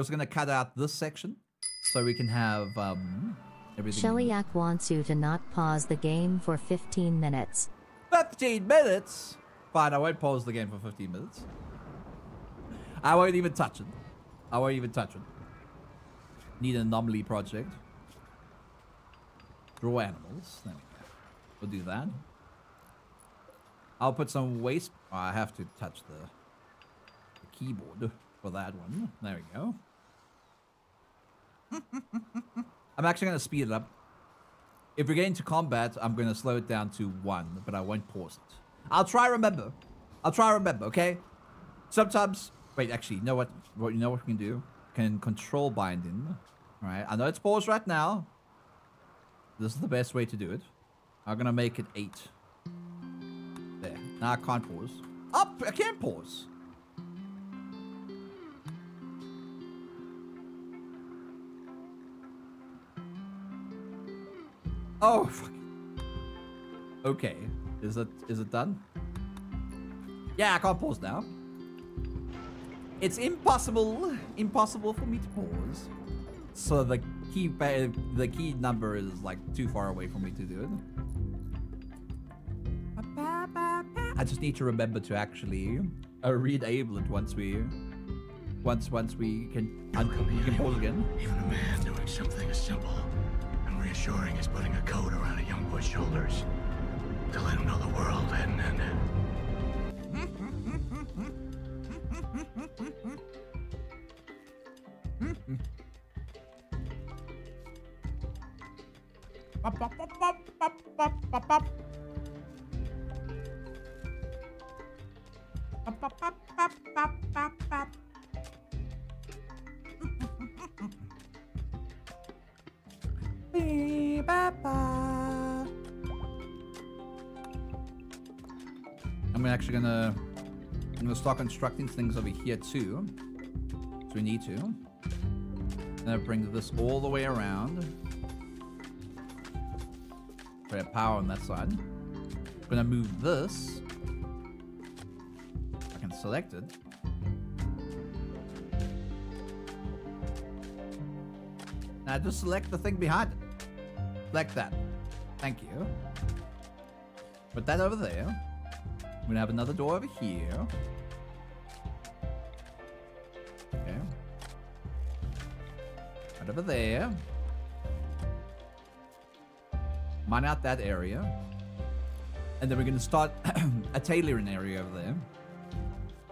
We're just gonna cut out this section so we can have um everything. Shellyak wants you to not pause the game for 15 minutes. 15 minutes. Fine, I won't pause the game for 15 minutes. I won't even touch it. I won't even touch it. Need an anomaly project. Draw animals. There we go. We'll do that. I'll put some waste. oh, I have to touch the, the keyboard for that one. There we go. I'm actually going to speed it up. If we get into combat, I'm going to slow it down to one, but I won't pause it. I'll try remember. I'll try remember, okay? Sometimes, wait, actually, you know what? What you know what we can do? Can control binding. All right, I know it's paused right now. This is the best way to do it. I'm gonna make it eight. There. Now I can't pause. Up! I can't pause. Oh, fuck. Okay. Is it is it done? Yeah, I can't pause now. It's impossible, impossible for me to pause. So the key the key number is like too far away for me to do it. I just need to remember to actually uh, re-enable it once we once once we can un- can pause again. Even a man doing something as simple reassuring as putting a coat around a young boy's shoulders to let him know the world hadn't ended. Start constructing things over here too. So we need to. Then I bring this all the way around. Have power on that side. I'm gonna move this. I can select it. Now just select the thing behind it. Select that. Thank you. Put that over there. We're gonna have another door over here. Over there. Mine out that area. And then we're gonna start a tailoring area over there.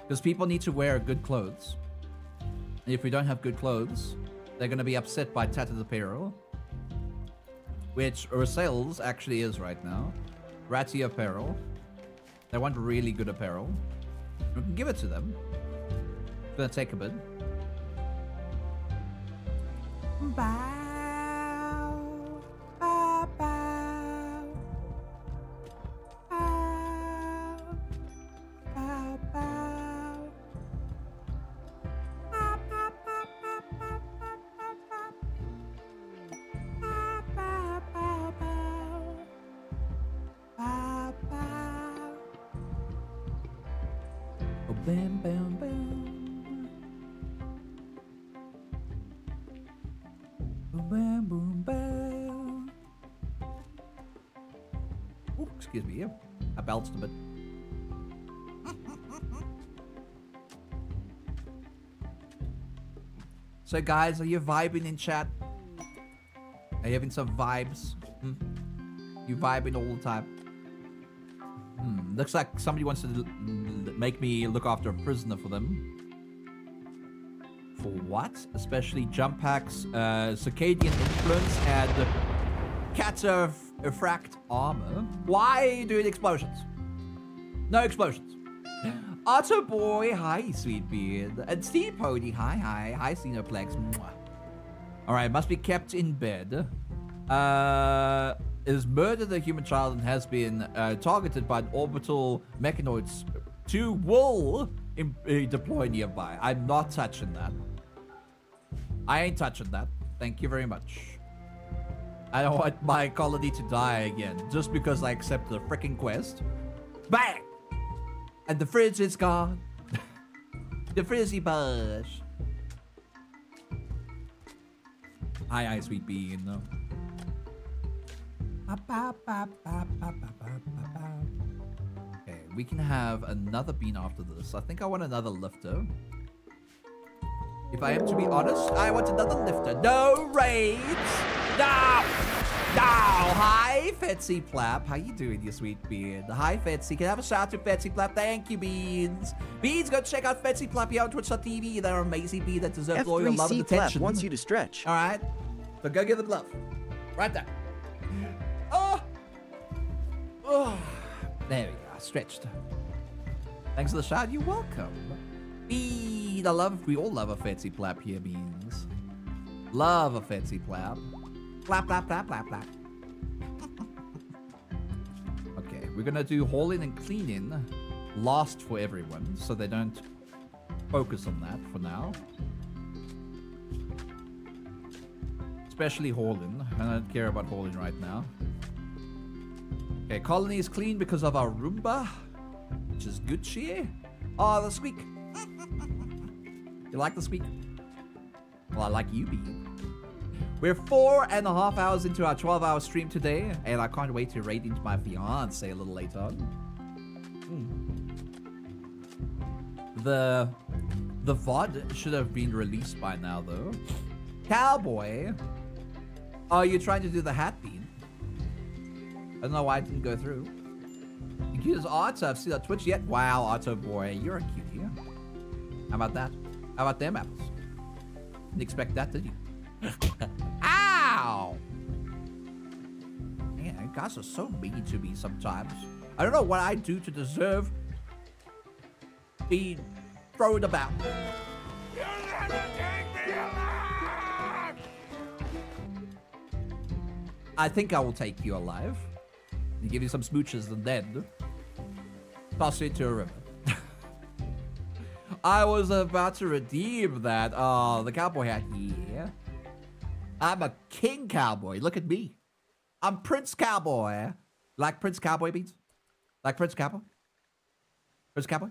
Because people need to wear good clothes. And if we don't have good clothes, they're gonna be upset by tattered apparel. Which Ursel's actually is right now. Ratty apparel. They want really good apparel. We can give it to them. It's gonna take a bit. Bye. So, guys, are you vibing in chat? Are you having some vibes? Hmm? You vibing all the time? Hmm, looks like somebody wants to make me look after a prisoner for them. For what? Especially jump packs, uh, circadian influence, and cataphract armor. Why doing explosions? No explosions. Otto Boy, hi, sweet beard. And Steve Pody, hi, hi. Hi, Xenoplex. Mwah. All right, must be kept in bed. Uh, is murdered a human child and has been uh, targeted by an orbital mechanoids to will im- uh, deploy nearby. I'm not touching that. I ain't touching that. Thank you very much. I don't want my colony to die again just because I accepted a freaking quest. Bang! And the fridge is gone. the frizzy bush. Hi, hi, sweet bean, though. Okay, we can have another bean after this. I think I want another lifter. If I am to be honest, I want another lifter. No raids! No! No! Hi, Fetsy Plap. How you doing, you sweet bean? Hi, Fetsy. Can I have a shout out to Fetsy Plap? Thank you, Beans. Beans, go check out Fetsy Plap here on Twitch.tv. They're amazing bean that deserve all your love and F3C Flap wants you to stretch. All right? So go give them love. Right there. Oh! Oh! There we go. Stretched. Thanks for the shout. You're welcome. Bean. I love, we all love a fancy plap here, Beans. Love a fancy plap. Plap, plap, plap, plap, plap. okay, we're gonna do hauling and cleaning last for everyone, so they don't focus on that for now. Especially hauling. I don't care about hauling right now. Okay, colony is clean because of our Roomba, which is Gucci. Oh, ah, the squeak. You like the squeak? Well, I like you, Bee. We're four and a half hours into our 12 hour stream today, and I can't wait to raid into my fiance a little later on. Hmm. The the VOD should have been released by now, though. Cowboy, are you trying to do the hat bean? I don't know why it didn't go through. The cutest Otto I've seen on Twitch yet. Wow, Otto boy, you're a cutie. How about that? How about them apples? Didn't expect that, did you? Ow! Man, guys are so mean to me sometimes. I don't know what I do to deserve being thrown about. I think I will take you alive and give you some smooches and then toss you into a river. I was about to redeem that. Oh, the cowboy hat. Yeah. I'm a king cowboy. Look at me. I'm Prince Cowboy. Like Prince Cowboy beats? Like Prince Cowboy? Prince Cowboy?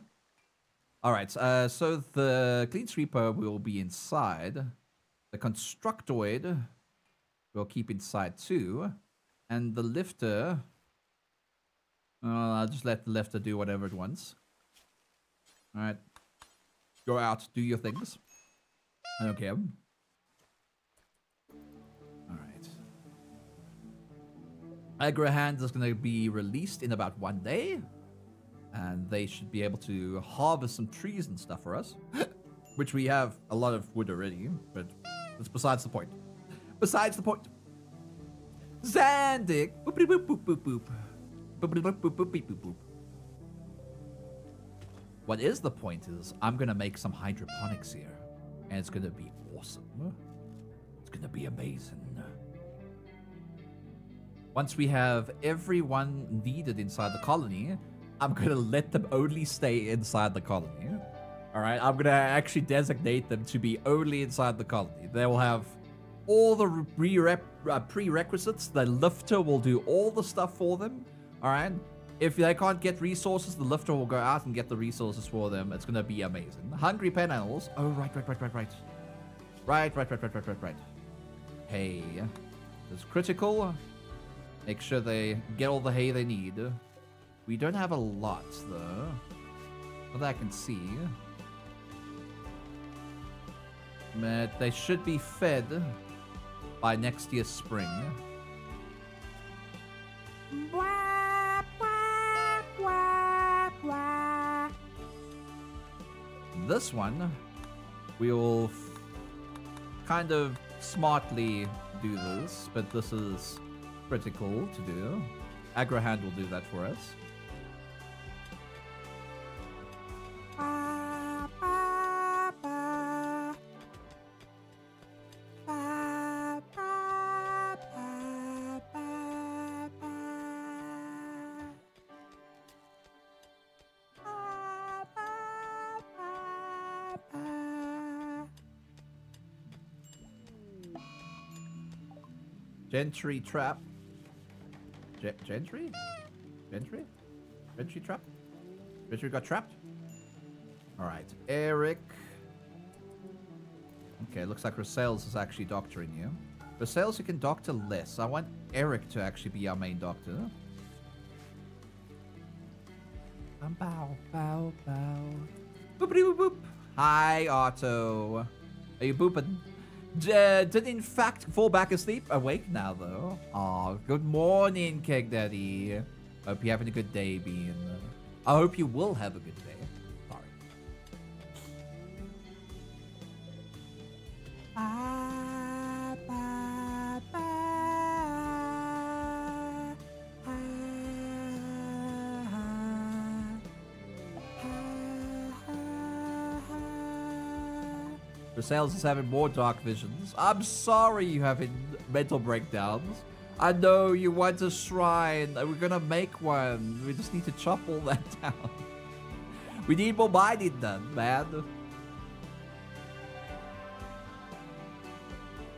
All right. Uh, so the clean sweeper will be inside. The constructoid will keep inside too. And the lifter... Uh, I'll just let the lifter do whatever it wants. All right. Go out, do your things. I don't care. Agrihand is going to be released in about one day. And they should be able to harvest some trees and stuff for us. Which we have a lot of wood already, but that's besides the point. Besides the point. Boop. What is the point is I'm gonna make some hydroponics here. And it's gonna be awesome. It's gonna be amazing. Once we have everyone needed inside the colony, I'm gonna let them only stay inside the colony. Alright, I'm gonna actually designate them to be only inside the colony. They will have all the uh, prerequisites. The lifter will do all the stuff for them. Alright? If they can't get resources, the lifter will go out and get the resources for them. It's gonna be amazing. Hungry pen animals. Oh, right, right, right, right, right. Right, right, right, right, right, right, right. Hay. It's critical. Make sure they get all the hay they need. We don't have a lot, though. Not that I can see. But they should be fed by next year's spring. This one, we will kind of smartly do this, but this is critical to do. Agrihand will do that for us. Gentry trap. Ge- Gentry? Gentry? Gentry trap? Gentry got trapped? Alright. Eric. Okay, looks like Rasales is actually doctoring you. Rasales, you can doctor less. I want Eric to actually be our main doctor. Bum, bow, bow, bow. Boopity boop boop. Hi, Otto. Are you booping? Uh, did in fact fall back asleep. Awake now, though. Aw, good morning, Keg Daddy. Hope you're having a good day, Bean. I hope you will have a good day. Rasales is having more dark visions. I'm sorry you having mental breakdowns. I know you want a shrine. We're gonna make one. We just need to chop all that down. We need more mining done, man.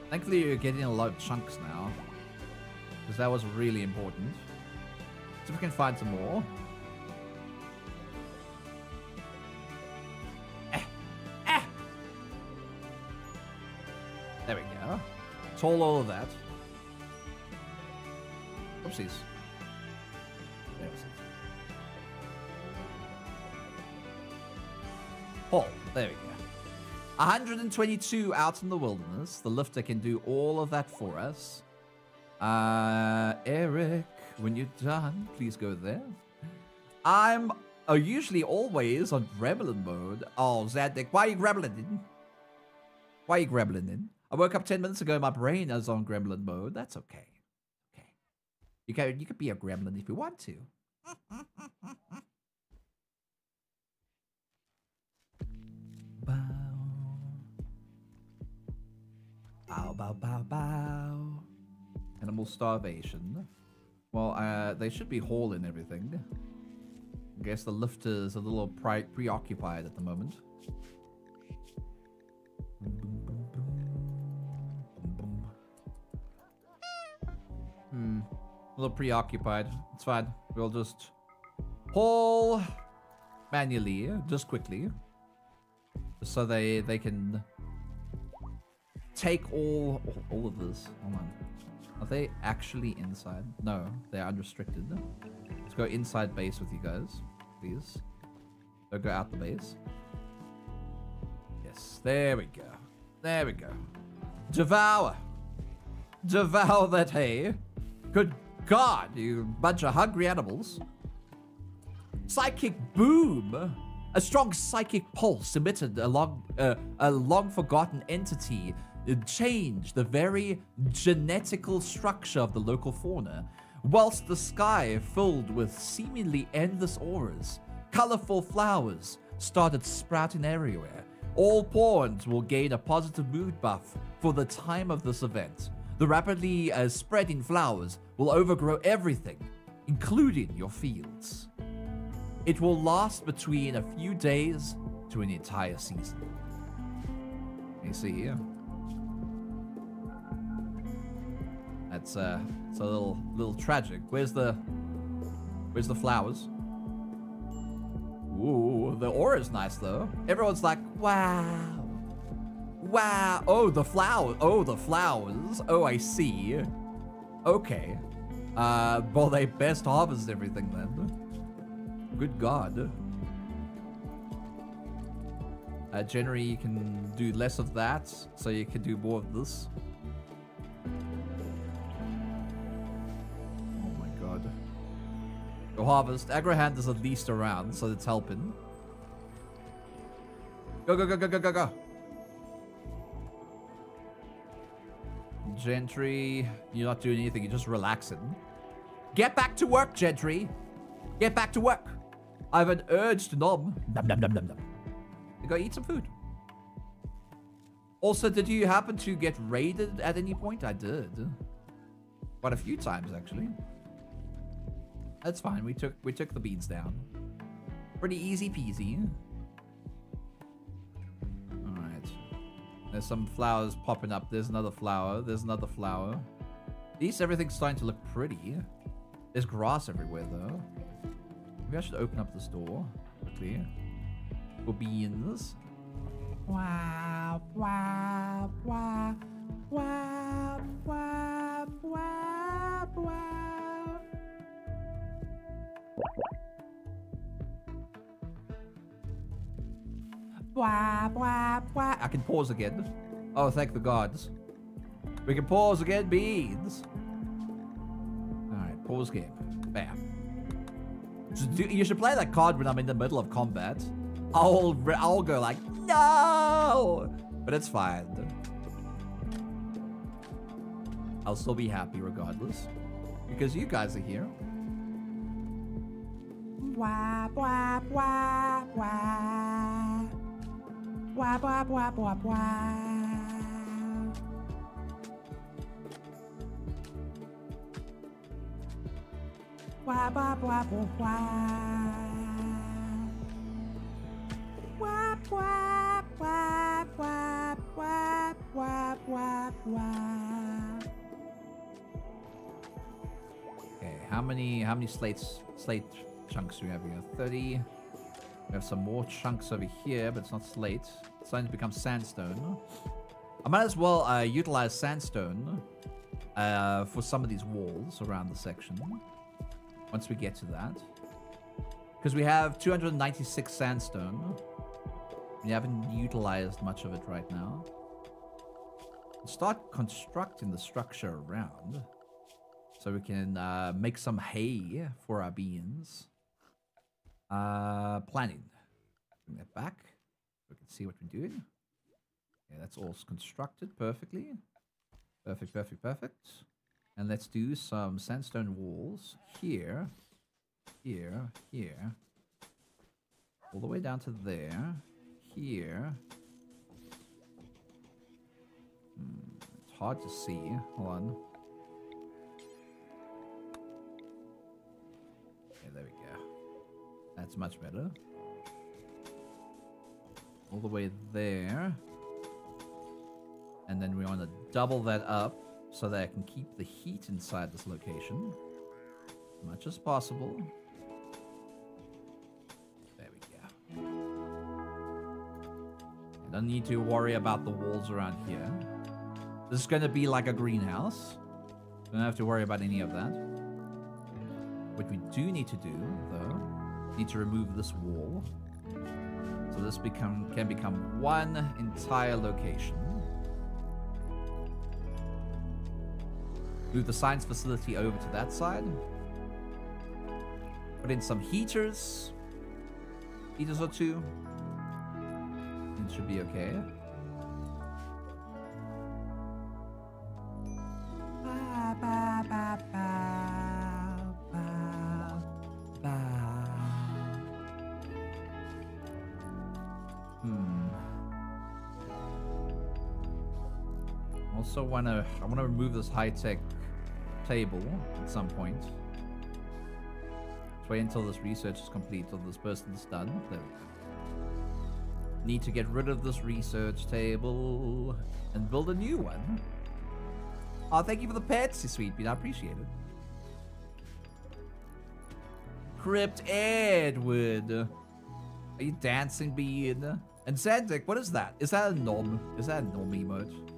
Thankfully, you're getting a lot of chunks now. Because that was really important. If we can find some more. Told all of that. Oopsies. It. Oh, there we go. 122 out in the wilderness. The lifter can do all of that for us. Uh, Eric, when you're done, please go there. I'm uh, usually always on gremlin mode. Oh, Zadik, why are you gremlining? Why are you gremlining? I woke up 10 minutes ago, my brain is on gremlin mode. That's okay. Okay. You can, you can be a gremlin if you want to. Bow. Bow, bow, bow, bow. Animal starvation. Well, uh, they should be hauling everything. I guess the lifter is a little pre preoccupied at the moment. A little preoccupied. It's fine. We'll just haul manually, just quickly. So they they can take all all of this. Hold on. Are they actually inside? No, they're unrestricted. Let's go inside base with you guys, please. Don't go out the base. Yes, there we go. There we go. Devour. Devour that hay. Good God, you bunch of hungry animals. Psychic boom. A strong psychic pulse emitted along uh, a long forgotten entity changed the very genetical structure of the local fauna, whilst the sky filled with seemingly endless auras. Colorful flowers started sprouting everywhere. All pawns will gain a positive mood buff for the time of this event. The rapidly uh, spreading flowers will overgrow everything, including your fields. It will last between a few days to an entire season. You see here. That's uh, it's a little little tragic. Where's the where's the flowers? Ooh, the aura's nice though. Everyone's like, wow, wow. Oh, the flower. Oh, the flowers. Oh, I see. Okay. Uh, well, they best harvest everything then. Good God. Uh, generally, you can do less of that, so you can do more of this. Oh my god. Go harvest. Agrihand is at least around, so it's helping. Go, go, go, go, go, go, go. Gentry, you're not doing anything, you're just relaxing. Get back to work, Gentry. Get back to work. I have an urge to nom. Nom, nom, nom, nom, nom. Go eat some food. Also, did you happen to get raided at any point? I did. Quite a few times, actually. That's fine. We took we took the beans down. Pretty easy peasy. There's some flowers popping up. There's another flower. There's another flower. At least everything's starting to look pretty. There's grass everywhere, though. Maybe I should open up this door quickly. For beans. Wow, wow, wow, wow, wow, wow, wow. Wow, wow, wow. I can pause again. Oh, thank the gods. We can pause again, beans. Alright, pause game. Bam. You should play that card when I'm in the middle of combat. I'll, I'll go like, no! But it's fine. I'll still be happy regardless. Because you guys are here. Wah, wah, wah, wah. Wah, wah, wah, wah, wah. Wah, wah, wah, wah, wah. Wah, wah, wah, wah, wah, wah, wah, wah. Okay, how how many how many slates slate chunks do we have here? 30. We have some more chunks over here, but it's not slate. It's starting to become sandstone. I might as well uh, utilize sandstone uh, for some of these walls around the section. Once we get to that. Because we have 296 sandstone. We haven't utilized much of it right now. Start constructing the structure around. So we can uh, make some hay for our beans. Uh, planning. Bring that back. We can see what we're doing. Yeah, that's all constructed perfectly. Perfect, perfect, perfect. And let's do some sandstone walls here, here, here. All the way down to there, here. Hmm, it's hard to see. Hold on. That's much better. All the way there. And then we want to double that up so that I can keep the heat inside this location. As much as possible. There we go. I don't need to worry about the walls around here. This is going to be like a greenhouse. Don't have to worry about any of that. What we do need to do, though, need to remove this wall. So this become can become one entire location. Move the science facility over to that side. Put in some heaters. Heaters or two. It should be okay. Also wanna I wanna remove this high tech table at some point. Let's wait until this research is complete, till this person's done. Need to get rid of this research table and build a new one. Oh, thank you for the pets, sweet bean. I appreciate it. Crypt Edward. Are you dancing, bean? And Zandik, what is that? Is that a nom? Is that a nom emote?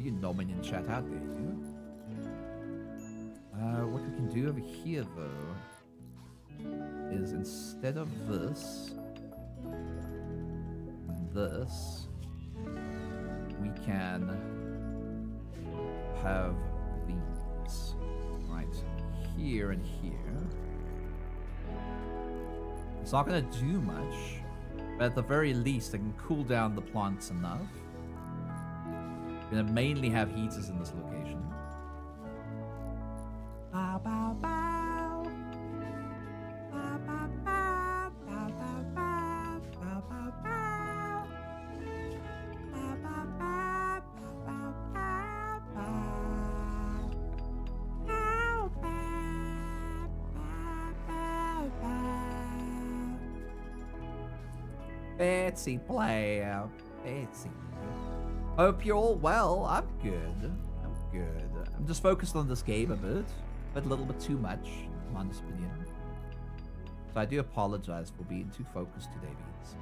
You can nom in chat out there, you. Uh, what we can do over here, though, is instead of this, this, we can have these right here and here. It's not going to do much, but at the very least, it can cool down the plants enough. Going to mainly have heaters in this location. Bow, bow, bow. Betsy player. Betsy. Hope you're all well. I'm good. I'm good. I'm just focused on this game a bit. But a little bit too much, in my honest opinion. So I do apologize for being too focused today, Beans.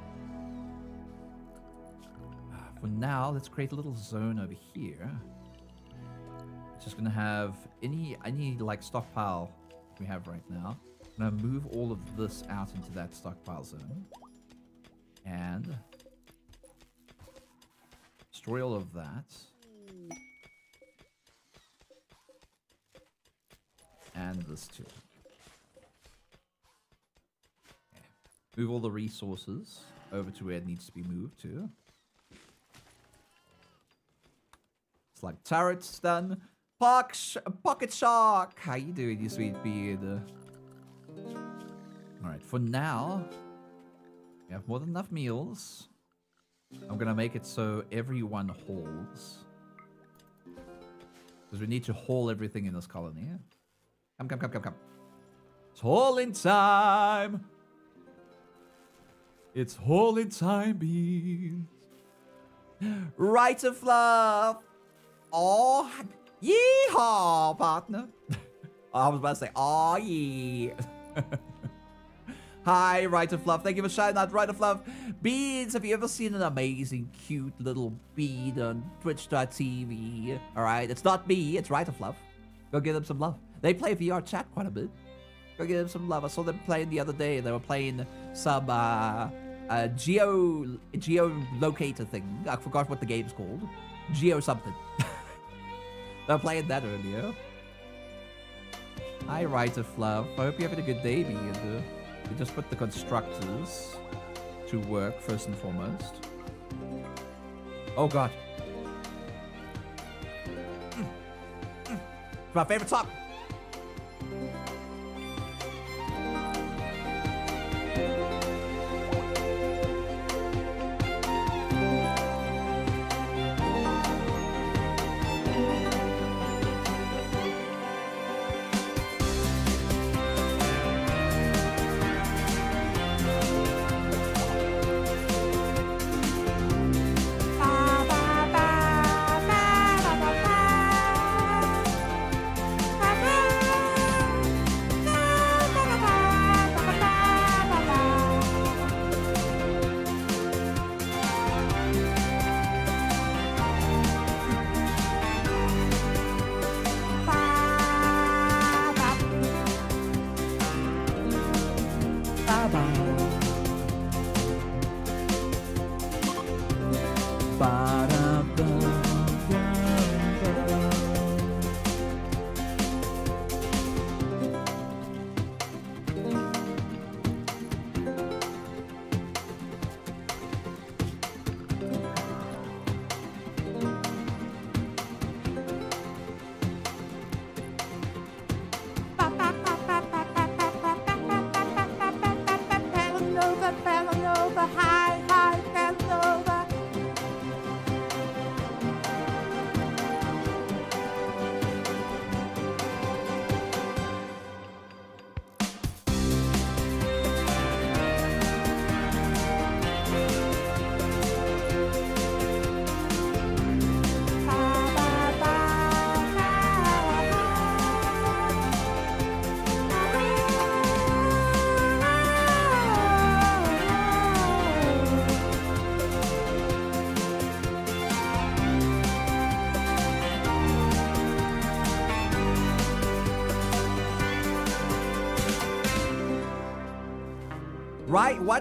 Uh, For now, let's create a little zone over here. Just gonna have any any like stockpile we have right now. I'm gonna move all of this out into that stockpile zone. And destroy all of that. And this too. Okay. Move all the resources over to where it needs to be moved to. It's like turrets done. Sh Pocket Shark! How you doing, you sweet beard? Alright, for now, we have more than enough meals. I'm gonna make it so everyone hauls. Because we need to haul everything in this colony. Come, come, come, come, come. It's hauling time! It's hauling time, beans. Right of love! Oh, yeehaw, partner. I was about to say, oh yeah. Hi, Writer Fluff. Thank you for shouting out, Writer Fluff. Beads, have you ever seen an amazing, cute little bead on Twitch.tv? Alright, it's not me, it's Writer Fluff. Go give them some love. They play VR chat quite a bit. Go give them some love. I saw them playing the other day. They were playing some uh, uh, geo geolocator thing. I forgot what the game's called. Geo something. they were playing that earlier. Hi, Writer Fluff. I hope you're having a good day, Bead. We just put the constructors to work first and foremost. Oh god. It's my favorite song.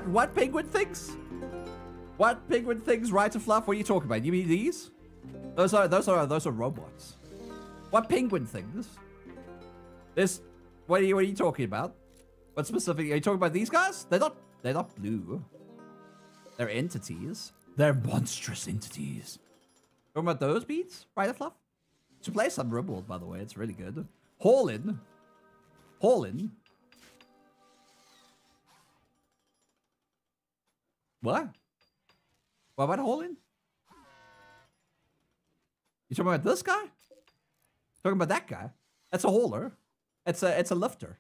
What? Penguin things? What penguin things? Right to fluff? What are you talking about? You mean these? Those are those are those are robots. What penguin things? This. What are you? What are you talking about? What specifically? Are you talking about these guys? They're not. They're not blue. They're entities. They're monstrous entities. Talking about those beats? Right, fluff. To play some RimWorld, by the way. It's really good. Haulin. Haulin. What? What about Holland? You talking about this guy? Talking about that guy? That's a hauler. It's a it's a lifter.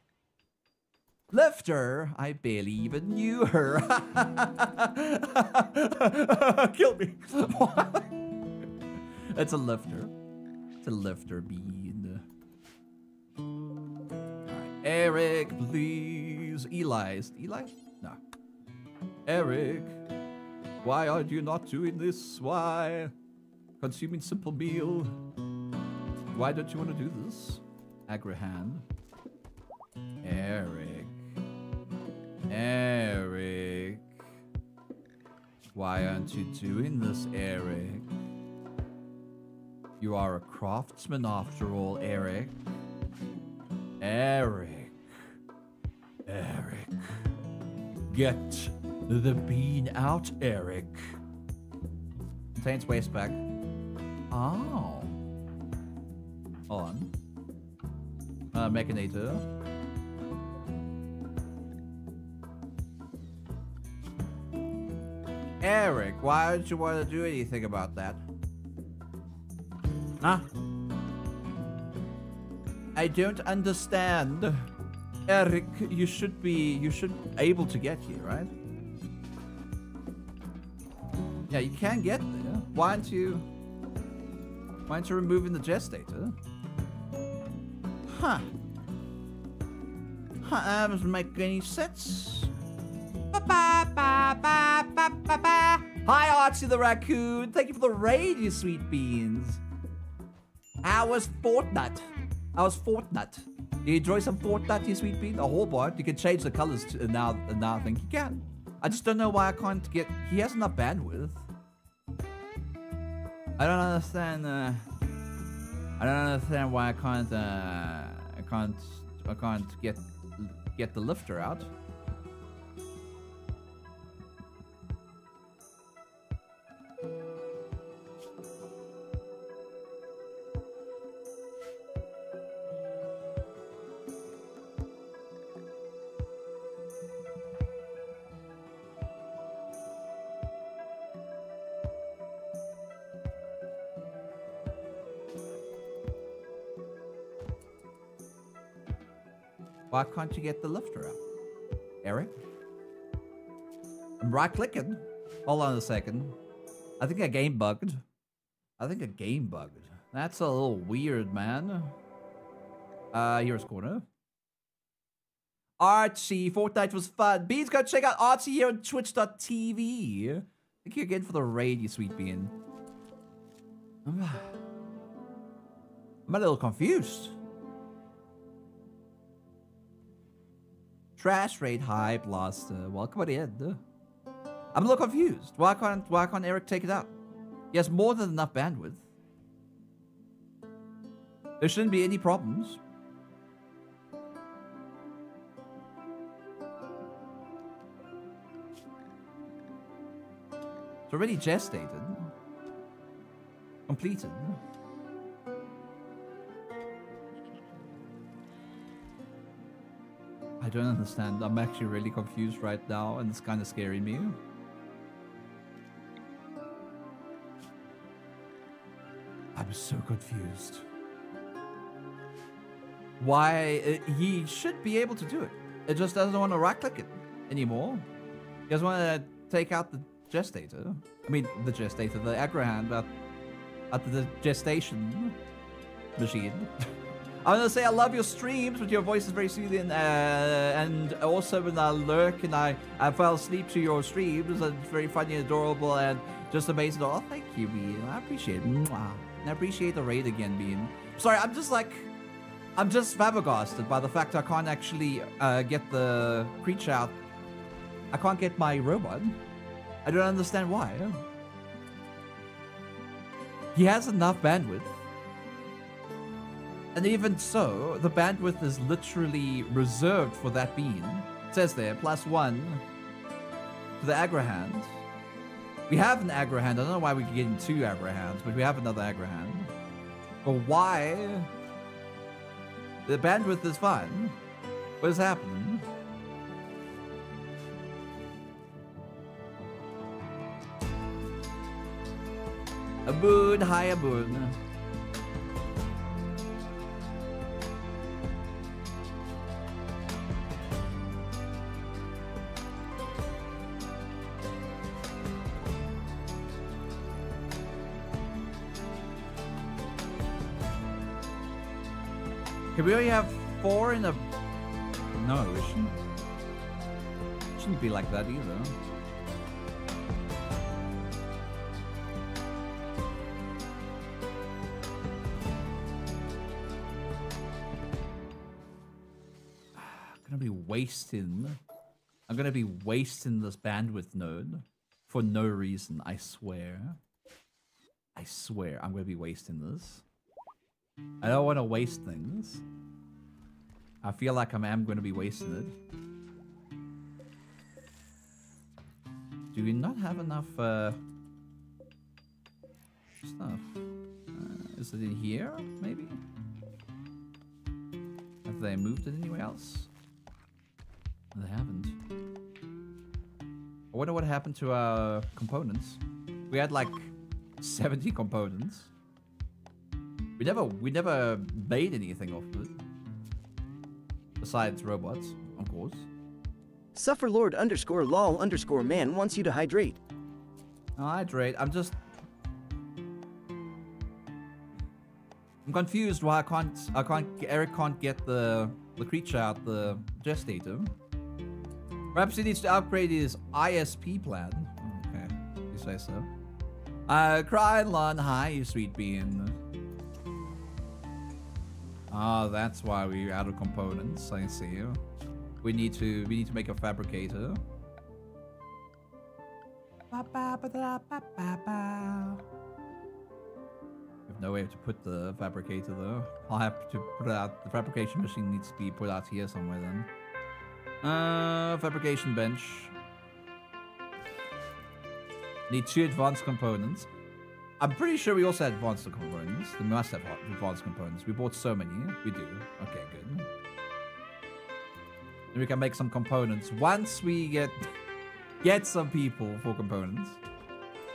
Lifter? I barely even knew her. Kill me. it's a lifter. It's a lifter bean. Alright. Eric, please. Eli's. Eli? Eric, why are you not doing this? Why? Consuming simple meal. Why don't you want to do this? Agrahan. Eric. Eric. Why aren't you doing this, Eric? You are a craftsman after all, Eric. Eric. Eric. Get the bean out, Eric. Contains waste bag. Oh. On. Uh, Mechanitor. Eric, why don't you want to do anything about that? Huh? I don't understand. Eric, you should be, you should be able to get here, right? Yeah, you can get there. Why aren't you, why aren't you removing the gestator? Huh. That doesn't make any sense. Ba ba ba ba ba ba ba. Hi, Archie the Raccoon. Thank you for the raid, you sweet beans. How was Fortnite? How was Fortnite? You enjoy some Fortnite, you sweet bean? Oh, A whole bunch. You can change the colors to, now. Now I think you can. I just don't know why I can't get. He has enough bandwidth. I don't understand. Uh, I don't understand why I can't. Uh, I can't. I can't get get the lifter out. Why can't you get the lifter out? Eric? I'm right clicking. Hold on a second. I think a game bugged. I think a game bugged. That's a little weird, man. Uh, here's corner. Archie, Fortnite was fun. Beans, go check out Archie here on twitch.tv. Thank you again for the raid, you sweet bean. I'm a little confused. Trash rate lost. Uh, welcome at the end. I'm a little confused. Why can't why can't Eric take it out? He has more than enough bandwidth. There shouldn't be any problems. It's already gestated. Completed. I don't understand. I'm actually really confused right now and it's kind of scaring me. I'm so confused. Why? Uh, he should be able to do it. It just doesn't want to right click it anymore. He doesn't want to take out the gestator. I mean, the gestator, the agrihand, but at the gestation machine. I'm gonna say I love your streams, but your voice is very soothing. Uh, and also when I lurk and I, I fell asleep to your streams, it's very funny and adorable and just amazing. Oh, thank you, Bean. I appreciate it. Mwah. I appreciate the raid again, Bean. Sorry, I'm just like, I'm just flabbergasted by the fact I can't actually uh, get the creature out. I can't get my robot. I don't understand why. He has enough bandwidth. And even so, the bandwidth is literally reserved for that bean. It says there, plus one to the agrihand. We have an agrihand. I don't know why we're getting two agrihands, but we have another aggro hand. But why? The bandwidth is fine. What is happening? Aboon, hi Aboon. Can we only have four in a... No, it shouldn't... shouldn't be like that either. I'm gonna be wasting... I'm gonna be wasting this bandwidth node for no reason, I swear. I swear I'm gonna be wasting this. I don't want to waste things. I feel like I am going to be wasting it. Do we not have enough uh, stuff? Uh, is it in here, maybe? Have they moved it anywhere else? They haven't. I wonder what happened to our components. We had like 70 components. We never we never made anything off of it. Besides robots, of course. Sufferlord underscore lol underscore man wants you to hydrate. No, hydrate. I'm just I'm confused why I can't I can't Eric can't get the the creature out the gestator. Perhaps he needs to upgrade his ISP plan. Okay, you say so. Uh, Krylon, hi, you sweet bean. Ah, that's why we're out of components. I see. We need to we need to make a fabricator. Ba, ba, ba, da, ba, ba, ba. We have no way to put the fabricator though. I'll have to put it out. The fabrication machine needs to be put out here somewhere then. Uh, fabrication bench. Need two advanced components. I'm pretty sure we also had advanced components. We must have advanced components. We bought so many. We do. Okay, good. Then we can make some components once we get get some people for components.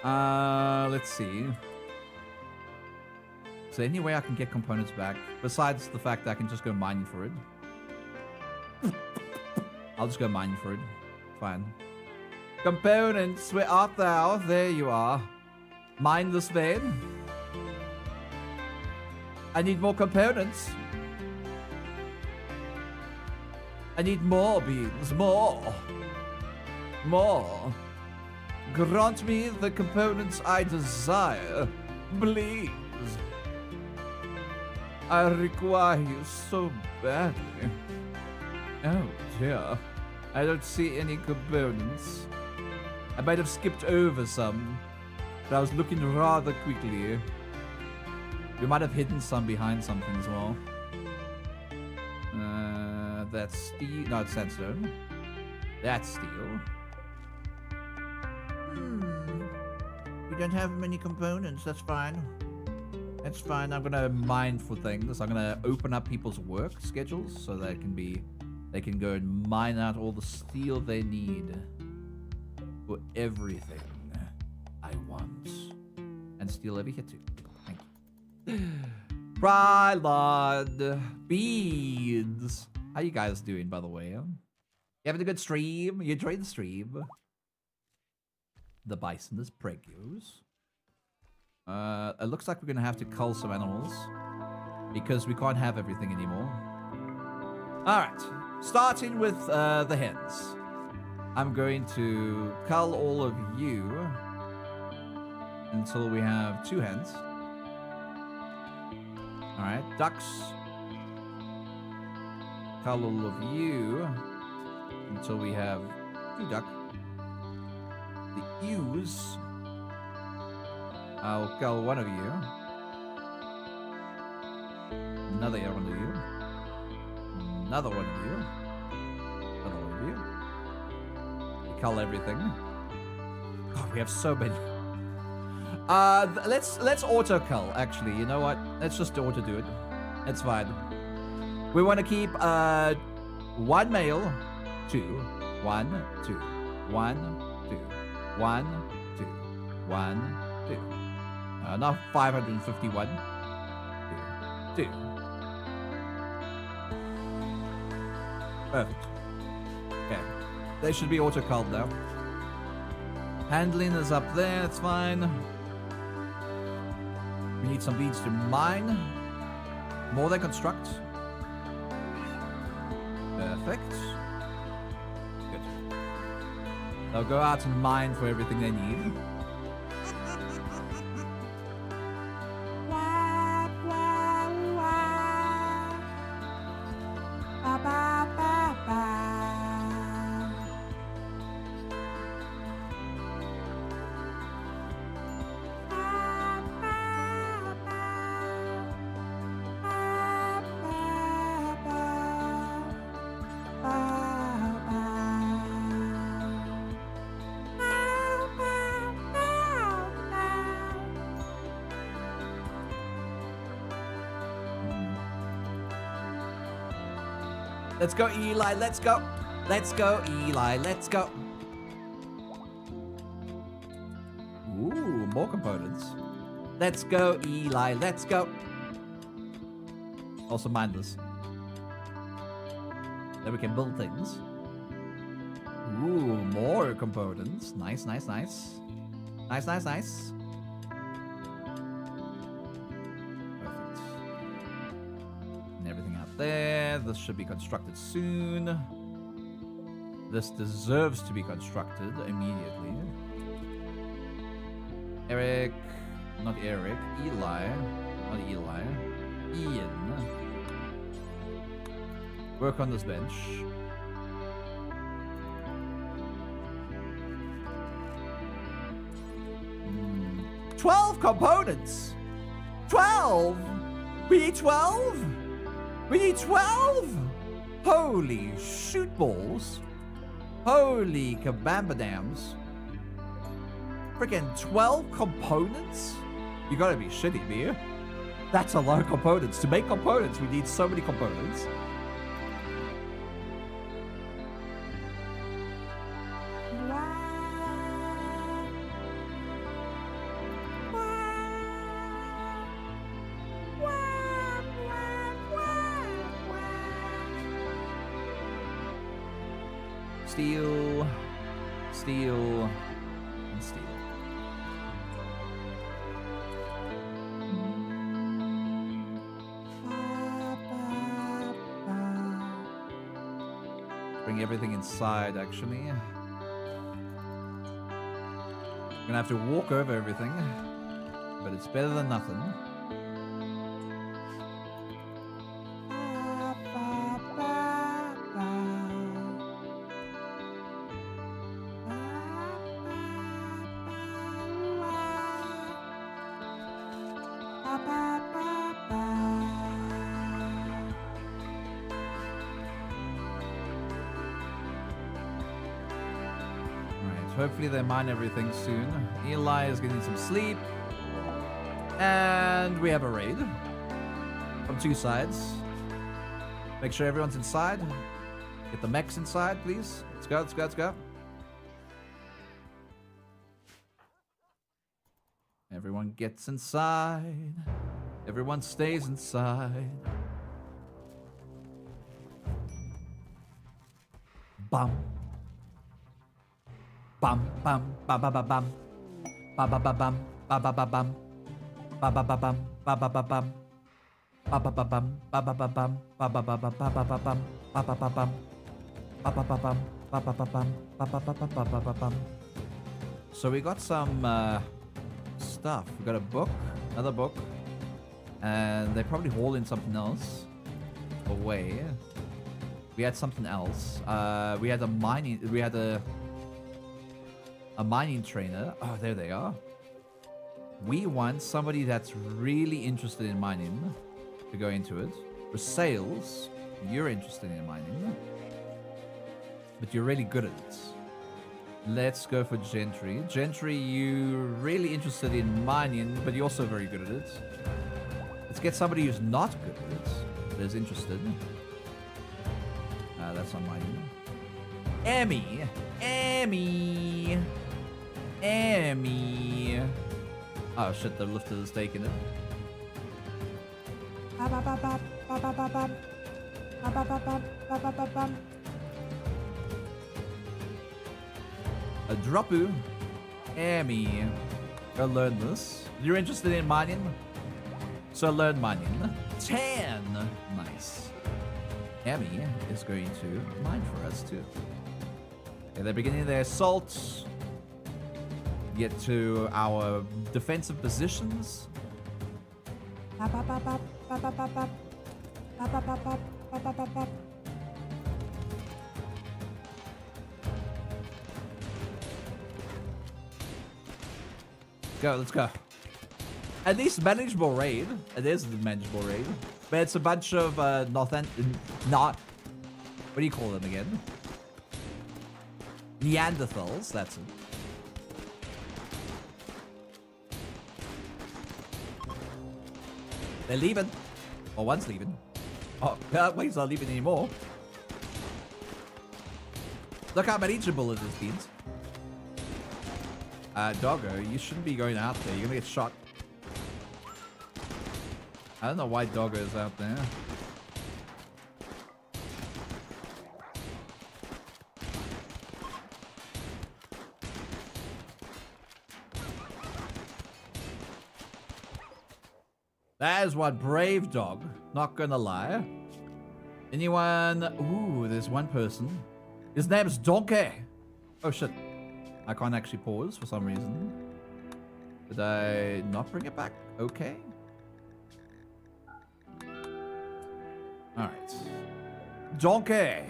Uh, let's see. Is there any way I can get components back? Besides the fact that I can just go mining for it. I'll just go mining for it. Fine. Components, where art thou? There you are. Mine this vein. I need more components. I need more beans. More. More. Grant me the components I desire. Please. I require you so badly. Oh dear. I don't see any components. I might have skipped over some, but I was looking rather quickly. We might have hidden some behind something as well. Uh, that's steel. No, it's sandstone. That's steel. Hmm. We don't have many components. That's fine. That's fine. I'm gonna mine for things. I'm gonna open up people's work schedules so they can be, they can go and mine out all the steel they need for everything And steel over here too. Thank you. Prylod beads. How you guys doing, by the way? You having a good stream? You enjoyed the stream? The bison is pregios. Uh, it looks like we're gonna have to cull some animals because we can't have everything anymore. All right, starting with uh, the hens. I'm going to cull all of you until we have two hens. All right, ducks. All of you until we have two duck. The ewes. I'll cull one of you. Another one of you. Another one of you. Another one of you. We everything. God, we have so many. Uh, let's let's auto cull. Actually, you know what? Let's just auto do it. That's fine. We want to keep uh one male, two, one, two, one, two, one, two, one, two. Uh, not 551. Two. Two. Perfect. Okay. They should be auto culled now. Handling is up there, it's fine. We need some beads to mine. More than construct. Perfect. Good. They'll go out and mine for everything they need. Let's go, Eli. Let's go. Let's go, Eli. Let's go. Ooh, more components. Let's go, Eli. Let's go. Also mindless. Then we can build things. Ooh, more components. Nice, nice, nice. Nice, nice, nice. This should be constructed soon. This deserves to be constructed immediately. Eric, not Eric, Eli, not Eli, Ian. Work on this bench. Hmm. 12 components! 12! We need 12? We need 12? Holy shoot balls. Holy kabambadams. Freaking 12 components? You gotta be shitting me. That's a lot of components. To make components, we need so many components. Inside, actually. Gonna have to walk over everything, but it's better than nothing. They mine everything soon. Eli is getting some sleep. And we have a raid. From two sides. Make sure everyone's inside. Get the mechs inside, please. Let's go, let's go, let's go. Everyone gets inside. Everyone stays inside. Bum. Bum bum ba ba ba bum. Ba ba ba bum. Ba ba ba bum. Ba ba ba bum. Ba ba ba bum. Ba ba ba bum. Ba ba ba bum. Ba ba ba ba ba ba ba bum. Ba ba ba bum. Ba ba ba bum. Ba ba ba bum. Ba ba ba ba ba ba ba bum. So we got some uh, stuff. We got a book, another book, and they probably haul in something else away. We had something else. Uh, we had a mining. We had a a mining trainer. Oh, there they are. We want somebody that's really interested in mining to go into it. For sales, you're interested in mining, but you're really good at it. Let's go for Gentry. Gentry, you're really interested in mining, but you're also very good at it. Let's get somebody who's not good at it, but is interested. Uh, that's not mining. Emmy! Emmy! Emmy! Oh shit, the lifter is taking it. A Dropu. Emmy. Go learn this. You're interested in mining? So learn mining. 10! Nice. Emmy is going to mine for us too. Okay, they're beginning their assault. Get to our defensive positions. Go, let's go. At least manageable raid. It is a manageable raid. But it's a bunch of uh, nothing, not. What do you call them again? Neanderthals. That's it. They're leaving. Or one's leaving. Oh, uh, wait, he's not leaving anymore. Look how manageable it is, Beans. Uh, Doggo, you shouldn't be going out there. You're gonna get shot. I don't know why Doggo's out there. That is what brave dog. Not gonna lie. Anyone? Ooh, there's one person. His name's Donkey. Oh shit. I can't actually pause for some reason. Did I not bring it back? Okay. Alright. Donkey.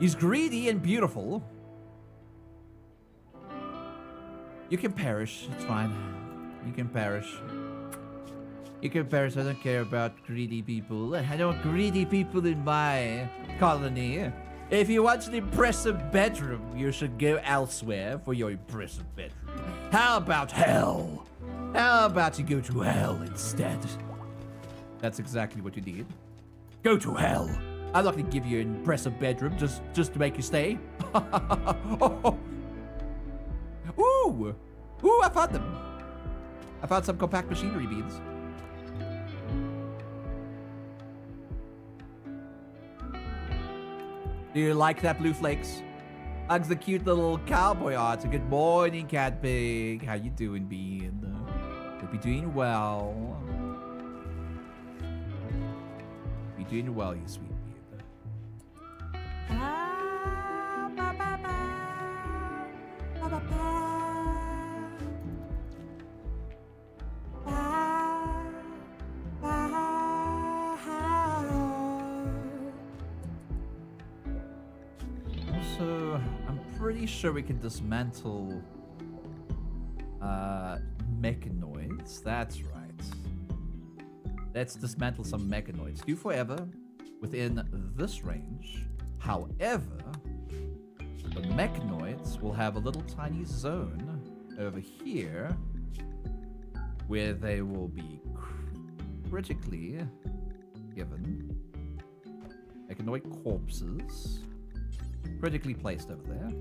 He's greedy and beautiful. You can perish. It's fine. You can perish. You can perish. I don't care about greedy people. I don't want greedy people in my colony. If you want an impressive bedroom, you should go elsewhere for your impressive bedroom. How about hell? How about you go to hell instead? That's exactly what you need. Go to hell. I'm not gonna give you an impressive bedroom just just to make you stay. Ooh, ooh! I found them. I found some compact machinery beans. Do you like that, Blue Flakes? Hugs the cute little cowboy art. Good morning, Cat Pig. How you doing, Bean? Hope you're doing well. You're doing well, you sweet Bean. Pretty sure we can dismantle uh, mechanoids. That's right. Let's dismantle some mechanoids. Do forever within this range. However, the mechanoids will have a little tiny zone over here where they will be critically given mechanoid corpses critically placed over there.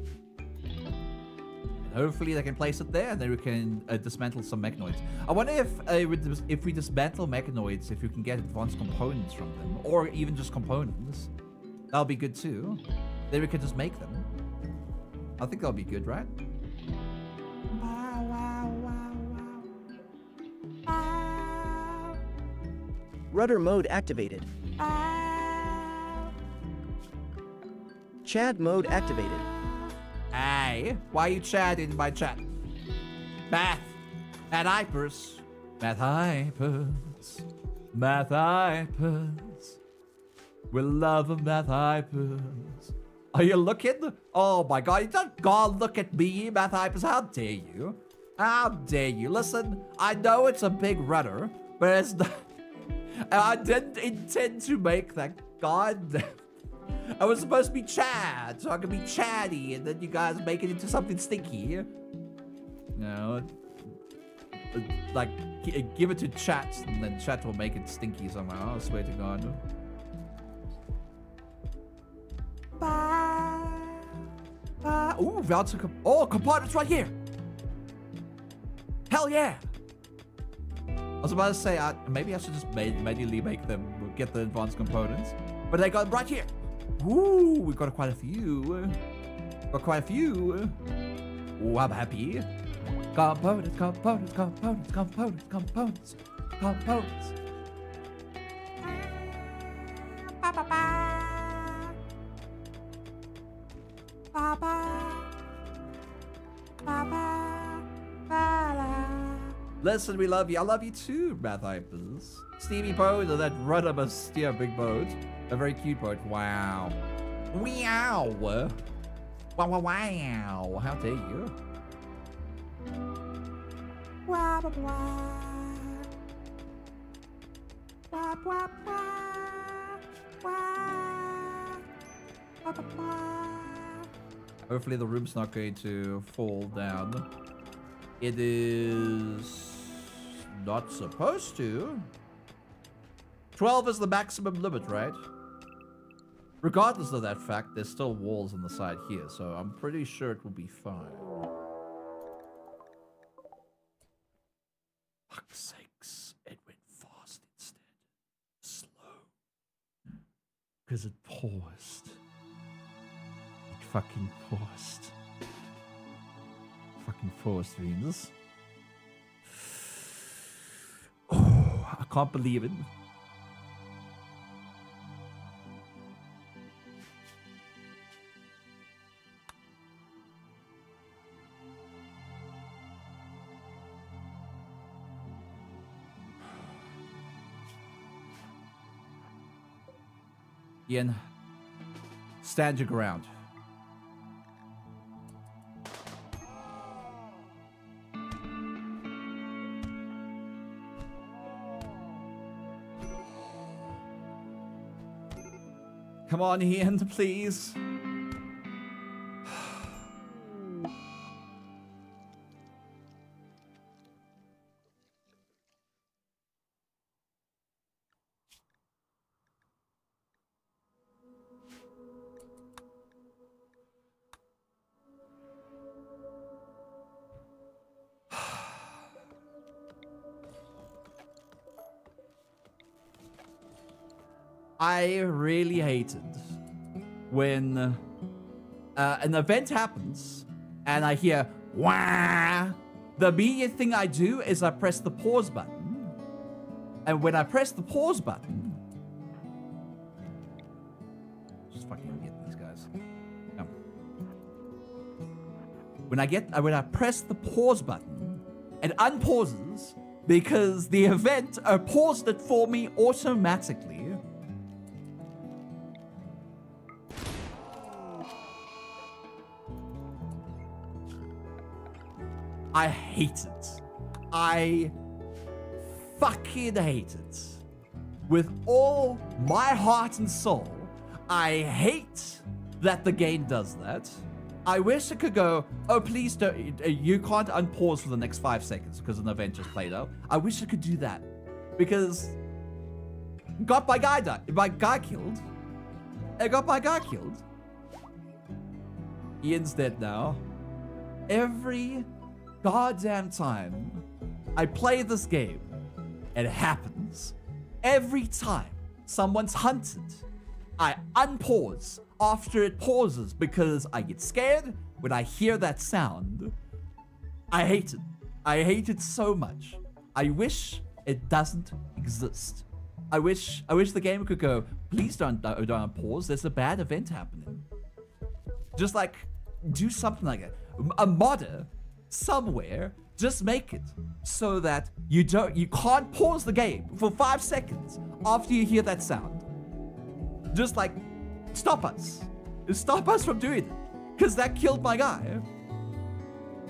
And hopefully they can place it there, and then we can uh, dismantle some mechanoids. I wonder if uh, if we dismantle mechanoids, if we can get advanced components from them, or even just components. That'll be good too. Then we can just make them. I think that'll be good, right? Wow, wow, wow, wow. Wow, Rudder mode activated. wow. Chad mode activated. Hey, why you chatting in my chat? Math. Math hypers. Math hypers. Math hypers. We love math hypers. Are you looking? Oh my god, you don't god look at me, math hypers. How dare you? How dare you? Listen, I know it's a big rudder, but it's not. I didn't intend to make that. God. I was supposed to be Chad, so I could be chatty, and then you guys make it into something stinky. No. uh, Like, give it to chat, and then chat will make it stinky somehow. I swear to God. Ba, Uh, ooh, voucher. Oh, components right here. Hell yeah. I was about to say, maybe I should just ma- manually make them get the advanced components, but they got them right here. Ooh, we've got quite a few. Got quite a few. Ooh, I'm happy. Components, components, components, components, components, components. ba, ba, ba. Ba, ba. Ba, ba. Ba, la. Listen, we love you. I love you too, Math Hypers. Stevie Pose and that rudder must steer big boat. A very cute boat. Wow. Wow. Wow, wow, wow. How dare you? Wah, wah. Wah, wah, wah. Wah. Ba, wah. Hopefully the room's not going to fall down. It is not supposed to. 12 is the maximum limit, right? Regardless of that fact, there's still walls on the side here, so I'm pretty sure it will be fine. Fuck's sakes, it went fast instead. Slow. Because it paused. It fucking paused. Fucking paused, Venus. Oh, I can't believe it. Ian, stand your ground. Come on, Ian, please. I really hated when uh, an event happens and I hear wah. The immediate thing I do is I press the pause button. And when I press the pause button, just fucking these guys. When I get uh, when I press the pause button, it unpauses because the event uh, paused it for me automatically. Hate it. I fucking hate it. With all my heart and soul, I hate that the game does that. I wish it could go, oh, please don't, uh, you can't unpause for the next five seconds because an event just played out. I wish it could do that because got my guy died, my guy killed. I got my guy killed. Ian's dead now. Every goddamn time I play this game, and it happens. Every time someone's hunted, I unpause after it pauses because I get scared when I hear that sound. I hate it. I hate it so much. I wish it doesn't exist. I wish I wish the game could go, please don't don't, pause. There's a bad event happening. Just like do something like it. A modder somewhere just make it so that you don't you can't pause the game for five seconds after you hear that sound. Just like stop us. Stop us from doing it because that killed my guy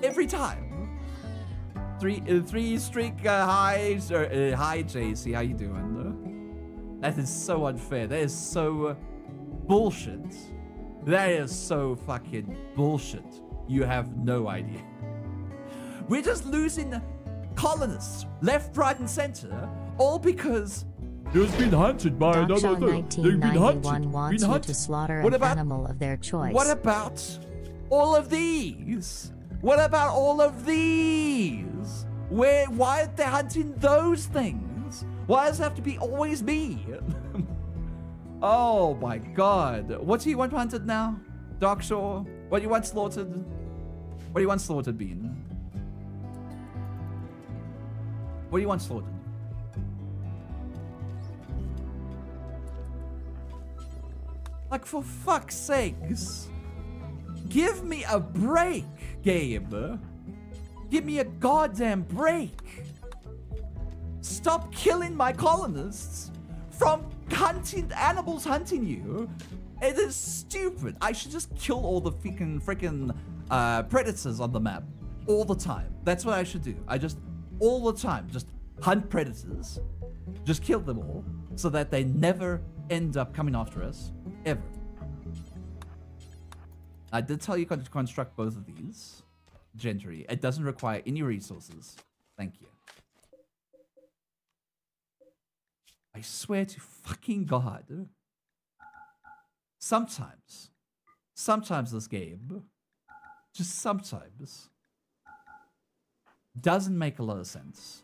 every time. Three uh, three streak uh, hi uh, hi jc how you doing? That is so unfair. That is so uh, bullshit. That is so fucking bullshit. You have no idea we're just losing colonists left, right, and center, all because there's been hunted by Daksha another. They've been 1991 hunted. wants been you hunted. to slaughter What an about- animal of their choice. What about all of these? What about all of these? Where? Why are they hunting those things? Why does it have to be always me? oh my god! What do you want hunted now, Darkshore? What do you want slaughtered? What do you want slaughtered, Bean? What do you want slaughtered? Like, for fuck's sakes. Give me a break, Gabe. Give me a goddamn break. Stop killing my colonists from hunting animals hunting you. It is stupid. I should just kill all the freaking freaking uh, predators on the map all the time. That's what I should do. I just all the time just hunt predators, just kill them all, so that they never end up coming after us ever. I did tell you to construct both of these. Gentry. It doesn't require any resources. Thank you. I swear to fucking God. Sometimes, sometimes this game, just sometimes, doesn't make a lot of sense.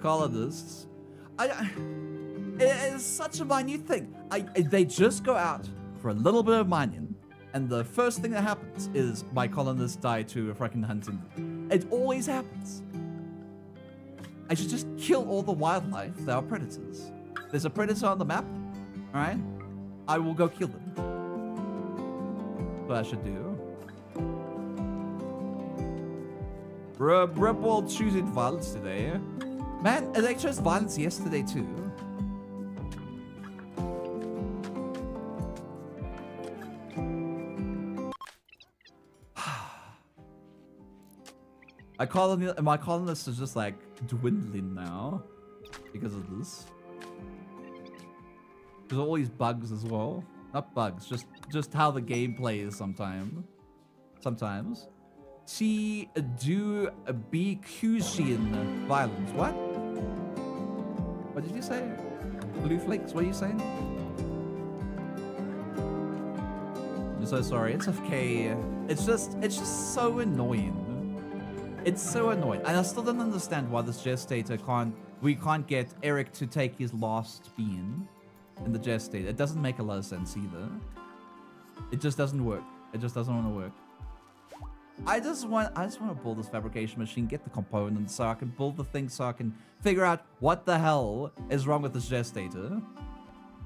Colonists. I, I it is such a minute thing. I, they just go out for a little bit of mining, and the first thing that happens is my colonists die to a fucking hunting. It always happens. I should just kill all the wildlife that are predators. There's a predator on the map, alright? I will go kill them. I should do. Rip will choosing violence today. Man, they chose violence yesterday too. I call my colonists is just like dwindling now because of this. There's all these bugs as well. Not bugs, just just how the game plays sometimes. Sometimes. See do be Cusian violence. What? What did you say? Blue flakes, what are you saying? I'm so sorry, it's okay. It's just it's just so annoying. It's so annoying. And I still don't understand why this gestator can't we can't get Eric to take his last bean in the gestator. It doesn't make a lot of sense either. It just doesn't work. It just doesn't want to work. I just want I just want to build this fabrication machine, get the components so I can build the thing so I can figure out what the hell is wrong with this gestator.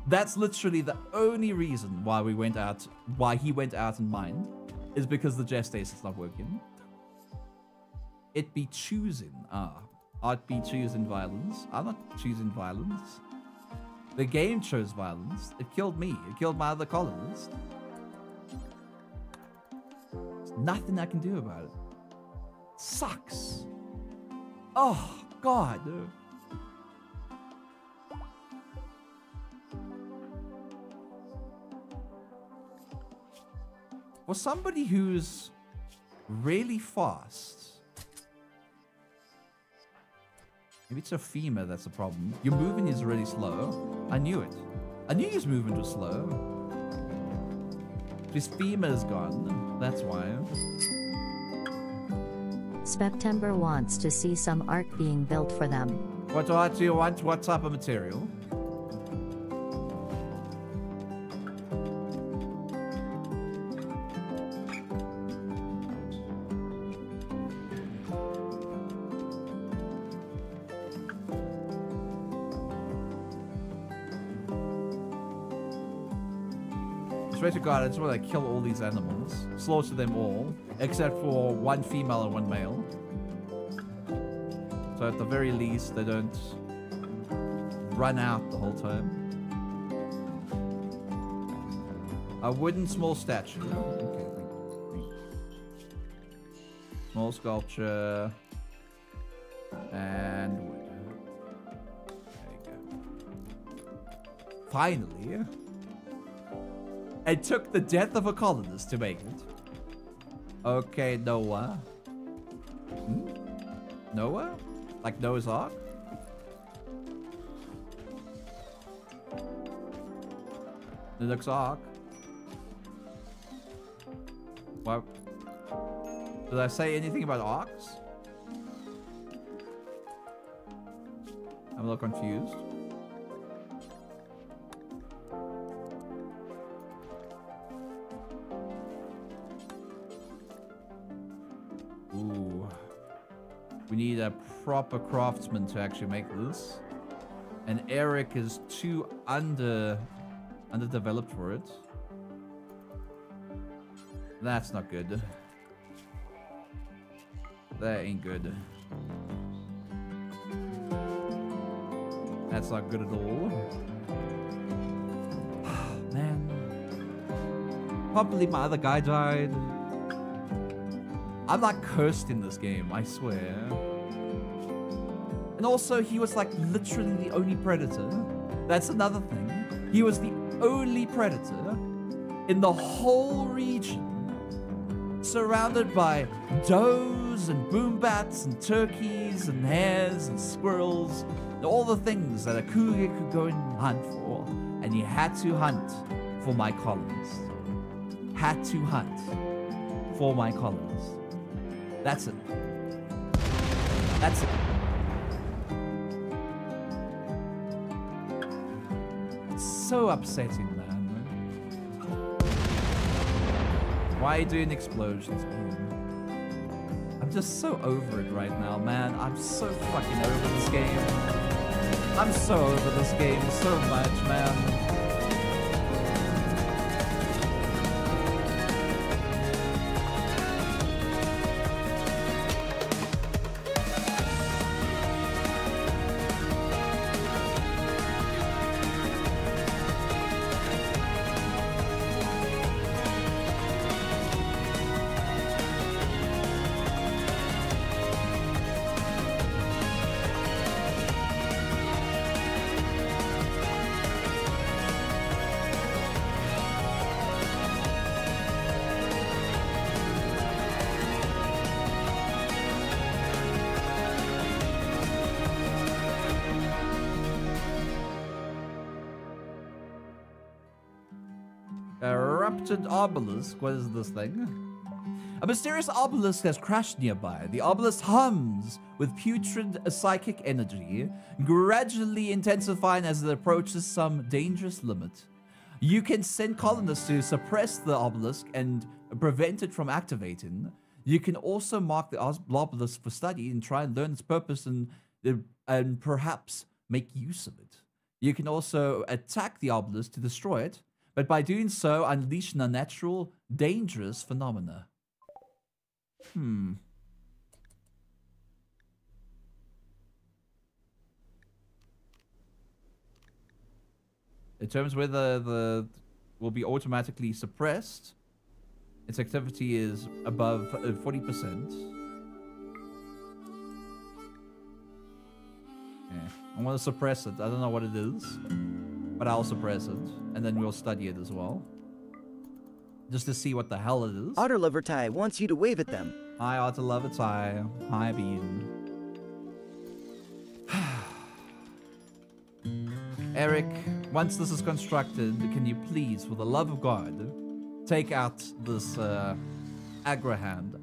That's literally the only reason why we went out, why he went out in mind, is because the gestator's not working. It be choosing. Ah, I'd be choosing violence. I'm not choosing violence. The game chose violence. It killed me. It killed my other colonists. There's nothing I can do about it. Sucks. Oh, God. For somebody who's really fast, Maybe it's a femur that's the problem. Your movement is really slow. I knew it. I knew his movement was slow. His femur's gone. That's why. September wants to see some art being built for them. What art do you want? What type of material? God, I just want to kill all these animals. Slaughter them all, except for one female and one male. So at the very least, they don't run out the whole time. A wooden small statue. Okay, Small sculpture. And wood. There you go. Finally. It took the death of a colonist to make it. Okay, Noah. Hmm? Noah? Like Noah's Ark? Linux Ark? What? Did I say anything about Arks? I'm a little confused. Need a proper craftsman to actually make this. And Eric is too under underdeveloped for it. That's not good. That ain't good. That's not good at all. Man. Probably my other guy died. I'm like cursed in this game, I swear. And also, he was like literally the only predator. That's another thing. He was the only predator in the whole region, surrounded by does and boombats and turkeys and hares and squirrels, all the things that a cougar could go and hunt for. And he had to hunt for my colonists. Had to hunt for my colonists. That's it. That's it. So upsetting, man. Why doing explosions? I'm just so over it right now, man. I'm so fucking over this game. I'm so over this game so much, man. Erupted obelisk. What is this thing? A mysterious obelisk has crashed nearby. The obelisk hums with putrid psychic energy, gradually intensifying as it approaches some dangerous limit. You can send colonists to suppress the obelisk and prevent it from activating. You can also mark the obelisk for study and try and learn its purpose and, and perhaps make use of it. You can also attack the obelisk to destroy it, but by doing so, unleash an unnatural, dangerous phenomena. Hmm. determines whether the will be automatically suppressed. Its activity is above uh, forty percent. Yeah, I want to suppress it. I don't know what it is, but I'll suppress it, and then we'll study it as well, just to see what the hell it is. Otter Lover Tai wants you to wave at them. Hi, Otter Lover Tai. Hi, Bean. Eric, once this is constructed, can you please, for the love of God, take out this uh, hand?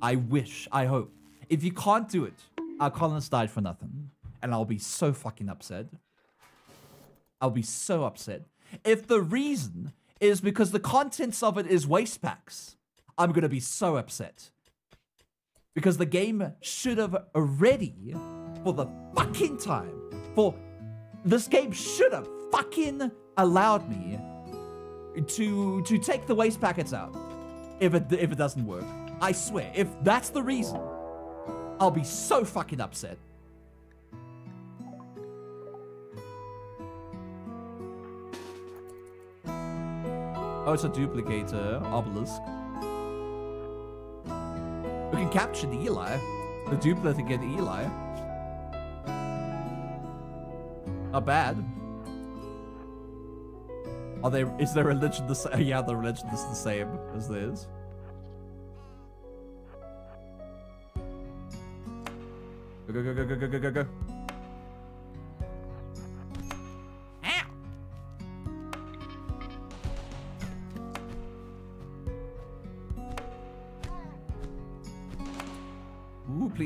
I wish, I hope. If you can't do it, our colonists died for nothing. And I'll be so fucking upset. I'll be so upset. If the reason is because the contents of it is waste packs, I'm gonna be so upset. Because the game should have already, for the fucking time, for this game should have fucking allowed me to to take the waste packets out if it if it doesn't work. I swear, if that's the reason, I'll be so fucking upset. Oh, it's a duplicator obelisk. We can capture the Eli. The duplicate Eli. Not bad. Are they? Is their religion the same? Yeah, the religion is the same as theirs. Go go go go go go go go. Ooh,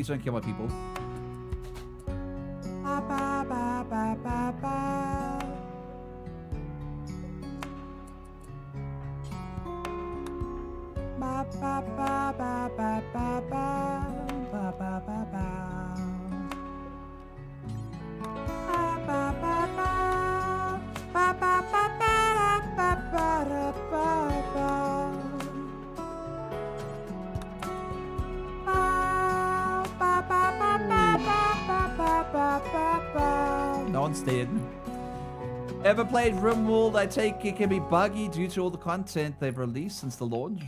please don't kill my people. Played RimWorld? I take it can be buggy due to all the content they've released since the launch.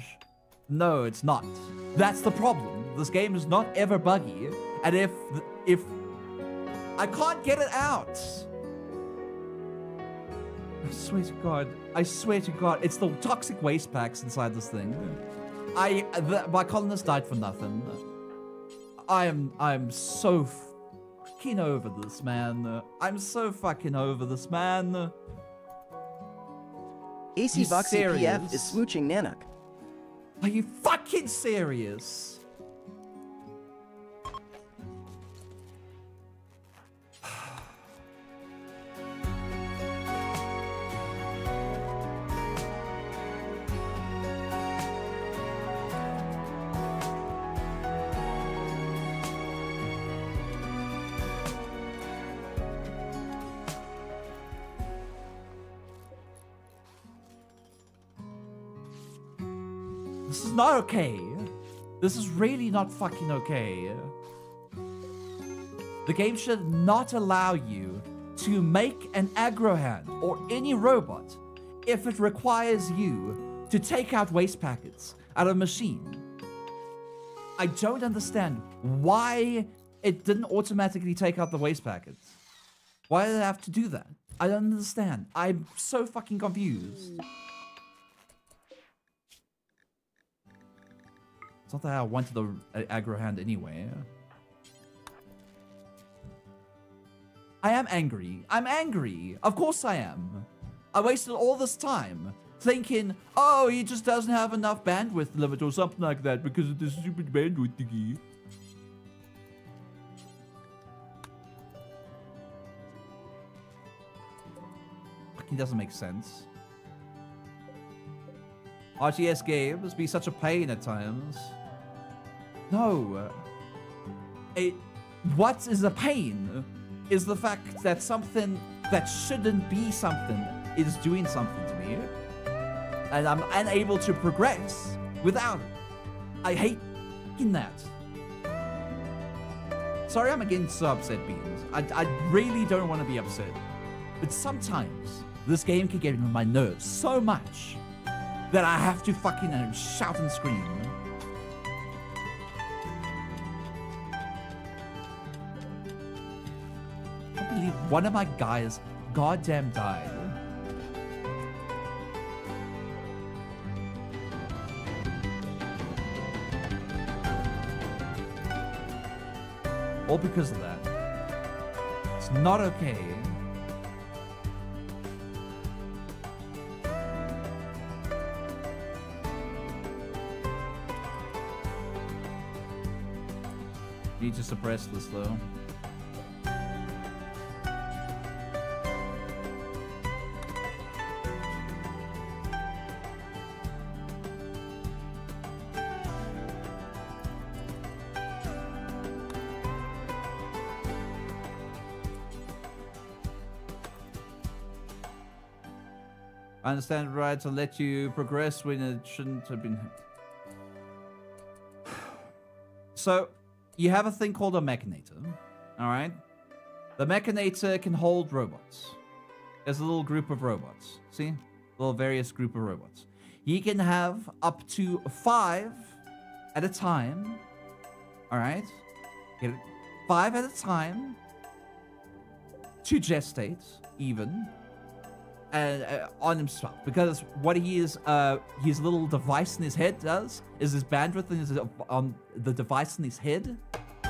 No, it's not. That's the problem. This game is not ever buggy, and if if I can't get it out. I swear to God. I swear to God. It's the toxic waste packs inside this thing. I the, my colonist died for nothing. I am I am so fucking over this, man. I'm so fucking over this, man. AC Voxy PF is smooching Nanukk. Are you fucking serious? Not okay. This is really not fucking okay. The game should not allow you to make an agrihand or any robot if it requires you to take out waste packets out of a machine. I don't understand why it didn't automatically take out the waste packets. Why did it have to do that? I don't understand. I'm so fucking confused. Not that I wanted the uh, agrihand anyway. I am angry. I'm angry. Of course I am. I wasted all this time thinking, oh, he just doesn't have enough bandwidth limit or something like that because of this stupid bandwidth thingy. Fucking doesn't make sense. RTS games be such a pain at times. No. It, what is a pain is the fact that something that shouldn't be something is doing something to me. And I'm unable to progress without it. I hate that. Sorry I'm getting so upset, Beans. I, I really don't want to be upset. But sometimes this game can get into my nerves so much that I have to fucking uh, shout and scream. One of my guys goddamn died. All because of that. It's not okay. Need to suppress this though. Understand right to let you progress when it shouldn't have been. So, you have a thing called a mechanitor, all right? The mechanitor can hold robots. There's a little group of robots. See? A little various group of robots. He can have up to five at a time. All right? Five at a time to gestate, even uh, uh, on himself. Because what he is uh his little device in his head does is his bandwidth in his, on the device in his head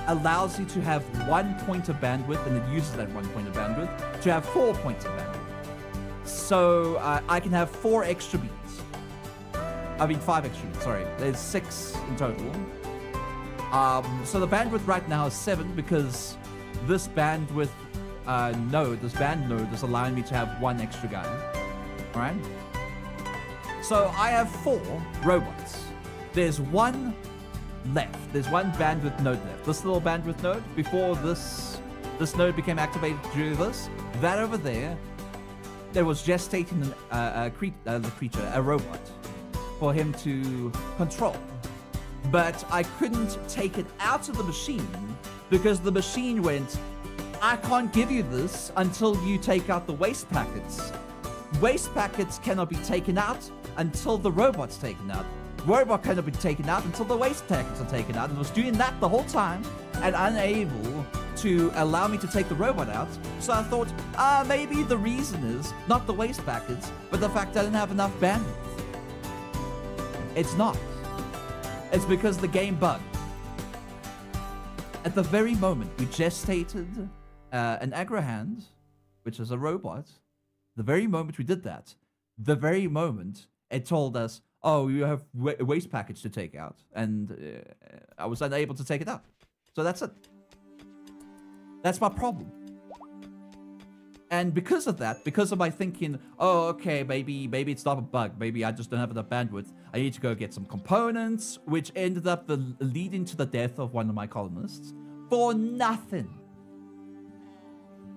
allows you to have one point of bandwidth and it uses that one point of bandwidth to have four points of bandwidth. So uh, i can have four extra beats. I mean five extra beats sorry. There's six in total. Um so the bandwidth right now is seven because this bandwidth uh, node, this band node, is allowing me to have one extra guy. Alright? So I have four robots. There's one left. There's one bandwidth node left. This little bandwidth node, before this this node became activated to do this, that over there, there was gestating an, uh, a cre- uh, the creature, a robot, for him to control. But I couldn't take it out of the machine because the machine went, I can't give you this until you take out the waste packets. Waste packets cannot be taken out until the robot's taken out. Robot cannot be taken out until the waste packets are taken out. And was doing that the whole time and unable to allow me to take the robot out. So I thought, ah, maybe the reason is not the waste packets, but the fact I didn't have enough bandwidth. It's not. It's because the game bugged. At the very moment we gestated uh, an Agrihand, which is a robot, the very moment we did that, the very moment it told us, oh, you have a waste package to take out. And uh, I was unable to take it out. So that's it. That's my problem. And because of that, because of my thinking, oh, okay, maybe maybe it's not a bug. Maybe I just don't have enough bandwidth. I need to go get some components, which ended up the, leading to the death of one of my colonists for nothing.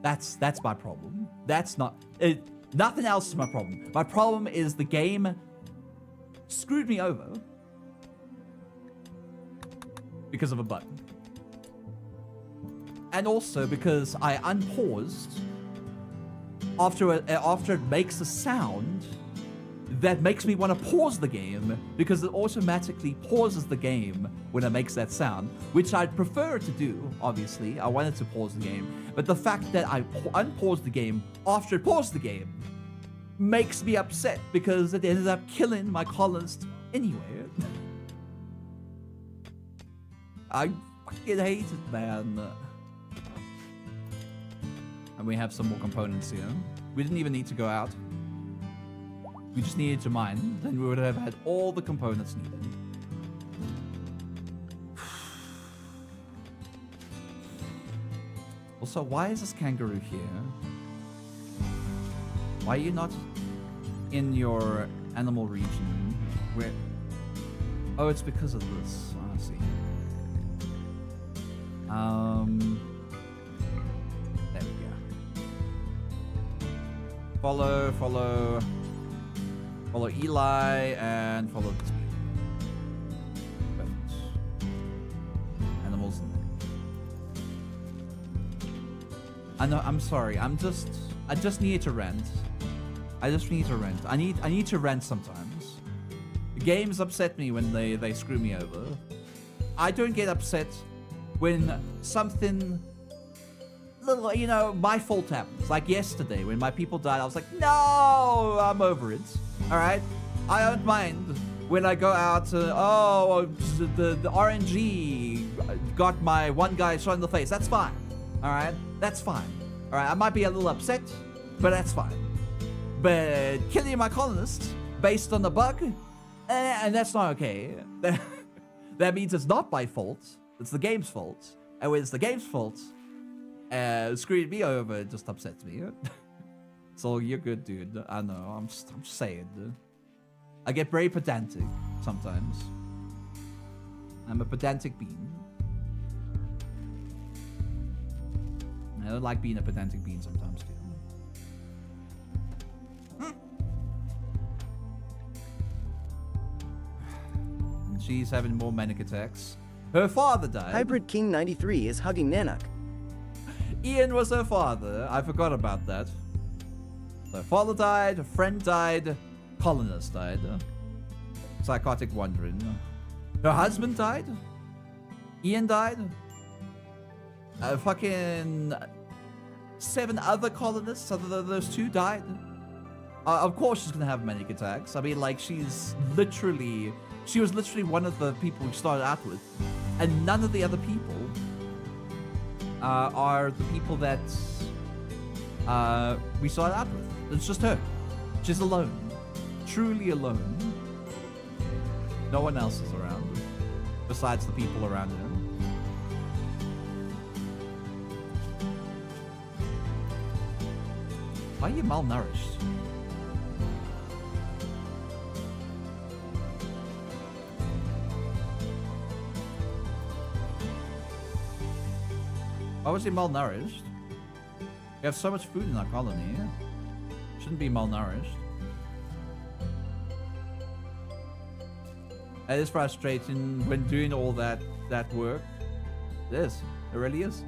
That's that's my problem. That's not it, nothing else is my problem. My problem is the game screwed me over because of a button. And also because I unpaused after it, eh, after it makes a sound that makes me want to pause the game because it automatically pauses the game when it makes that sound, which I'd prefer to do, obviously. I wanted to pause the game. But the fact that I unpause the game after it paused the game makes me upset because it ended up killing my colonist anyway. I fucking hate it, man. And we have some more components here. We didn't even need to go out. We just needed to mine. Then we would have had all the components needed. Also, why is this kangaroo here? Why are you not in your animal region? Where? Oh, it's because of this. Oh, I see. Um. There we go. Follow, follow, follow Eli, and follow. Animals. I know. I'm sorry. I'm just. I just need to rent. I just need to rent. I need. I need to rent sometimes. The games upset me when they they screw me over. I don't get upset when something little, you know, my fault happens. Like yesterday when my people died, I was like, no, I'm over it. All right, I don't mind when I go out. Uh, oh, the the RNG got my one guy shot in the face. That's fine. All right, that's fine. All right, I might be a little upset, but that's fine. But killing my colonists based on a bug, eh, and that's not okay. that means it's not my fault. It's the game's fault. And when it's the game's fault, uh, screwing me over just upsets me. so you're good, dude. I know. I'm just, I'm saying. I get very pedantic sometimes. I'm a pedantic bean. I don't like being a pedantic bean sometimes too. And she's having more manic attacks. Her father died. Hybrid King 93 is hugging Nanukk. Ian was her father. I forgot about that. Her father died, a friend died, colonist died. Psychotic wandering. Her husband died. Ian died. Uh, fucking seven other colonists, other than those two, died. Uh, of course she's gonna have manic attacks. I mean, like, she's literally... She was literally one of the people we started out with. And none of the other people uh, are the people that uh, we started out with. It's just her. She's alone. Truly alone. No one else is around. Besides the people around her. Why are you malnourished? Why was he malnourished? We have so much food in our colony. Shouldn't be malnourished. It is frustrating when doing all that that work. It is. It really is.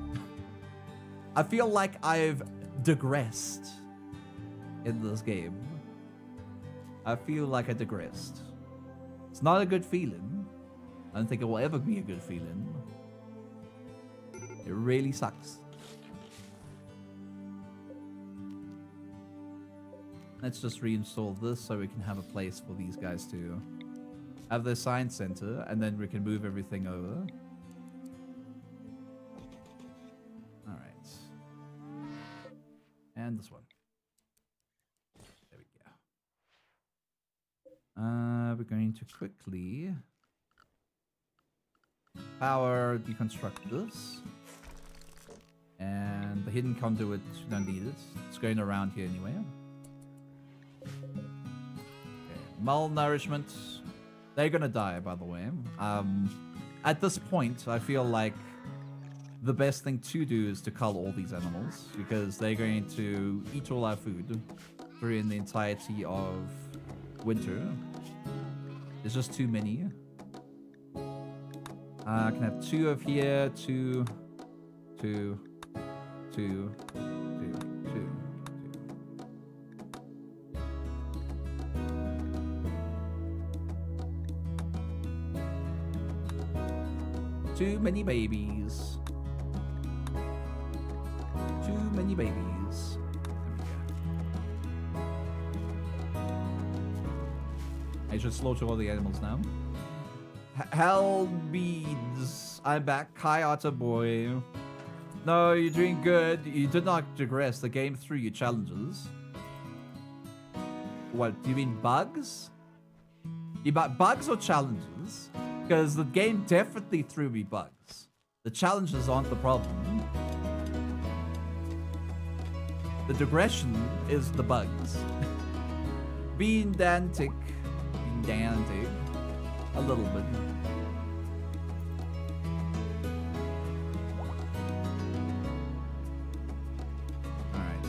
I feel like I've digressed in this game. I feel like I digressed. It's not a good feeling. I don't think it will ever be a good feeling. It really sucks. Let's just reinstall this so we can have a place for these guys to have their science center and then we can move everything over. Alright. And this one. There we go. Uh, we're going to quickly power deconstruct this. And the hidden conduit, don't need it. It's going around here anyway. Malnourishment. They're gonna die, by the way. Um, at this point, I feel like the best thing to do is to cull all these animals because they're going to eat all our food during the entirety of winter. There's just too many. Uh, I can have two of here, two, two, two, Too many babies. Too many babies. I should slaughter all the animals now. Hell beads. I'm back. Kai Otter boy. No, you're doing good. You did not digress. The game threw you challenges. What, do you mean bugs? You bu- bugs or challenges? Because the game definitely threw me bugs. The challenges aren't the problem. The digression is the bugs. Being dantic. Being dantic. A little bit. Alright.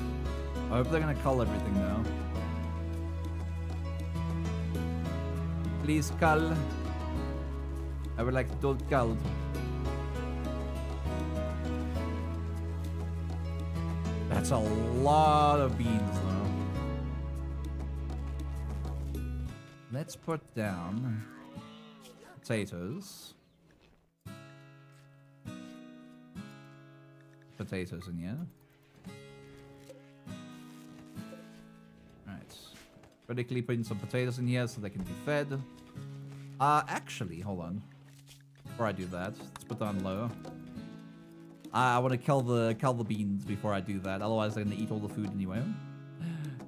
I hope they're gonna cull everything now. Please cull. I would like to culled. That's a lot of beans, though. Let's put down potatoes. Potatoes in here. Alright. Critically putting some potatoes in here so they can be fed. Uh, actually, hold on. Before I do that, let's put that on low. I, I want to kill the kill the beans before I do that. Otherwise, they're gonna eat all the food anyway.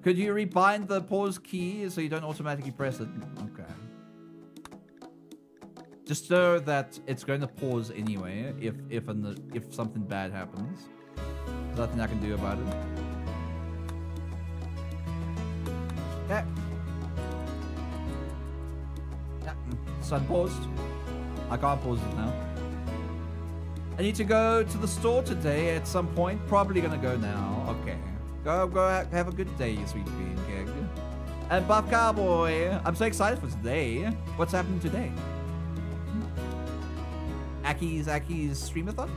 Could you rebind the pause key so you don't automatically press it? Okay. Just so that it's going to pause anyway if if an, if something bad happens. There's nothing I can do about it. Okay. Yeah, it's unpaused. I can't pause it now. I need to go to the store today at some point. Probably gonna go now. Okay. Go, go ha- have a good day, you sweet bean keg. And Buff Cowboy, I'm so excited for today. What's happening today? Aki's Aki's streamathon?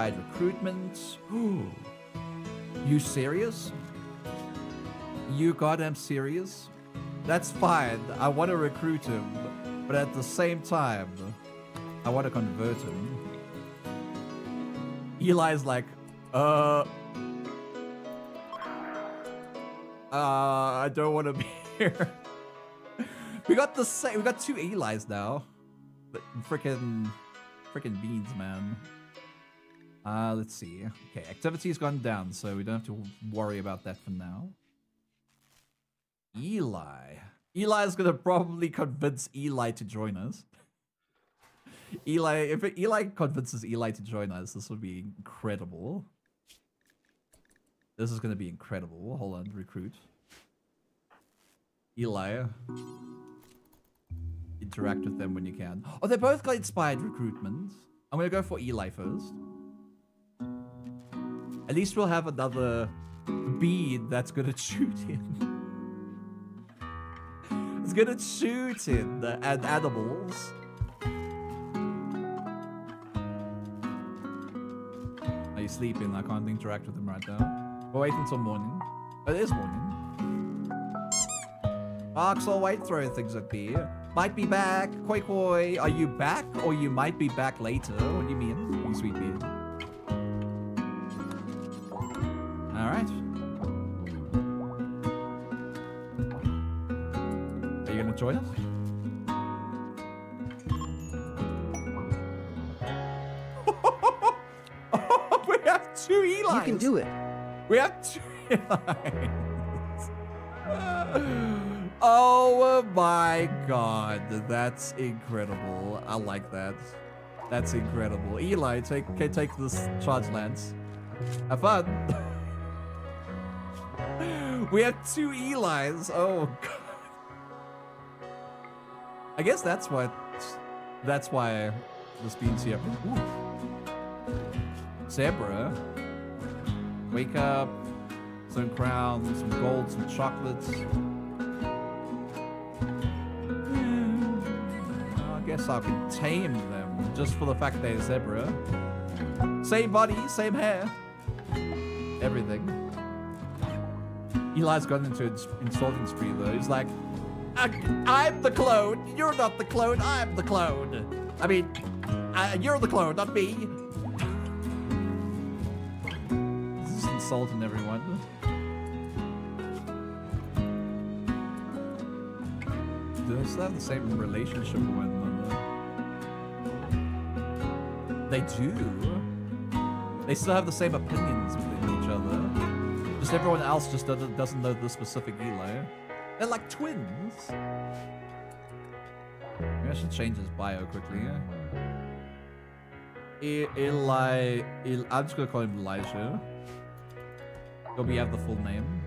Inspired recruitment. you serious? You goddamn serious? That's fine. I want to recruit him, but at the same time, I want to convert him. Eli's like, uh, uh, I don't want to be here. we got the same. We got two Eli's now. Freaking, freaking beans, man. Uh, let's see. Okay, activity's gone down, so we don't have to worry about that for now. Eli. Eli is gonna probably convince Eli to join us. Eli, if Eli convinces Eli to join us, this would be incredible. This is gonna be incredible. Hold on, recruit. Eli. Interact with them when you can. Oh, they both got inspired recruitment. I'm gonna go for Eli first. At least we'll have another bead that's gonna shoot him. it's gonna shoot him and animals. Are you sleeping? I can't interact with him right now. We'll wait until morning. It is morning. Will wait throwing things at me. Might be back. Koi koi. Are you back? Or you might be back later? What do you mean? Sweet beard. Alright. Are you gonna join us? we have two Eli's. You can do it. We have two Eli's. Oh, oh my god, that's incredible. I like that. That's incredible. Eli, take take this charge lance. Have fun. we have two Eli's. Oh god. I guess that's what that's why this beans here. Zebra. Wake up. Some crowns, some gold, some chocolates. Hmm. I guess I can tame them just for the fact they're zebra. Same body, same hair. Everything. Eli's gone into an insulting spree though. He's like, I, I'm the clone. You're not the clone. I'm the clone. I mean, uh, you're the clone, not me. This is insulting everyone. do they still have the same relationship with one another? They do. They still have the same opinions within each other. Just everyone else just doesn't, know the specific Eli. They're like twins. Maybe I should change his bio quickly. E- Eli, El- I'm just gonna call him Elijah. Hope we have the full name.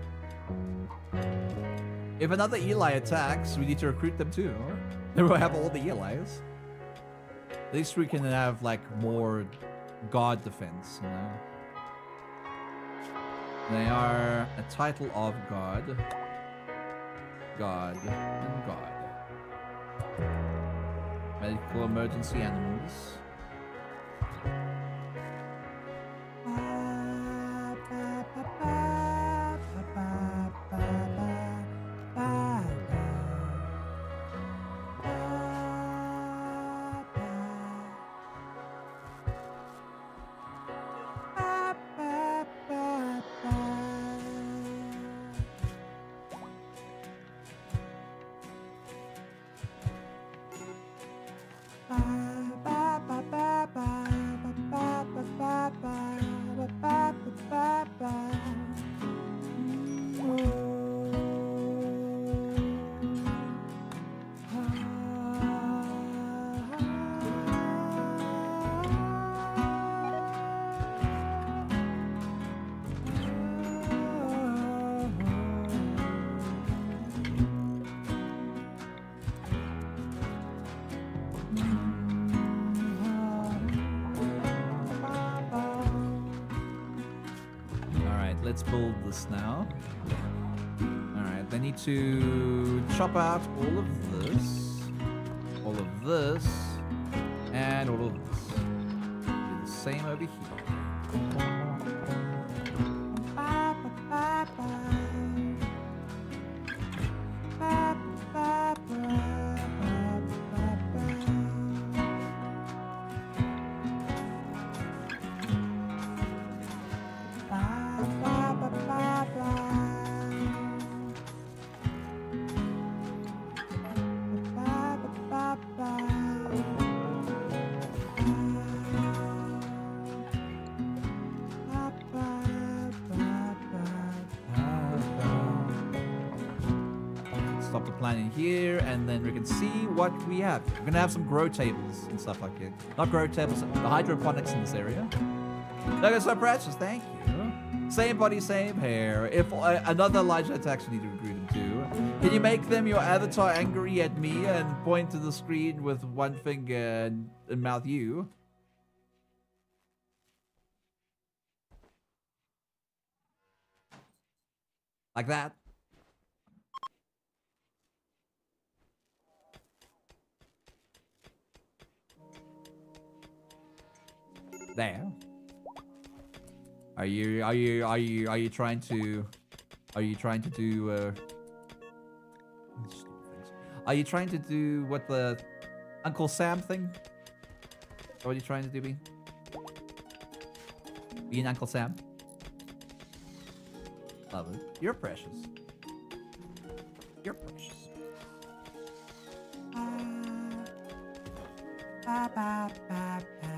If another Eli attacks, we need to recruit them too. Then we'll have all the Elis. At least we can have like more god defense, you know. They are a title of god. God and God. Medical emergency animals. Have. Some grow tables and stuff like that. Not grow tables, the hydroponics in this area. That is so precious, thank you. Same body, same hair. If uh, another Elijah attacks, we need to recruit him too. Can you make them your avatar angry at me and point to the screen with one finger and, and mouth you? Like that. There. Are you are you are you are you trying to are you trying to do uh. Are you trying to do what the Uncle Sam thing? What are you trying to do, Bean? Being Uncle Sam? Love it. You're precious. You're precious. Ba, ba, ba.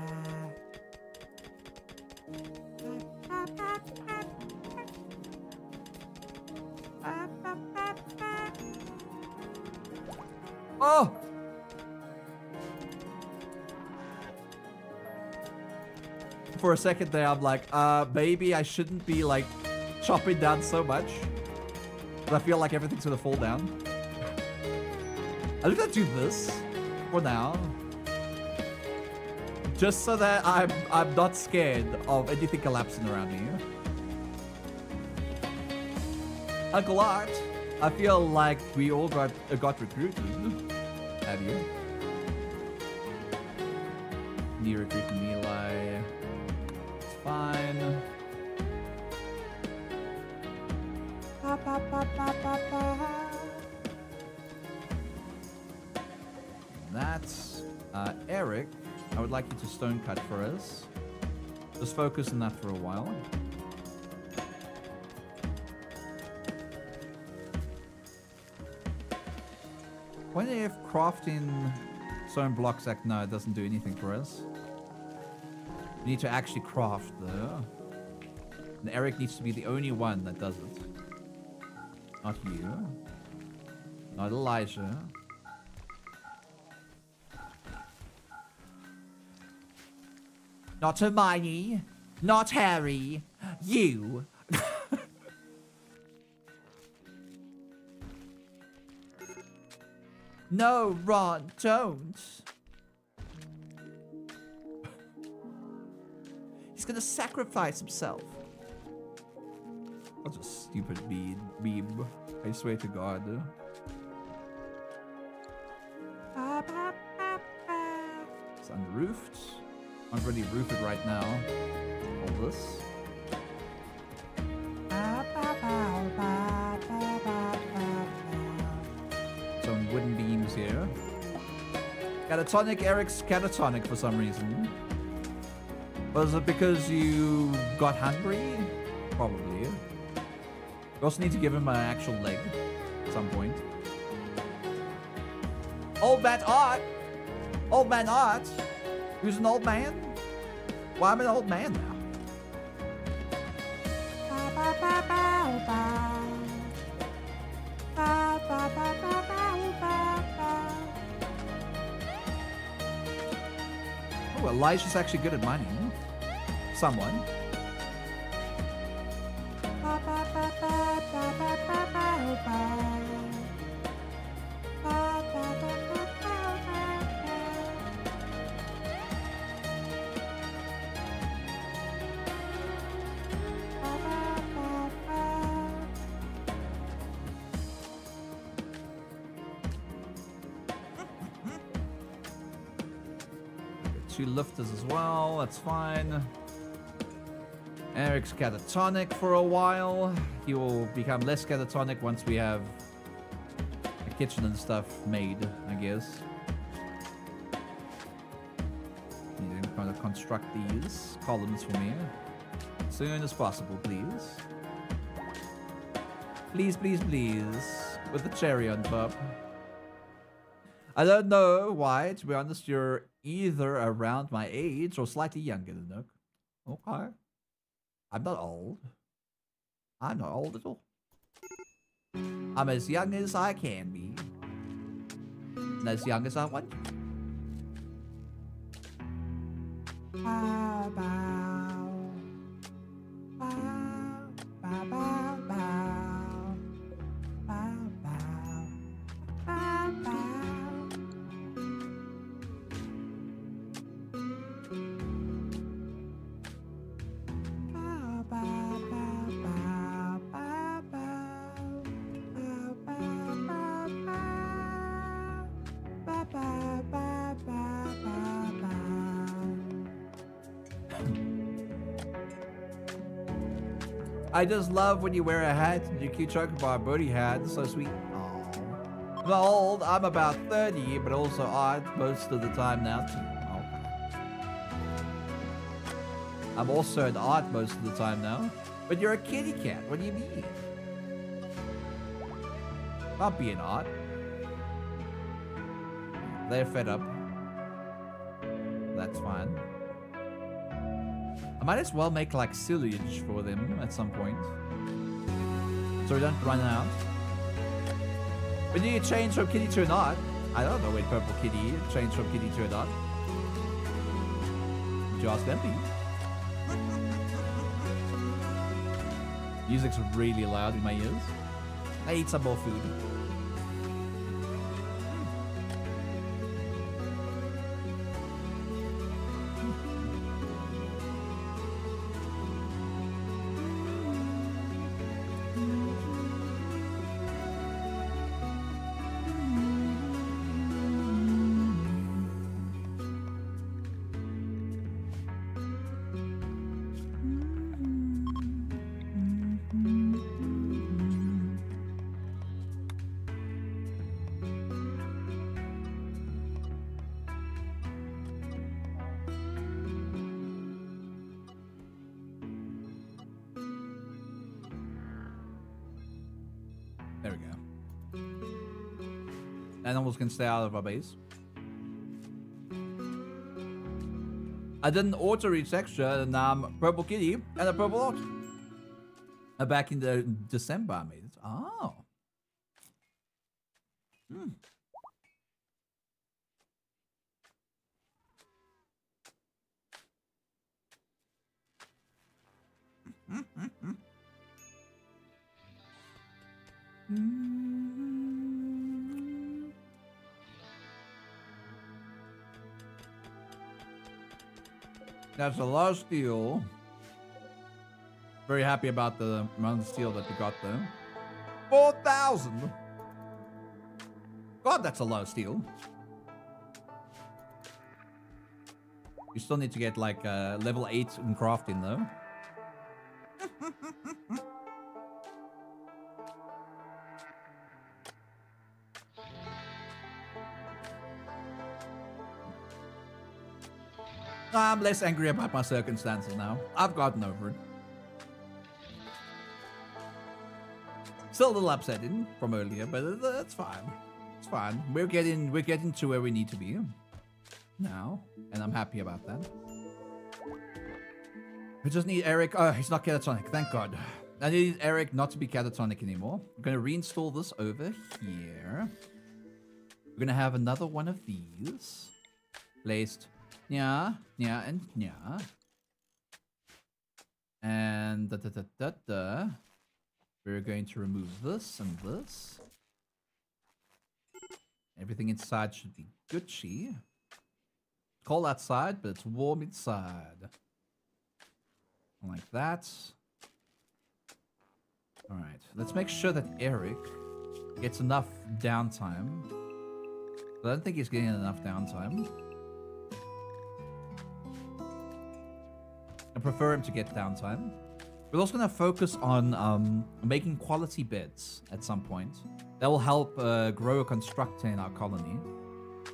Oh! For a second there, I'm like, uh, maybe I shouldn't be like chopping down so much. But I feel like everything's gonna fall down. I'm gonna do this for now. Just so that I'm I'm not scared of anything collapsing around me. Uncle Art, I feel like we all got uh, got recruited. Have you? New recruiting Eli. It's fine. Ba, ba, ba. That's uh, Eric. I would like you to stone cut for us. Just focus on that for a while. Wonder if crafting stone blocks act no, it doesn't do anything for us. We need to actually craft though. And Eric needs to be the only one that does it. Not you. Not Elijah. Not Hermione. Not Harry. You. No, Ron, don't. He's gonna sacrifice himself. That's a stupid bead beam. I swear to God. It's unroofed. I'm really roofed right now. All this. Catatonic Eric's catatonic for some reason. Was it because you got hungry? Probably. We also need to give him an actual leg at some point. Old man Art! Old man Art! Who's an old man? Well, I'm an old man now. Elijah's actually good at mining. Someone. As well, that's fine. Eric's catatonic for a while. He will become less catatonic once we have a kitchen and stuff made, I guess. Need to kind of construct these columns for me. As soon as possible, please. Please, please, please. With the cherry on top. I don't know why, to be honest, you're either around my age or slightly younger than Nook. Okay. I'm not old. I'm not old at all. I'm as young as I can be. And as young as I want bow. Bow, bow, bow, bow. Bow, bow. Bow, bow. I just love when you wear a hat and your cute chocolate bar booty hat. It's so sweet. Aw. I'm old. I'm about 30, but also odd most of the time now. I'm also an odd most of the time now. But you're a kitty cat. What do you mean? Not being odd. They're fed up. That's fine. I might as well make like silage for them at some point. So we don't run out. But do you change from kitty to a knot? I don't know when purple kitty changed from kitty to a knot. Did you ask them. Music's really loud in my ears. I eat some more food. Animals can stay out of our base. I did an auto reach extra and um purple kitty and a purple. Uh, back in the December I made That's a lot of steel. Very happy about the amount of steel that you got there. 4,000! God, that's a lot of steel. You still need to get like uh, level 8 in crafting though. Less angry about my circumstances now. I've gotten over it. Still a little upsetting from earlier, but that's fine. It's fine. We're getting we're getting to where we need to be now, and I'm happy about that. We just need Eric. Oh, he's not catatonic. Thank God. I need Eric not to be catatonic anymore. I'm gonna reinstall this over here. We're gonna have another one of these placed yeah, yeah, and yeah. And da da da da da. We're going to remove this and this. Everything inside should be Gucci. Cold outside, but it's warm inside. Like that. Alright, let's make sure that Eric gets enough downtime. I don't think he's getting enough downtime. I prefer him to get downtime. We're also going to focus on um, making quality beds at some point. That will help uh, grow a constructor in our colony.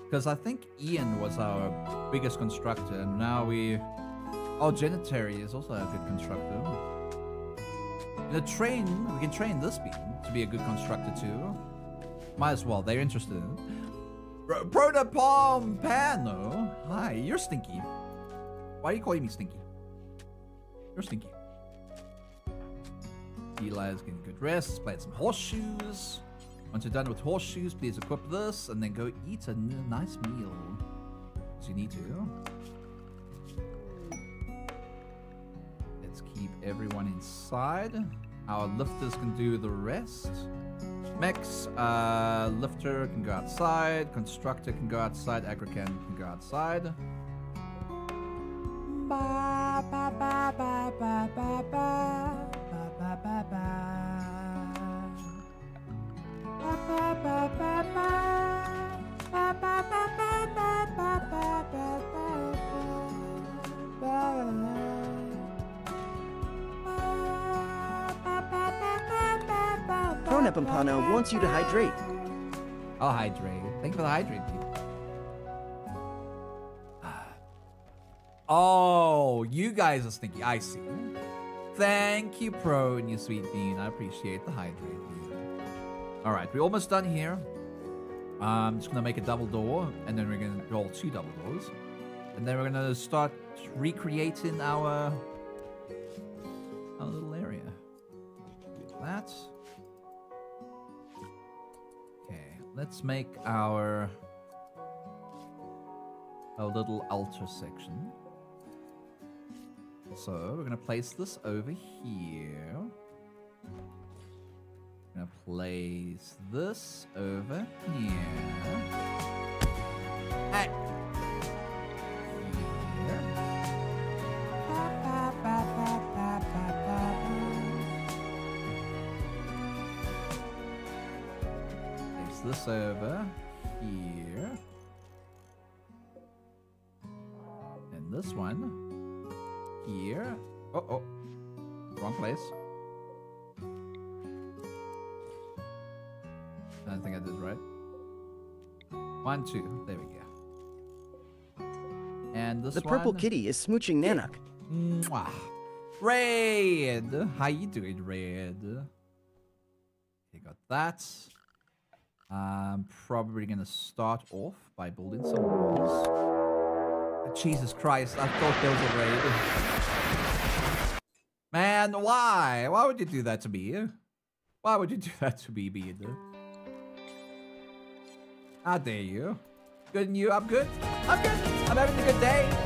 Because I think Ian was our biggest constructor, and now we... Oh, Genitary is also a good constructor. In a train, we can train this being to be a good constructor too. Might as well, they're interested in it. Pro- Protopalm! Hi, you're stinky. Why are you calling me stinky? You're stinky. Eli is getting good rest. Let's play some horseshoes. Once you're done with horseshoes, please equip this and then go eat a nice meal. As you need to. Let's keep everyone inside. Our lifters can do the rest. Mex, uh, lifter can go outside. Constructor can go outside. Agrihand can go outside. Ba ba ba ba ba ba ba ba ba ba ba. Ba ba ba ba ba. Ba ba ba ba ba ba ba ba ba ba. Pronepampano wants you to hydrate. I'll hydrate. Thank you for the hydrate, Oh, you guys are stinky. I see. Thank you, Pro, and you sweet bean. I appreciate the hydrate. dude. All right, we're almost done here. I'm just gonna make a double door, and then we're gonna roll two double doors, and then we're gonna start recreating our our little area. Do that. Okay, let's make our a little altar section. So we're gonna place this over here. Gonna place this over. Here. Place this over here. And this one here. Oh, oh. Wrong place. I don't think I did right. One, two. There we go. And this The purple one. kitty is smooching Nanukk. Mwah. Red. How you doing, Red? You got that. I'm probably gonna start off by building some walls. Jesus Christ, I thought there was a raid. Man, why? Why would you do that to me? Why would you do that to me, Beard? How dare you? Good and you? I'm good. I'm good. I'm having a good day.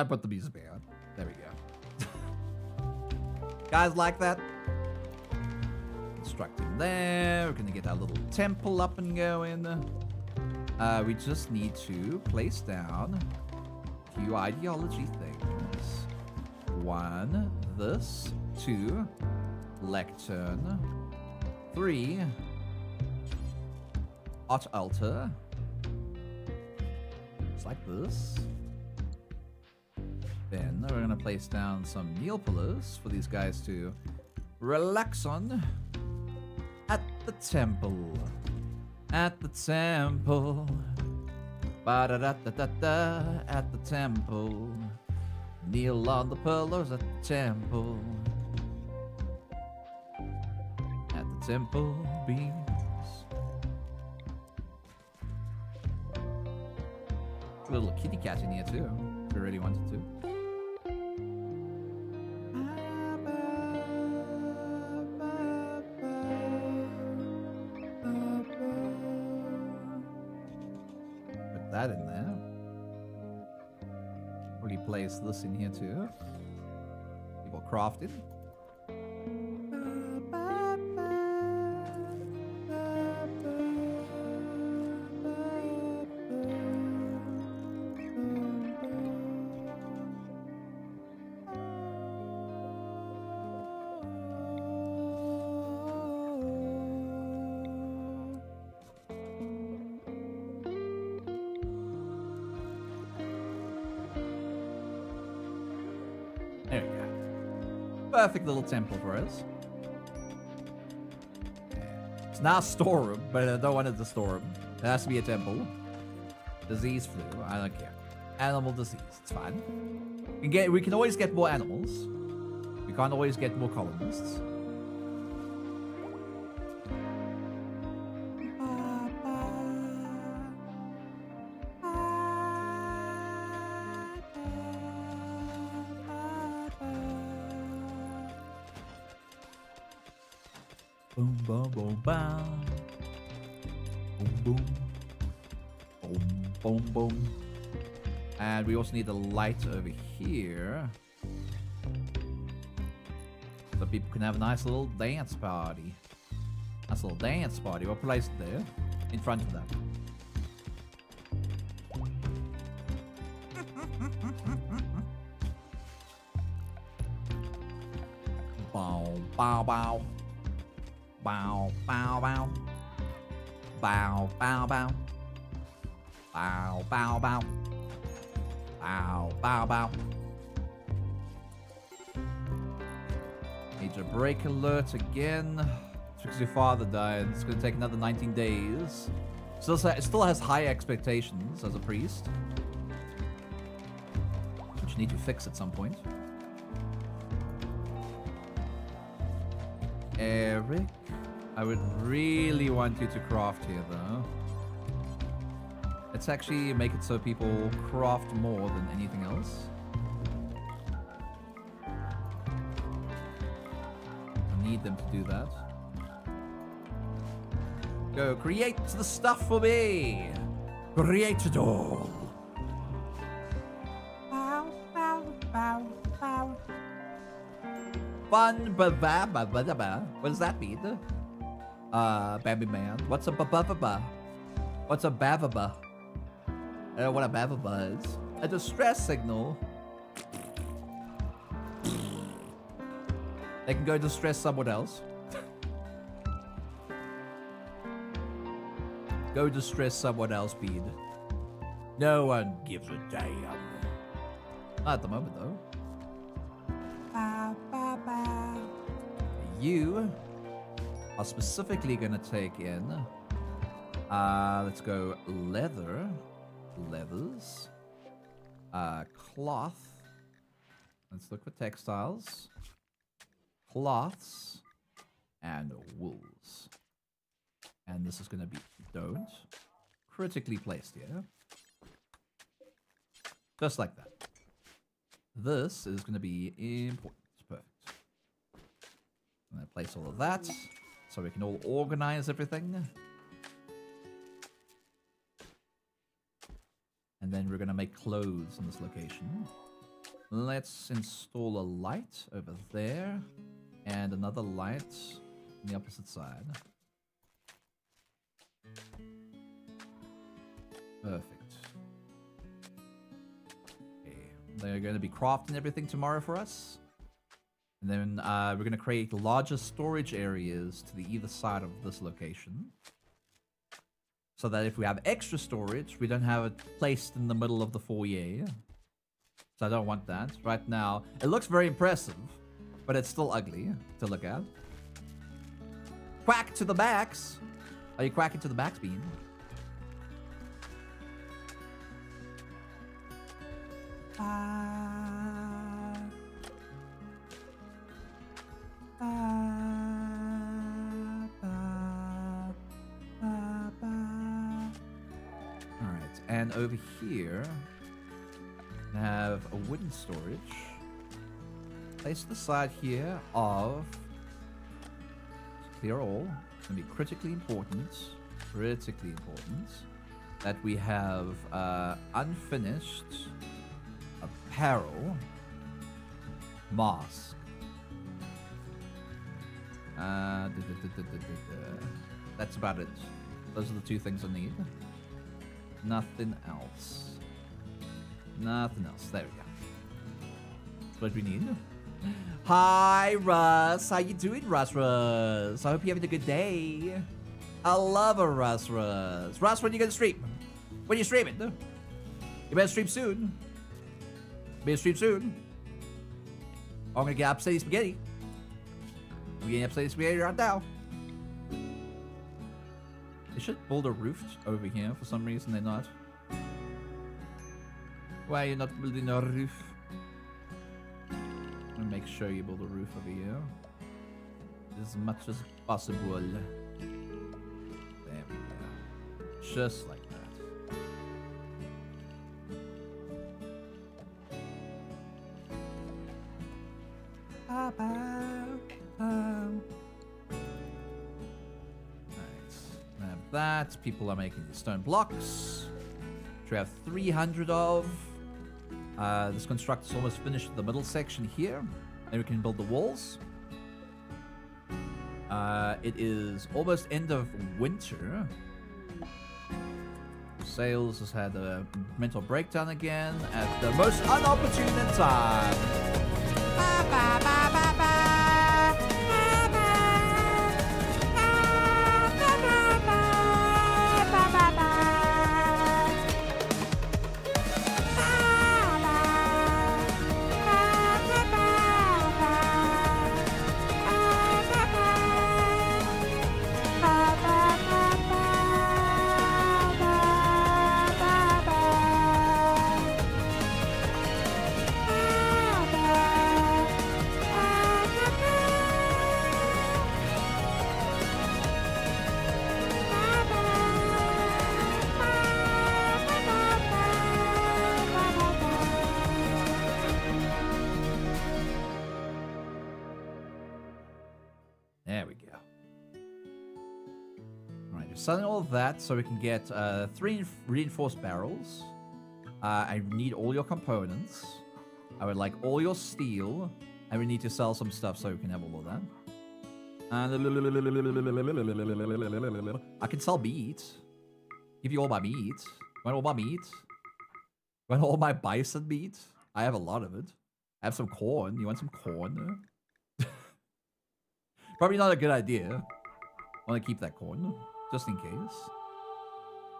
I put the music back on. There we go. Guys like that? Constructing there. We're gonna get our little temple up and going. Uh, we just need to place down a few ideology things. One, this. Two, lectern. Three, art altar. Just like this. Then we're gonna place down some pillars for these guys to relax on at the temple. At the temple. Ba da da da da da at the temple. Kneel on the pillars at the temple. At the temple beams. Little kitty cat in here too, if you really wanted to. Place this in here too? People crafted. Perfect little temple for us. It's not a storeroom, but I don't want it to storeroom. It has to be a temple. Disease flu, I don't care. Animal disease, it's fine. We can, get, we can always get more animals. We can't always get more colonists. Also need a light over here. So people can have a nice little dance party. Nice little dance party. We'll place it there. In front of them. Break alert again. Because your father died. It's gonna take another 19 days. Sa- it still has high expectations as a priest. Which you need to fix at some point. Eric, I would really want you to craft here though. Let's actually make it so people craft more than anything else. Need them to do that. Go, create the stuff for me! Create it all! Fun ba ba ba ba ba ba. What does that mean? Uh, Bambi Man. What's a ba ba ba ba? What's a ba ba ba? I don't know what a ba ba ba is. A distress signal. They can go distress someone else. go distress someone else, Bede. No one gives a damn. Not at the moment, though. Bow, bow, bow. You are specifically going to take in. Uh, let's go leather, leathers, uh, cloth. Let's look for textiles, cloths, and wools. And this is going to be don't critically placed here, just like that. This is going to be important. Perfect. I'm going to place all of that so we can all organize everything. And then we're going to make clothes in this location. Let's install a light over there and another light on the opposite side. Perfect. Okay, they're going to be crafting everything tomorrow for us. And then uh, we're going to create larger storage areas to the either side of this location. So that if we have extra storage, we don't have it placed in the middle of the foyer. So I don't want that. Right now, it looks very impressive, but it's still ugly to look at. Quack to the backs. Are you quacking to the backs, Bean? Ba. Alright, and over here, have a wooden storage. Place the side here of clear all. It's gonna be critically important. Critically important that we have uh, unfinished apparel mask. Uh, da, da, da. That's about it. Those are the two things I need. Nothing else. Nothing else. There we go. What we need. Hi, Russ. How you doing, Russ Russ? I hope you're having a good day. I love a Russ Russ. Russ, when you gonna stream? When you streaming? You better stream soon. Better stream soon. I'm gonna get upsetty spaghetti. I'm getting upsetty spaghetti right now. They should build a roof over here. For some reason, they're not. Why are you not building a roof? I'm make sure you build a roof over here. As much as possible. There we go. Just like that. Um. Have that. People are making the stone blocks. Which we have 300 of. Uh, this construct is almost finished the middle section here. Then we can build the walls. Uh, it is almost end of winter. Sales has had a mental breakdown again at the most unopportune time. Ba, ba, ba. That so we can get uh, three reinforced barrels. Uh, I need all your components. I would like all your steel. And we need to sell some stuff so we can have all of that. And I can sell meat. Give you all my meat. Want all my meat? Want all my bison meat? I have a lot of it. I have some corn. You want some corn? Probably not a good idea. Want to keep that corn, just in case.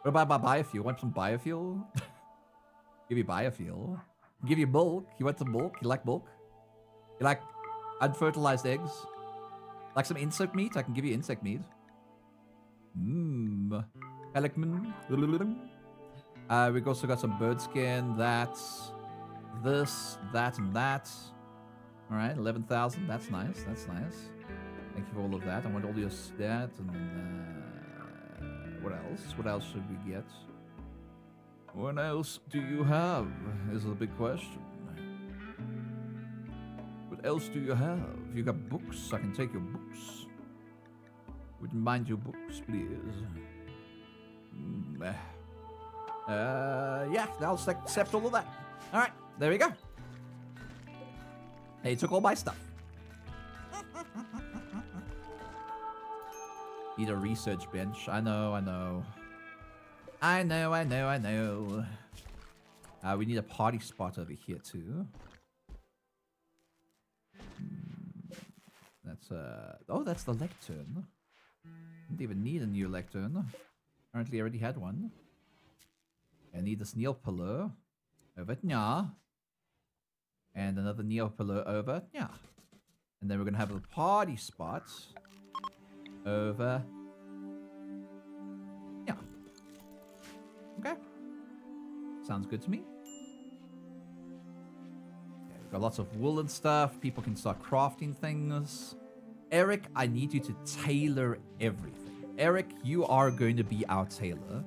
What about my biofuel? Want some biofuel? Give you biofuel. Give you bulk. You want some bulk? You like bulk? You like unfertilized eggs? Like some insect meat? I can give you insect meat. Mmm. Helikman. Uh, we've also got some bird skin. That's this, that, and that. All right, 11,000. That's nice. That's nice. Thank you for all of that. I want all your stat and uh, what else? What else should we get? What else do you have? Is the big question. What else do you have? You got books. I can take your books. Would you mind your books, please? Mm, eh. Uh, yeah, I'll accept all of that. All right, there we go. He took all my stuff. Need a research bench. I know, I know. I know, I know, I know. Uh, we need a party spot over here too. Hmm, That's uh oh, that's the lectern. Didn't even need a new lectern. Apparently, I already had one. I need this Neil pillar over here. And another Neil pillar over here. And then we're gonna have a party spot over yeah. Okay. Sounds good to me. We've got lots of wool and stuff. People can start crafting things. Eric, I need you to tailor everything. Eric, you are going to be our tailor.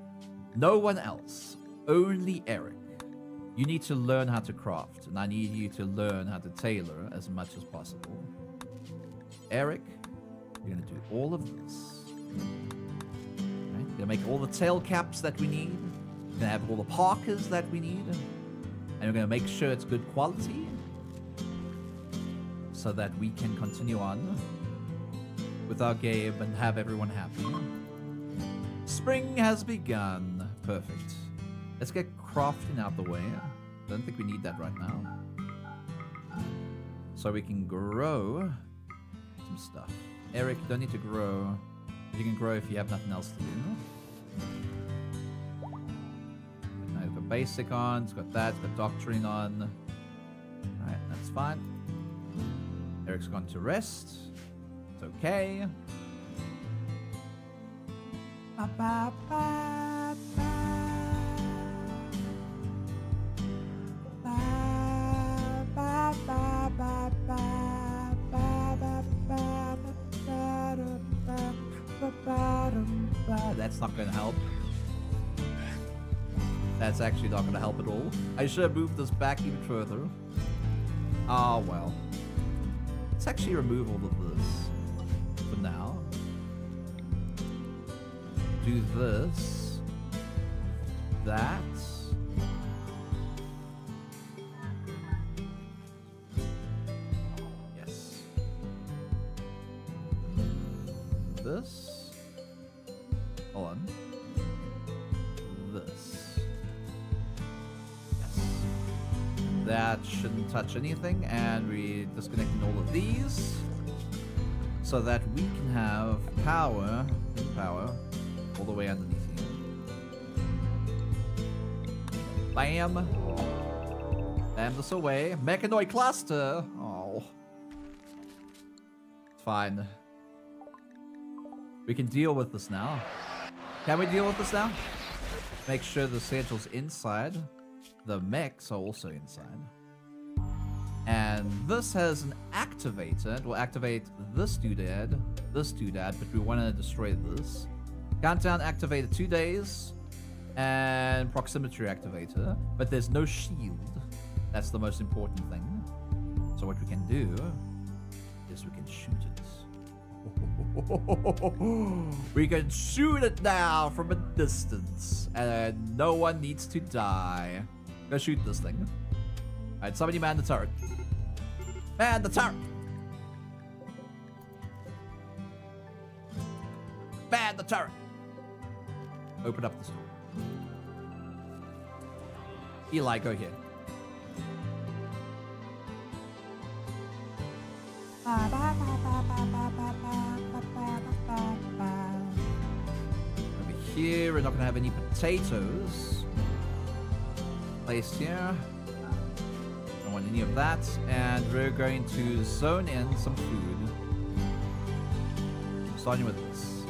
No one else. Only Eric. You need to learn how to craft, and I need you to learn how to tailor as much as possible. Eric, you're gonna do all of this. Right? You're gonna make all the tail caps that we need. You're gonna have all the parkas that we need. And you're gonna make sure it's good quality. So that we can continue on with our game and have everyone happy. Spring has begun. Perfect. Let's get crafting out the way. I don't think we need that right now. So we can grow some stuff. Eric, you don't need to grow. You can grow if you have nothing else to do. You've got basic on, it's got that, it's got doctrine on. Alright, that's fine. Eric's gone to rest. It's okay. Ba, ba, ba. Actually not going to help at all. I should have moved this back even further. Ah, well. Let's actually remove all of this for now. Do this. That. Touch anything, and we disconnecting all of these so that we can have power, power, all the way underneath here. Bam. Bam this away. Mechanoid cluster. Oh. It's fine. We can deal with this now. Can we deal with this now? Make sure the essentials inside. The mechs are also inside. And this has an activator. It will activate this doodad, this doodad, but we want to destroy this. Countdown activated two days. And proximity activator. But there's no shield. That's the most important thing. So what we can do is we can shoot it. we can shoot it now from a distance. And no one needs to die. Go shoot this thing. Alright, somebody man the turret. Man the turret! Man the turret! Open up this door. Eli, go here. Over here, we're not gonna have any potatoes placed here. Don't want any of that. And we're going to zone in some food. Starting with this.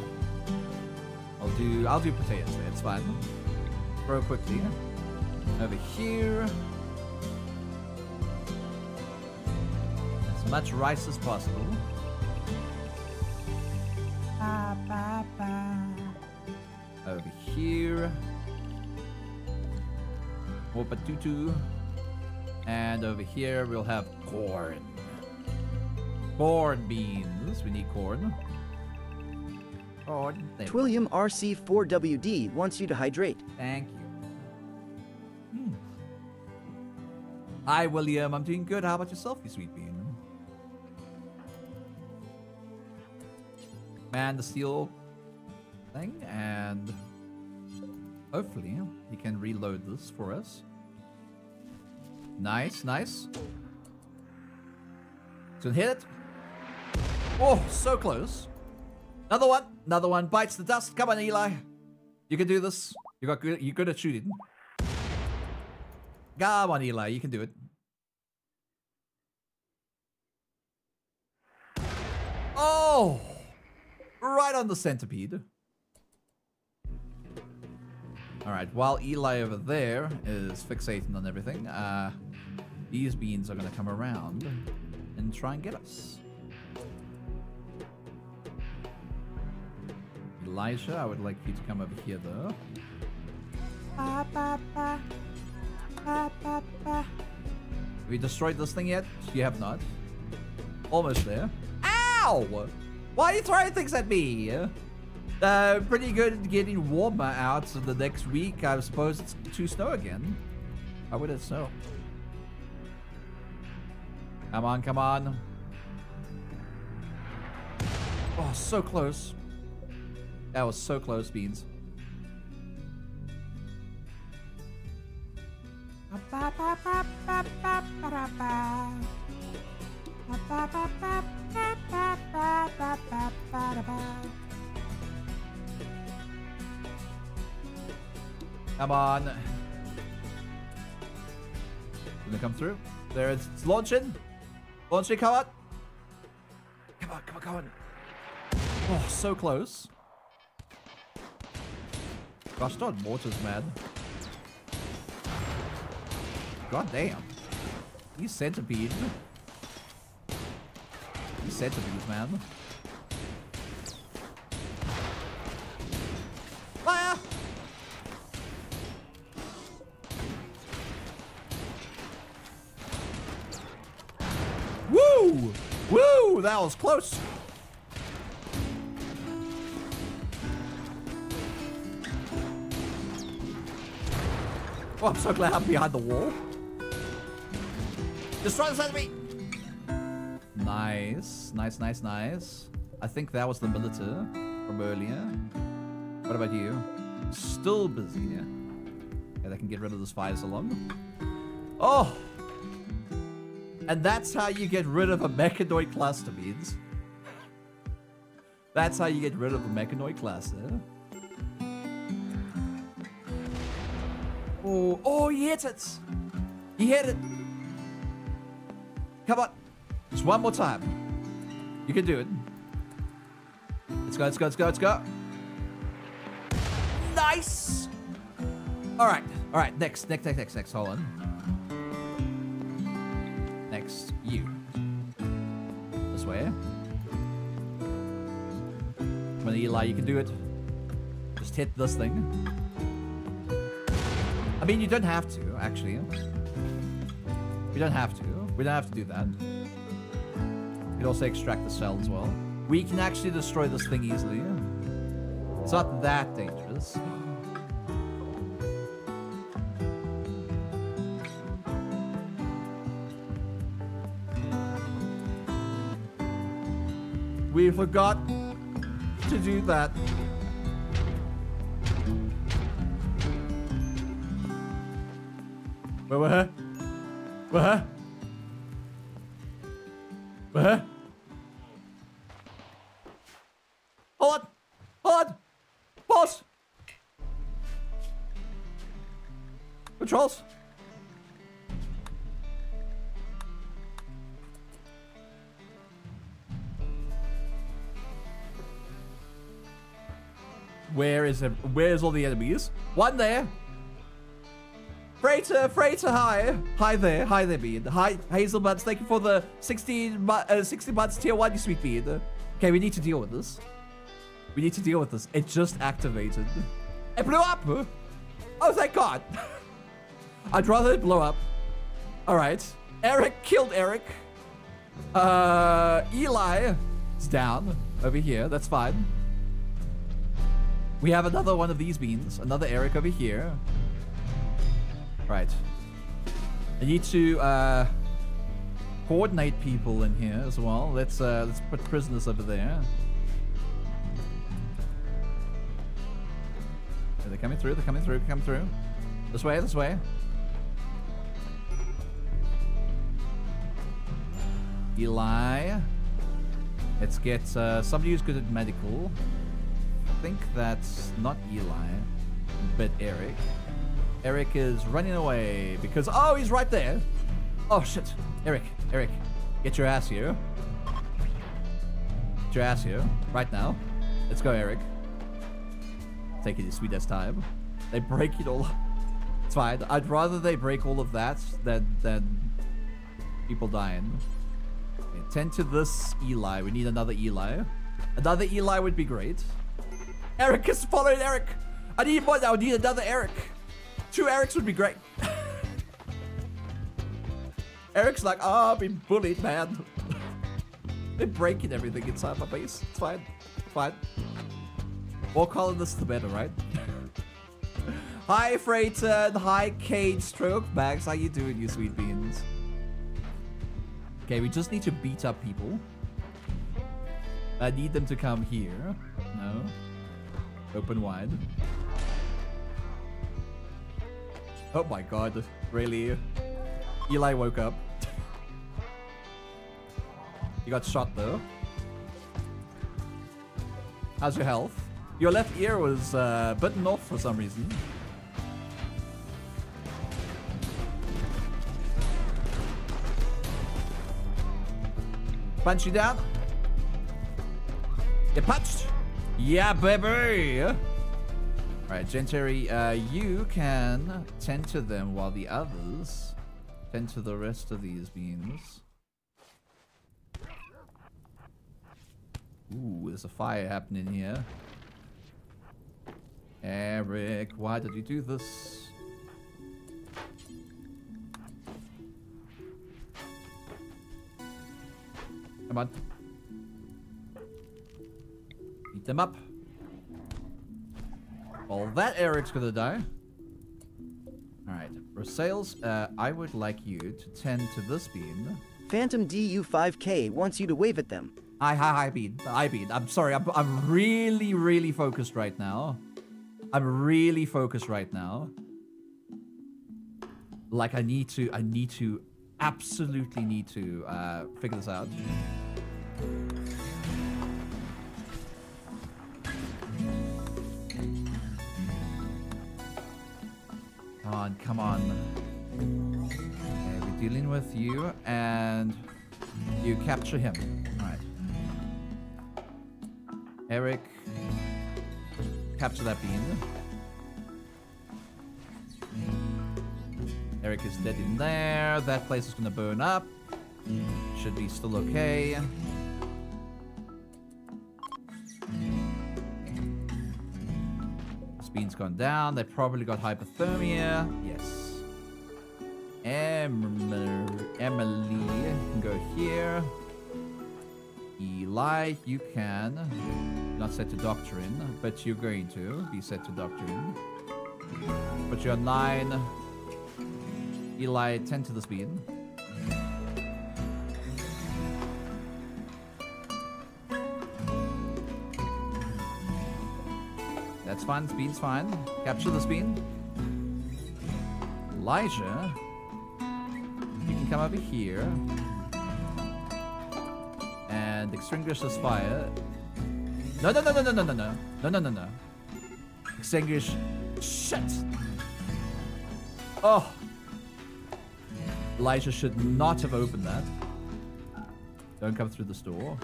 I'll do I'll do potatoes there, it's fine. Grow quickly. Over here. As much rice as possible. Ba, ba, ba. Over here. More patutu. And over here we'll have corn. Corn beans. We need corn. Corn. There we RC4WD wants you to hydrate. Thank you. Hmm. Hi, William. I'm doing good. How about yourself, you sweet bean? Man the steel thing, and hopefully he can reload this for us. Nice, nice. So hit it. Oh, so close. Another one. Another one bites the dust. Come on, Eli. You can do this. You got good. You're good at shooting. Come on, Eli. You can do it. Oh, right on the centipede. All right. While Eli over there is fixating on everything, uh, these beans are gonna come around and try and get us. Elijah, I would like you to come over here, though. Ba, ba, ba. Ba, ba, ba. Have we destroyed this thing yet? You have not. Almost there. Ow! Why are you throwing things at me? Uh, pretty good at getting warmer out so the next week. I suppose it's too snow again. I would it snow? Come on, come on. Oh, so close. That was so close, Beans. Come on. Gonna come through. There it's, it's launching. Launching, come on. Come on, come on, come on. Oh, so close. Gosh darn, mortars, man. God damn. These centipedes. These centipedes, man. Fire! Woo! That was close. Oh, I'm so glad I'm behind the wall. Destroy the enemy! Nice. Nice, nice, nice. I think that was the militar from earlier. What about you? Still busy. Yeah, I can get rid of this fire alarm. Oh! And that's how you get rid of a mechanoid cluster, beans. That's how you get rid of a mechanoid cluster. Oh, oh, he hit it! He hit it! Come on! Just one more time. You can do it. Let's go, let's go, let's go, let's go. Nice! Alright, alright, next, next, next, next, next, hold on. Next, you. This way. Come on, Eli, you can do it. Just hit this thing. I mean, you don't have to, actually. We don't have to. We don't have to do that. We can also extract the cell as well. We can actually destroy this thing easily. It's not that dangerous. We forgot to do that. Wait, what? What? Is? Where's all the enemies? One there. Freighter, Freighter, hi. Hi there, hi there, Bean. Hi, Hazelbuds, thank you for the 16, bu- uh, 60 months tier 1, you sweet Bean. Okay, we need to deal with this. We need to deal with this. It just activated. It blew up! Oh, thank God! I'd rather it blow up. Alright. Eric killed Eric. Uh, Eli is down over here. That's fine. We have another one of these beans. Another Eric over here. Right. I need to uh, coordinate people in here as well. Let's uh, let's put prisoners over there. Okay, they're coming through. They're coming through. Come through. This way. This way. Eli. Let's get uh, somebody who's good at medical. I think that's not Eli, but Eric. Eric is running away because oh, he's right there. Oh shit, Eric, Eric, get your ass here. Get your ass here right now. Let's go, Eric. Take it your sweet ass time. They break it all. It's fine. I'd rather they break all of that than than people dying. Okay, tend to this Eli. We need another Eli. Another Eli would be great. Eric is following Eric. I need one. I would need another Eric. Two Erics would be great. Eric's like, oh, I've been bullied, man. They're breaking everything inside my base. It's fine. It's fine. More colonists, the better, right? Hi, Freighton. Hi, Cage Stroke. Max, how you doing, you sweet beans? Okay, we just need to beat up people. I need them to come here. No. Open wide. Oh my god, really? Eli woke up. you got shot though. How's your health? Your left ear was uh, buttoned off for some reason. Punch you down. Get punched. Yeah, baby. Alright, Gentary, uh, you can tend to them while the others tend to the rest of these beans. Ooh, there's a fire happening here. Eric, why did you do this? Come on. Beat them up. Well, that Eric's gonna die. Alright, Rosales, uh, I would like you to tend to this bean. Phantom DU5K wants you to wave at them. Hi, hi, hi, Bean. Hi, Bean. I'm sorry. I'm, I'm really, really focused right now. I'm really focused right now. Like, I need to, I need to, absolutely need to uh, figure this out. Come on, come on. Okay, we're dealing with you, and you capture him. Alright. Eric, capture that bean. Eric is dead in there. That place is gonna burn up. Should be still okay. Bean's gone down. They probably got hypothermia. Yes. Emily, Emily can go here. Eli, you can not set to doctrine, but you're going to be set to doctrine. But you're nine. Eli, 10 to the speed. It's fine. Speed's fine. Capture the speed. Elijah. You can come over here. And extinguish this fire. No, no, no, no, no, no, no, no. No, no, no, no. Extinguish. Shit. Oh. Elijah should not have opened that. Don't come through this door.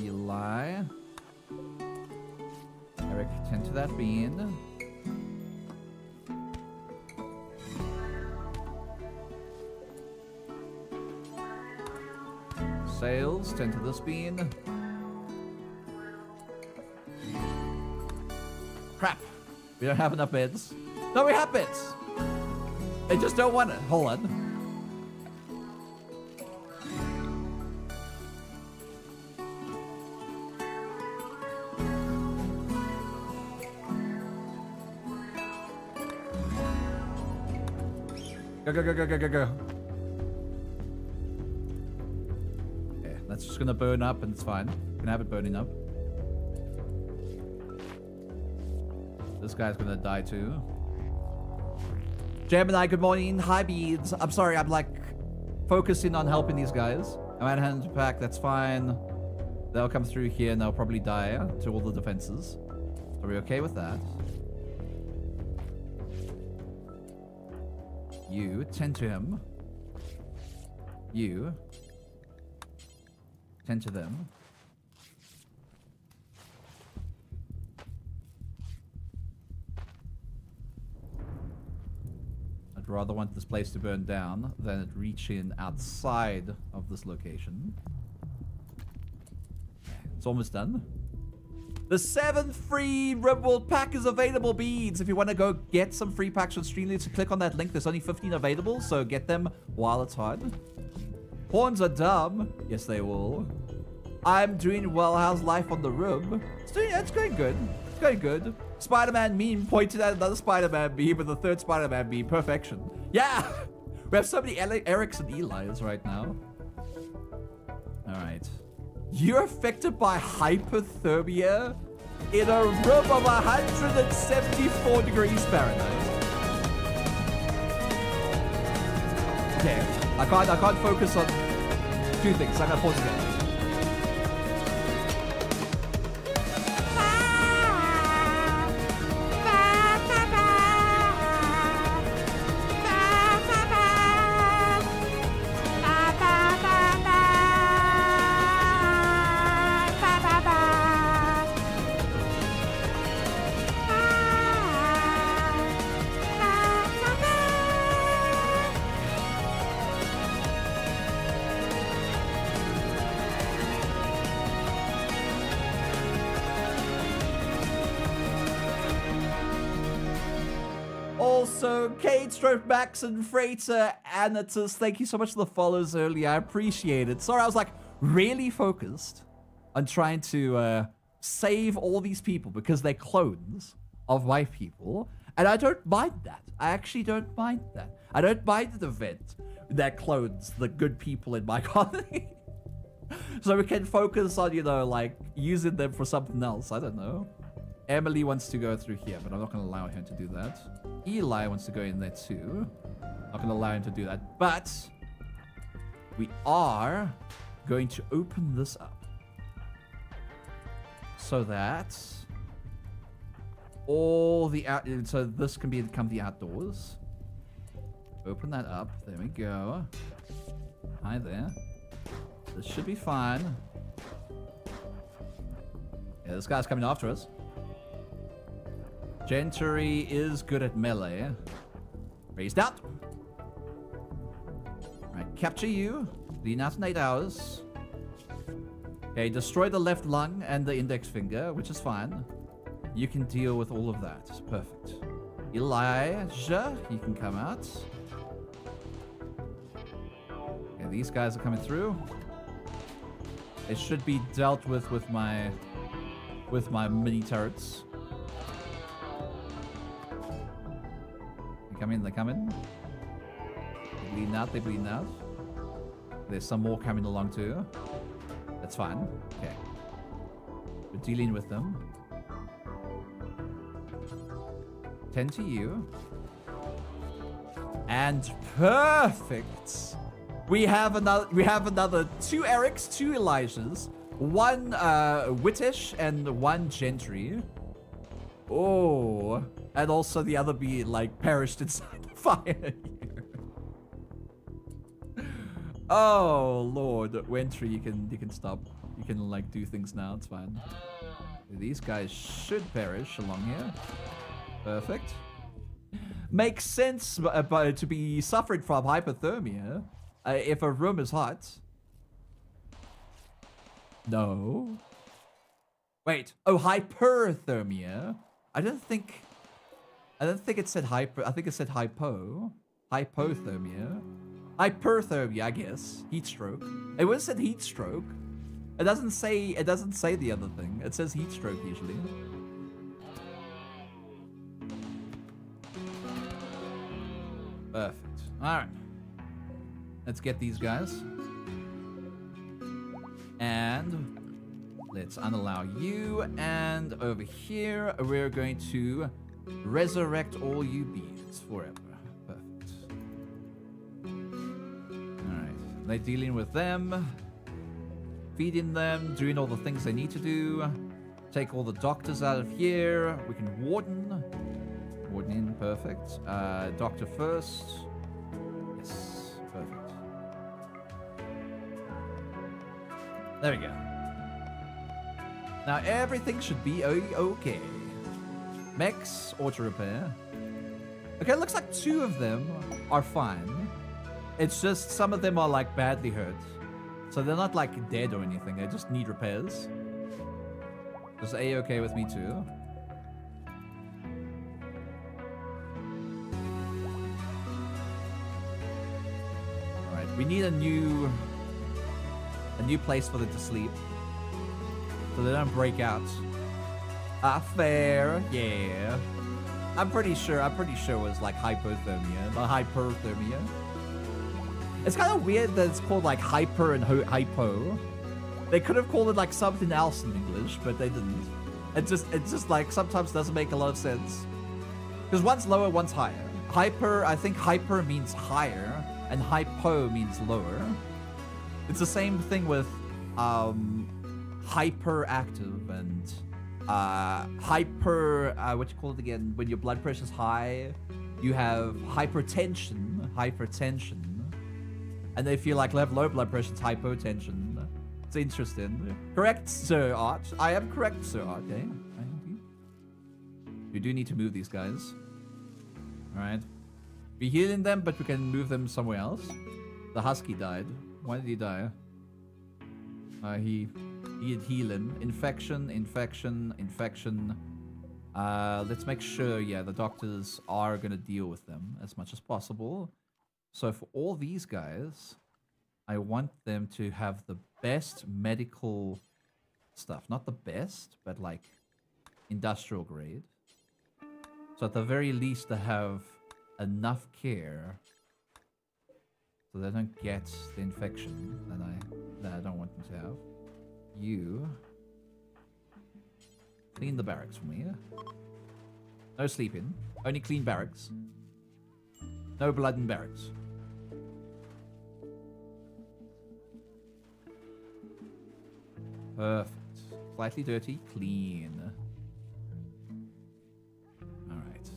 Eli. Eric, tend to that bean. Sales, tend to this bean. Crap. We don't have enough beds. No, we have beds. I just don't want it. Hold on. Go, go, go, go, go, go, go. Yeah, that's just gonna burn up and it's fine. Can have it burning up. This guy's gonna die too. Gemini, good morning. Hi, Beads. I'm sorry, I'm like focusing on helping these guys. I'm at hand to pack, that's fine. They'll come through here and they'll probably die to all the defenses. Are we okay with that? You, tend to him. You. Tend to them. I'd rather want this place to burn down than it reaching outside of this location. It's almost done. The seventh free RimWorld pack is available, beads. If you want to go get some free packs from Streamloots, click on that link. There's only 15 available, so get them while it's hot. Horns are dumb. Yes, they will. I'm doing well. How's life on the room? It's, doing, it's going good. It's going good. Spider-Man meme pointed at another Spider-Man meme with the third Spider-Man meme. Perfection. Yeah! We have so many Erics and Eli's right now. Alright. You're affected by hypothermia in a room of 174 degrees Fahrenheit. Okay, I can't I can't focus on two things. I'm gonna pause again. Also, Kate, Stroke, Max, and Freighter, Anatus, thank you so much for the follows earlier. I appreciate it. Sorry, I was like really focused on trying to uh, save all these people because they're clones of my people. And I don't mind that. I actually don't mind that. I don't mind the event. They're clones, the good people in my colony. so we can focus on, you know, like using them for something else. I don't know. Emily wants to go through here, but I'm not going to allow her to do that. Eli wants to go in there too. Not going to allow him to do that. But we are going to open this up so that all the out so this can become the outdoors. Open that up. There we go. Hi there. This should be fine. Yeah, this guy's coming after us. Gentry is good at melee. Raised out. Right, capture you. The eight hours. Okay, destroy the left lung and the index finger, which is fine. You can deal with all of that. It's Perfect. Elijah, you can come out. Okay, these guys are coming through. It should be dealt with with my with my mini turrets. Come in, they come in. They bleeding out, they bleeding out. There's some more coming along too. That's fine. Okay. We're dealing with them. 10 to you. And perfect. We have another we have another two Erics, two Elijahs, one uh Wittish and one Gentry. Oh, and also the other be like perished inside the fire. oh lord, Wentry, you can you can stop. You can like do things now. It's fine. These guys should perish along here. Perfect. Makes sense uh, but to be suffering from hypothermia uh, if a room is hot. No. Wait. Oh, hyperthermia. I don't think. I don't think it said hyper. I think it said hypo. Hypothermia. Hyperthermia, I guess. Heat stroke. It was said heat stroke. It doesn't say. It doesn't say the other thing. It says heat stroke usually. Perfect. All right. Let's get these guys. And let's unallow you. And over here, we're going to resurrect all you beings forever. Perfect. Alright. They're dealing with them. Feeding them, doing all the things they need to do. Take all the doctors out of here. We can warden. Warden in, perfect. Uh, doctor first. Yes, perfect. There we go. Now everything should be okay. Mechs, auto repair. Okay, it looks like two of them are fine. It's just some of them are like badly hurt. So they're not like dead or anything, they just need repairs. Is A-okay with me too. Alright, we need a new... A new place for them to sleep. So they don't break out. Ah, fair. Yeah. I'm pretty sure, I'm pretty sure it was like hypothermia, not hyperthermia. It's kind of weird that it's called like hyper and hypo. They could have called it like something else in English, but they didn't. It just, it just like sometimes doesn't make a lot of sense. Because one's lower, one's higher. Hyper, I think hyper means higher, and hypo means lower. It's the same thing with um, hyperactive and uh, hyper, uh, what you call it again? When your blood pressure's high, you have hypertension, hypertension. And if you like have low blood pressure, it's hypotension. It's interesting. Correct, Sir Art. I am correct, Sir Art, eh? You do need to move these guys. Alright. We're healing them, but we can move them somewhere else. The Husky died. Why did he die? Uh, he he healing. Infection, infection, infection. Uh, let's make sure, yeah, the doctors are gonna deal with them as much as possible. So for all these guys, I want them to have the best medical stuff. Not the best, but like industrial grade. So at the very least, they have enough care so they don't get the infection that I that I don't want them to have. You clean the barracks for me. No sleeping. Only clean barracks. No blood in barracks. Perfect. Slightly dirty, clean. Alright.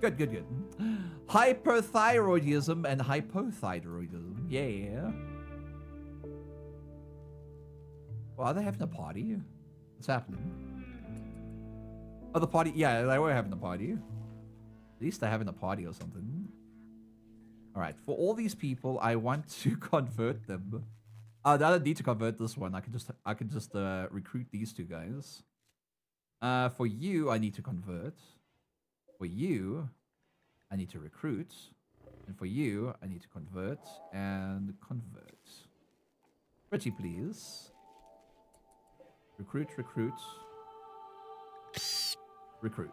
Good, good, good. Hyperthyroidism and hypothyroidism. Yeah. Well, are they having a party? What's happening? Oh, the party. Yeah, they were having a party. At least they're having a party or something. All right, for all these people, I want to convert them. Uh, I don't need to convert this one. I can just I can just uh, recruit these two guys. Uh, for you, I need to convert. For you, I need to recruit. And for you, I need to convert and convert. Pretty please. Recruit, recruit. Recruit.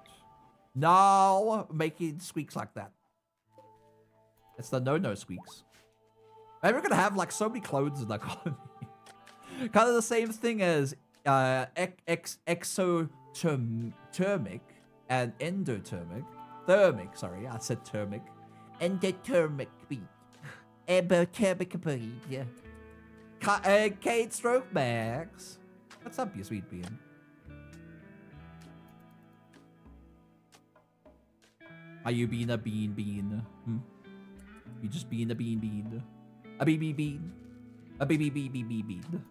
No, making squeaks like that. It's the no-no squeaks. And we're gonna have like so many clones in that colony. kind of the same thing as uh, ex- ex- exothermic and endothermic. Thermic, sorry, I said thermic. Endothermic beat. Endothermic beat. Ka- uh, Kate Stroke Max. What's up, you sweet bean? Are you being a bean bean? Hmm? You just being a bean bean? A bean bean bean? A bean bean bean bean bean bean?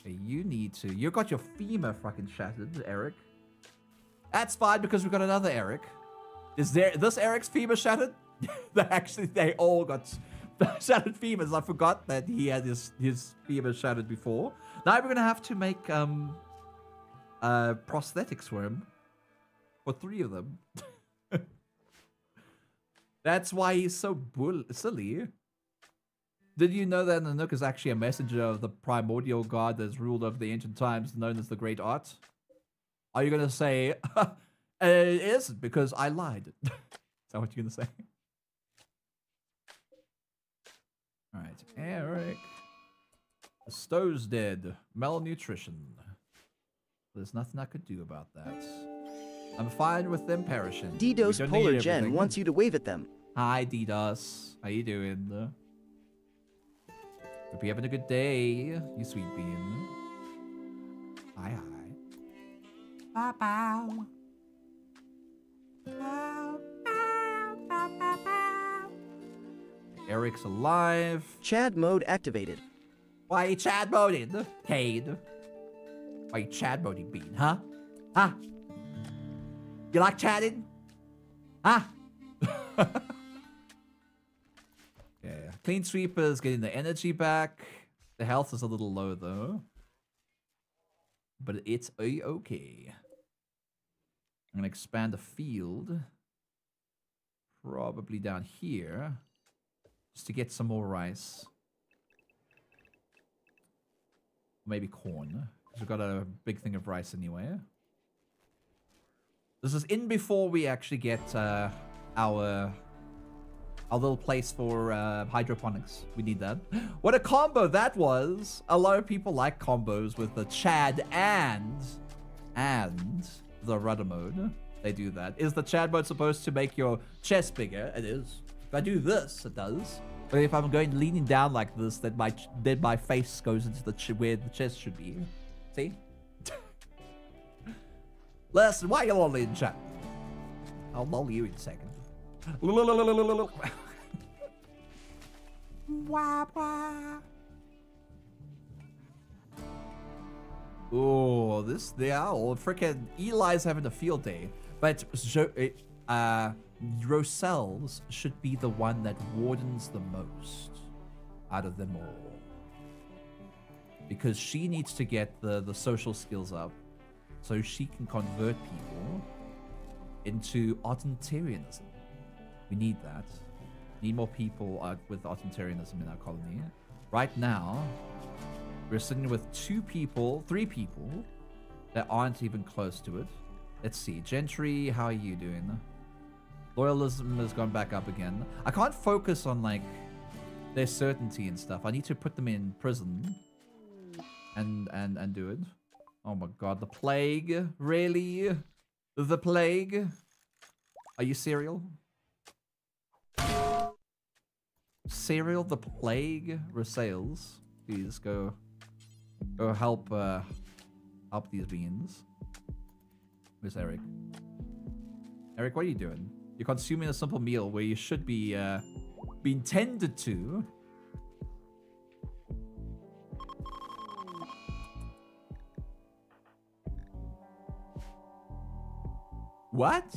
Okay, you need to. You got your femur fucking shattered, Eric. That's fine because we got another Eric. Is there this Eric's femur shattered? actually they all got shattered femurs. I forgot that he had his his femur shattered before. Now we're gonna have to make um prosthetics for him. For three of them. That's why he's so bull silly. Did you know that Nanukk is actually a messenger of the primordial god that's ruled over the ancient times, known as the Great Art? Are you gonna say uh, it isn't because I lied? is that what you're gonna say? All right, Eric. The stow's dead. Malnutrition. There's nothing I could do about that. I'm fine with them perishing. We DDoS Polar Gen wants you to wave at them. Hi, DDoS. How you doing? Hope you're having a good day, you sweet bean. Hi, hi. Bow, bow. Bow, bow, bow, bow, bow. Eric's alive. Chad mode activated. Why you Chad moding, Cade? Why you Chad moding, Bean, huh? Huh? You like chatting? Huh? yeah. Clean Sweeper's getting the energy back. The health is a little low though. But it's a okay. I'm gonna expand the field. Probably down here. Just to get some more rice. Maybe corn. Because we've got a big thing of rice anyway. This is in before we actually get uh, our our little place for uh, hydroponics. We need that. What a combo that was! A lot of people like combos with the Chad and and the rudder mode. They do that. Is the Chad mode supposed to make your chest bigger? It is. If I do this, it does. But if I'm going leaning down like this, then my then my face goes into the ch- where the chest should be. See? Listen, why you lolly in chat? I'll lolly you in a second. Wah, wah. Oh, this the owl. Freaking Eli's having a field day. But uh, Roselle's should be the one that wardens the most out of them all. Because she needs to get the, the social skills up so she can convert people into authoritarianism. We need that. Need more people uh, with authoritarianism in our colony. Right now, we're sitting with two people, three people that aren't even close to it. Let's see. Gentry, how are you doing? Loyalism has gone back up again. I can't focus on like their certainty and stuff. I need to put them in prison and and and do it. Oh my god, the plague. Really? The plague? Are you serial? Serial the plague resales. Please go go help uh help these beans. Where's Eric? Eric, what are you doing? You're consuming a simple meal where you should be uh being tended to. What?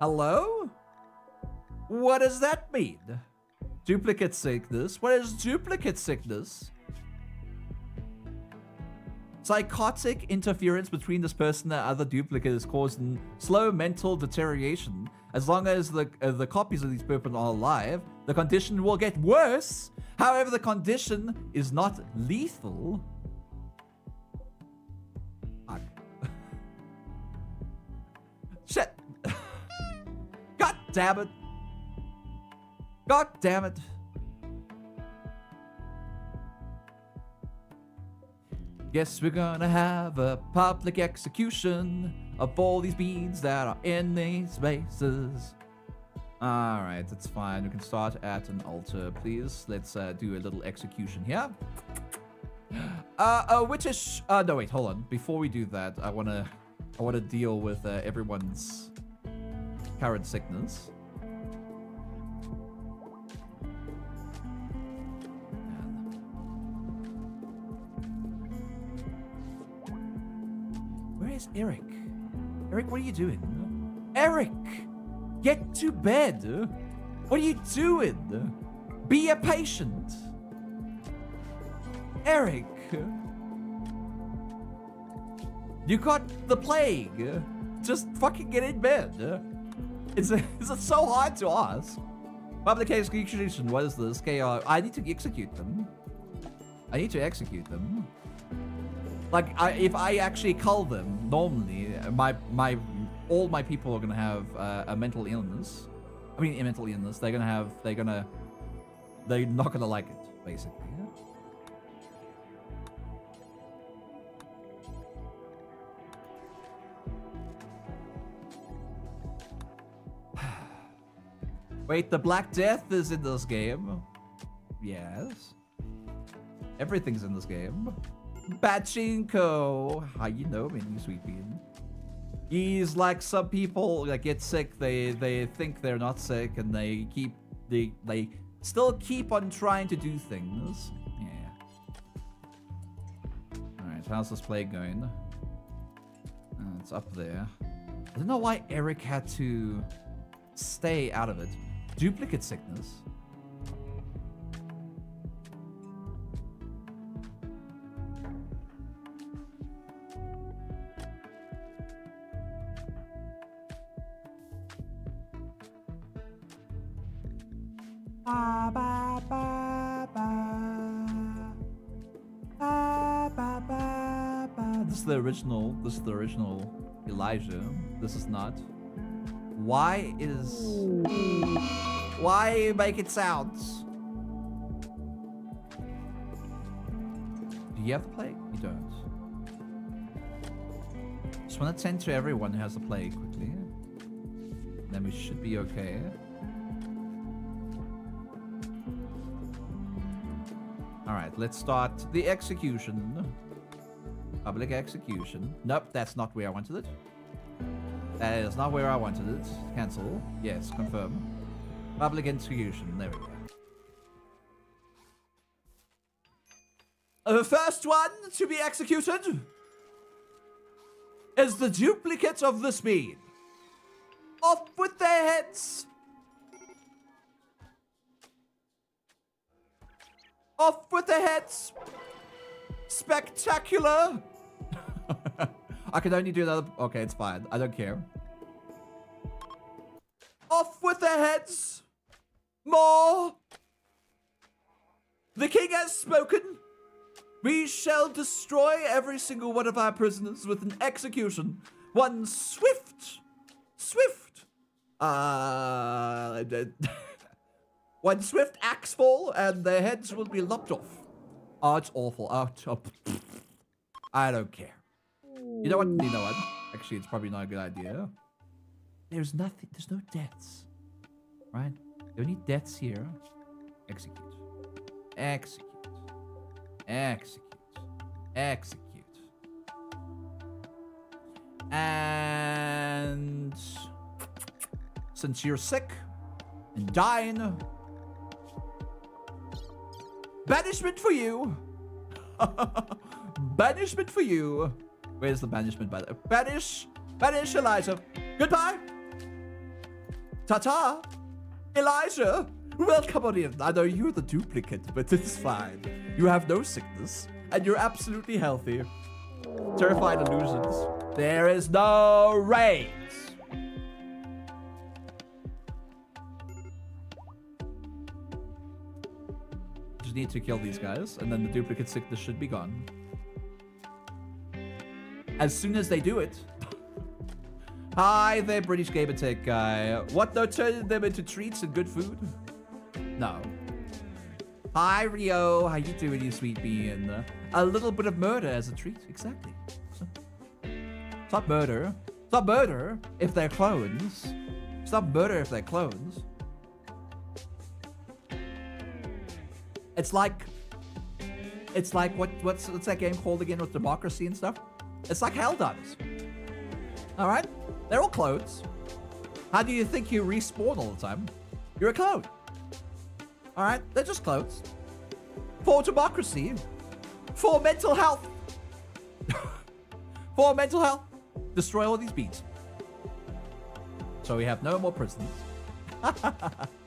Hello? What does that mean? Duplicate sickness? What is duplicate sickness? Psychotic interference between this person and other duplicate is causing slow mental deterioration. As long as the uh, the copies of these people are alive, the condition will get worse. However, the condition is not lethal. Shit. God damn it. God damn it. Guess we're gonna have a public execution of all these beads that are in these spaces. Alright, that's fine. We can start at an altar, please. Let's uh, do a little execution here. Uh, uh, which is... Uh, no, wait, hold on. Before we do that, I wanna... I wanna deal with uh, everyone's current sickness. Is Eric? Eric, what are you doing? Eric! Get to bed! What are you doing? Be a patient! Eric! You got the plague! Just fucking get in bed! Is it, so hard to ask? Public execution, what is this? KR. Uh, I need to execute them. I need to execute them. Like, I, if I actually cull them, normally, my, my, all my people are gonna have uh, a mental illness. I mean, a mental illness. They're gonna have, they're gonna, they're not gonna like it, basically. Wait, the Black Death is in this game? Yes. Everything's in this game. Pachinko! How you know, sweet bean. He's like some people that get sick, they they think they're not sick and they keep they they still keep on trying to do things. Yeah. Alright, how's this play going? Uh, it's up there. I don't know why Eric had to stay out of it. Duplicate sickness. Ba ba ba ba. Ba ba ba ba. This is the original. This is the original Elijah. This is not. Why is... Why make it sounds? Do you have the plague? You don't. Just want to tend to everyone who has the plague quickly. Then we should be okay. Alright, let's start the execution. Public execution. Nope, that's not where I wanted it. That is not where I wanted it. Cancel. Yes, confirm. Public execution. There we go. The first one to be executed is the duplicate of the speed. Off with their heads. Off with their heads. Spectacular. I can only do another. Okay, it's fine. I don't care. Off with their heads. More. The king has spoken. We shall destroy every single one of our prisoners with an execution. One swift, swift, uh, one swift axe fall, and their heads will be lopped off. Oh, it's awful. Oh, oh, I don't care. You know what? You know what? Actually, it's probably not a good idea. There's nothing. There's no deaths. Right? The only deaths here. Execute. Execute. Execute. Execute. And since you're sick and dying, banishment for you. banishment for you. Where's the banishment by the banish? Banish Elijah. Goodbye. Ta-ta. Elijah. Welcome on in. I know you're the duplicate, but it's fine. You have no sickness, and you're absolutely healthy. Terrified illusions. There is no raise. Just need to kill these guys, and then the duplicate sickness should be gone. As soon as they do it. Hi there, British Gamer Tech guy. What, though, turning them into treats and good food? No. Hi, Rio. How you doing, you sweet bean? A little bit of murder as a treat. Exactly. Not murder. Not murder if they're clones. Not murder if they're clones. It's like... It's like, what what's, what's that game called again with democracy and stuff? It's like hell Helldivers. Alright? They're all clones. How do you think you respawn all the time? You're a clone. All right, they're just clones. For democracy, for mental health, for mental health, destroy all these beats. So we have no more prisons.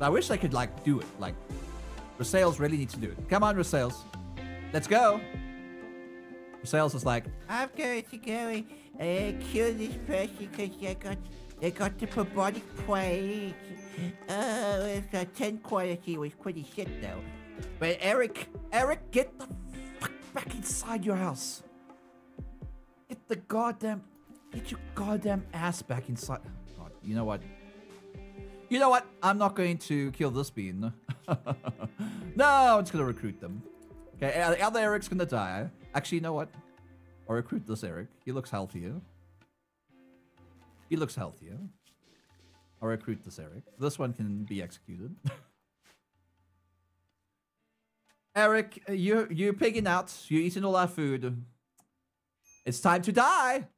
I wish I could like do it. Like, Rasales really needs to do it. Come on, Rasales. Let's go. Rasales is like, I'm going to go and uh, kill this person because they got they got the bubonic plague. Oh, it's a 10 quality was pretty shit though. But Eric, Eric, get the fuck back inside your house. Get the goddamn, get your goddamn ass back inside. God, you know what? You know what? I'm not going to kill this bean. no, I'm just gonna recruit them. Okay, the other Eric's gonna die. Actually, you know what? I'll recruit this Eric. He looks healthier. He looks healthier. I'll recruit this Eric. This one can be executed. Eric, you you're pigging out. You're eating all our food. It's time to die.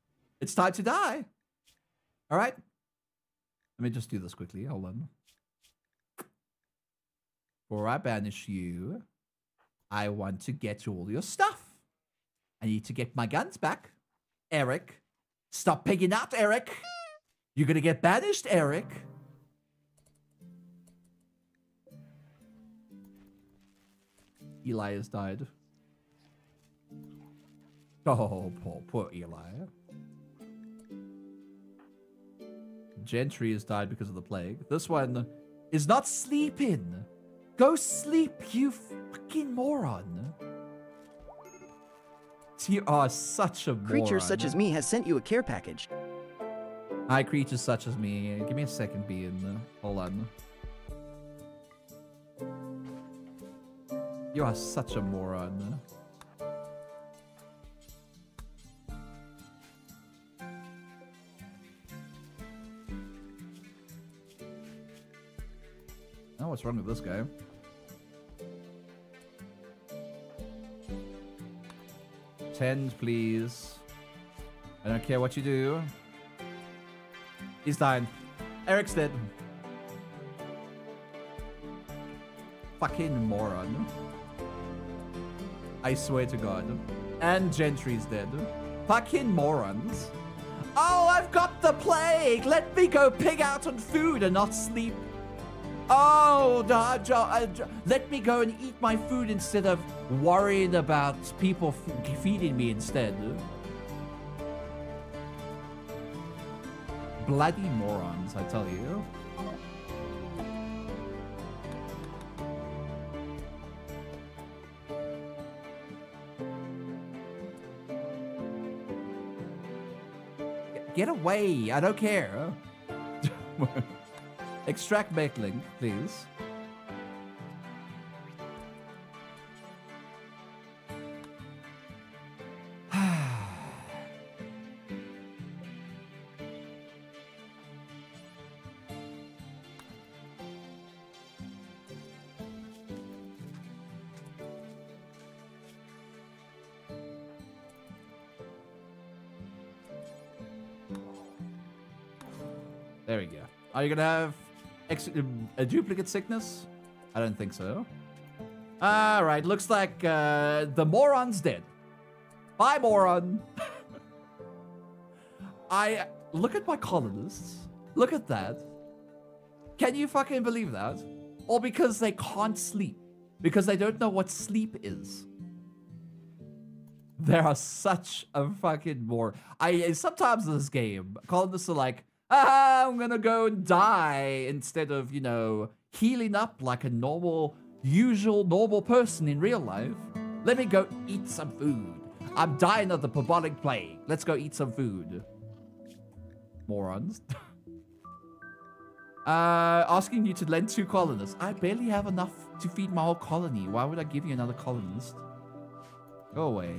It's time to die. All right. Let me just do this quickly. Hold on. Before I banish you, I want to get all your stuff. I need to get my guns back. Eric. Stop pigging out, Eric. You're gonna get banished, Eric. Eli has died. Oh, poor, poor Eli. Gentry has died because of the plague. This one is not sleeping. Go sleep, you fucking moron. You are such a moron. Such as me has sent you a care package. Hi, creatures such as me. Give me a second, being. Hold on. You are such a moron. What's wrong with this guy? Tend, please. I don't care what you do. He's dying. Eric's dead. Fucking moron. I swear to God. And Gentry's dead. Fucking morons. Oh, I've got the plague. Let me go pig out on food and not sleep. Oh, let me go and eat my food instead of worrying about people feeding me instead. Bloody morons, I tell you. Get away, I don't care. Extract backlink, please. There we go. Are you gonna have a duplicate sickness? I don't think so. Alright, looks like uh, the moron's dead. Bye, moron. I look at my colonists. Look at that. Can you fucking believe that? All because they can't sleep. Because they don't know what sleep is. There are such a fucking more. I sometimes in this game, colonists are like, ah, I'm gonna go and die instead of, you know, healing up like a normal, usual, normal person in real life. Let me go eat some food. I'm dying of the bubonic plague. Let's go eat some food. Morons. Uh, asking you to lend two colonists. I barely have enough to feed my whole colony. Why would I give you another colonist? Go away.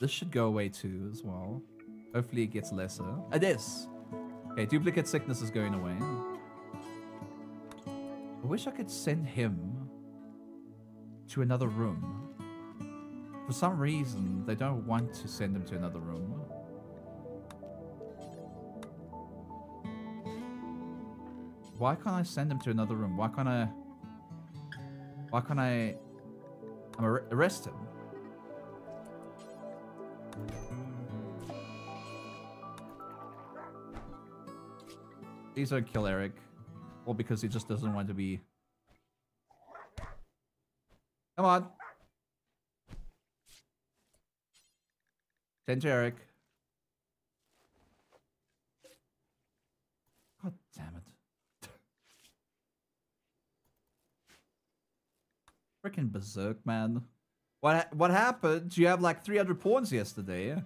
This should go away too as well. Hopefully it gets lesser. It is. Okay, duplicate sickness is going away. I wish I could send him to another room. For some reason, they don't want to send him to another room. Why can't I send him to another room? Why can't I... Why can't I... I'm ar arrest him? Don't kill Eric. Or because he just doesn't want to be... Come on. Send to Eric. God damn it. Freaking berserk, man. What ha what happened? You have like 300 pawns yesterday.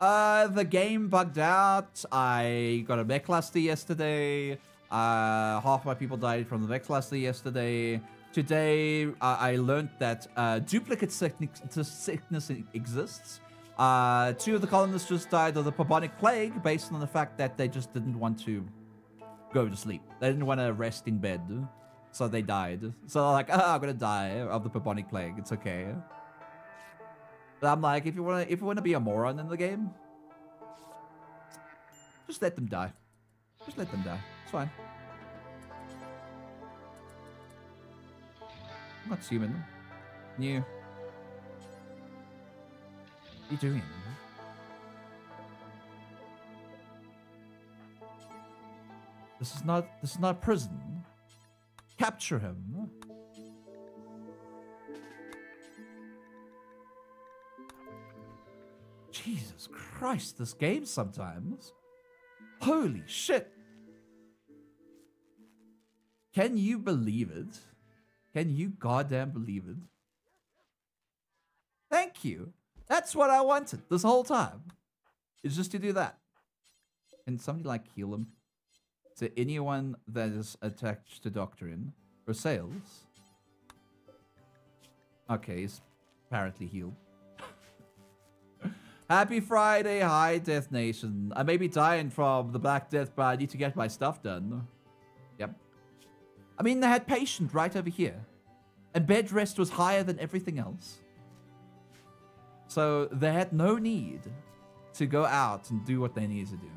Uh, the game bugged out. I got a mech cluster yesterday. Uh, half my people died from the mech cluster yesterday. Today, uh, I learned that uh, duplicate sickness, exists. Uh, two of the colonists just died of the bubonic plague based on the fact that they just didn't want to go to sleep. They didn't want to rest in bed. So they died. So they're like, oh, I'm gonna die of the bubonic plague. It's okay. But I'm like, if you wanna if you wanna be a moron in the game, just let them die. Just let them die. It's fine. I'm not human. You. What are you doing? This is not this is not prison. Capture him. Jesus Christ, this game sometimes. Holy shit. Can you believe it? Can you goddamn believe it? Thank you. That's what I wanted this whole time. Is just to do that. Can somebody like heal him? To anyone that is attached to Doctrine or sales. Okay, he's apparently healed. Happy Friday, hi Death Nation. I may be dying from the Black Death, but I need to get my stuff done. Yep. I mean, they had patient right over here. And bed rest was higher than everything else. So they had no need to go out and do what they needed to do.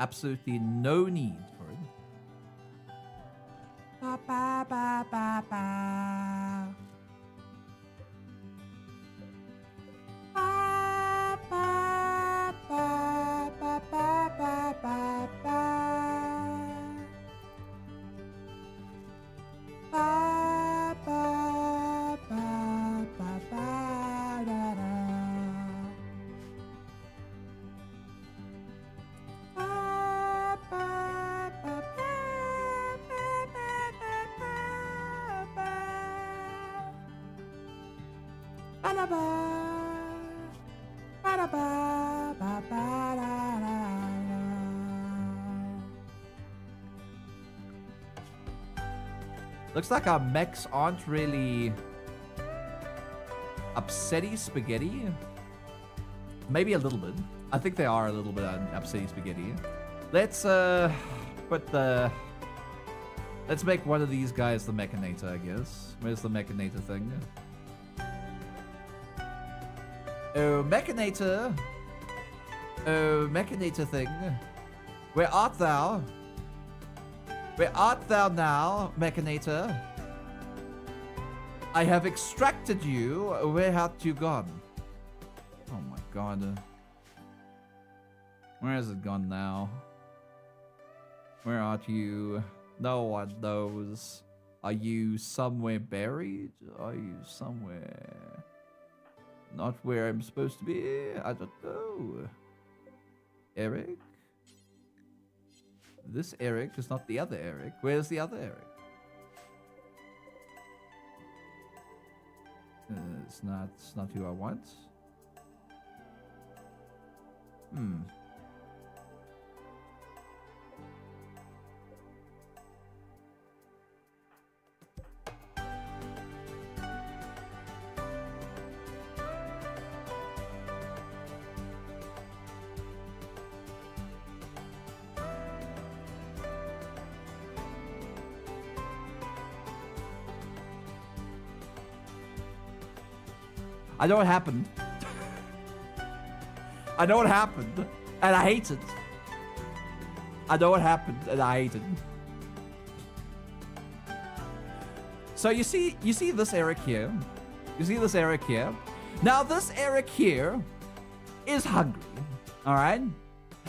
Absolutely no need for it. Ba ba ba Bye. Looks like our mechs aren't really upsetty spaghetti. Maybe a little bit. I think they are a little bit upsetty spaghetti. Let's uh put the let's make one of these guys the mechanitor, I guess. Where's the mechanitor thing? Oh, mechanitor. Oh, mechanitor thing. Where art thou? Where art thou now, Mechanitor? I have extracted you. Where hast you gone? Oh my god. Where has it gone now? Where art you? No one knows. Are you somewhere buried? Are you somewhere not where I'm supposed to be? I don't know. Eric? This Eric is not the other Eric. Where's the other Eric? Uh, it's not. It's not who I want. Hmm. I know what happened. I know what happened, and I hate it. I know what happened, and I hate it. So you see, you see this Eric here. You see this Eric here. Now this Eric here is hungry. All right,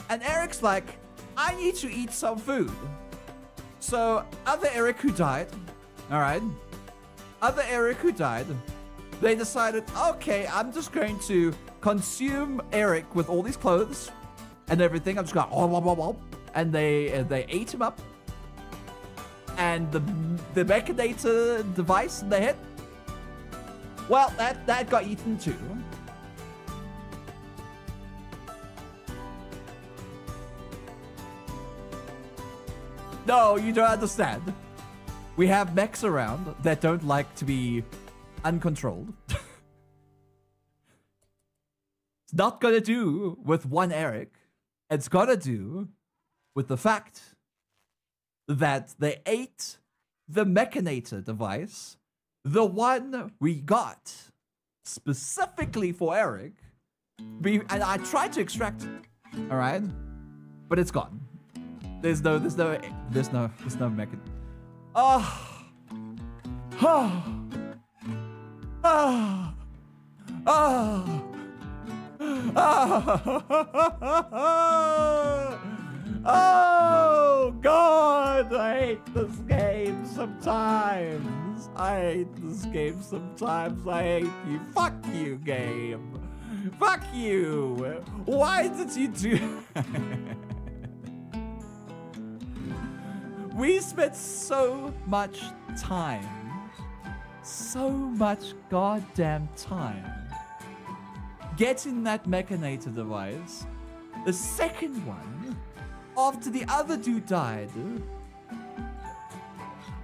and Eric's like, I need to eat some food. So other Eric who died, all right, other Eric who died, they decided, okay, I'm just going to consume Eric with all these clothes and everything. I'm just going, oh, oh, oh, oh. and they uh, they ate him up. And the the Mechanitor device in the head, well, that that got eaten too. No, you don't understand. We have mechs around that don't like to be uncontrolled. it's not gonna do with one Eric. It's gonna do with the fact that they ate the Mechanitor device, the one we got specifically for Eric. And I tried to extract it, all right, but it's gone. There's no, there's no, there's no, there's no mechan. Oh. Oh. Oh. Oh. Oh. Oh God! I hate this game sometimes. I hate this game sometimes. I hate you. Fuck you, game. Fuck you. Why did you do? we spent so much time, so much goddamn time getting that Mechanitor device. The second one, after the other dude died,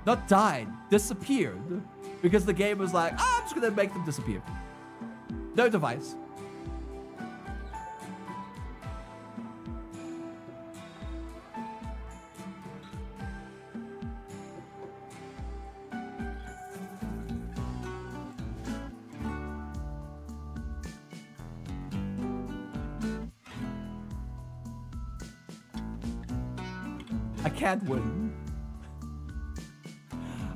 not died, disappeared, because the game was like, oh, I'm just gonna make them disappear. No device. Can't win.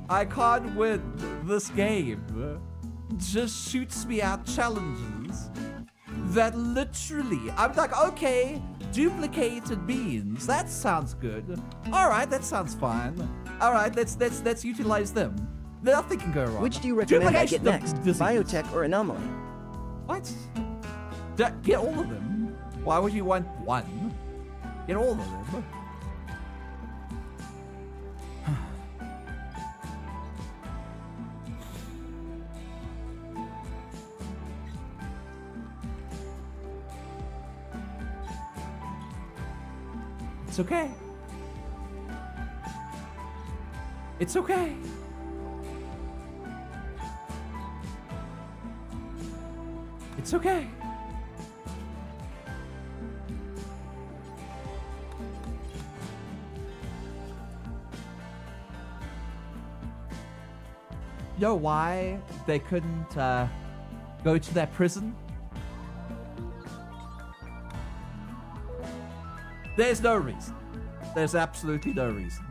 I can't win this game. Just shoots me out challenges that literally, I'm like, okay, duplicated beans. That sounds good. All right, that sounds fine. All right, let's let's let's utilize them. Nothing can go wrong. Which do you recommend I get next? disease. Biotech or Anomaly? What? Get all of them. Why would you want one? Get all of them. It's okay. It's okay. It's okay. You know why they couldn't uh, go to that prison? There's no reason. There's absolutely no reason.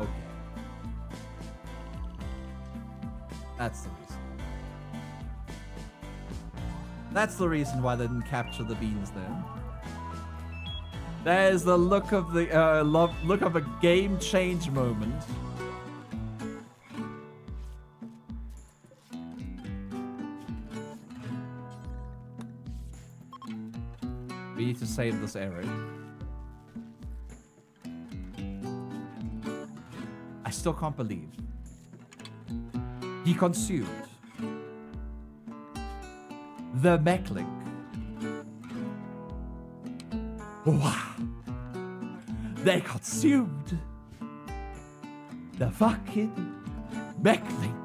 Okay. That's the reason. That's the reason why they didn't capture the beans then. There's the look of the uh, love, look of a game change moment. We need to save this area. I still can't believe he consumed the Mechlink. Wow. They consumed the fucking Mechlink.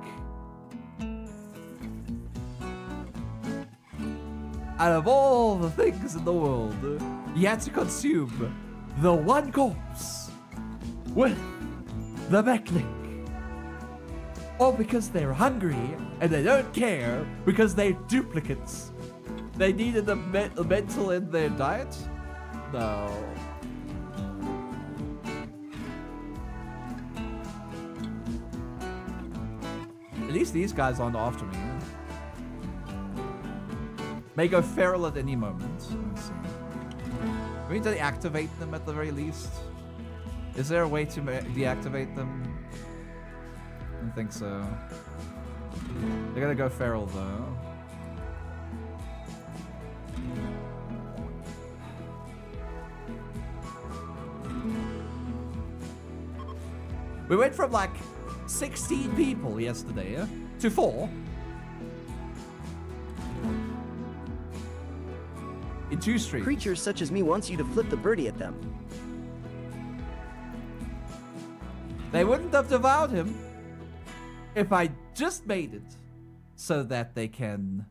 Out of all the things in the world, he had to consume the one corpse with the Mechlink. or because they're hungry and they don't care because they're duplicates. They needed a, me- a mental in their diet? No. At least these guys aren't after me. May go feral at any moment. Let's see. We need to deactivate them at the very least. Is there a way to deactivate them? I don't think so. They're gonna go feral though. We went from like 16 people yesterday eh, to four. In two streams. Creatures such as me wants you to flip the birdie at them. They wouldn't have devoured him if I just made it so that they can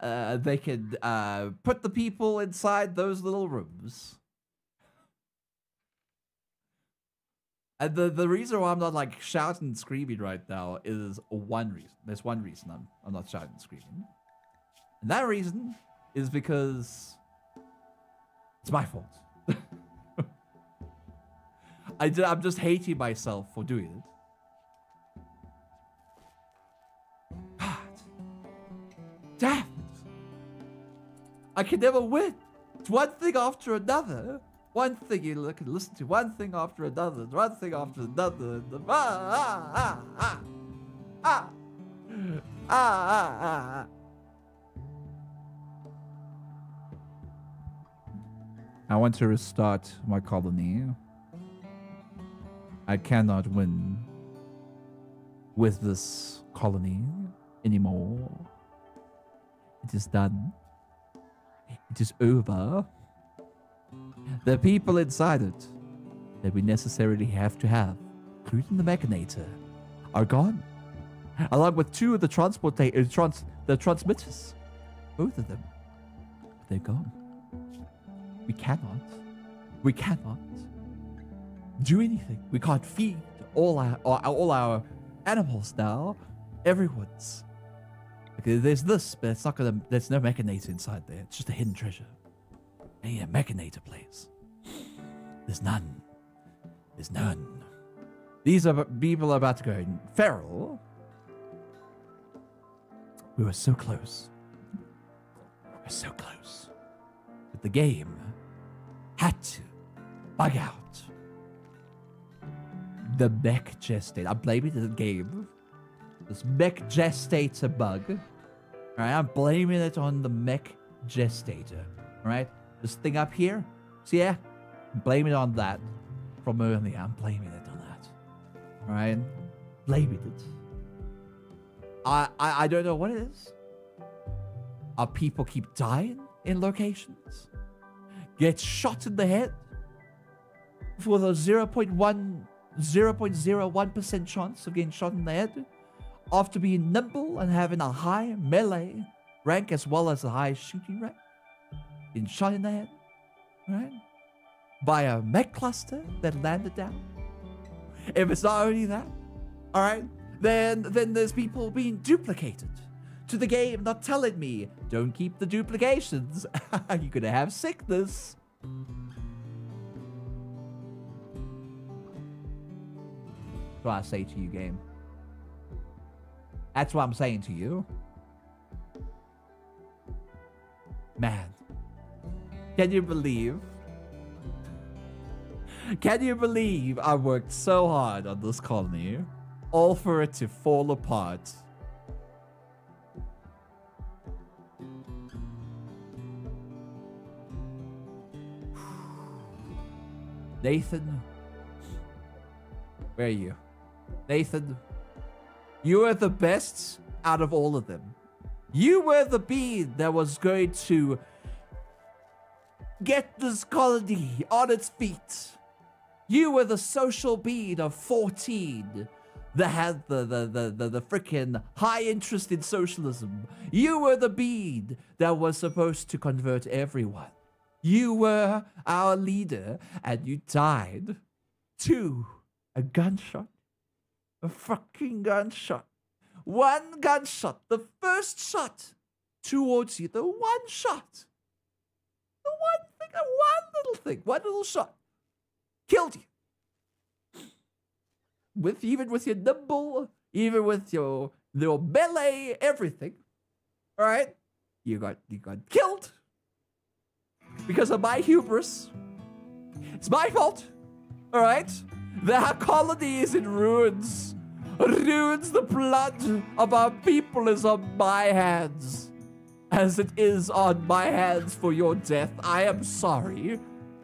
uh, they can uh, put the people inside those little rooms. And the, the reason why I'm not like shouting and screaming right now is one reason. There's one reason I'm I'm not shouting and screaming. And that reason is because it's my fault. I ju- I'm just hating myself for doing it. God. Damn it. I can never win. It's one thing after another. One thing you and listen to, one thing after another, one thing after another. Ah, ah, ah, ah, ah, ah, ah, ah. I want to restart my colony. I cannot win with this colony anymore. It is done. It is over. The people inside it that we necessarily have to have, including the Mechanitor, are gone. Along with two of the transporta- uh, trans- the transmitters. Both of them. They're gone. We cannot. We cannot do anything. We can't feed all our all, all our animals now. Everyone's. Okay, there's this, but it's not gonna. There's no mechanitor inside there. It's just a hidden treasure. Any a mechanitor place. There's none. There's none. These are people are about to go feral. We were so close. We're so close. But the game had to bug out the mech gestator. I'm blaming the game. This mech gestator bug. Alright, I'm blaming it on the mech gestator. Alright? This thing up here. See yeah? I'm it on that. From earlier. I'm blaming it on that. Alright? Blaming it. I, I I don't know what it is. Are people keep dying in locations? Get shot in the head? For a 0.1 0.01% chance of getting shot in the head after being nimble and having a high melee rank as well as a high shooting rank. Being shot in the head, right? By a mech cluster that landed down. If it's not only that, all right, then then there's people being duplicated to the game, not telling me don't keep the duplications. You're gonna have sickness. That's what I say to you, game. That's what I'm saying to you. Man, can you believe? Can you believe I worked so hard on this colony, all for it to fall apart? Nathan, where are you? Nathan, you were the best out of all of them. You were the being that was going to get this colony on its feet. You were the social being of 14 that had the the the the, the freaking high interest in socialism. You were the being that was supposed to convert everyone. You were our leader, and you died to a gunshot A fucking gunshot. One gunshot. The first shot towards you. The one shot. The one thing, one little thing, one little shot. Killed you. With even with your nimble, even with your little melee, everything. Alright? You got you got killed. Because of my hubris. It's my fault. Alright? The colony is in ruins. Ruins the blood of our people is on my hands. As it is on my hands for your death. I am sorry.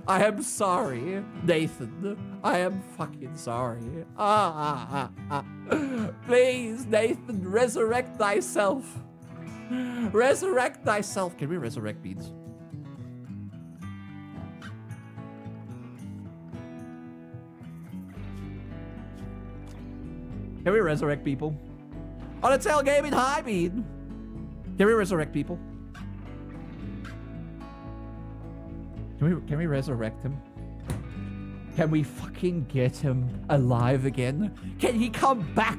I am sorry, Nathan. I am fucking sorry. Ah, ah, ah. Please, Nathan, resurrect thyself. Resurrect thyself. Can we resurrect beans? Can we resurrect people? On a tailgaming high bean. Can we resurrect people? Can we can we resurrect him? Can we fucking get him alive again? Can he come back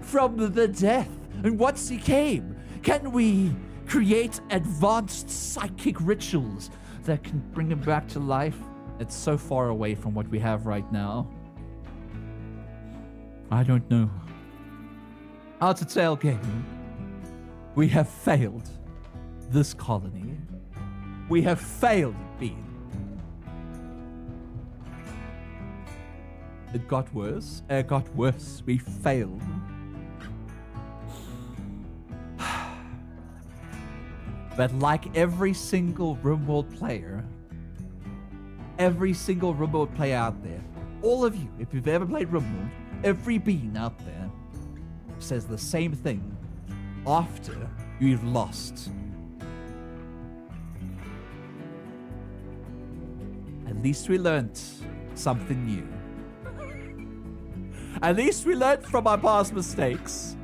from the death? And once he came, can we create advanced psychic rituals that can bring him back to life? It's so far away from what we have right now. I don't know. Out of tailgate, we have failed this colony. We have failed being. It got worse. It got worse. We failed. But like every single RimWorld player, every single RimWorld player out there, all of you, if you've ever played RimWorld, every bean out there says the same thing after you've lost. At least we learnt something new. At least we learnt from our past mistakes.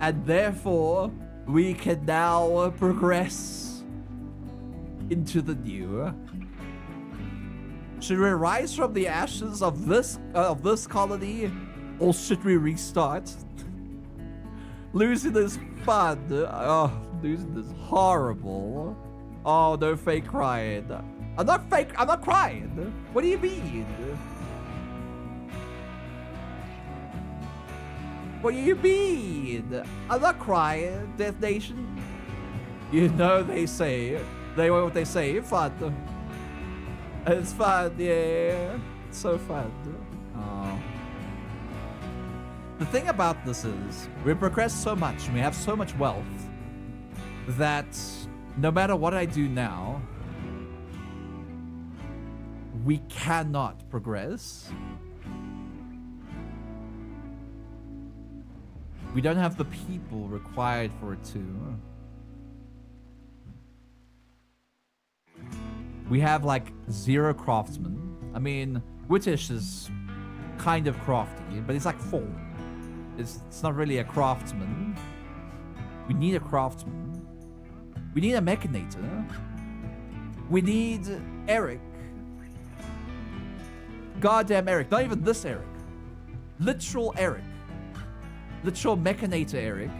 And therefore, we can now progress into the new. Should we rise from the ashes of this uh, of this colony, or should we restart? losing is fun. Oh, losing is horrible. Oh, no fake crying. I'm not fake. I'm not crying. What do you mean? What do you mean? I'm not crying, Death Nation. You know they say, they what they say, fun. It's fun, yeah. It's so fun. Oh. The thing about this is, we progress so much, we have so much wealth, that no matter what I do now, we cannot progress We don't have the people required for it to. We have like zero craftsmen. I mean, Wittish is kind of crafty, but he's like four. It's, it's not really a craftsman. We need a craftsman. We need a mechanitor. We need Eric. Goddamn Eric. Not even this Eric. Literal Eric. Literal Mechanitor, Eric.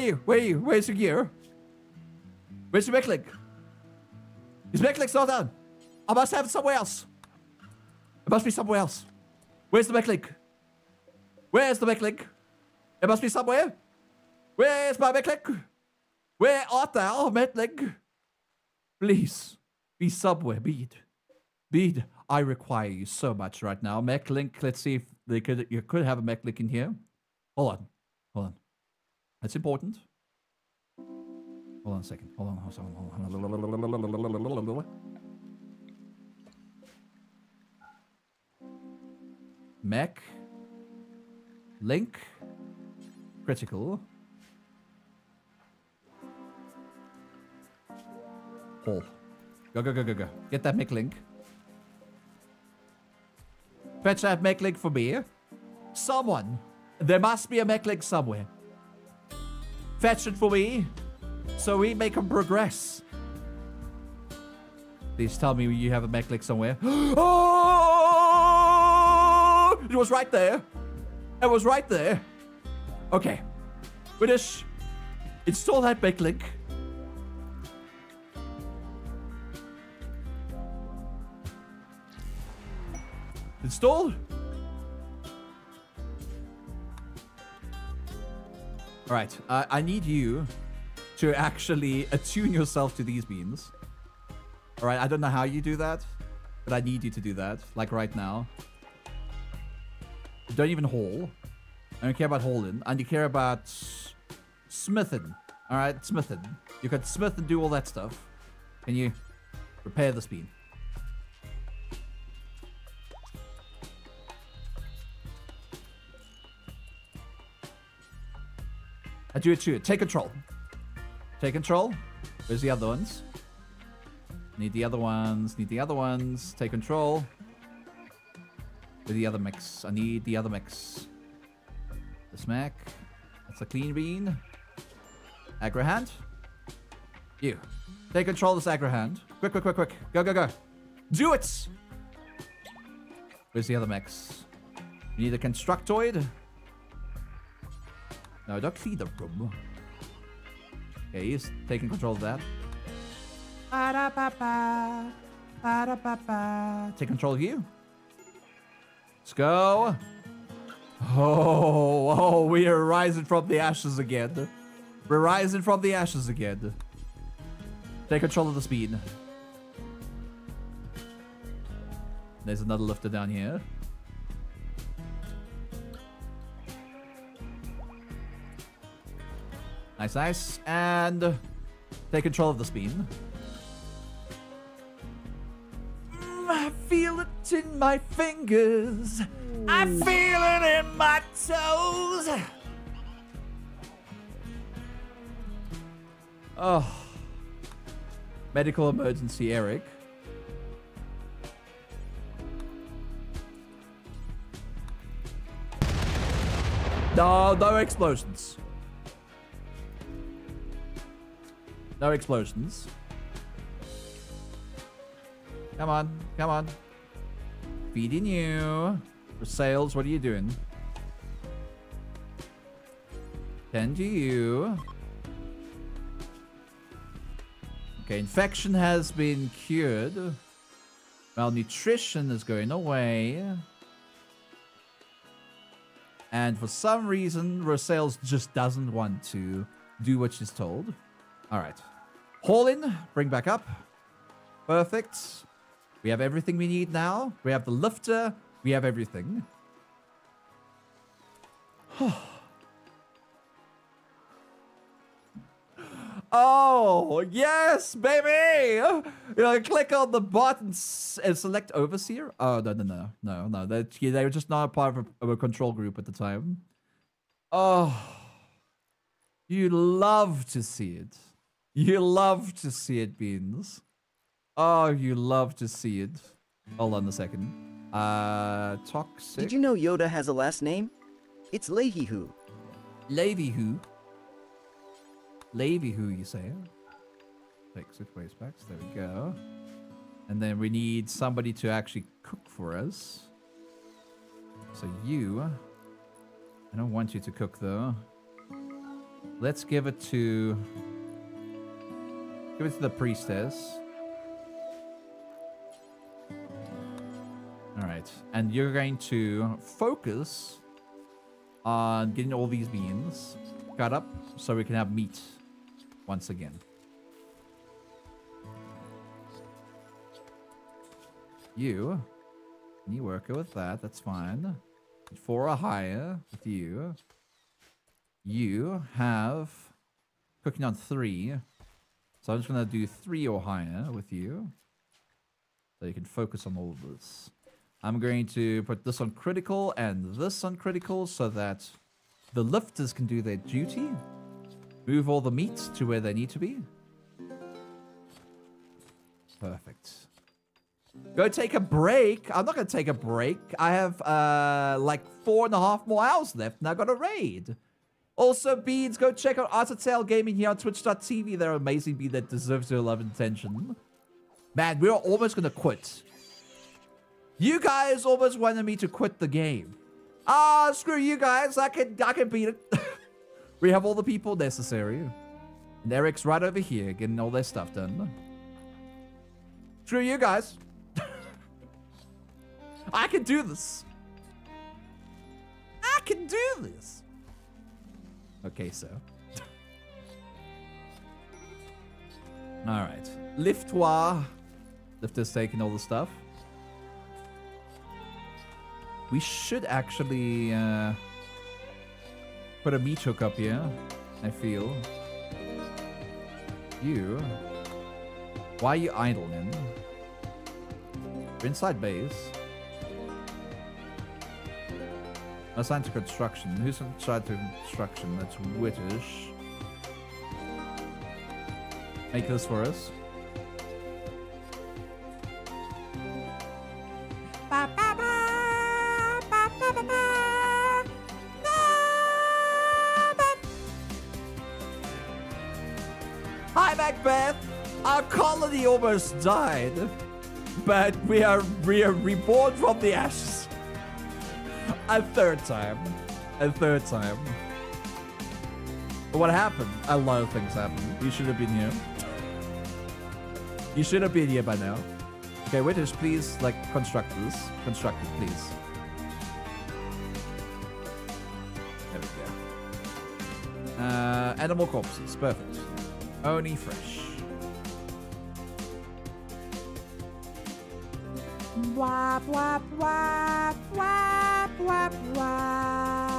Are you? Where's your gear? Where's your mech link? His mech link's not down. I must have it somewhere else. It must be somewhere else. Where's the mech link? Where's the mech link? It must be somewhere. Where's my mech link? Where art thou, mech link? Please, be somewhere, Bead. Bead, I require you so much right now. Mech link, let's see if they could you could have a mech link in here. Hold on. Hold on. That's important. Hold on a second. Hold on. Hold on. Hold on. Mech. Link. Critical. Hall. Go, go, go, go, go. Get that mech link. Fetch that mech link for me. Someone. There must be a mech link somewhere. Fetch it for me. So we make him progress. Please tell me you have a mech somewhere. oh! It was right there. It was right there. Okay. British. Install that mech link. Installed. All right. Uh, I need you to actually attune yourself to these beans. All right. I don't know how you do that, but I need you to do that. Like right now. Don't even haul. I don't care about hauling. And you care about smithing. All right. Smithing. You can smith and do all that stuff. Can you repair the bean? I do it too. Take control. Take control. Where's the other ones? Need the other ones. Need the other ones. Take control. Where's the other mix? I need the other mix. The smack. That's a clean bean. Agrihand. You. Take control of this agrihand. Quick, quick, quick, quick. Go, go, go. Do it! Where's the other mix? You need a constructoid. No, don't feed the room. Okay, he's taking control of that. Ba-da-ba-ba. Ba-da-ba-ba. Take control of you. Let's go. Oh, oh, we are rising from the ashes again. We're rising from the ashes again. Take control of the speed. There's another lifter down here. Nice, nice. And take control of the speed. Mm, I feel it in my fingers. I feel it in my toes. Oh. Medical emergency, Eric. No, no explosions. No explosions. Come on, come on. Feeding you. For sales, what are you doing? Tend to you. Okay, infection has been cured. Malnutrition is going away. And for some reason, Rosales just doesn't want to do what she's told. All right. Haul in, bring back up. Perfect. We have everything we need now. We have the lifter. We have everything. oh, yes, baby! You know, click on the button and select Overseer. Oh, no, no, no. No, no. They, they were just not a part of a, of a control group at the time. Oh. You love to see it. You love to see it, Beans. Oh, you love to see it. Hold on a second. Uh, toxic. Did you know Yoda has a last name? It's Leahy-Hoo. Leahy-Hoo? Leahy-Hoo, you say? Exit waste packs. There we go. And then we need somebody to actually cook for us. So you... I don't want you to cook, though. Let's give it to... Give it to the priestess. Alright. And you're going to focus on getting all these beans cut up so we can have meat once again. You. You work with that. That's fine. For a hire with you. You have cooking on three. So I'm just going to do three or higher with you. So you can focus on all of this. I'm going to put this on critical and this on critical so that the lifters can do their duty. Move all the meats to where they need to be. Perfect. Go take a break. I'm not going to take a break. I have uh like four and a half more hours left and I've got a raid. Also, Beans, go check out Artatail Gaming here on twitch.tv. They're amazing beat that deserves your love and attention. Man, we're almost going to quit. You guys almost wanted me to quit the game. Ah, screw you guys. I can, I can beat it. we have all the people necessary. And Eric's right over here getting all their stuff done. Screw you guys. I can do this. I can do this. Okay, so. Alright. Liftoir. Lifter's taking all the stuff. We should actually uh, put a meat hook up here, I feel. You. Why are you idling? We're inside base. Assigned to construction. Who's assigned to construction? That's Wittish. Make this for us. Hi, Macbeth! Our colony almost died, but we are, we are reborn from the ashes. A third time. A third time. What happened? A lot of things happened. You should have been here. You should have been here by now. Okay, waiters, please, like, construct this. Construct it, please. There we go. Uh, animal corpses. Perfect. Only fresh. Wap, wap, wap, wap, wap, wap.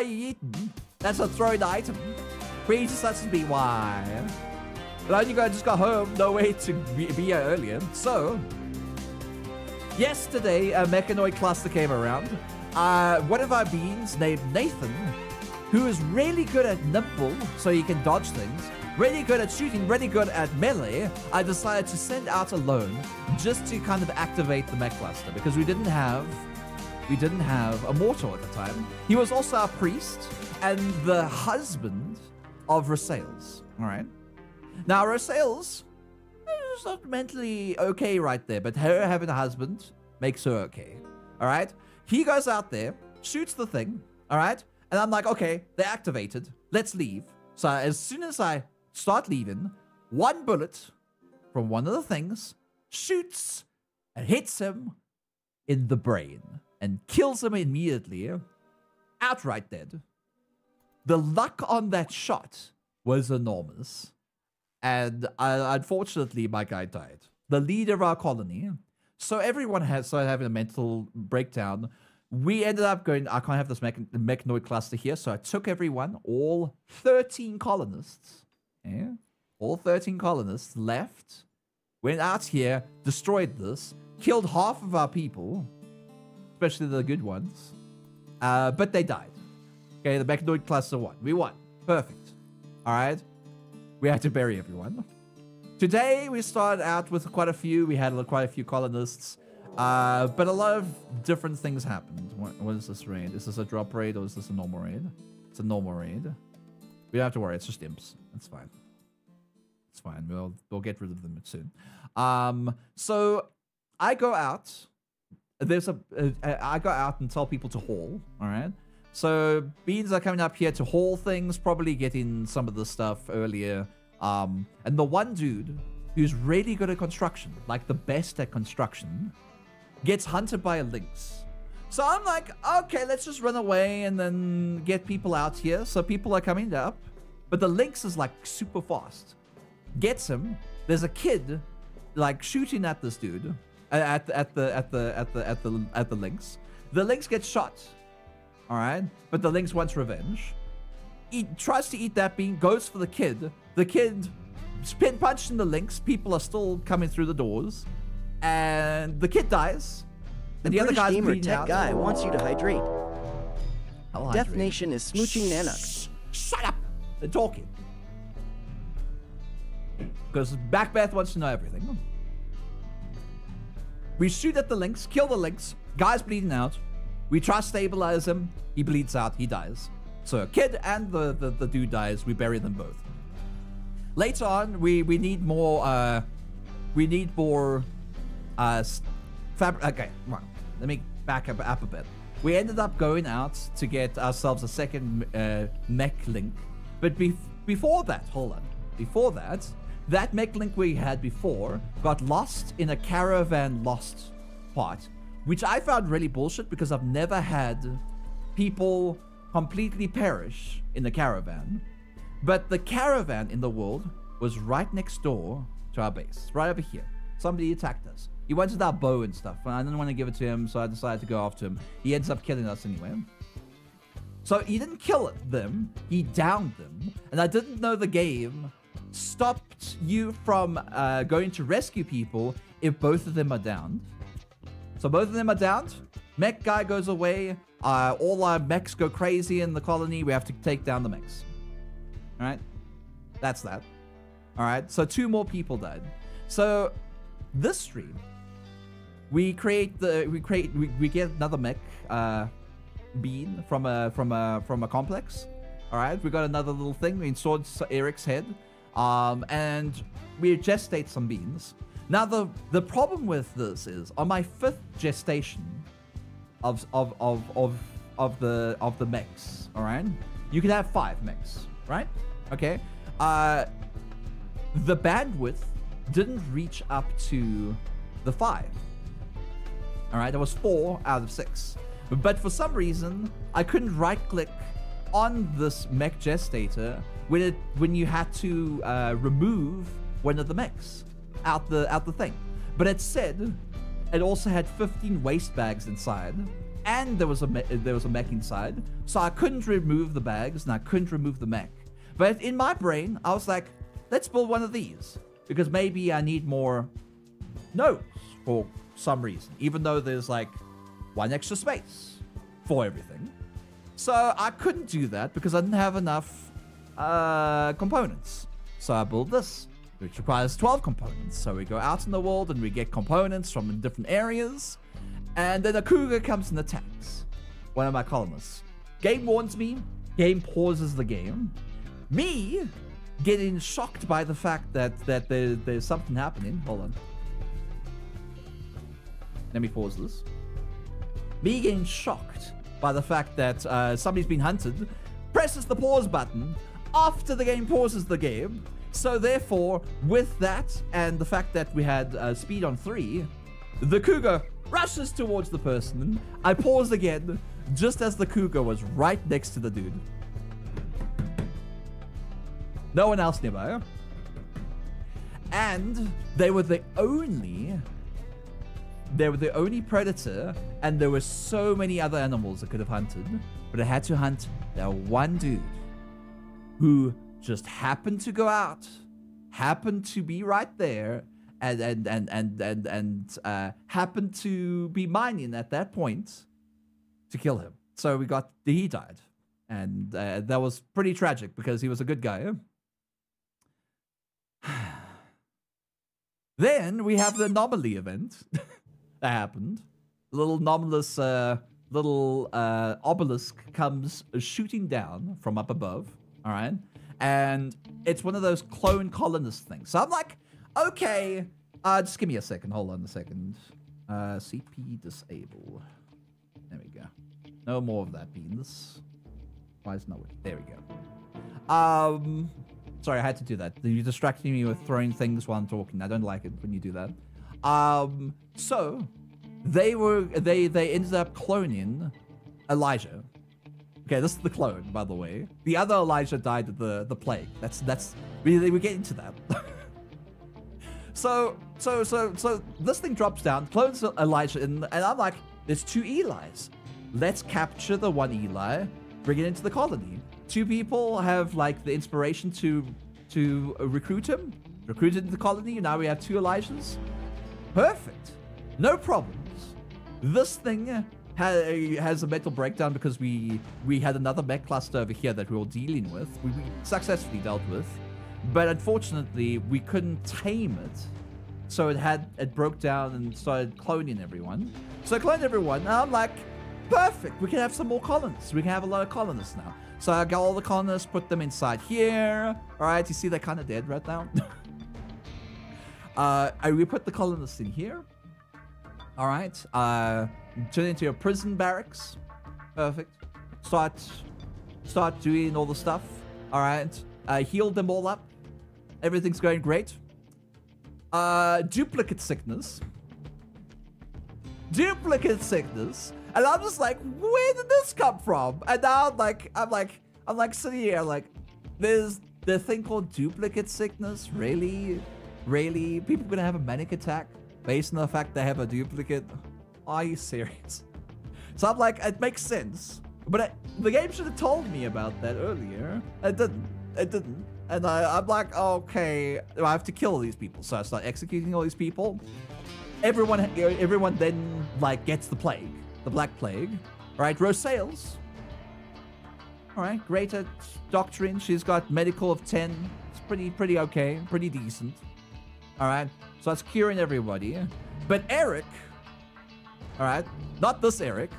Why? That's a thrown item. Please let us be why. Glad you guys just got home. No way to be, be here earlier. So, yesterday a Mechanoid cluster came around. Uh, one of our beings named Nathan, who is really good at nimble, so he can dodge things, really good at shooting, really good at melee, I decided to send out alone just to kind of activate the mech cluster because we didn't have we didn't have a mortar at the time. He was also our priest and the husband of Rasales. All right. Now, Rasales is not mentally okay right there, but her having a husband makes her okay. All right. He goes out there, shoots the thing. All right. And I'm like, okay, they're activated. Let's leave. So as soon as I start leaving, one bullet from one of the things shoots and hits him in the brain and kills him immediately, outright dead. The luck on that shot was enormous. And uh, unfortunately, my guy died. The leader of our colony. So everyone has started having a mental breakdown. We ended up going, I can't have this mech- mechanoid cluster here. So I took everyone, all 13 colonists, yeah, all 13 colonists left, went out here, destroyed this, killed half of our people, especially the good ones. Uh, but they died. Okay, the Mechanoid cluster won. We won. Perfect. All right. We had to bury everyone. Today, we started out with quite a few. We had quite a few colonists. Uh, but a lot of different things happened. What, what is this raid? Is this a drop raid or is this a normal raid? It's a normal raid. We don't have to worry. It's just imps. That's fine. It's fine. We'll we'll get rid of them soon. Um, so I go out. There's a uh, I go out and tell people to haul. All right. So beans are coming up here to haul things, probably getting some of the stuff earlier. Um, and the one dude who's really good at construction, like the best at construction, gets hunted by a lynx. So I'm like, okay, let's just run away and then get people out here. So people are coming up, but the lynx is like super fast. gets him. There's a kid like shooting at this dude Uh, at the, at the at the at the at the at the lynx. The lynx gets shot. All right, but the lynx wants revenge. He tries to eat that bean, goes for the kid. The kid spin punched in the lynx. People are still coming through the doors, and the kid dies. The, and the other guy's gamer tech out. guy wants you to hydrate. I'll Death hydrate. Nation is smooching Nanox. Shut up! They're talking. Because Backbeth wants to know everything. We shoot at the lynx, kill the lynx. Guy's bleeding out. We try to stabilize him. He bleeds out. He dies. So kid and the, the, the dude dies. We bury them both. Later on, we, we need more. Uh, we need more. Uh, s- fab. Okay, right. Let me back up, up a bit. We ended up going out to get ourselves a second uh, mech link, but bef before that, hold on. Before that, that mech link we had before got lost in a caravan lost part, which I found really bullshit because I've never had people completely perish in the caravan. But the caravan in the world was right next door to our base, right over here. Somebody attacked us. He went wanted our bow and stuff, and I didn't want to give it to him, so I decided to go after him. He ends up killing us anyway. So he didn't kill them, he downed them, and I didn't know the game stopped you from uh, going to rescue people if both of them are downed. So both of them are downed. Mech guy goes away. Uh, all our mechs go crazy in the colony. We have to take down the mechs. All right, that's that. All right, so two more people died. So this stream, we create the we create we, we get another mech uh, bean from a from a from a complex. All right, we got another little thing. We installed Eric's head, um, and we gestate some beans. Now the the problem with this is on my fifth gestation of of of of of the of the mix, All right, you can have five mix, right? Okay. Uh, the bandwidth didn't reach up to the five. All right, there was four out of six. But for some reason, I couldn't right click on this mech gestator when it when you had to uh, remove one of the mechs out the out the thing. But it said it also had 15 waste bags inside, and there was a there was a mech inside. So I couldn't remove the bags and I couldn't remove the mech. But in my brain, I was like, let's build one of these because maybe I need more nodes for some reason, even though there's like one extra space for everything. So I couldn't do that because I didn't have enough uh, components. So I build this, which requires 12 components. So we go out in the world and we get components from different areas. And then a cougar comes and attacks one of my colonists. Game warns me, game pauses the game. Me getting shocked by the fact that, that there, there's something happening. Hold on. Let me pause this. Me getting shocked by the fact that uh, somebody's been hunted, presses the pause button after the game pauses the game. So therefore, with that and the fact that we had uh, speed on three, the cougar rushes towards the person. I pause again, just as the cougar was right next to the dude. No one else nearby. And they were the only they were the only predator, and there were so many other animals that could have hunted, but I had to hunt that one dude who just happened to go out, happened to be right there, and and and and and, and uh, happened to be mining at that point to kill him. So we got he died, and uh, that was pretty tragic because he was a good guy. then we have the anomaly event. that happened. A little anomalous uh, little uh, obelisk comes shooting down from up above. All right, and it's one of those clone colonist things. So I'm like, okay, uh, just give me a second. Hold on a second. Uh, CP disable. There we go. No more of that beans. Why is not working? There we go. Um, sorry, I had to do that. You're distracting me with throwing things while I'm talking. I don't like it when you do that. Um, so they were they they ended up cloning Elijah. Okay, this is the clone, by the way. The other Elijah died of the the plague. That's that's we we get into that. So, so, so, so this thing drops down, clones Elijah, in, and I'm like, there's two Eli's. Let's capture the one Eli, bring it into the colony. Two people have like the inspiration to to recruit him, recruit into the colony. Now we have two Elijahs. Perfect. No problems. This thing has a mental breakdown because we we had another mech cluster over here that we were dealing with. We, we successfully dealt with, but unfortunately we couldn't tame it. So it had it broke down and started cloning everyone. So I cloned everyone. And I'm like, perfect. We can have some more colonists. We can have a lot of colonists now. So I got all the colonists, put them inside here. All right, you see they're kind of dead right now. uh, I, we put the colonists in here. All right. Uh, turn into your prison barracks. Perfect. Start, start doing all the stuff. All right. Uh, heal them all up. Everything's going great. Uh, duplicate sickness. Duplicate sickness. And I'm just like, where did this come from? And now I'm like, I'm like, I'm like sitting here like, there's the thing called duplicate sickness. Really, really, people gonna have a manic attack based on the fact they have a duplicate. Are you serious? So I'm like, it makes sense, but the game should have told me about that earlier. It didn't. It didn't. And I, I'm like, okay, I have to kill these people. So I start executing all these people. Everyone, everyone then like gets the plague the Black Plague. All right, Rosales. All right, great at doctrine. She's got medical of 10. It's pretty, pretty okay, pretty decent. All right, so that's curing everybody. But Eric, all right, not this Eric,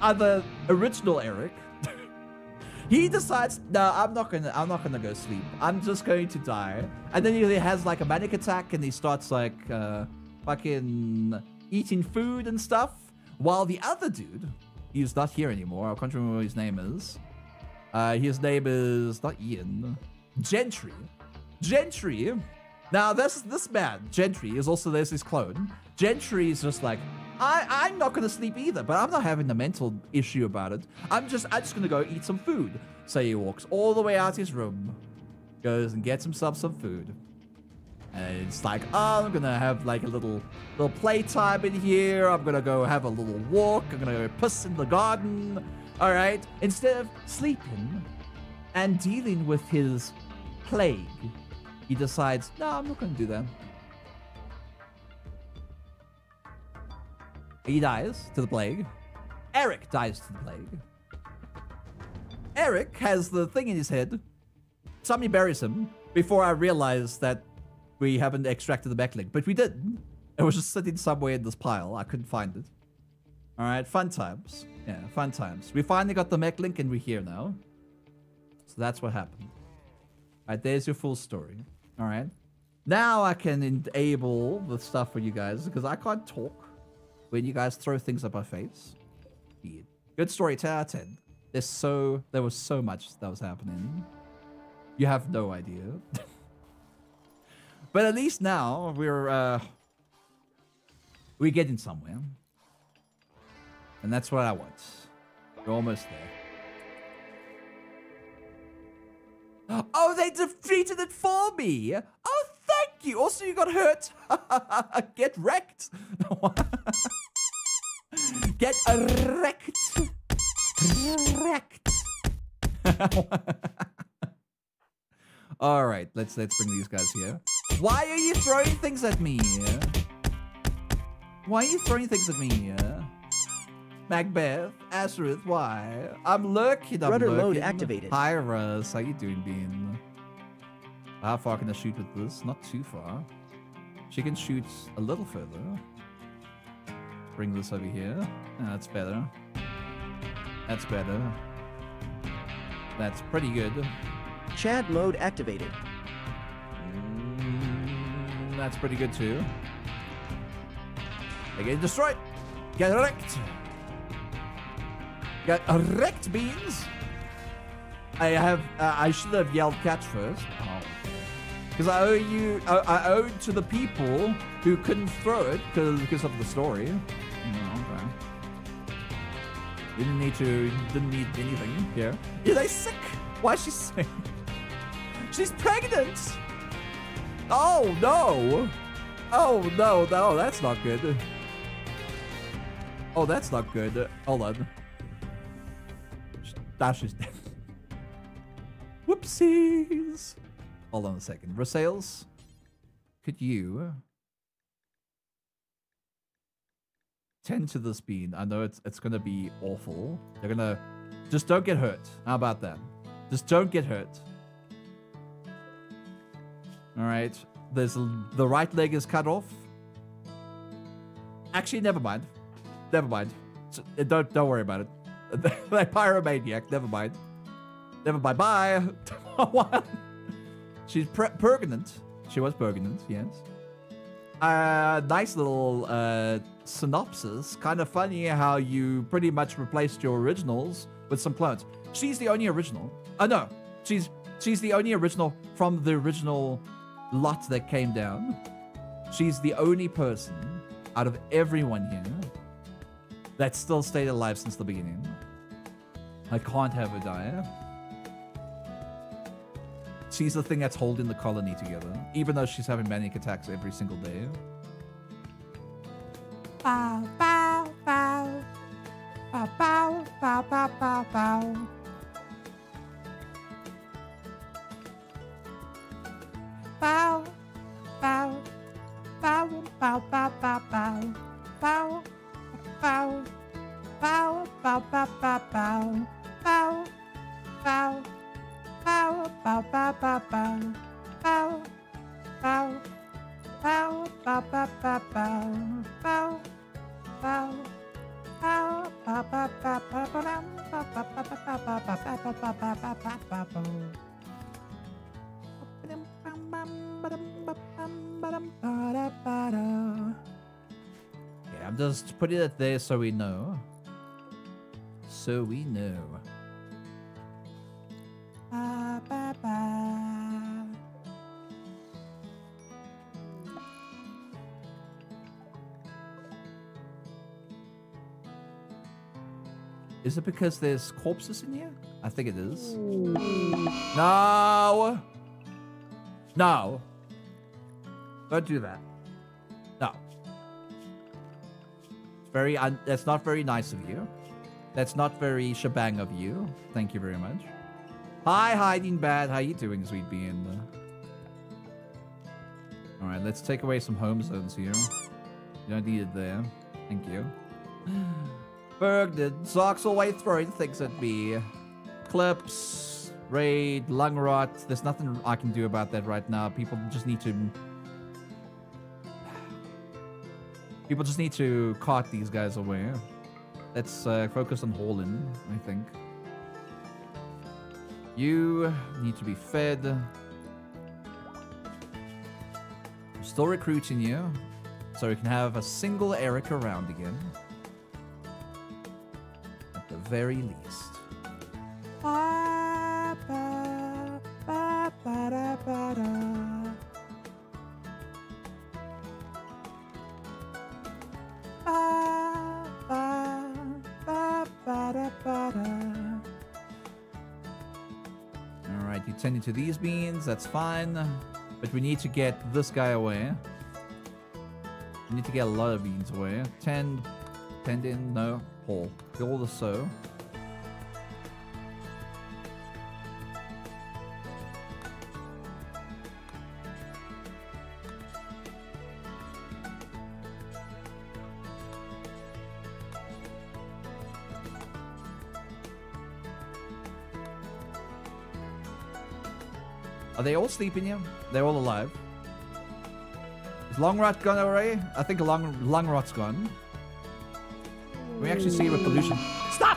other original Eric. he decides, no, I'm not gonna, I'm not gonna go sleep. I'm just going to die. And then he has like a manic attack, and he starts like, uh, fucking eating food and stuff. While the other dude, he's not here anymore. I can't remember what his name is. Uh, his name is not Ian. Gentry. Gentry. Now this this man, Gentry, is also there's his clone. Gentry is just like, I I'm not gonna sleep either, but I'm not having a mental issue about it. I'm just I'm just gonna go eat some food. So he walks all the way out his room, goes and gets himself some food. And it's like, oh, I'm gonna have like a little little playtime in here. I'm gonna go have a little walk. I'm gonna go piss in the garden. All right. Instead of sleeping and dealing with his plague, he decides, no, I'm not gonna do that. He dies to the plague. Eric dies to the plague. Eric has the thing in his head. Somebody buries him before I realize that we haven't extracted the mech link, but we did. It was just sitting somewhere in this pile. I couldn't find it. All right, fun times. Yeah, fun times. We finally got the mech link and we're here now. So that's what happened. All right, there's your full story. All right. Now I can enable the stuff for you guys because I can't talk when you guys throw things at my face. Good story, 10 out of 10. There's so, there was so much that was happening. You have no idea. But at least now we're uh we're getting somewhere. And that's what I want. We're almost there. Oh, they defeated it for me! Oh, you! Also, you got hurt! Get wrecked! Get wrecked! Wrecked! All right, let's let's bring these guys here. Why are you throwing things at me? Why are you throwing things at me? Macbeth, Azareth, why? I'm lurking, I'm Rudder lurking. mode activated. Hi, Russ. How you doing, Bean? How far can I shoot with this? Not too far. She can shoot a little further. Bring this over here. Ah, that's better. That's better. That's pretty good. Chad mode activated. Mm, that's pretty good too. They get destroyed. Get wrecked. Get wrecked, beans. I have. Uh, I should have yelled catch first. Oh. Because I owe you. I, I owed to the people who couldn't throw it because because of the story. Mm, okay. Didn't need to. Didn't need anything Yeah. here. Is they sick? Why is she sick? She's pregnant! Oh, no! Oh, no, no, that's not good. Oh, that's not good. Hold on. Dash is dead. Whoopsies. Hold on a second. Rosales, could you tend to this bean? I know it's it's gonna be awful. They're gonna just don't get hurt. How about that? Just don't get hurt. All right. There's the right leg is cut off. Actually, never mind. Never mind. Uh, Don't don't worry about it. that pyromaniac. Never mind. Never mind. Bye. She's pre- pregnant. She was pregnant. Yes. Uh, nice little uh, synopsis. Kind of funny how you pretty much replaced your originals with some clones. She's the only original. Oh no, she's she's the only original from the original lot that came down. She's the only person out of everyone here that still stayed alive since the beginning. I can't have her die. She's the thing that's holding the colony together, even though she's having manic attacks every single day. Bow, bow, bow. Bow, bow, bow, bow, bow, bow. Just put it there so we know. So we know. Ba, ba, ba. Is it because there's corpses in here? I think it is. No. No. Don't do that. Very un- that's not very nice of you. That's not very shebang of you. Thank you very much. Hi, hiding bad. How you doing, sweet being? All right, let's take away some home zones here. You don't need it there. Thank you. Bergden, socks away throwing things at me. Clips, raid, lung rot. There's nothing I can do about that right now. People just need to. People just need to cart these guys away. Let's uh, focus on Holland, I think. You need to be fed. I'm still recruiting you, so we can have a single Eric around again. At the very least. Ba, ba, ba, Alright, you tend to these beans, that's fine. But we need to get this guy away. We need to get a lot of beans away. Tend, tend in, no, Paul. Kill the so. Are they all sleeping here? They're all alive. Is Lung Rot gone already? I think Long, Lung Rot's gone. We actually see with pollution? Stop!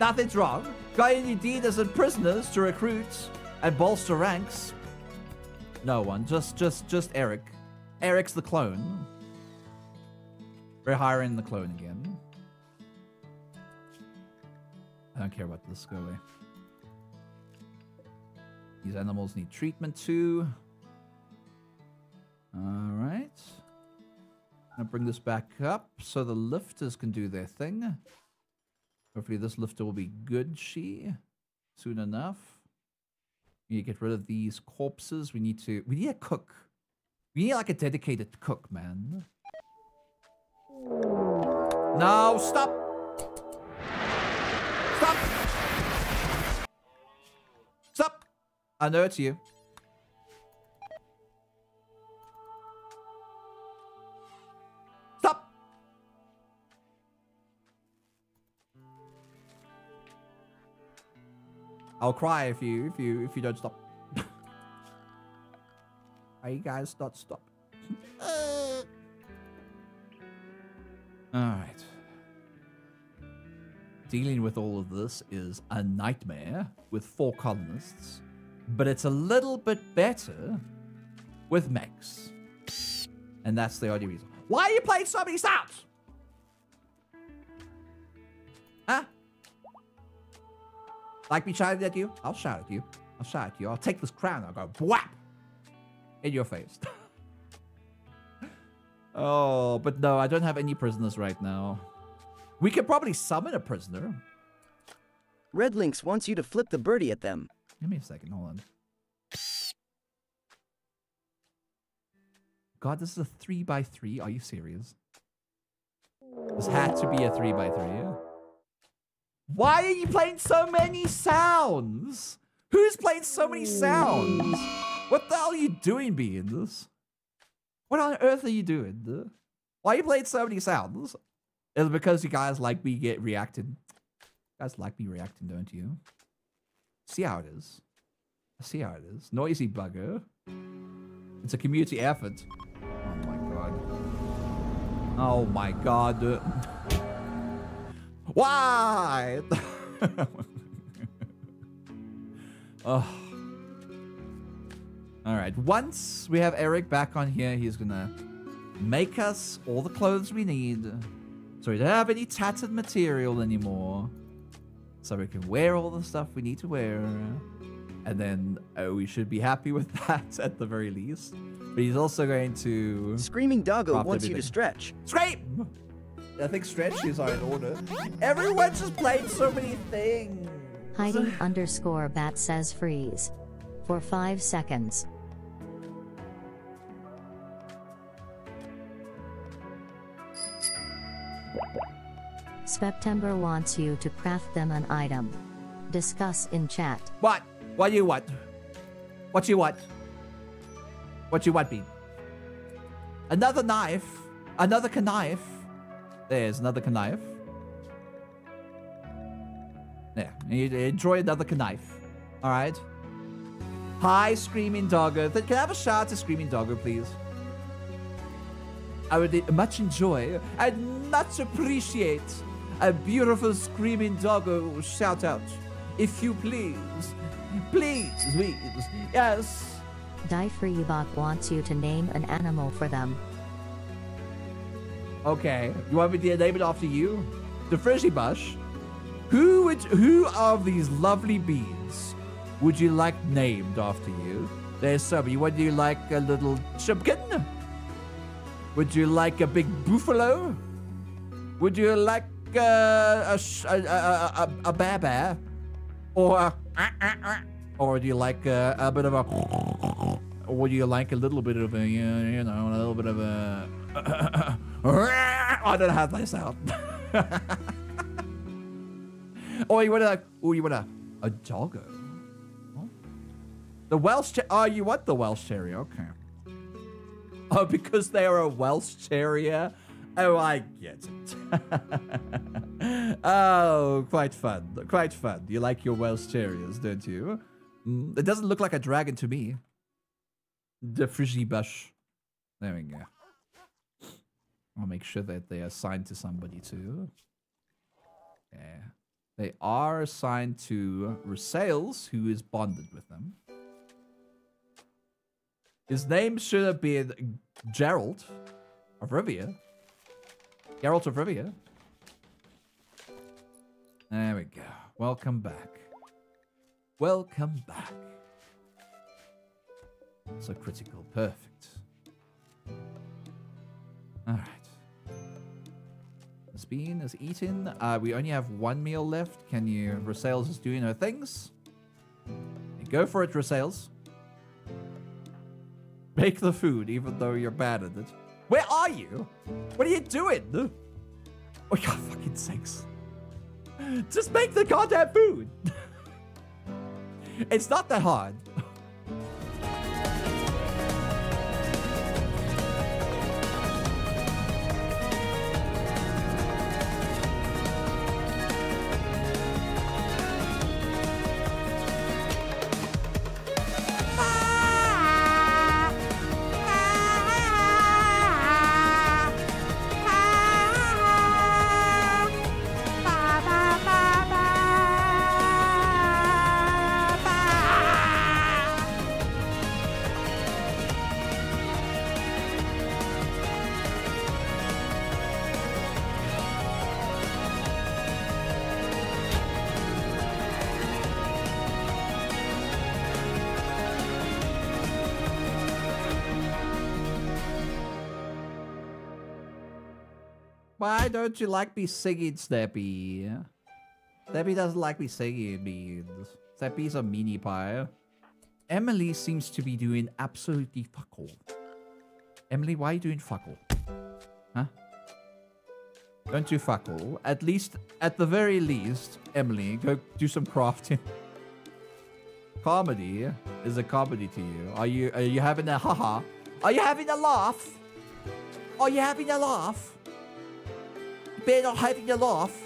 Nothing's wrong. Got any dealers and prisoners to recruit and bolster ranks? No one. Just, just, just Eric. Eric's the clone. We're hiring the clone again. I don't care about this. Go away. These animals need treatment too. All right. I'll bring this back up so the lifters can do their thing. Hopefully this lifter will be good, she. Soon enough. We need to get rid of these corpses. We need to... We need a cook. We need like a dedicated cook, man. Now stop. Stop. I know it's you. Stop. I'll cry if you if you if you don't stop. Are you guys not stop? Alright. Dealing with all of this is a nightmare with four colonists, but it's a little bit better with mechs. And that's the only reason. Why are you playing so many sounds? Huh? Like me shouting at you? I'll shout at you. I'll shout at you. I'll take this crown. I'll go whap in your face. oh, but no, I don't have any prisoners right now. We could probably summon a prisoner. Red Lynx wants you to flip the birdie at them. Give me a second. Hold on. God, this is a 3 by 3 Are you serious? This had to be a 3 by 3 Yeah? Why are you playing so many sounds? Who's playing so many sounds? What the hell are you doing, Beans? What on earth are you doing? Why are you playing so many sounds? Is it because you guys like me get reacting? You guys like me reacting, don't you? See how it is. See how it is. Noisy bugger. It's a community effort. Oh my god. Oh my god. Why? oh. All right. Once we have Eric back on here, he's gonna make us all the clothes we need. So we don't have any tattered material anymore. So we can wear all the stuff we need to wear. And then uh, we should be happy with that at the very least. But he's also going to... Screaming Doggo drop wants you to stretch. Scrape! I think stretches are in order. Everyone's just playing so many things. Hiding underscore bat says freeze. For 5 seconds. September wants you to craft them an item. Discuss in chat. What? What you want? What you want? What you want, Bean? Another knife? Another knife? There's another knife. There. You enjoy another knife. Alright? Hi, Screaming Dogger. Can I have a shout out to Screaming Dogger, please? I would much enjoy and much appreciate a beautiful Screaming Doggo shout out. If you please. Please, please. Yes. Die Freebot wants you to name an animal for them. Okay. You want me to name it after you? The Frizzy Bush. Who would who of these lovely bees would you like named after you? There's some. You would you like a little chipkin? Would you like a big buffalo? Would you like uh, a, a, a, a, a bear bear? Or a, or do you like a, a bit of a or do you like a little bit of a you know a little bit of a I don't how to sound. or you want to like oh you want a a doggo? The Welsh oh you want the Welsh Terrier? Okay. Oh, because they are a Welsh Terrier. Oh, I get it. oh, quite fun. Quite fun. You like your Welsh Terriers, don't you? Mm, it doesn't look like a dragon to me. The frizzy bush. There we go. I'll make sure that they are assigned to somebody too. Yeah. They are assigned to Rosales, who is bonded with them. His name should have been Gerald of Rivia. Geralt of Rivia. There we go. Welcome back. Welcome back. So critical. Perfect. Alright. Miss Bean is eaten. Uh, we only have one meal left. Can you... Rosales is doing her things. Go for it, Rosales. Make the food, even though you're bad at it. Where are you? What are you doing? Oh, God, fucking sakes. Just make the goddamn food. it's not that hard. Don't you like me singing, Snappy? Snappy doesn't like me singing means. Snappy's a meanie pie. Emily seems to be doing absolutely fuck all. Emily, why are you doing fuck all? Huh? Don't do fuck all. At least, at the very least, Emily, go do some crafting. comedy is a comedy to you. Are you are you having a haha? Are you having a laugh? Are you having a laugh? Better not having a laugh.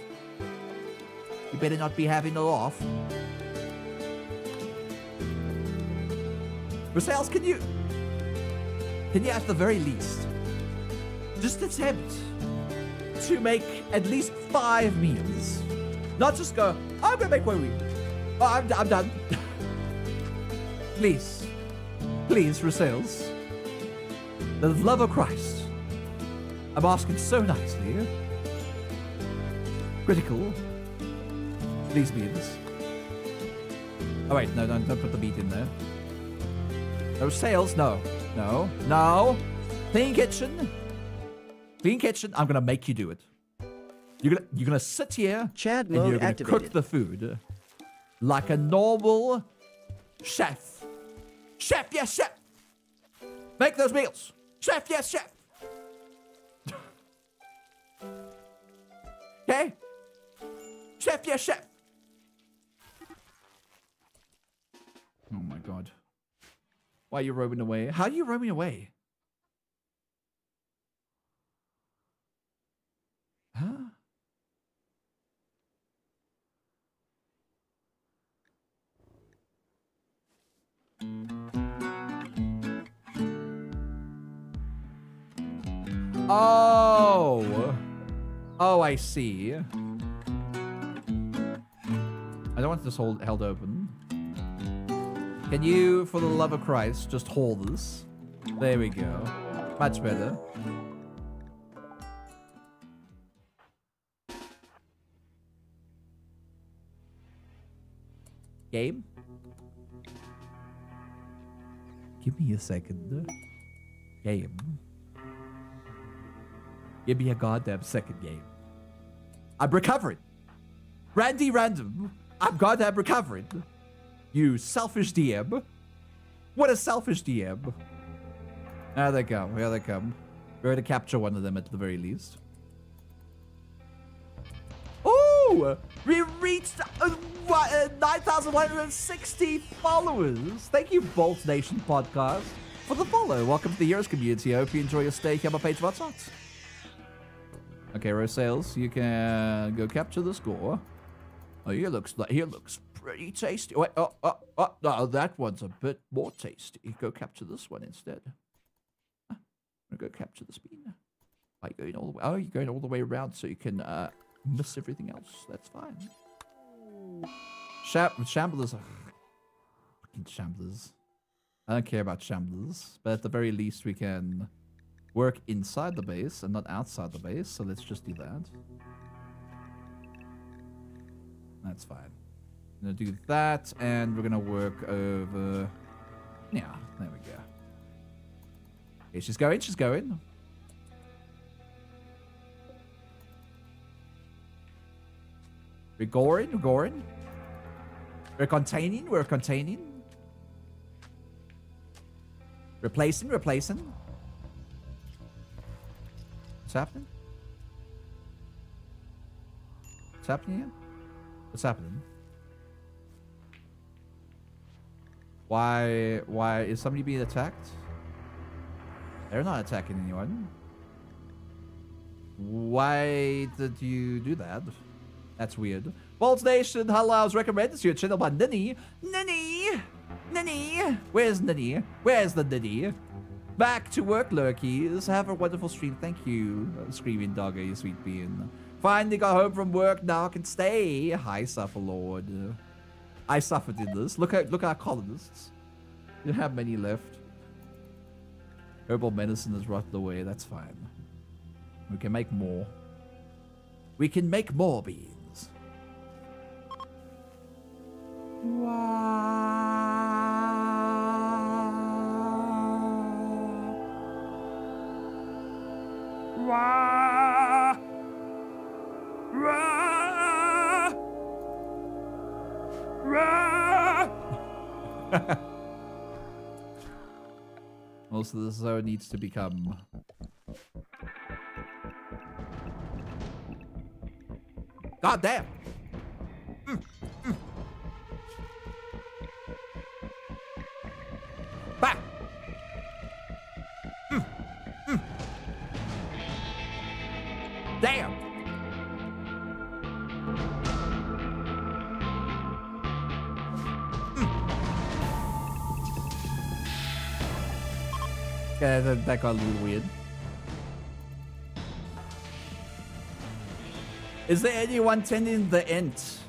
You better not be having a laugh. Rosales, can you... Can you at the very least just attempt to make at least five meals? Not just go, I'm gonna make one meal. Oh, I'm, I'm done. Please. Please, Rosales. The love of Christ. I'm asking so nicely. Critical. These meals. Oh wait, no, don't, don't put the meat in there. No sales, no. No, no. Clean kitchen. Clean kitchen. I'm gonna make you do it. You're gonna you're gonna sit here Chad and you're gonna activated. cook the food like a normal chef. Chef, yes, chef. Make those meals. Chef, yes, chef. okay? Chef, yes, chef. Oh my god. Why are you roaming away? How are you roaming away? Huh? Oh. Oh, I see. I don't want this hold held open. Can you, for the love of Christ, just hold this? There we go. Much better. Game? Give me a second. Game. Give me a goddamn second game. I'm recovering. Randy Random. I'm goddamn recovering. You selfish DM. What a selfish DM. There they come. Here they come. We're going to capture one of them at the very least. Oh! We reached uh, uh, 9,160 followers. Thank you, Bolt Nation Podcast, for the follow. Welcome to the Heroes community. I hope you enjoy your stay here on my page. What's next? Okay, Rosales, you can go capture the score. Oh, here looks like here looks pretty tasty. Wait, oh, oh, oh, no, that one's a bit more tasty. Go capture this one instead. I'm gonna go capture the bean. You going all the way? Oh, you're going all the way around so you can uh, miss everything else. That's fine. Sham shamblers. Fucking shamblers. I don't care about shamblers, but at the very least we can work inside the base and not outside the base. So let's just do that. That's fine. I'm gonna do that, and we're gonna work over. Yeah, there we go. Okay, she's going. She's going. We're going. We're going. We're containing. We're containing. Replacing, replacing. What's happening? What's happening here? What's happening? Why, why, is somebody being attacked? They're not attacking anyone. Why did you do that? That's weird. Vault Nation, hello, recommended to your channel by Ninny. Ninny! Ninny! Where's Ninny? Where's the Ninny? Back to work, lurkies. Have a wonderful stream. Thank you, Screaming Dogger, you sweet bean. Finally got home from work, now I can stay. Hi, Suffer Lord. I suffered in this. Look at look at our colonists. You don't have many left. Herbal medicine is rotted away, that's fine. We can make more. We can make more beans. Wah! Most of the zone needs to become God damn. Yeah, that, that got a little weird. Is there anyone tending the ent?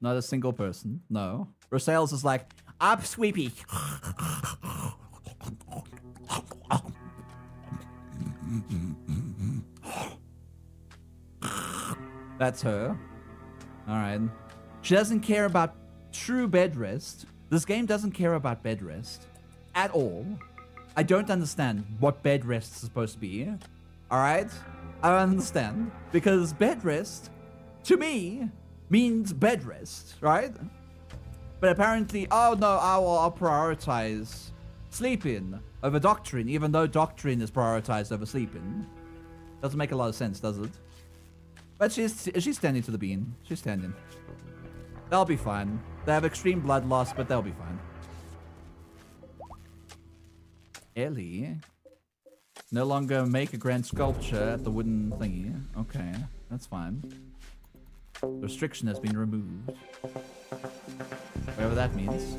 Not a single person. No. Rosales is like, up sweepy. That's her. Alright. She doesn't care about true bed rest. This game doesn't care about bed rest. At all. I don't understand what bed rest is supposed to be. Alright? I don't understand. Because bed rest, to me, means bed rest, right? But apparently, oh no, I will I'll prioritize sleeping over doctrine, even though doctrine is prioritized over sleeping. Doesn't make a lot of sense, does it? But she's she's standing to the bean. She's standing. They'll be fine. They have extreme blood loss, but they'll be fine. Ellie. No longer make a grand sculpture at the wooden thingy. Okay, that's fine. The restriction has been removed. Whatever that means.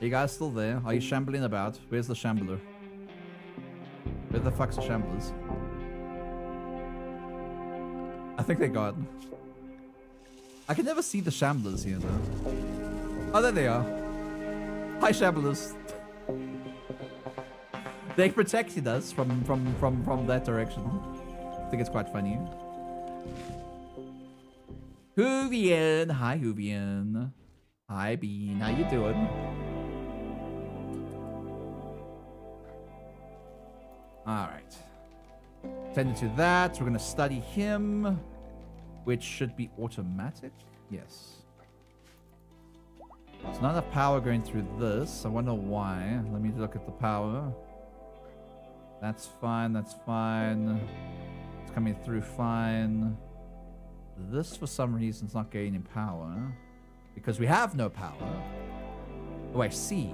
Are you guys still there? Are you shambling about? Where's the shambler? Where the fuck's the shamblers? I think they're gone. I can never see the shamblers here though. Oh, there they are. Hi, shamblers. they protected us from from from from that direction. I think it's quite funny. Hoovian, hi Hoovian. Hi Bean, how you doing? All right. Tending to that, we're gonna study him, which should be automatic. Yes. There's not enough power going through this. I wonder why. Let me look at the power. That's fine. That's fine. It's coming through fine. This, for some reason, is not gaining power. Because we have no power. Oh, I see.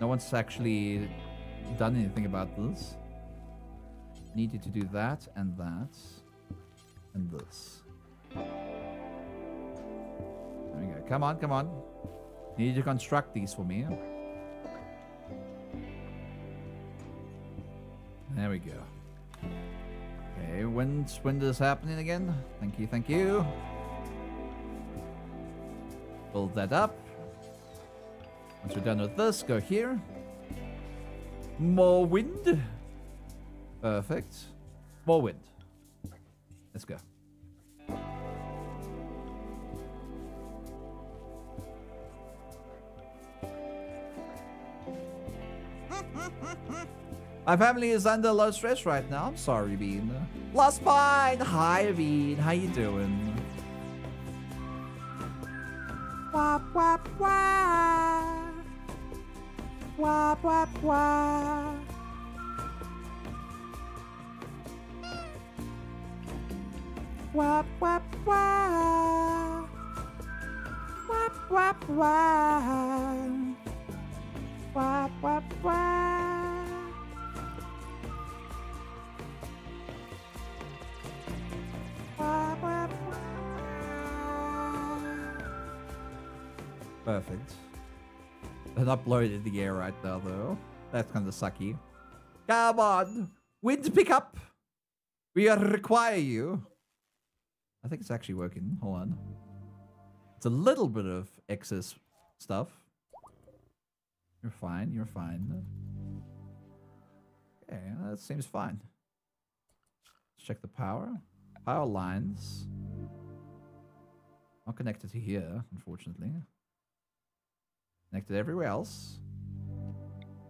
No one's actually done anything about this. Needed to do that and that. And this. There we go. Come on, come on. Need to construct these for me. There we go. Okay, when's when this happening again? Thank you, thank you. Build that up. Once we're done with this, go here. More wind. Perfect. More wind. Let's go. My family is under a lot of stress right now. I'm sorry, Bean. Lost mine! Hi, Bean. How you doing? Wap, wap, wap. Wap, wap, wap. Wap, wap, wap. Wap, wap, wap. Wah, wah, wah. Wah, wah, wah. Perfect. The air right now, though. That's kind of sucky. Come on! Wind pickup! We require you. I think it's actually working. Hold on. It's a little bit of excess stuff. You're fine. You're fine. Okay, uh, that seems fine. Let's check the power. Power lines. Not connected to here, unfortunately. Connected everywhere else.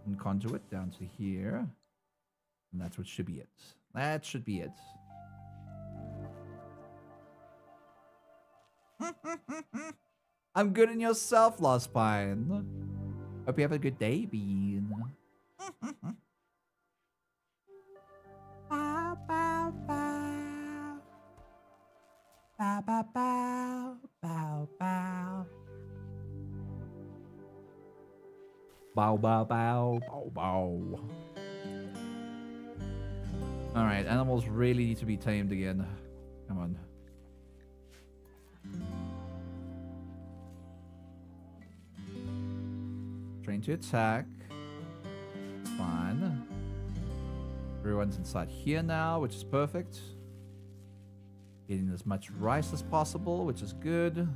And conduit down to here. And that's what should be it. That should be it. I'm good in yourself, Lost Pine. Hope you have a good day, Bean. Bow, bow, bow. Bow, bow, bow. Bow, bow. Bow, bow, bow, bow, bow. Alright, animals really need to be tamed again. Come on. Train to attack. Fine. Everyone's inside here now, which is perfect. Getting as much rice as possible, which is good.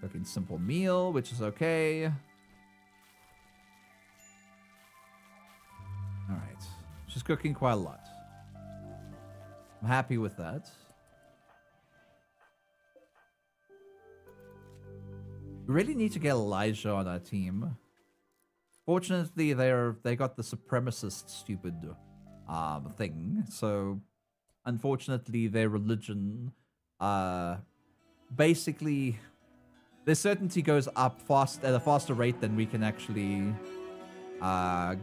Cooking simple meal, which is okay. Alright. She's cooking quite a lot. I'm happy with that. We really need to get Elijah on our team. Fortunately, they're they got the supremacist stupid um thing. So unfortunately their religion uh basically their certainty goes up fast at a faster rate than we can actually uh,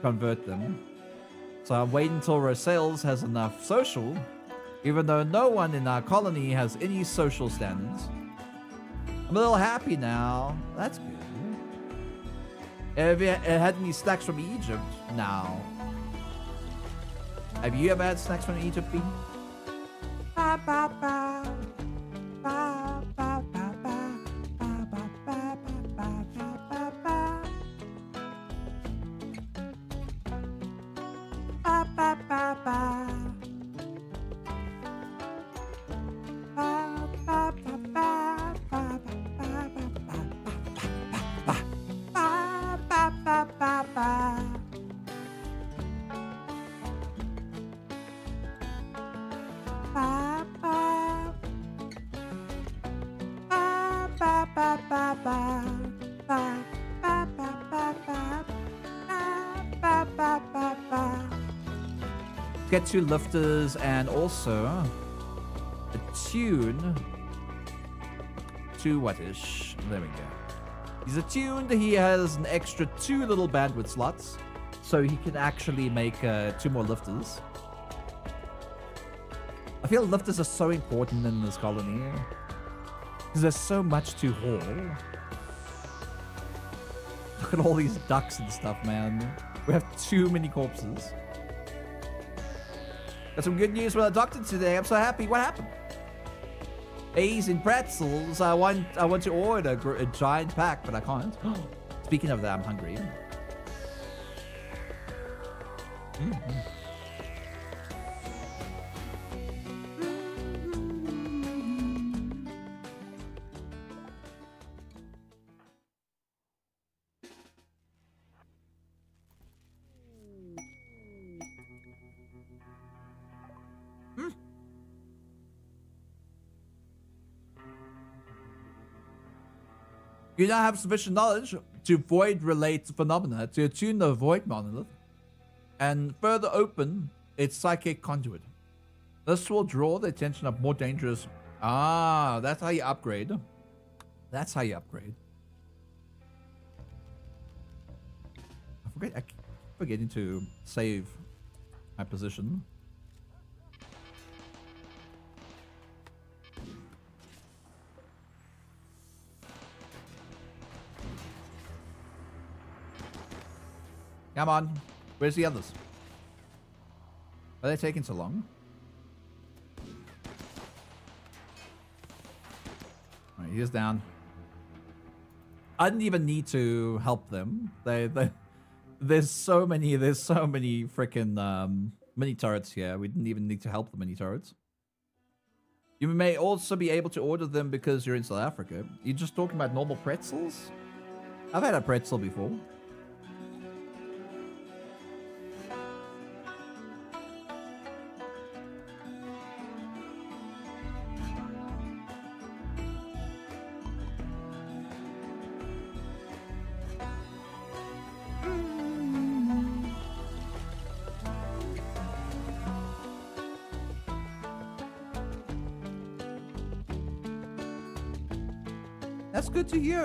convert them. So I'm waiting until Rosales has enough social, even though no one in our colony has any social standards. I'm a little happy now. That's good. Have you had any snacks from Egypt? No. Have you ever had snacks from Egypt, Bean? Bow, bow, bow. Two lifters and also a tune to what ish. There we go. He's attuned. He has an extra two little bandwidth slots, so he can actually make uh, two more lifters. I feel lifters are so important in this colony because there's so much to haul. Look at all these ducks and stuff, man. We have too many corpses. Got some good news from the doctor today. I'm so happy. What happened? A's and pretzels. I want I want to order a, giant pack, but I can't. Speaking of that, I'm hungry. Mhm. You now have sufficient knowledge to void relate phenomena to attune the void monolith and further open It's psychic conduit. This will draw the attention of more dangerous. Ah, that's how you upgrade. That's how you upgrade. I forget. I keep forgetting to save my position. Come on. Where's the others? Are they taking so long? Alright, he's down. I didn't even need to help them. They, they there's so many, there's so many freaking um, mini turrets here. We didn't even need to help the mini turrets. You may also be able to order them because you're in South Africa. You're just talking about normal pretzels? I've had a pretzel before.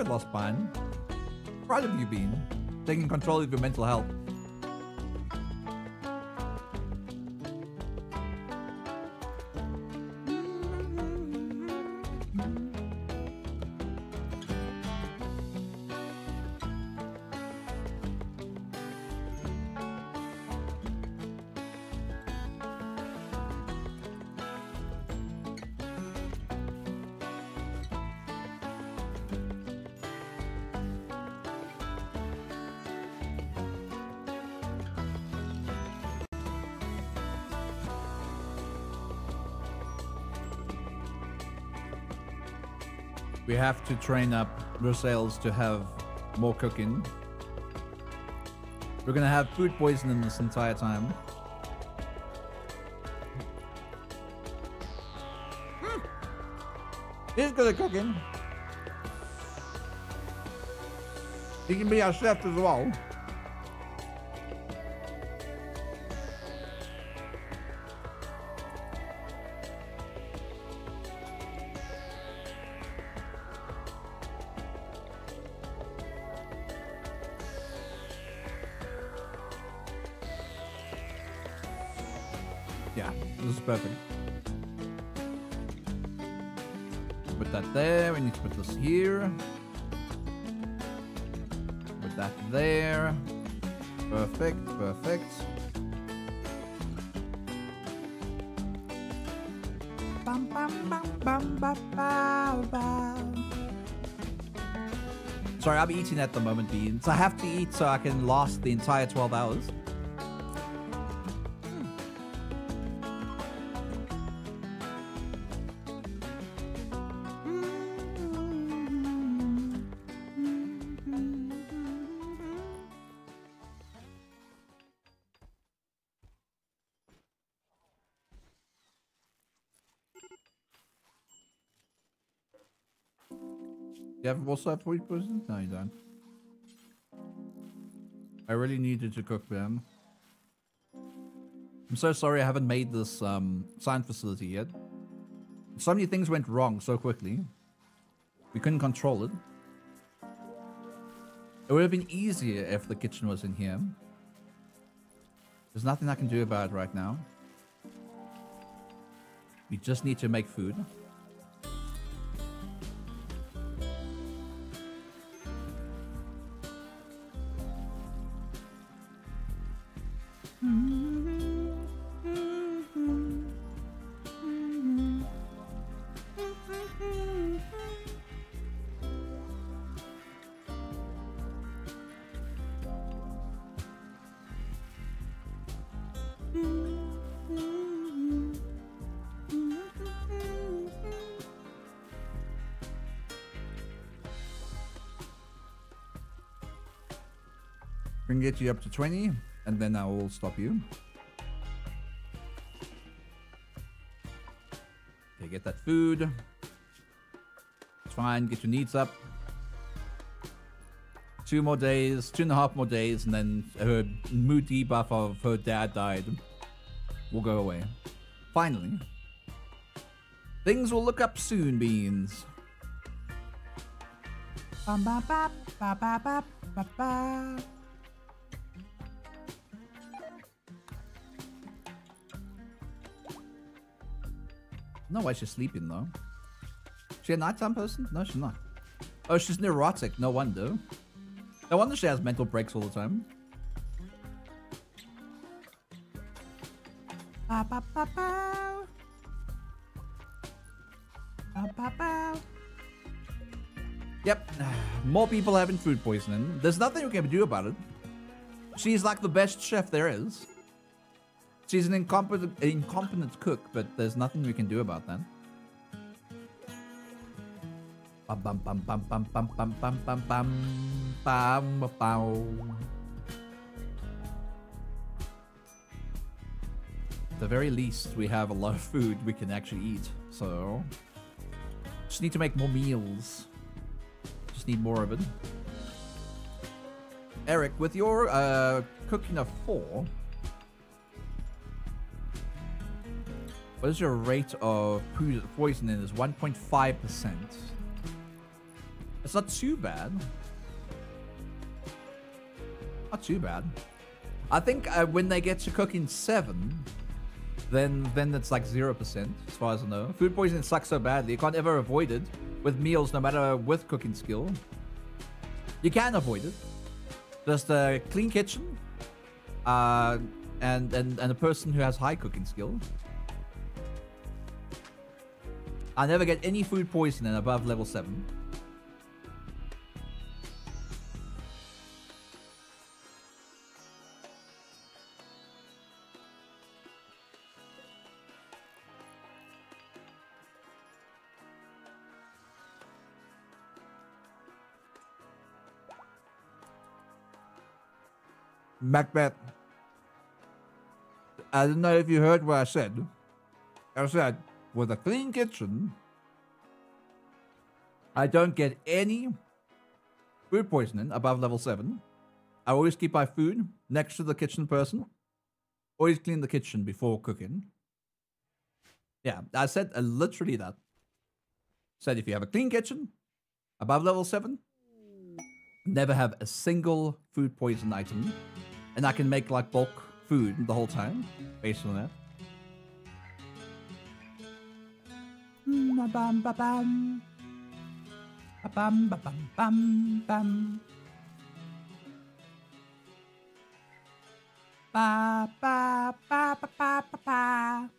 Lost Pine. Proud of you, Bean. Taking control of your mental health. Have to train up Versailles to have more cooking. We're gonna have food poisoning this entire time. Hmm. He's good at cooking. He can be our chef as well. Eating at the moment, Beans. I have to eat so I can last the entire 12 hours. Also have food poisoning? No, you don't. I really needed to cook them. I'm so sorry I haven't made this um, facility yet. So many things went wrong so quickly. We couldn't control it. It would have been easier if the kitchen was in here. There's nothing I can do about it right now. We just need to make food. You up to 20, and then I will stop you. Okay, get that food. It's fine, get your needs up. Two more days, two and a half more days, and then her mood debuff of her dad died. will go away. Finally. Things will look up soon, Beans. Bum. No why she's sleeping though. She a nighttime person? No, she's not. Oh, she's neurotic. No wonder. No wonder she has mental breaks all the time. Ba, ba, ba, ba. Ba, ba, ba. Yep. More people having food poisoning. There's nothing we can do about it. She's like the best chef there is. She's an incompetent, incompetent cook, but there's nothing we can do about that. Bum bum bum bum bum bum bum bum bum bum bum bum. At the very least, we have a lot of food we can actually eat. So, just need to make more meals. Just need more of it. Eric, with your uh, cooking of four, what is your rate of po- poisoning? Is 1.5%. It's not too bad. Not too bad. I think uh, when they get to cooking seven, then then it's like zero percent as far as I know. Food poisoning sucks so badly you can't ever avoid it with meals, no matter with cooking skill. You can avoid it. Just a clean kitchen, uh, and and and a person who has high cooking skill. I never get any food poisoning above level seven. Macbeth. I don't know if you heard what I said. I said, with a clean kitchen, I don't get any food poisoning above level 7. I always keep my food next to the kitchen person. Always clean the kitchen before cooking. Yeah, I said uh, literally that. Said if you have a clean kitchen above level 7, never have a single food poison item. And I can make like bulk food the whole time based on that. Mm, bam ba bam. Ba bam ba bam bam bam. Ba ba ba ba ba ba ba.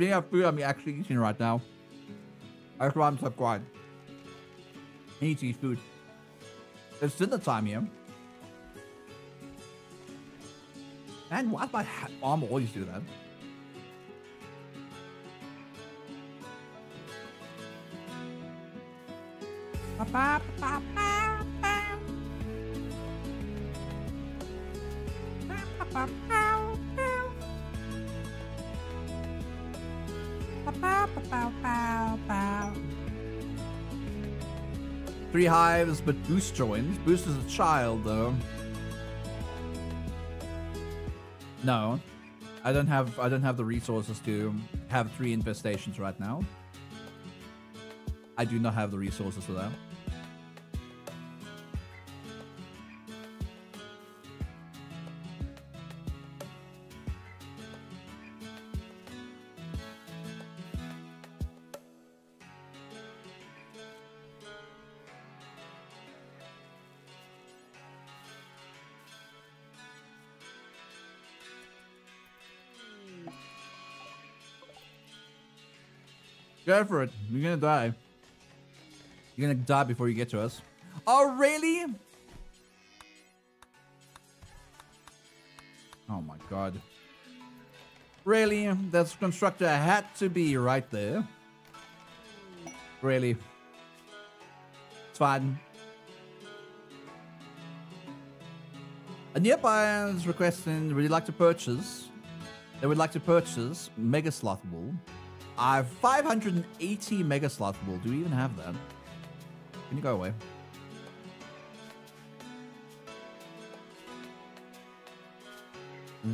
Being have food I'm actually eating right now. That's why I'm so quiet. I need to eat food. It's dinner time here. And why does my arm always do that? Ba, ba, ba. Three hives, but Boost joins. Boost is a child, though. No, I don't have. I don't have the resources to have three infestations right now. I do not have the resources for that. Go for it. You're gonna die. You're gonna die before you get to us. Oh, really? Oh my god. Really? That constructor had to be right there. Really? It's fine. A nearby is requesting would you like to purchase? They would like to purchase Mega Sloth Wool. I have 580 Mega Sloth Wool. Do we even have that? Can you go away?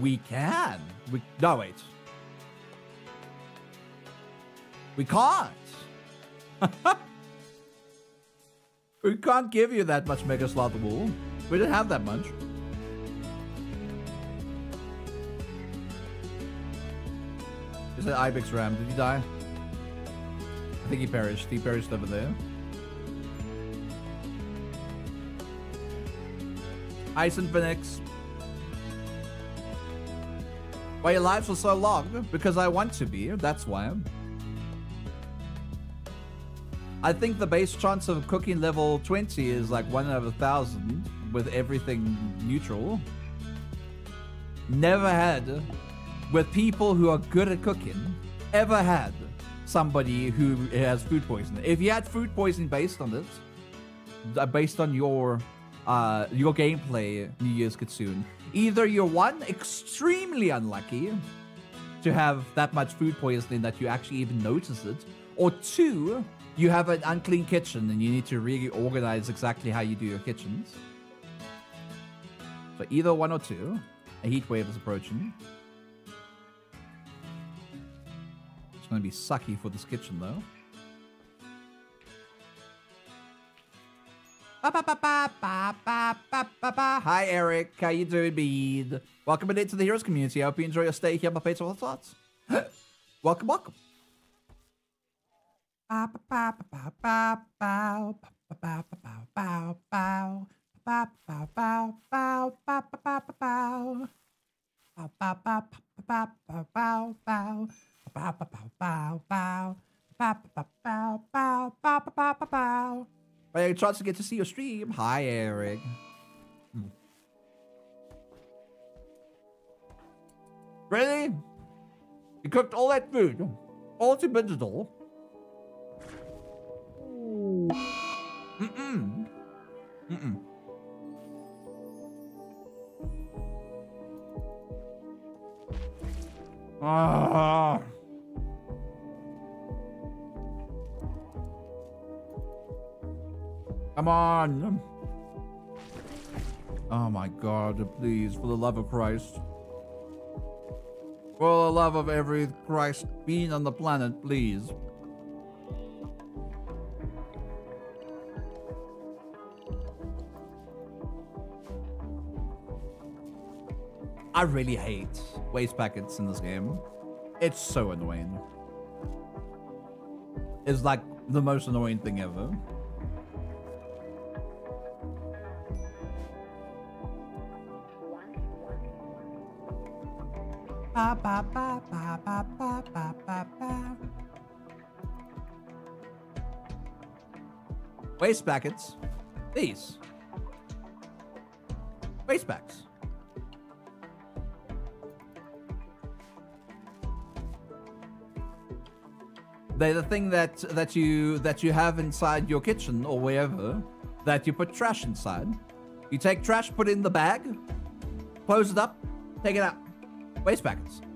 We can. We no wait. We can't. we can't give you that much Mega Sloth Wool. We didn't have that much. It Ibex Ram? Did he die? I think he perished. He perished over there. Ice and Phoenix. Why your lives were so long? Because I want to be. That's why. I think the base chance of cooking level 20 is like 1 out of a thousand with everything neutral. Never had, with people who are good at cooking, ever had somebody who has food poisoning. If you had food poisoning based on this, uh, based on your uh, your gameplay, New Year's Kitsune, either you're one extremely unlucky to have that much food poisoning that you actually even notice it, or two, you have an unclean kitchen and you need to really organize exactly how you do your kitchens. So either one or two. A heat wave is approaching. It's going to be sucky for this kitchen, though. Ba, ba, ba, Hi, Eric. How you doing, Bede? Welcome today to the Heroes community. I hope you enjoy your stay here my place of thoughts. welcome, welcome. Bow, bow, bow, bow, bow, bow, bow, bow, bow, bow, bow, bow, a chance to get to see your stream. Hi, Eric. Really? You cooked all that food? All to digital? Mm-mm. Mm-mm. Ah. Come on. Oh my god, please, for the love of Christ. For the love of every Christ being on the planet, please. I really hate waste packets in this game. It's so annoying. It's like the most annoying thing ever. Ba ba ba ba ba ba ba ba ba. Waste packets. These. Waste packs. They're the thing that that you that you have inside your kitchen or wherever that you put trash inside. You take trash, put it in the bag, close it up, take it out. Waste packets.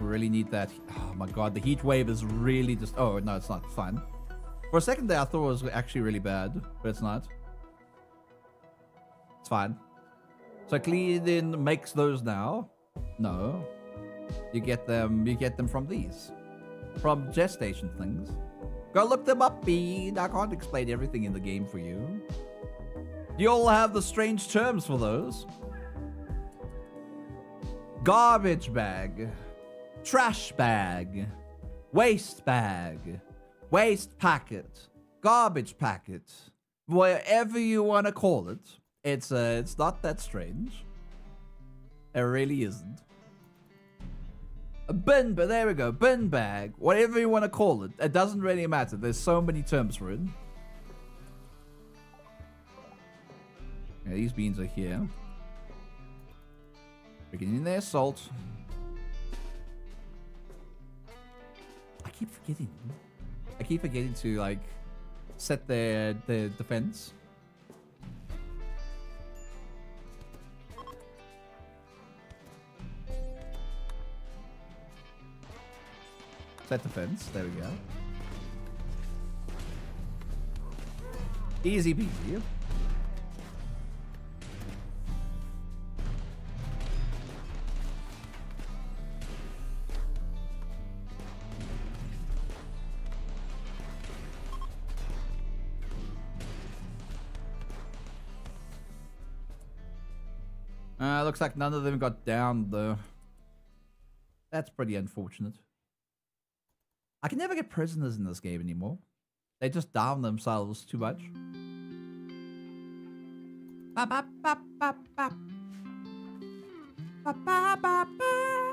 Really need that. Oh my god, the heat wave is really just. Oh no, it's not fun. For a second there, I thought it was actually really bad, but it's not. It's fine. So cleaning makes those now. No, you get them. You get them from these, from gestation things. Go look them up. I can't explain everything in the game for you. You all have the strange terms for those. Garbage bag, trash bag, waste bag, waste packet, garbage packet, whatever you want to call it. It's uh, it's not that strange. It really isn't. A bin, but there we go. Bin bag, whatever you want to call it. It doesn't really matter. There's so many terms for it. Yeah, these beans are here. Beginning the assault. I keep forgetting. I keep forgetting to like set their their defense. Set defense. There we go. Easy peasy. Uh, looks like none of them got down though. That's pretty unfortunate. I can never get prisoners in this game anymore. They just down themselves too much. Ba ba ba ba ba. Ba ba ba ba.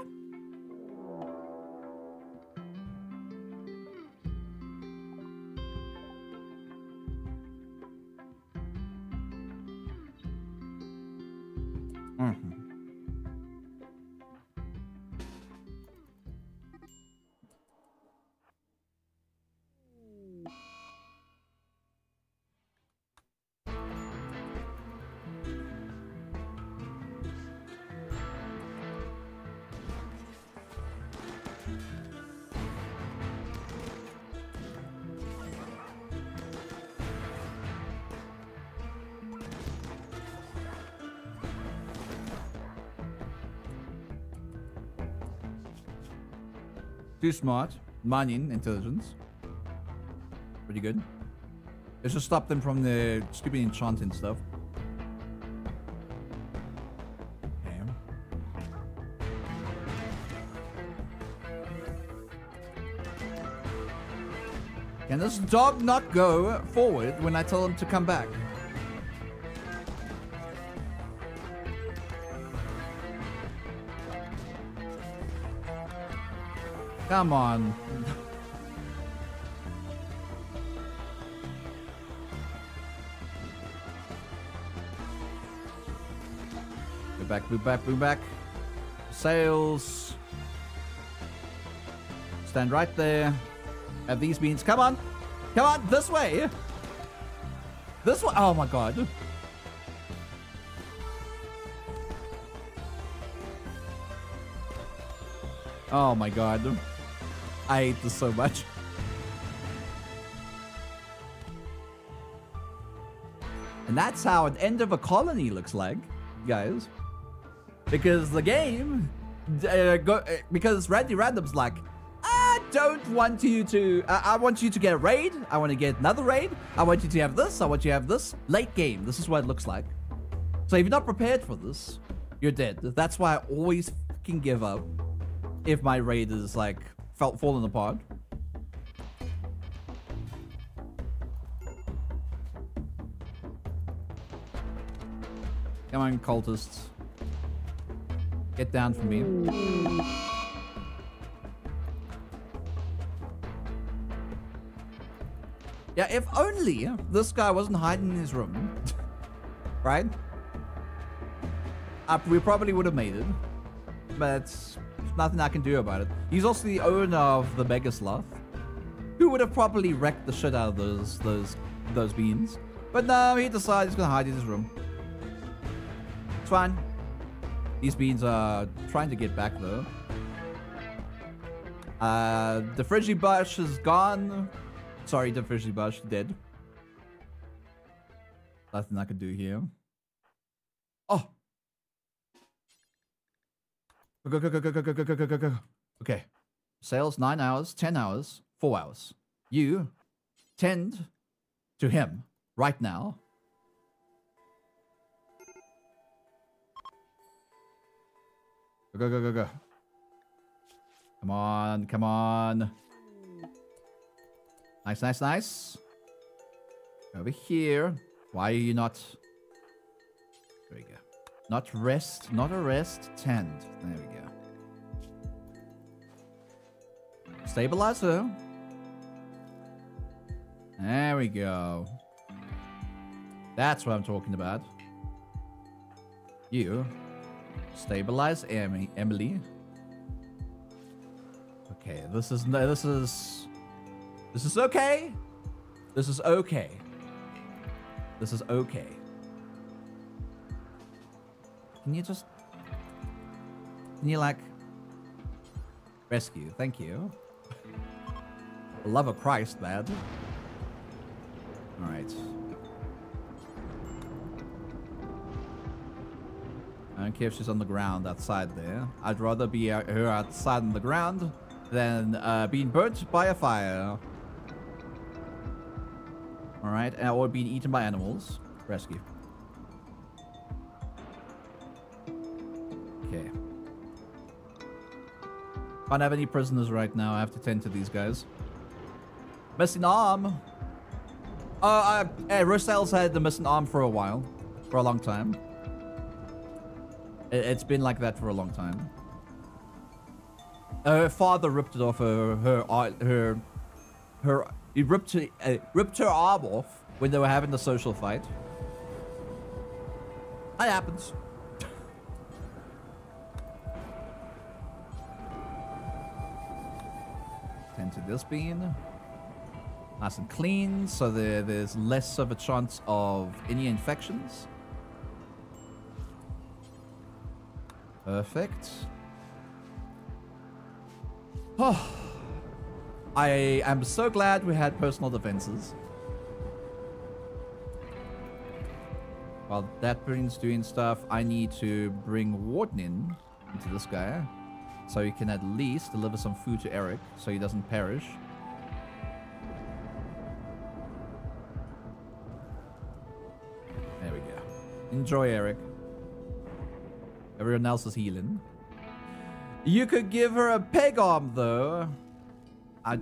Too smart. Mining intelligence. Pretty good. Let's just stop them from the stupid enchanting stuff. Can this dog not go forward when I tell him to come back? Come on. Move back, move back, move back. Sails. Stand right there. Have these beans. Come on. Come on, this way. This way. Oh my god. Oh my god. I hate this so much. And that's how an end of a colony looks like, guys. Because the game, uh, go, uh, because Randy Random's like, I don't want you to, uh, I want you to get a raid. I want to get another raid. I want you to have this. I want you to have this. Late game. This is what it looks like. So if you're not prepared for this, you're dead. That's why I always fucking give up if my raid is like felt fall in the pod. Come on, cultists. Get down from me. Yeah, if only this guy wasn't hiding in his room. right? Uh, we probably would have made it. But nothing I can do about it. He's also the owner of the Mega Sloth. Who would have probably wrecked the shit out of those those those beans. But no, he decides he's gonna hide in his room. It's fine. These beans are trying to get back though. Uh, the Friggy Bush is gone. Sorry, the Friggy Bush dead. Nothing I can do here. Oh. Go, go, go, go, go, go, go, go, go, go, go. Okay. Sales, nine hours, ten hours, four hours. You tend to him right now. Go, go, go, go, go. Come on, come on. Nice, nice, nice. Over here. Why are you not... There we go. Not rest, not arrest, tend. There we go. Stabilize her. There we go. That's what I'm talking about. You Stabilize Amy, Emily. Okay, this is no, this is this is okay. This is okay. This is okay. Can you just can you like rescue? Thank you. Love of Christ, lad. All right. I don't care if she's on the ground outside there. I'd rather be out- her outside on the ground than uh, being burnt by a fire. All right, or being eaten by animals. Rescue. Okay. Can't have any prisoners right now. I have to tend to these guys. Missing arm. Uh, uh, hey, Rosales had the missing arm for a while, for a long time. It, it's been like that for a long time. Her father ripped it off her her her her. He ripped her, uh, ripped her arm off when they were having the social fight. That happens. Tend to this bean. Nice and clean, so there, there's less of a chance of any infections. Perfect. Oh, I am so glad we had personal defenses. While that brings doing stuff, I need to bring Warden in into this guy. So he can at least deliver some food to Eric so he doesn't perish. Enjoy, Eric. Everyone else is healing. You could give her a peg arm, though. I...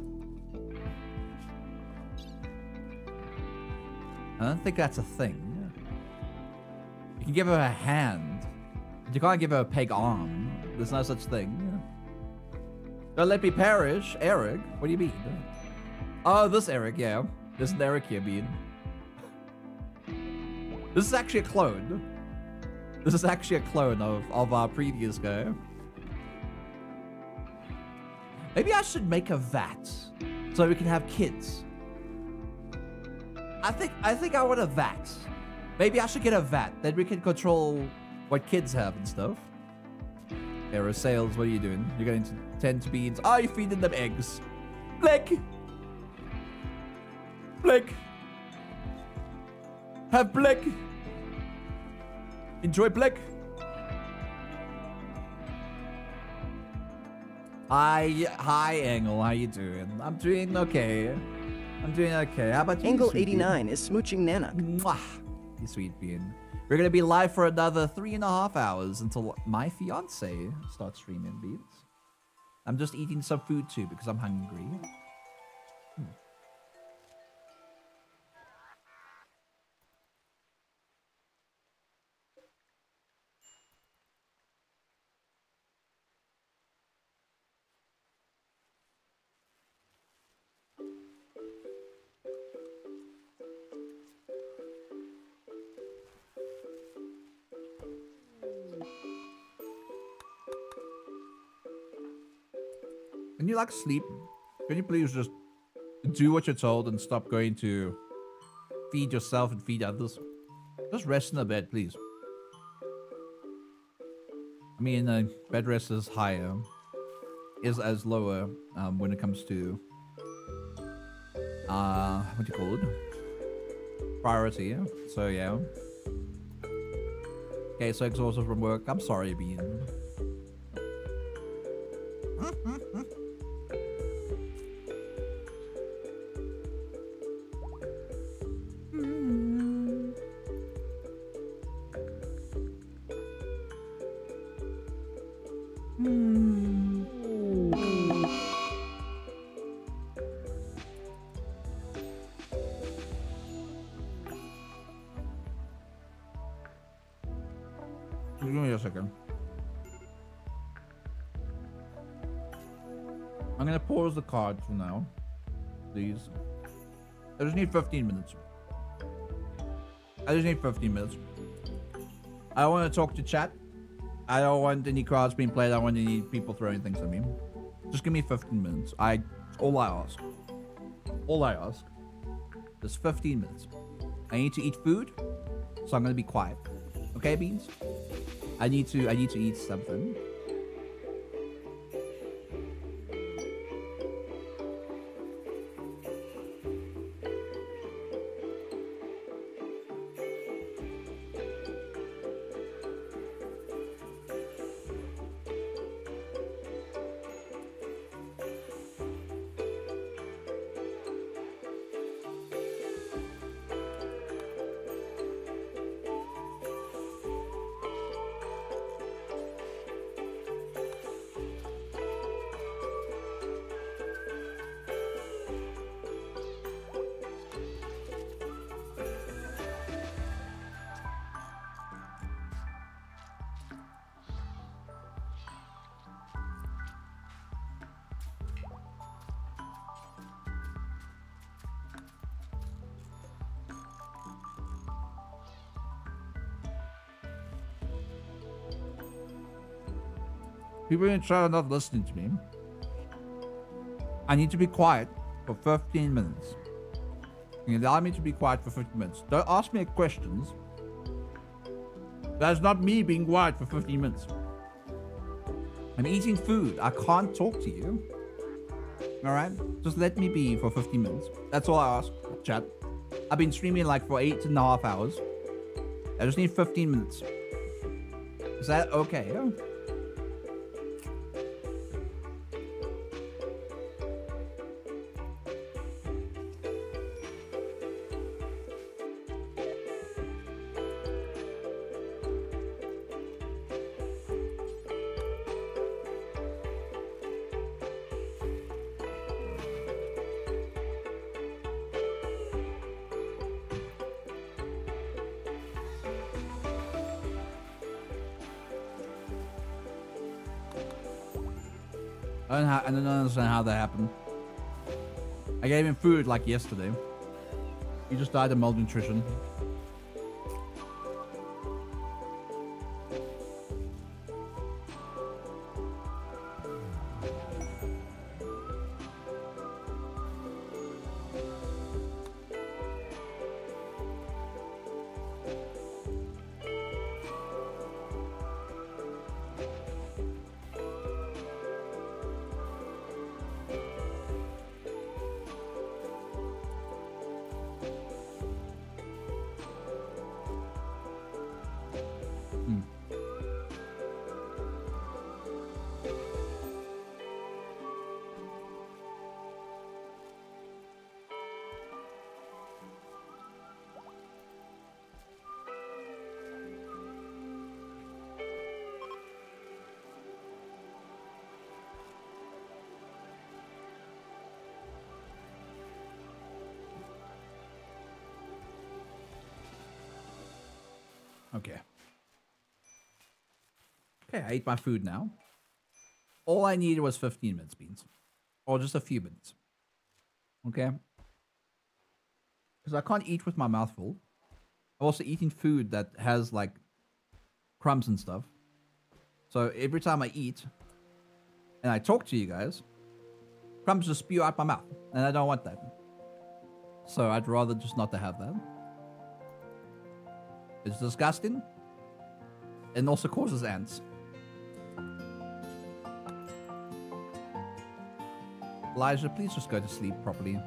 I don't think that's a thing. You can give her a hand. But you can't give her a peg arm. There's no such thing. Don't let me perish. Eric? What do you mean? Oh, this Eric, yeah. There's an Eric here, Bean. This is actually a clone. This is actually a clone of, of our previous guy. Maybe I should make a vat so we can have kids. I think I think I want a vat. Maybe I should get a vat. Then we can control what kids have and stuff. Aero sales, what are you doing? You're going to tend to beans. Oh, you're feeding them eggs. Blick! Blick! Have Blick! Enjoy Blick! Hi, hi, Engel. How you doing? I'm doing okay. I'm doing okay. How about you, bean? 89 is smooching Nana. Mwah, you sweet bean. We're gonna be live for another three and a half hours until my fiance starts streaming beans. I'm just eating some food too because I'm hungry. Sleep? Can you please just do what you're told and stop going to feed yourself and feed others? Just rest in a bed, please. I mean, uh, bed rest is higher, is as lower um, when it comes to uh, what do you call it? Priority. So yeah. Okay, so exhausted from work. I'm sorry, Bean. Need 15 minutes. I just need 15 minutes. I don't want to talk to chat. I don't want any cards being played. I don't want any people throwing things at me. Just give me 15 minutes. I all I ask. All I ask. Is 15 minutes. I need to eat food, so I'm gonna be quiet. Okay, beans. I need to. I need to eat something. Chat are not listening to me. I need to be quiet for 15 minutes. You allow me to be quiet for 15 minutes? Don't ask me questions. That's not me being quiet for 15 minutes. I'm eating food. I can't talk to you. Alright? Just let me be for 15 minutes. That's all I ask, chat. I've been streaming like for eight and a half hours. I just need 15 minutes. Is that okay? Like yesterday. He just died of malnutrition. I ate my food now. All I needed was 15 minutes, Beans. Or just a few minutes. Okay? Because I can't eat with my mouth full. I'm also eating food that has, like, crumbs and stuff. So every time I eat and I talk to you guys, crumbs just spew out my mouth. And I don't want that. So I'd rather just not to have that. It's disgusting. And also causes ants. Elijah, please just go to sleep properly.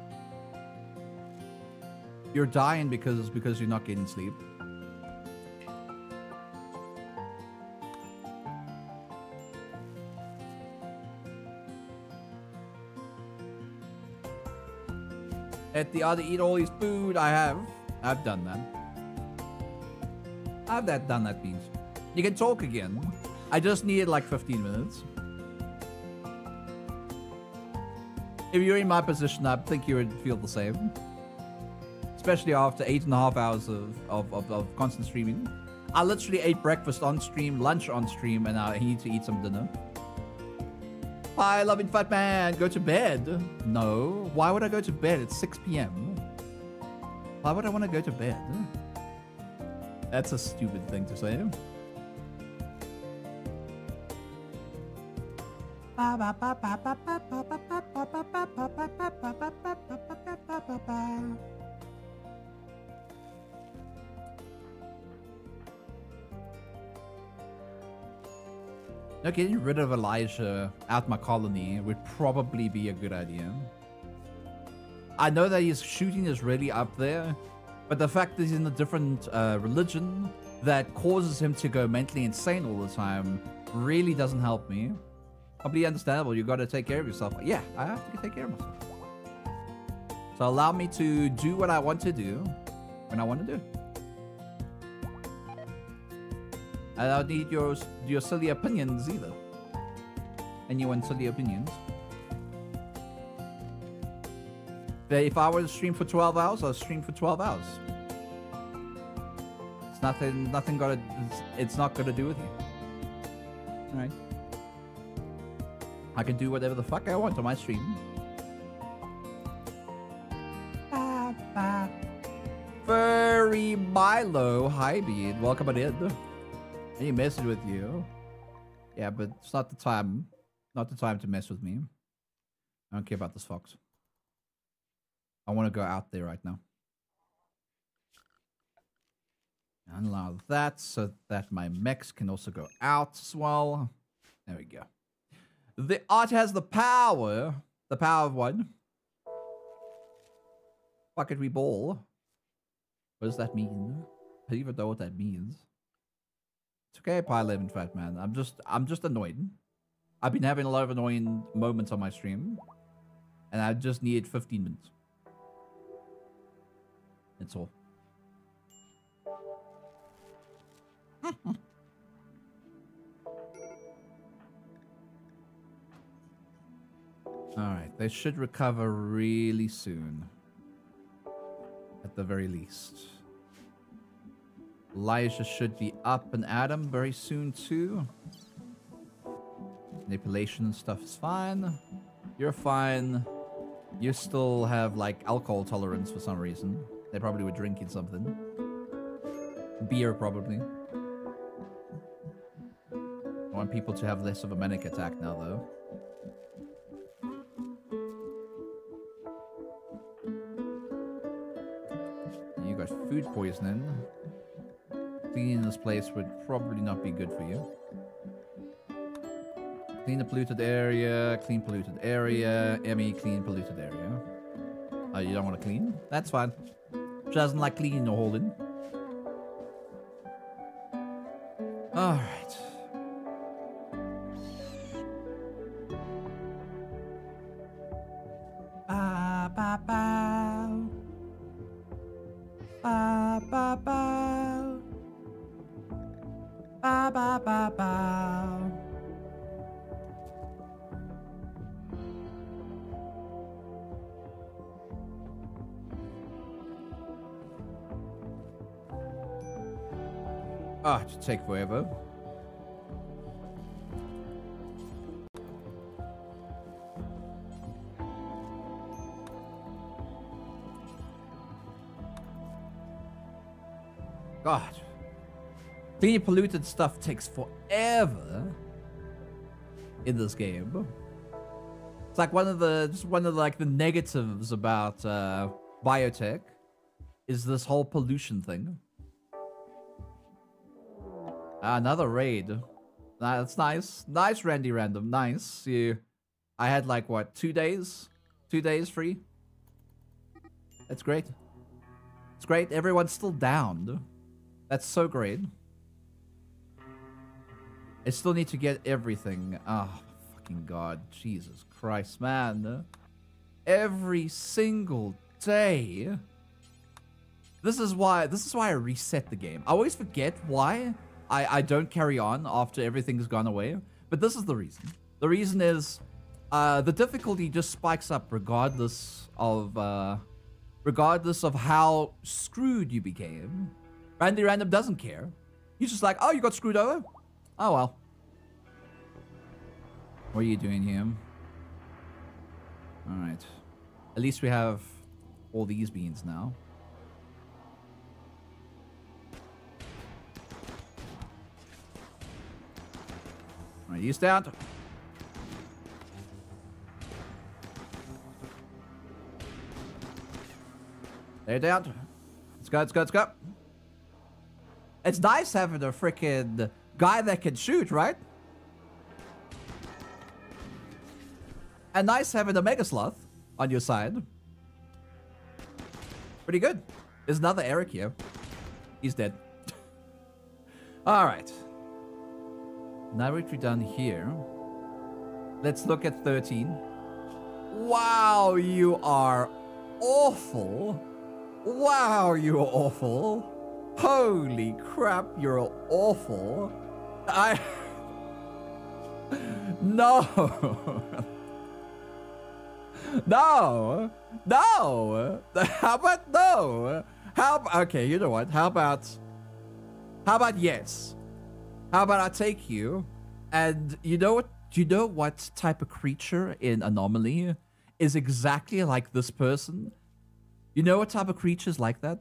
You're dying because because you're not getting sleep. At the other eat all his food. I have. I've done that. I've that done that beans. You can talk again. I just needed like 15 minutes. if you're in my position, I think you would feel the same. Especially after eight and a half hours of, of, of, of constant streaming. I literally ate breakfast on stream, lunch on stream, and I need to eat some dinner. Hi, loving fat man, go to bed. No, why would I go to bed? It's 6 p.m. Why would I want to go to bed? That's a stupid thing to say. Ba, ba, ba, getting rid of Elijah out my colony would probably be a good idea. I know that his shooting is really up there, but the fact that he's in a different uh, religion that causes him to go mentally insane all the time really doesn't help me. Completely understandable. You got to take care of yourself. Yeah, I have to take care of myself. So allow me to do what I want to do when I want to do it. I don't need your your silly opinions either. Anyone's silly opinions. But if I were to stream for 12 hours, I'll stream for 12 hours. It's nothing nothing gotta it's, it's not gonna do with you. Alright. I can do whatever the fuck I want on my stream. Ba ba. Furry Milo, hi bead, welcome on in. Any messing with you? Yeah, but it's not the time. Not the time to mess with me. I don't care about this fox. I want to go out there right now. And allow that so that my mechs can also go out as well. There we go. The art has the power. The power of one. Bucket we ball. What does that mean? I don't even know what that means. It's okay, Pi 11 Fat Man. I'm just I'm just annoyed. I've been having a lot of annoying moments on my stream. And I just need 15 minutes. That's all. Alright, they should recover really soon. At the very least. Elijah should be up and at him very soon too. Manipulation and stuff is fine. You're fine. You still have like alcohol tolerance for some reason. They probably were drinking something. Beer probably. I want people to have less of a manic attack now though. You got food poisoning. Cleaning this place would probably not be good for you. Clean the polluted area, clean polluted area, Emmy, clean polluted area. Oh, you don't want to clean? That's fine. She doesn't like cleaning or holding. Alright. Take forever. God. Cleaning polluted stuff takes forever in this game. It's like one of the just one of the, like the negatives about uh biotech is this whole pollution thing. Another raid. That's nice. Nice, Randy Random. Nice. You, I had like what two days, two days free. That's great. It's great. Everyone's still down. That's so great. I still need to get everything. Oh, fucking god, Jesus Christ, man! Every single day. This is why. This is why I reset the game. I always forget why. I, I don't carry on after everything's gone away. But this is the reason. The reason is uh, the difficulty just spikes up regardless of uh, regardless of how screwed you became. Randy Random doesn't care. He's just like, oh, you got screwed over? Oh, well. What are you doing here? Alright. At least we have all these beans now. Right, you that. There down. Let's go, let's go, let's go. It's nice having a freaking guy that can shoot, right? And nice having a Mega Sloth on your side. Pretty good. There's another Eric here. He's dead. Alright. We done here. Let's look at 13. Wow, you are awful. Wow, you're awful. Holy crap, you're awful. I... No. no. No. How about no? How Okay, you know what? How about... How about yes? How about I take you and you know what? Do you know what type of creature in Anomaly is exactly like this person? You know what type of creature is like that?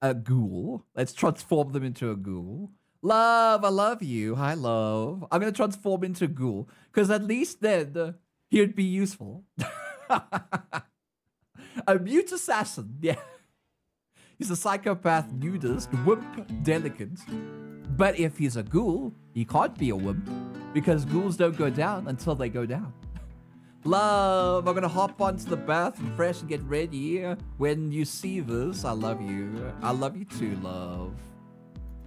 A ghoul. Let's transform them into a ghoul. Love, I love you. Hi, love. I'm gonna transform into a ghoul because at least then he'd be useful. a mute assassin. Yeah. He's a psychopath, nudist, wimp, delicate. But if he's a ghoul, he can't be a wimp because ghouls don't go down until they go down. Love, I'm gonna hop onto the bathroom fresh and get ready. When you see this, I love you. I love you too, love.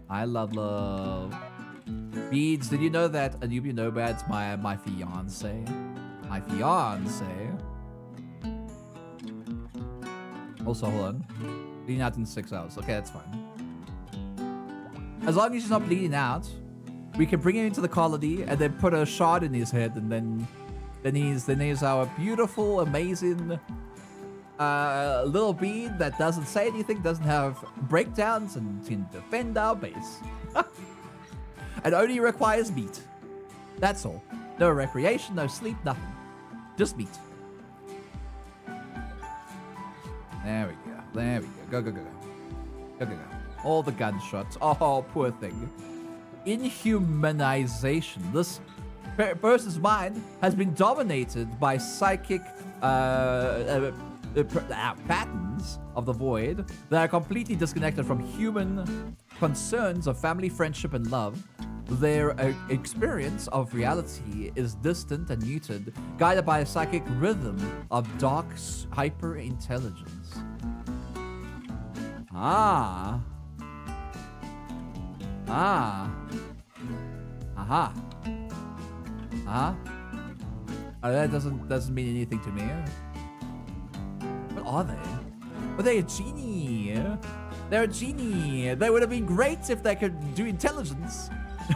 I love love. Beads, did you know that Anubia Nomad's my my fiance? My fiance. Also, hold on. Bleeding out in six hours. Okay, that's fine. As long as he's not bleeding out, we can bring him into the colony and then put a shard in his head and then then he's then he's our beautiful, amazing uh, little bean that doesn't say anything, doesn't have breakdowns, and can defend our base. and only requires meat. That's all. No recreation, no sleep, nothing. Just meat. There we go. There we go. Go, go, go, go. Go, go, go. All the gunshots. Oh, poor thing. Inhumanization. This per- person's mind has been dominated by psychic uh, uh, uh, uh, patterns of the void that are completely disconnected from human concerns of family, friendship, and love. Their uh, experience of reality is distant and muted, guided by a psychic rhythm of dark hyper intelligence. Ah. Ah. Aha. Huh? Oh, that doesn't doesn't mean anything to me. What are they? Are they a genie? They're a genie. They would have been great if they could do intelligence.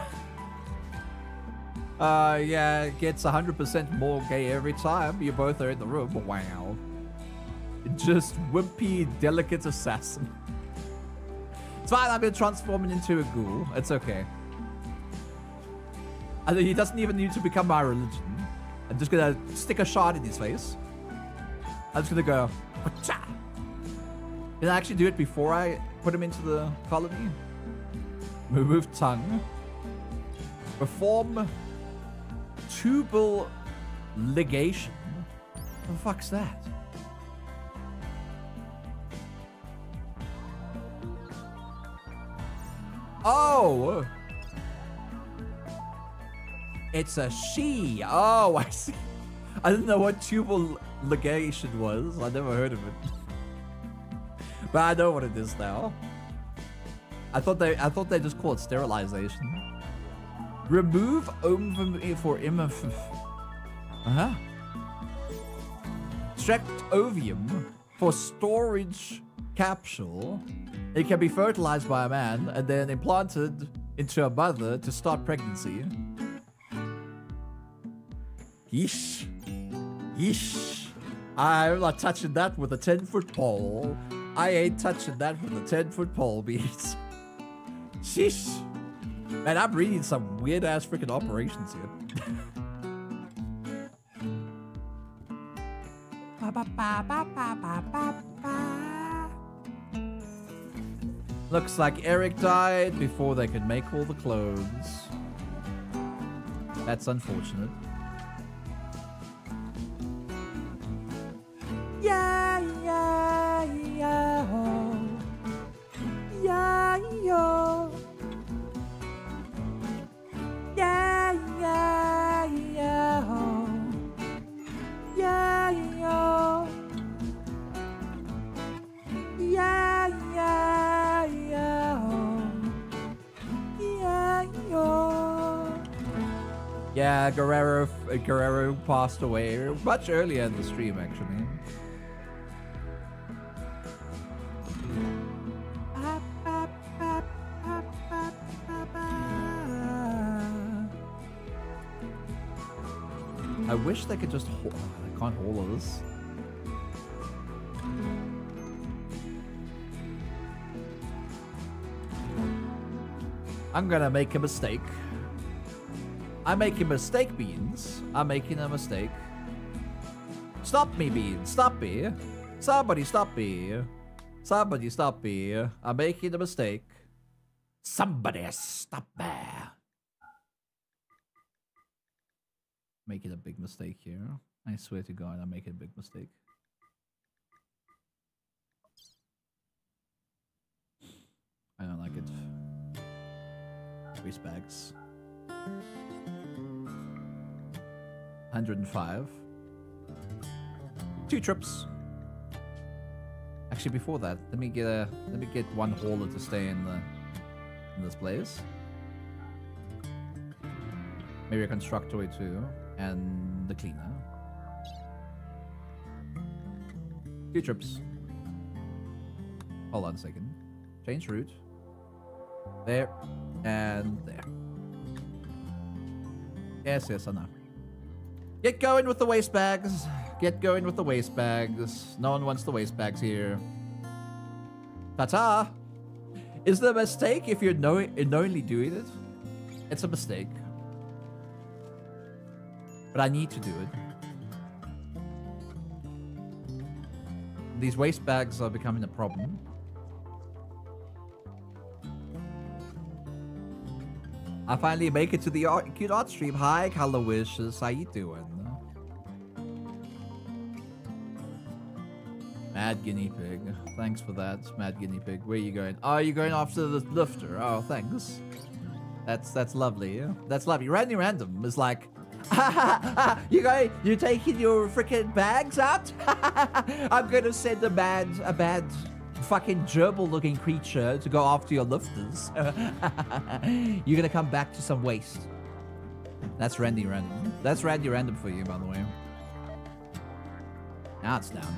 uh, yeah, it gets 100% more gay every time you both are in the room. Wow. Just wimpy, delicate assassin. It's fine, I'm gonna into a ghoul. It's okay. And he doesn't even need to become my religion. I'm just gonna stick a shard in his face. I'm just gonna go! Did I actually do it before I put him into the colony? Remove tongue. Perform tubal ligation. What the fuck's that? Oh! It's a she. Oh, I see. I didn't know what tubal ligation was. I never heard of it. But I know what it is now. I thought they I thought they just called it sterilization. Remove ovum for imif. Uh-huh. Extract ovum for storage capsule. It can be fertilized by a man and then implanted into a mother to start pregnancy. Yeesh. Yeesh. I'm not touching that with a 10 foot pole. I ain't touching that with a 10 foot pole, beats. Sheesh. Man, I'm reading some weird ass freaking operations here. Ba ba ba ba ba ba ba. Looks like Eric died before they could make all the clothes. That's unfortunate. Yeah, yeah, yeah. Oh. Yeah, yo. Yeah, yeah, yeah. Oh. Yeah, yo. Guerrero Guerrero passed away much earlier in the stream, actually. I wish they could just hold. I can't hold all this. I'm gonna make a mistake. I'm making a mistake, Beans. I'm making a mistake. Stop me, Beans. Stop me. Somebody stop me. Somebody stop me. I'm making a mistake. Somebody stop me. Making a big mistake here. I swear to God, I'm making a big mistake. I don't like it. Bags. 105. Two trips. Actually, before that, let me get a let me get one hauler to stay in the in this place. Maybe a constructor too, and the cleaner. Two trips. Hold on a second. Change route. There and there. Yes, yes, I know. Get going with the waste bags. Get going with the waste bags. No one wants the waste bags here. Ta-ta! Is the mistake if you're know knowingly doing it? It's a mistake. But I need to do it. These waste bags are becoming a problem. I finally make it to the cute art stream. Hi, Color Wishes. How you doing? Mad guinea pig. Thanks for that, mad guinea pig. Where are you going? Oh, you're going after the lifter. Oh, thanks. That's that's lovely. That's lovely. Randy Random is like, you go, you taking your freaking bags out? I'm gonna send a bad, a bad fucking gerbil looking creature to go after your lifters. You're gonna come back to some waste. That's Randy Random. That's Randy Random for you, by the way. Now it's down.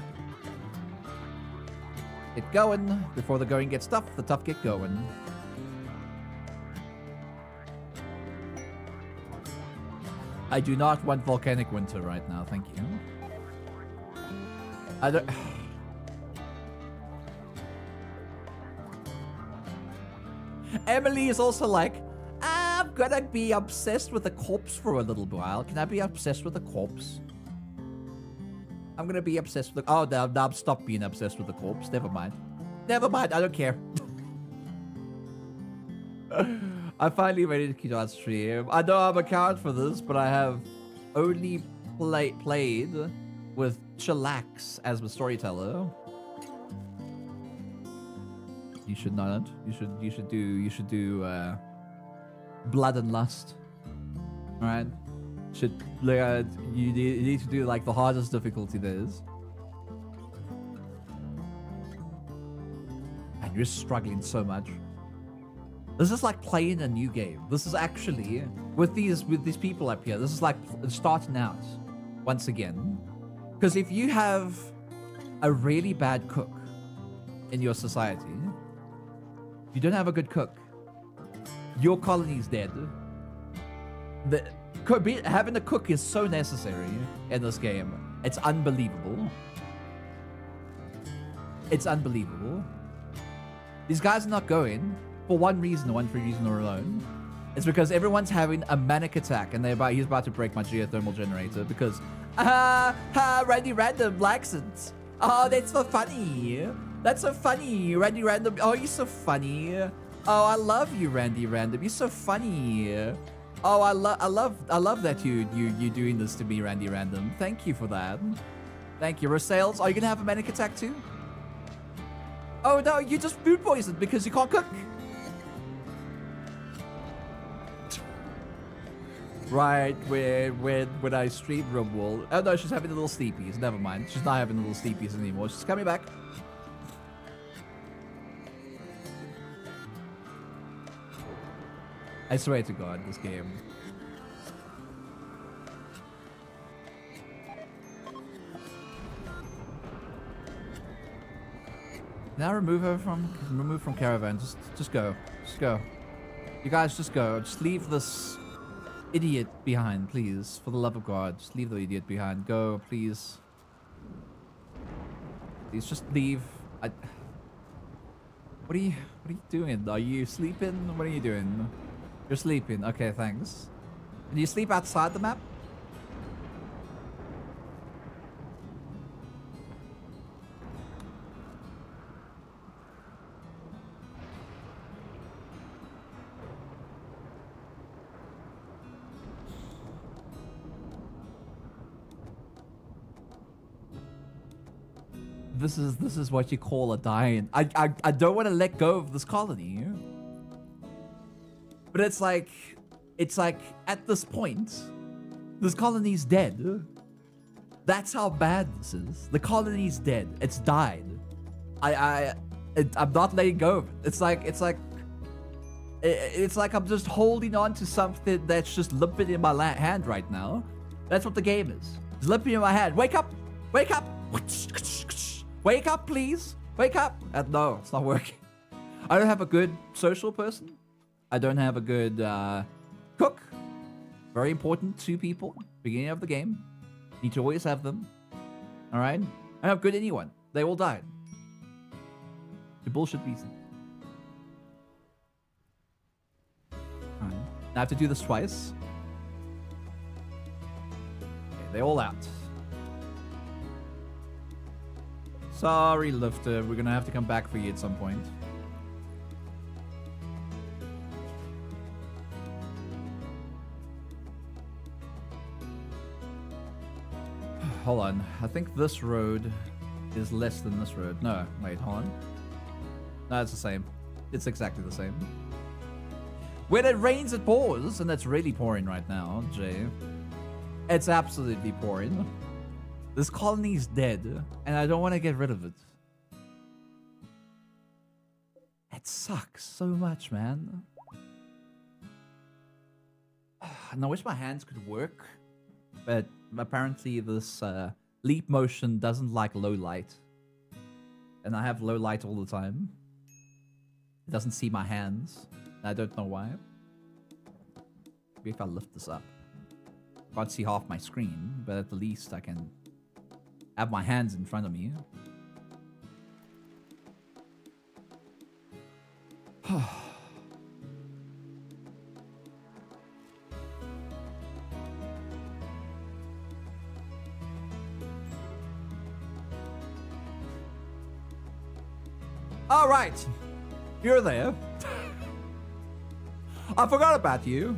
Get going. Before the going gets tough, the tough get going. I do not want volcanic winter right now, thank you. I don't... Emily is also like, I'm gonna be obsessed with a corpse for a little while. Can I be obsessed with a corpse? I'm gonna be obsessed with the- Oh, no, now stop being obsessed with the corpse. Never mind. Never mind, I don't care. I finally made it to on stream. I know I'm account for this, but I have only play played with Chillax as the storyteller. You should not. You should. You should do. You should do. Uh, Blood and Dust. All right. Should uh, you, need, you need to do like the hardest difficulty there is. And you're struggling so much. This is like playing a new game. This is actually with these with these people up here. This is like starting out once again. Because if you have a really bad cook in your society, you don't have a good cook. Your colony's dead. The having a cook is so necessary in this game. It's unbelievable. It's unbelievable. These guys are not going for one reason, one for reason or alone. It's because everyone's having a manic attack and they're about, he's about to break my geothermal generator because ah, ah Randy Random likes it. Oh, that's so funny. That's so funny. Randy Random. Oh, you're so funny. Oh, I love you, Randy Random. You're so funny. Oh, I love, I love, I love that you, you, you doing this to me, Randy Random. Thank you for that. Thank you. Rosales, are you gonna have a manic attack too? Oh no, you just food poisoned because you can't cook. Right, when when when I stream Rumble. Oh no, she's having a little sleepies. Never mind. She's not having a little sleepies anymore. She's coming back. I swear to God, this game. Now remove her from remove from caravan. Just just go. Just go. You guys just go. Just leave this idiot behind, please. For the love of God. Just leave the idiot behind. Go, please. Please just leave. I What are you what are you doing? Are you sleeping? What are you doing? You're sleeping. Okay, thanks. Do you sleep outside the map? this is this is what you call a dying. I I, I don't want to let go of this colony. But it's like it's like at this point, this colony's dead. That's how bad this is. The colony's dead. It's died. I I it, I'm not letting go of it. It's like it's like it, it's like I'm just holding on to something that's just limping in my hand right now. That's what the game is. It's limping in my hand. Wake up! Wake up! Wake up, please. Wake up. And no, it's not working. I don't have a good social person. I don't have a good uh, cook. Very important two people. Beginning of the game. Need to always have them. All right. I don't have good anyone. They all died. The bullshit reason. I have to do this twice. Okay, they all out. Sorry, Lifter. We're gonna have to come back for you at some point. Hold on. I think this road is less than this road. No, wait, hold on. No, it's the same. It's exactly the same. When it rains, it pours, and that's really pouring right now, Jay. It's absolutely pouring. This colony is dead, and I don't want to get rid of it. It sucks so much, man. And I wish my hands could work, but apparently this uh, leap motion doesn't like low light. And I have low light all the time. It doesn't see my hands. I don't know why. Maybe if I lift this up. Can't see half my screen, but at the least I can have my hands in front of me. Right, you're there. I forgot about you.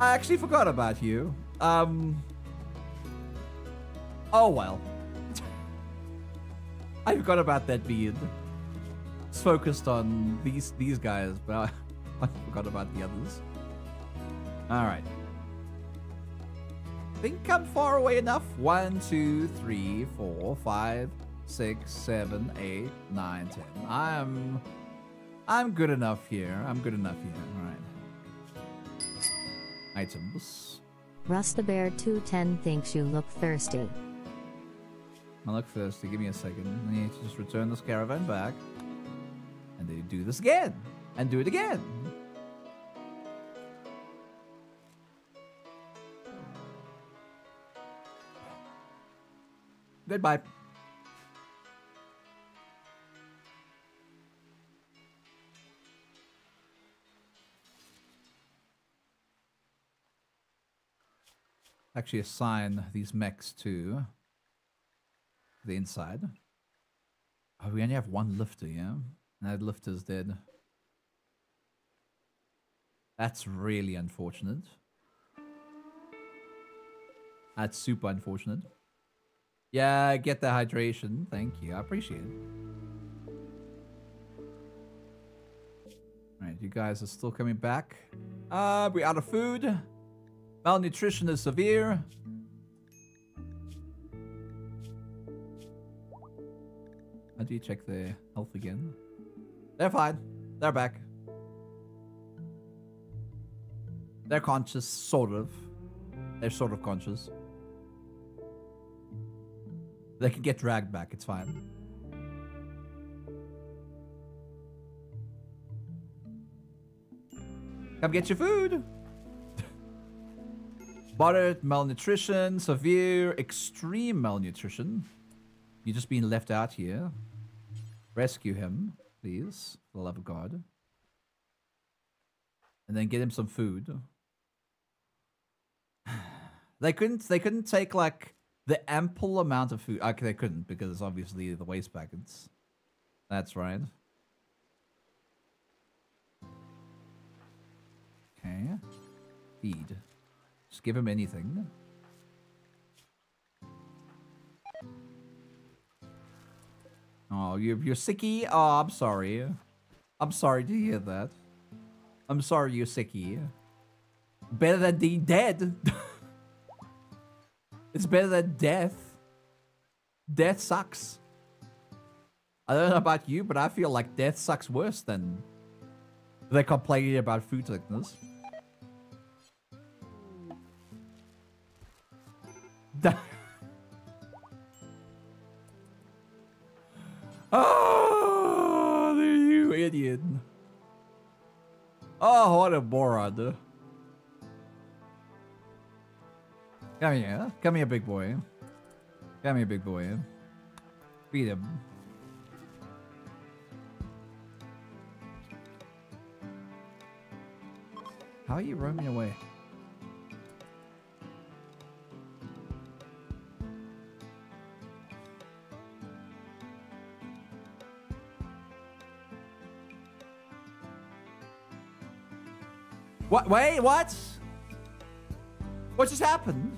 I actually forgot about you. Um. Oh well. I forgot about that beard. It's focused on these these guys, but I, I forgot about the others. All right. Think I'm far away enough. One, two, three, four, five, six, seven, eight, nine, ten. I'm I'm good enough here. I'm good enough here. All right. Items. Rustabear210 thinks you look thirsty. I look thirsty. Give me a second. I need to just return this caravan back. And then do this again. And do it again. Goodbye. Actually assign these mechs to the inside. Oh, we only have one lifter, yeah? And that lifter's dead. That's really unfortunate. That's super unfortunate. Yeah, get the hydration. Thank you. I appreciate it. Alright, you guys are still coming back. Uh, we're out of food. Malnutrition is severe. How do you check their health again? They're fine. They're back. They're conscious, sort of. They're sort of conscious. They can get dragged back, it's fine. Come get your food! Moderate malnutrition, severe, extreme malnutrition. You're just being left out here. Rescue him, please, for the love of God. And then get him some food. They couldn't. They couldn't take like the ample amount of food. Okay, they couldn't because obviously the waste packets. That's right. Okay. Feed. Just give him anything. Oh, you're, you're sicky? Oh, I'm sorry. I'm sorry to hear that. I'm sorry you're sicky. Better than being dead. it's better than death. Death sucks. I don't know about you, but I feel like death sucks worse than they're complaining about food sickness. oh, you idiot. Oh, what a moron. Come here. Come here, big boy. Come here, big boy. Beat him. How are you roaming away? What? Wait, what? What just happened?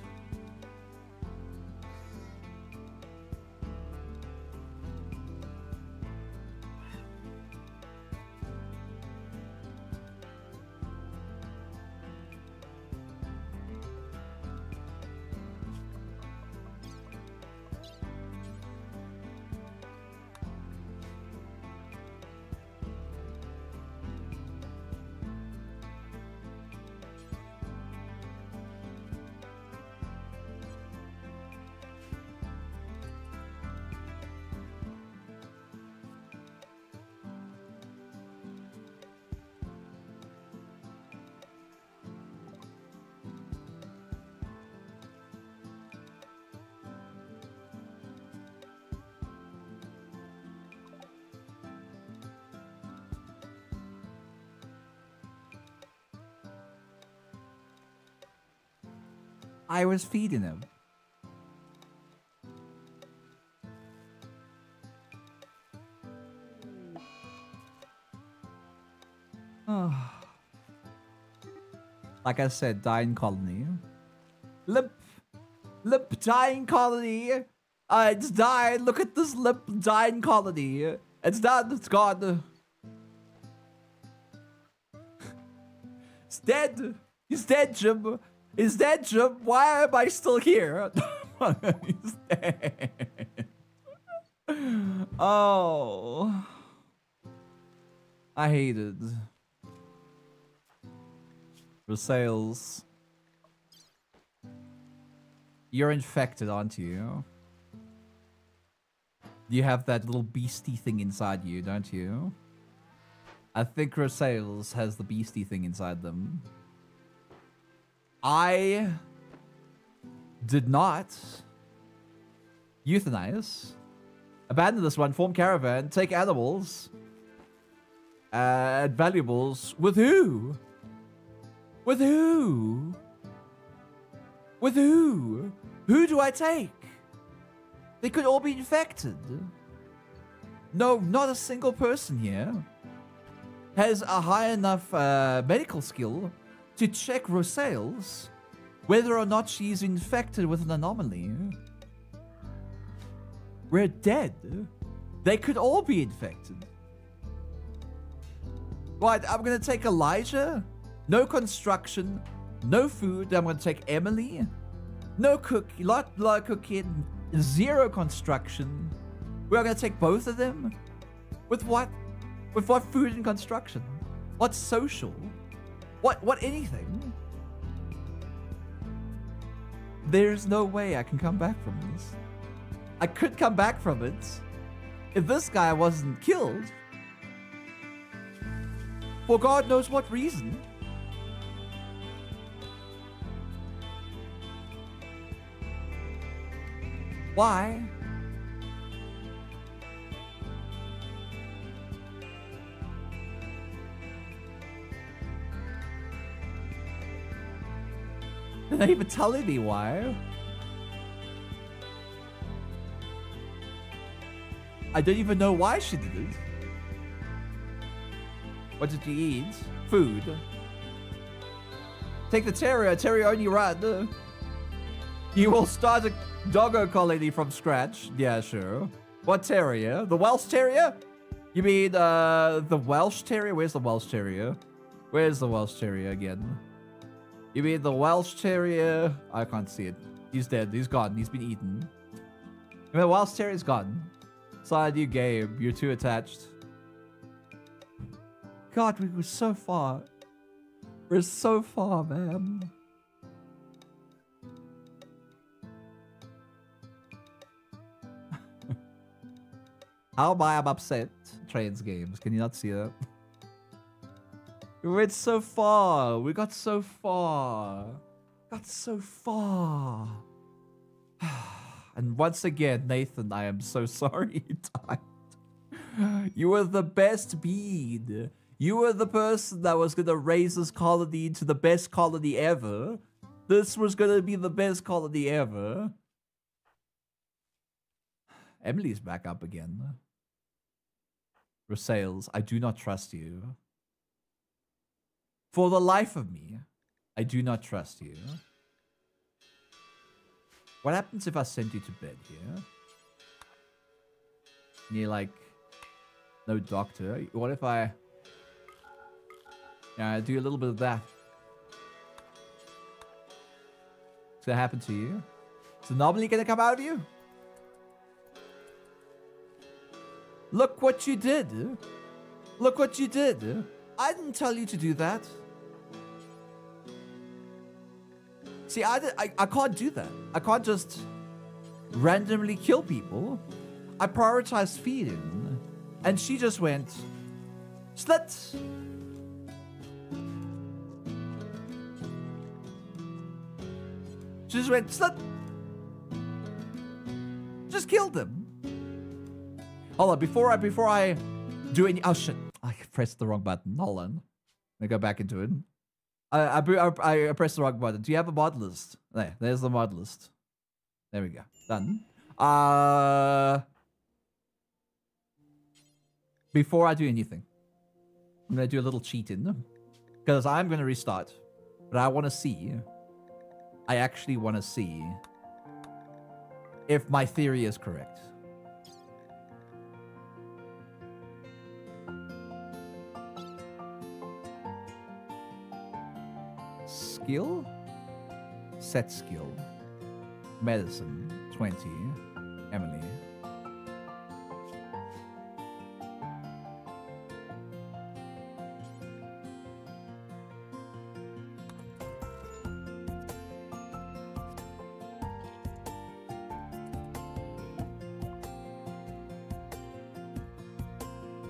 I was feeding him. Oh. Like I said, dying colony. Lip, lip dying colony. Uh, it's died. Look at this lip dying colony. It's done. It's gone. It's dead. He's dead, Jim. Is that Jim? Why am I still here? Oh. I hated. Rosales. You're infected, aren't you? You have that little beastie thing inside you, don't you? I think Rosales has the beastie thing inside them. I did not euthanize, abandon this one, form caravan, take animals, and valuables. With who? With who? With who? Who do I take? They could all be infected. No, not a single person here has a high enough uh, medical skill to check Rosales whether or not she's infected with an anomaly. We're dead. They could all be infected. Right, I'm gonna take Elijah. No construction. No food. I'm gonna take Emily. No cook, lot, lot cooking. Zero construction. We're gonna take both of them. With what? With what food and construction? What social? What? What? Anything? There's no way I can come back from this. I could come back from it if this guy wasn't killed. For God knows what reason. Why? Not even telling me why. I don't even know why she did it. What did you eat? Food. Take the terrier. Terrier only run. You will start a doggo colony from scratch. Yeah, sure. What terrier? The Welsh Terrier? You mean uh, the Welsh Terrier? Where's the Welsh Terrier? Where's the Welsh Terrier again? You mean the Welsh Terrier? I can't see it. He's dead. He's gone. He's been eaten. You mean Welsh Terrier's gone. Side you game. You're too attached. God, we were so far. We're so far, man. How am I am upset? Trains games. Can you not see that? We went so far. We got so far. Got so far. and once again, Nathan, I am so sorry you died. You were the best bead. You were the person that was going to raise this colony into the best colony ever. This was going to be the best colony ever. Emily's back up again. Rosales, I do not trust you. For the life of me, I do not trust you. What happens if I send you to bed here? And you're like, no doctor. What if I... Yeah, I do a little bit of that. What's gonna happen to you? Is the anomaly gonna come out of you? Look what you did. Look what you did. I didn't tell you to do that. See, I, I, I can't do that. I can't just randomly kill people. I prioritize feeding. And she just went, slit. She just went, slit. Just killed them. Hold on, before I before I do any oh shit. I pressed the wrong button. Hold on. Me go back into it. I, I, I, pressed the wrong button. Do you have a mod list? There, there's the mod list. There we go. Done. Uh, before I do anything, I'm going to do a little cheating. Because I'm going to restart. But I want to see. I actually want to see if my theory is correct. Skill, set skill, medicine, 20, Emily.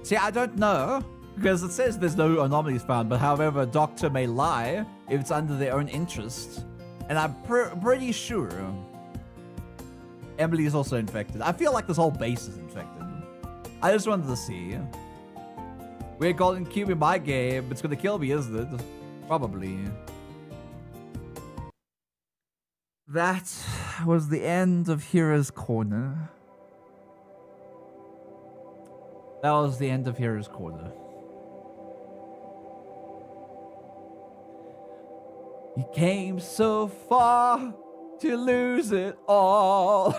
See, I don't know. Because it says there's no anomalies found, but however, a doctor may lie if it's under their own interest. And I'm pr pretty sure Emily is also infected. I feel like this whole base is infected. I just wanted to see. We're golden cube in my game. It's gonna kill me, isn't it? Probably. That was the end of Hero's Corner. That was the end of Hero's Corner. You came so far to lose it all.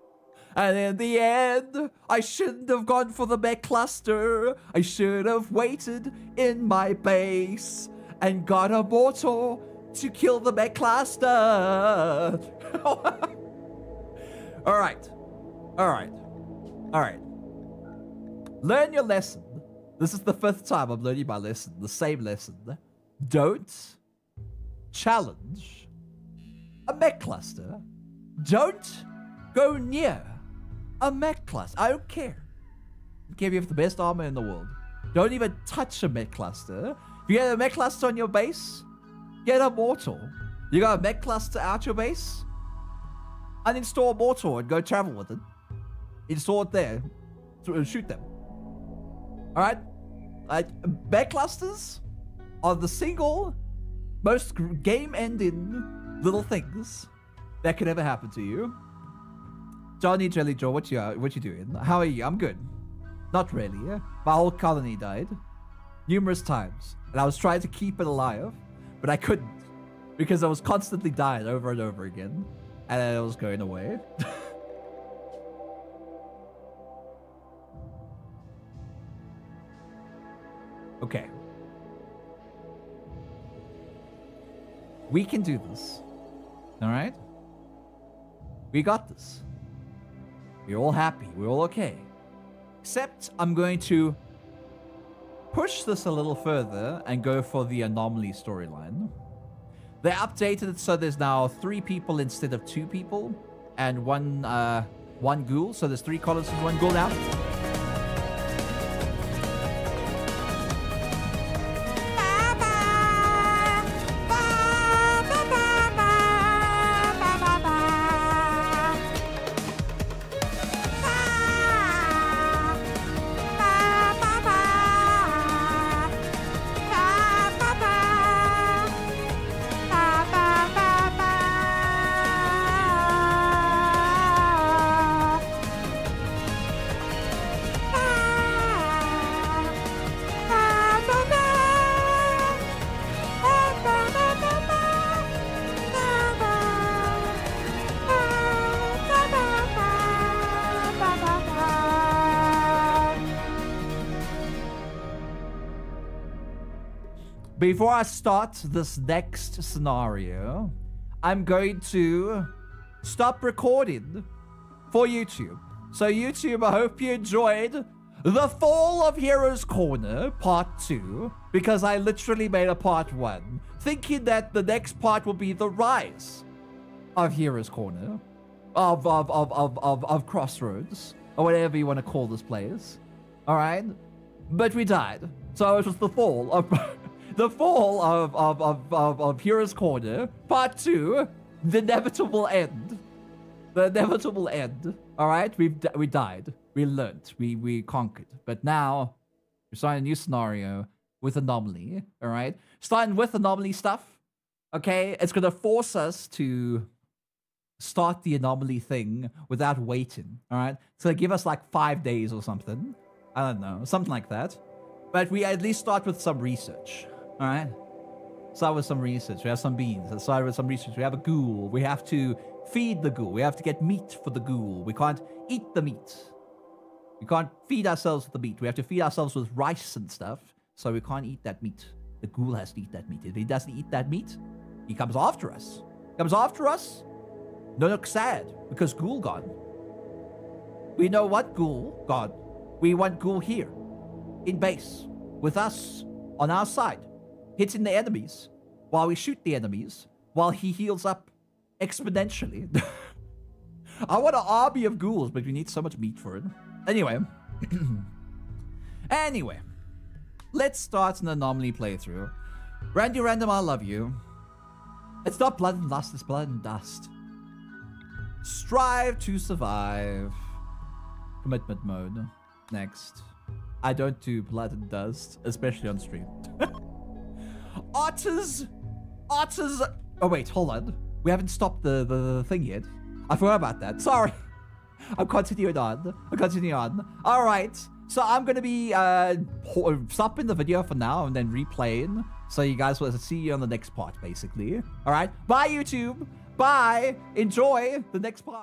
and in the end, I shouldn't have gone for the mech cluster. I should have waited in my base and got a mortar to kill the mech cluster. all right. All right. All right. Learn your lesson. This is the fifth time I'm learning my lesson, the same lesson. Don't challenge a mech cluster. Don't go near a mech cluster. I don't care. I care if you have the best armor in the world. Don't even touch a mech cluster. If you get a mech cluster on your base, get a mortar. You got a mech cluster out your base? Uninstall mortar and go travel with it. Install it there. Shoot them. Alright? Like, bear clusters are the single most game-ending little things that could ever happen to you. Johnny Jelly Joe, what you what you doing? How are you? I'm good. Not really. My whole colony died numerous times, and I was trying to keep it alive, but I couldn't because I was constantly dying over and over again, and it was going away. okay. We can do this. All right? We got this. We're all happy. We're all okay. Except I'm going to push this a little further and go for the anomaly storyline. They updated it so there's now three people instead of two people, and one uh, one ghoul. So there's three colors and one ghoul now. Before I start this next scenario, I'm going to stop recording for YouTube. So YouTube, I hope you enjoyed The Fall of Heroes Corner Part 2, because I literally made a Part 1, thinking that the next part will be the rise of Heroes Corner, of, of, of, of, of, of Crossroads, or whatever you want to call this place. Alright? But we died. So it was the fall of... the fall of, of, of, of, of Heroes Corner, part two, the inevitable end. The inevitable end. All right, we've we died. We learnt. We we conquered. But now we're starting a new scenario with anomaly. All right, starting with anomaly stuff. Okay, it's gonna force us to start the anomaly thing without waiting. All right, so give us like five days or something. I don't know, something like that. But we at least start with some research. All right. Start with some research. We have some beans. Let's start with some research. We have a ghoul. We have to feed the ghoul. We have to get meat for the ghoul. We can't eat the meat. We can't feed ourselves with the meat. We have to feed ourselves with rice and stuff. So we can't eat that meat. The ghoul has to eat that meat. If he doesn't eat that meat, he comes after us. He Comes after us. No look sad because ghoul gone. We know what ghoul gone. We want ghoul here in base with us on our side hitting the enemies while we shoot the enemies while he heals up exponentially. I want an army of ghouls, but we need so much meat for it. Anyway. anyway. Let's start an anomaly playthrough. Randy Random, I love you. It's not blood and lust, it's blood and dust. Strive to survive. Commitment mode. Next. I don't do blood and dust, especially on stream. Otters! Otters! Oh, wait, hold on. We haven't stopped the, the, the thing yet. I forgot about that. Sorry. I'm continuing on. I'm continuing on. All right. So I'm going to be uh, stopping the video for now and then replaying. So you guys will see you on the next part, basically. All right. Bye, YouTube. Bye. Enjoy the next part.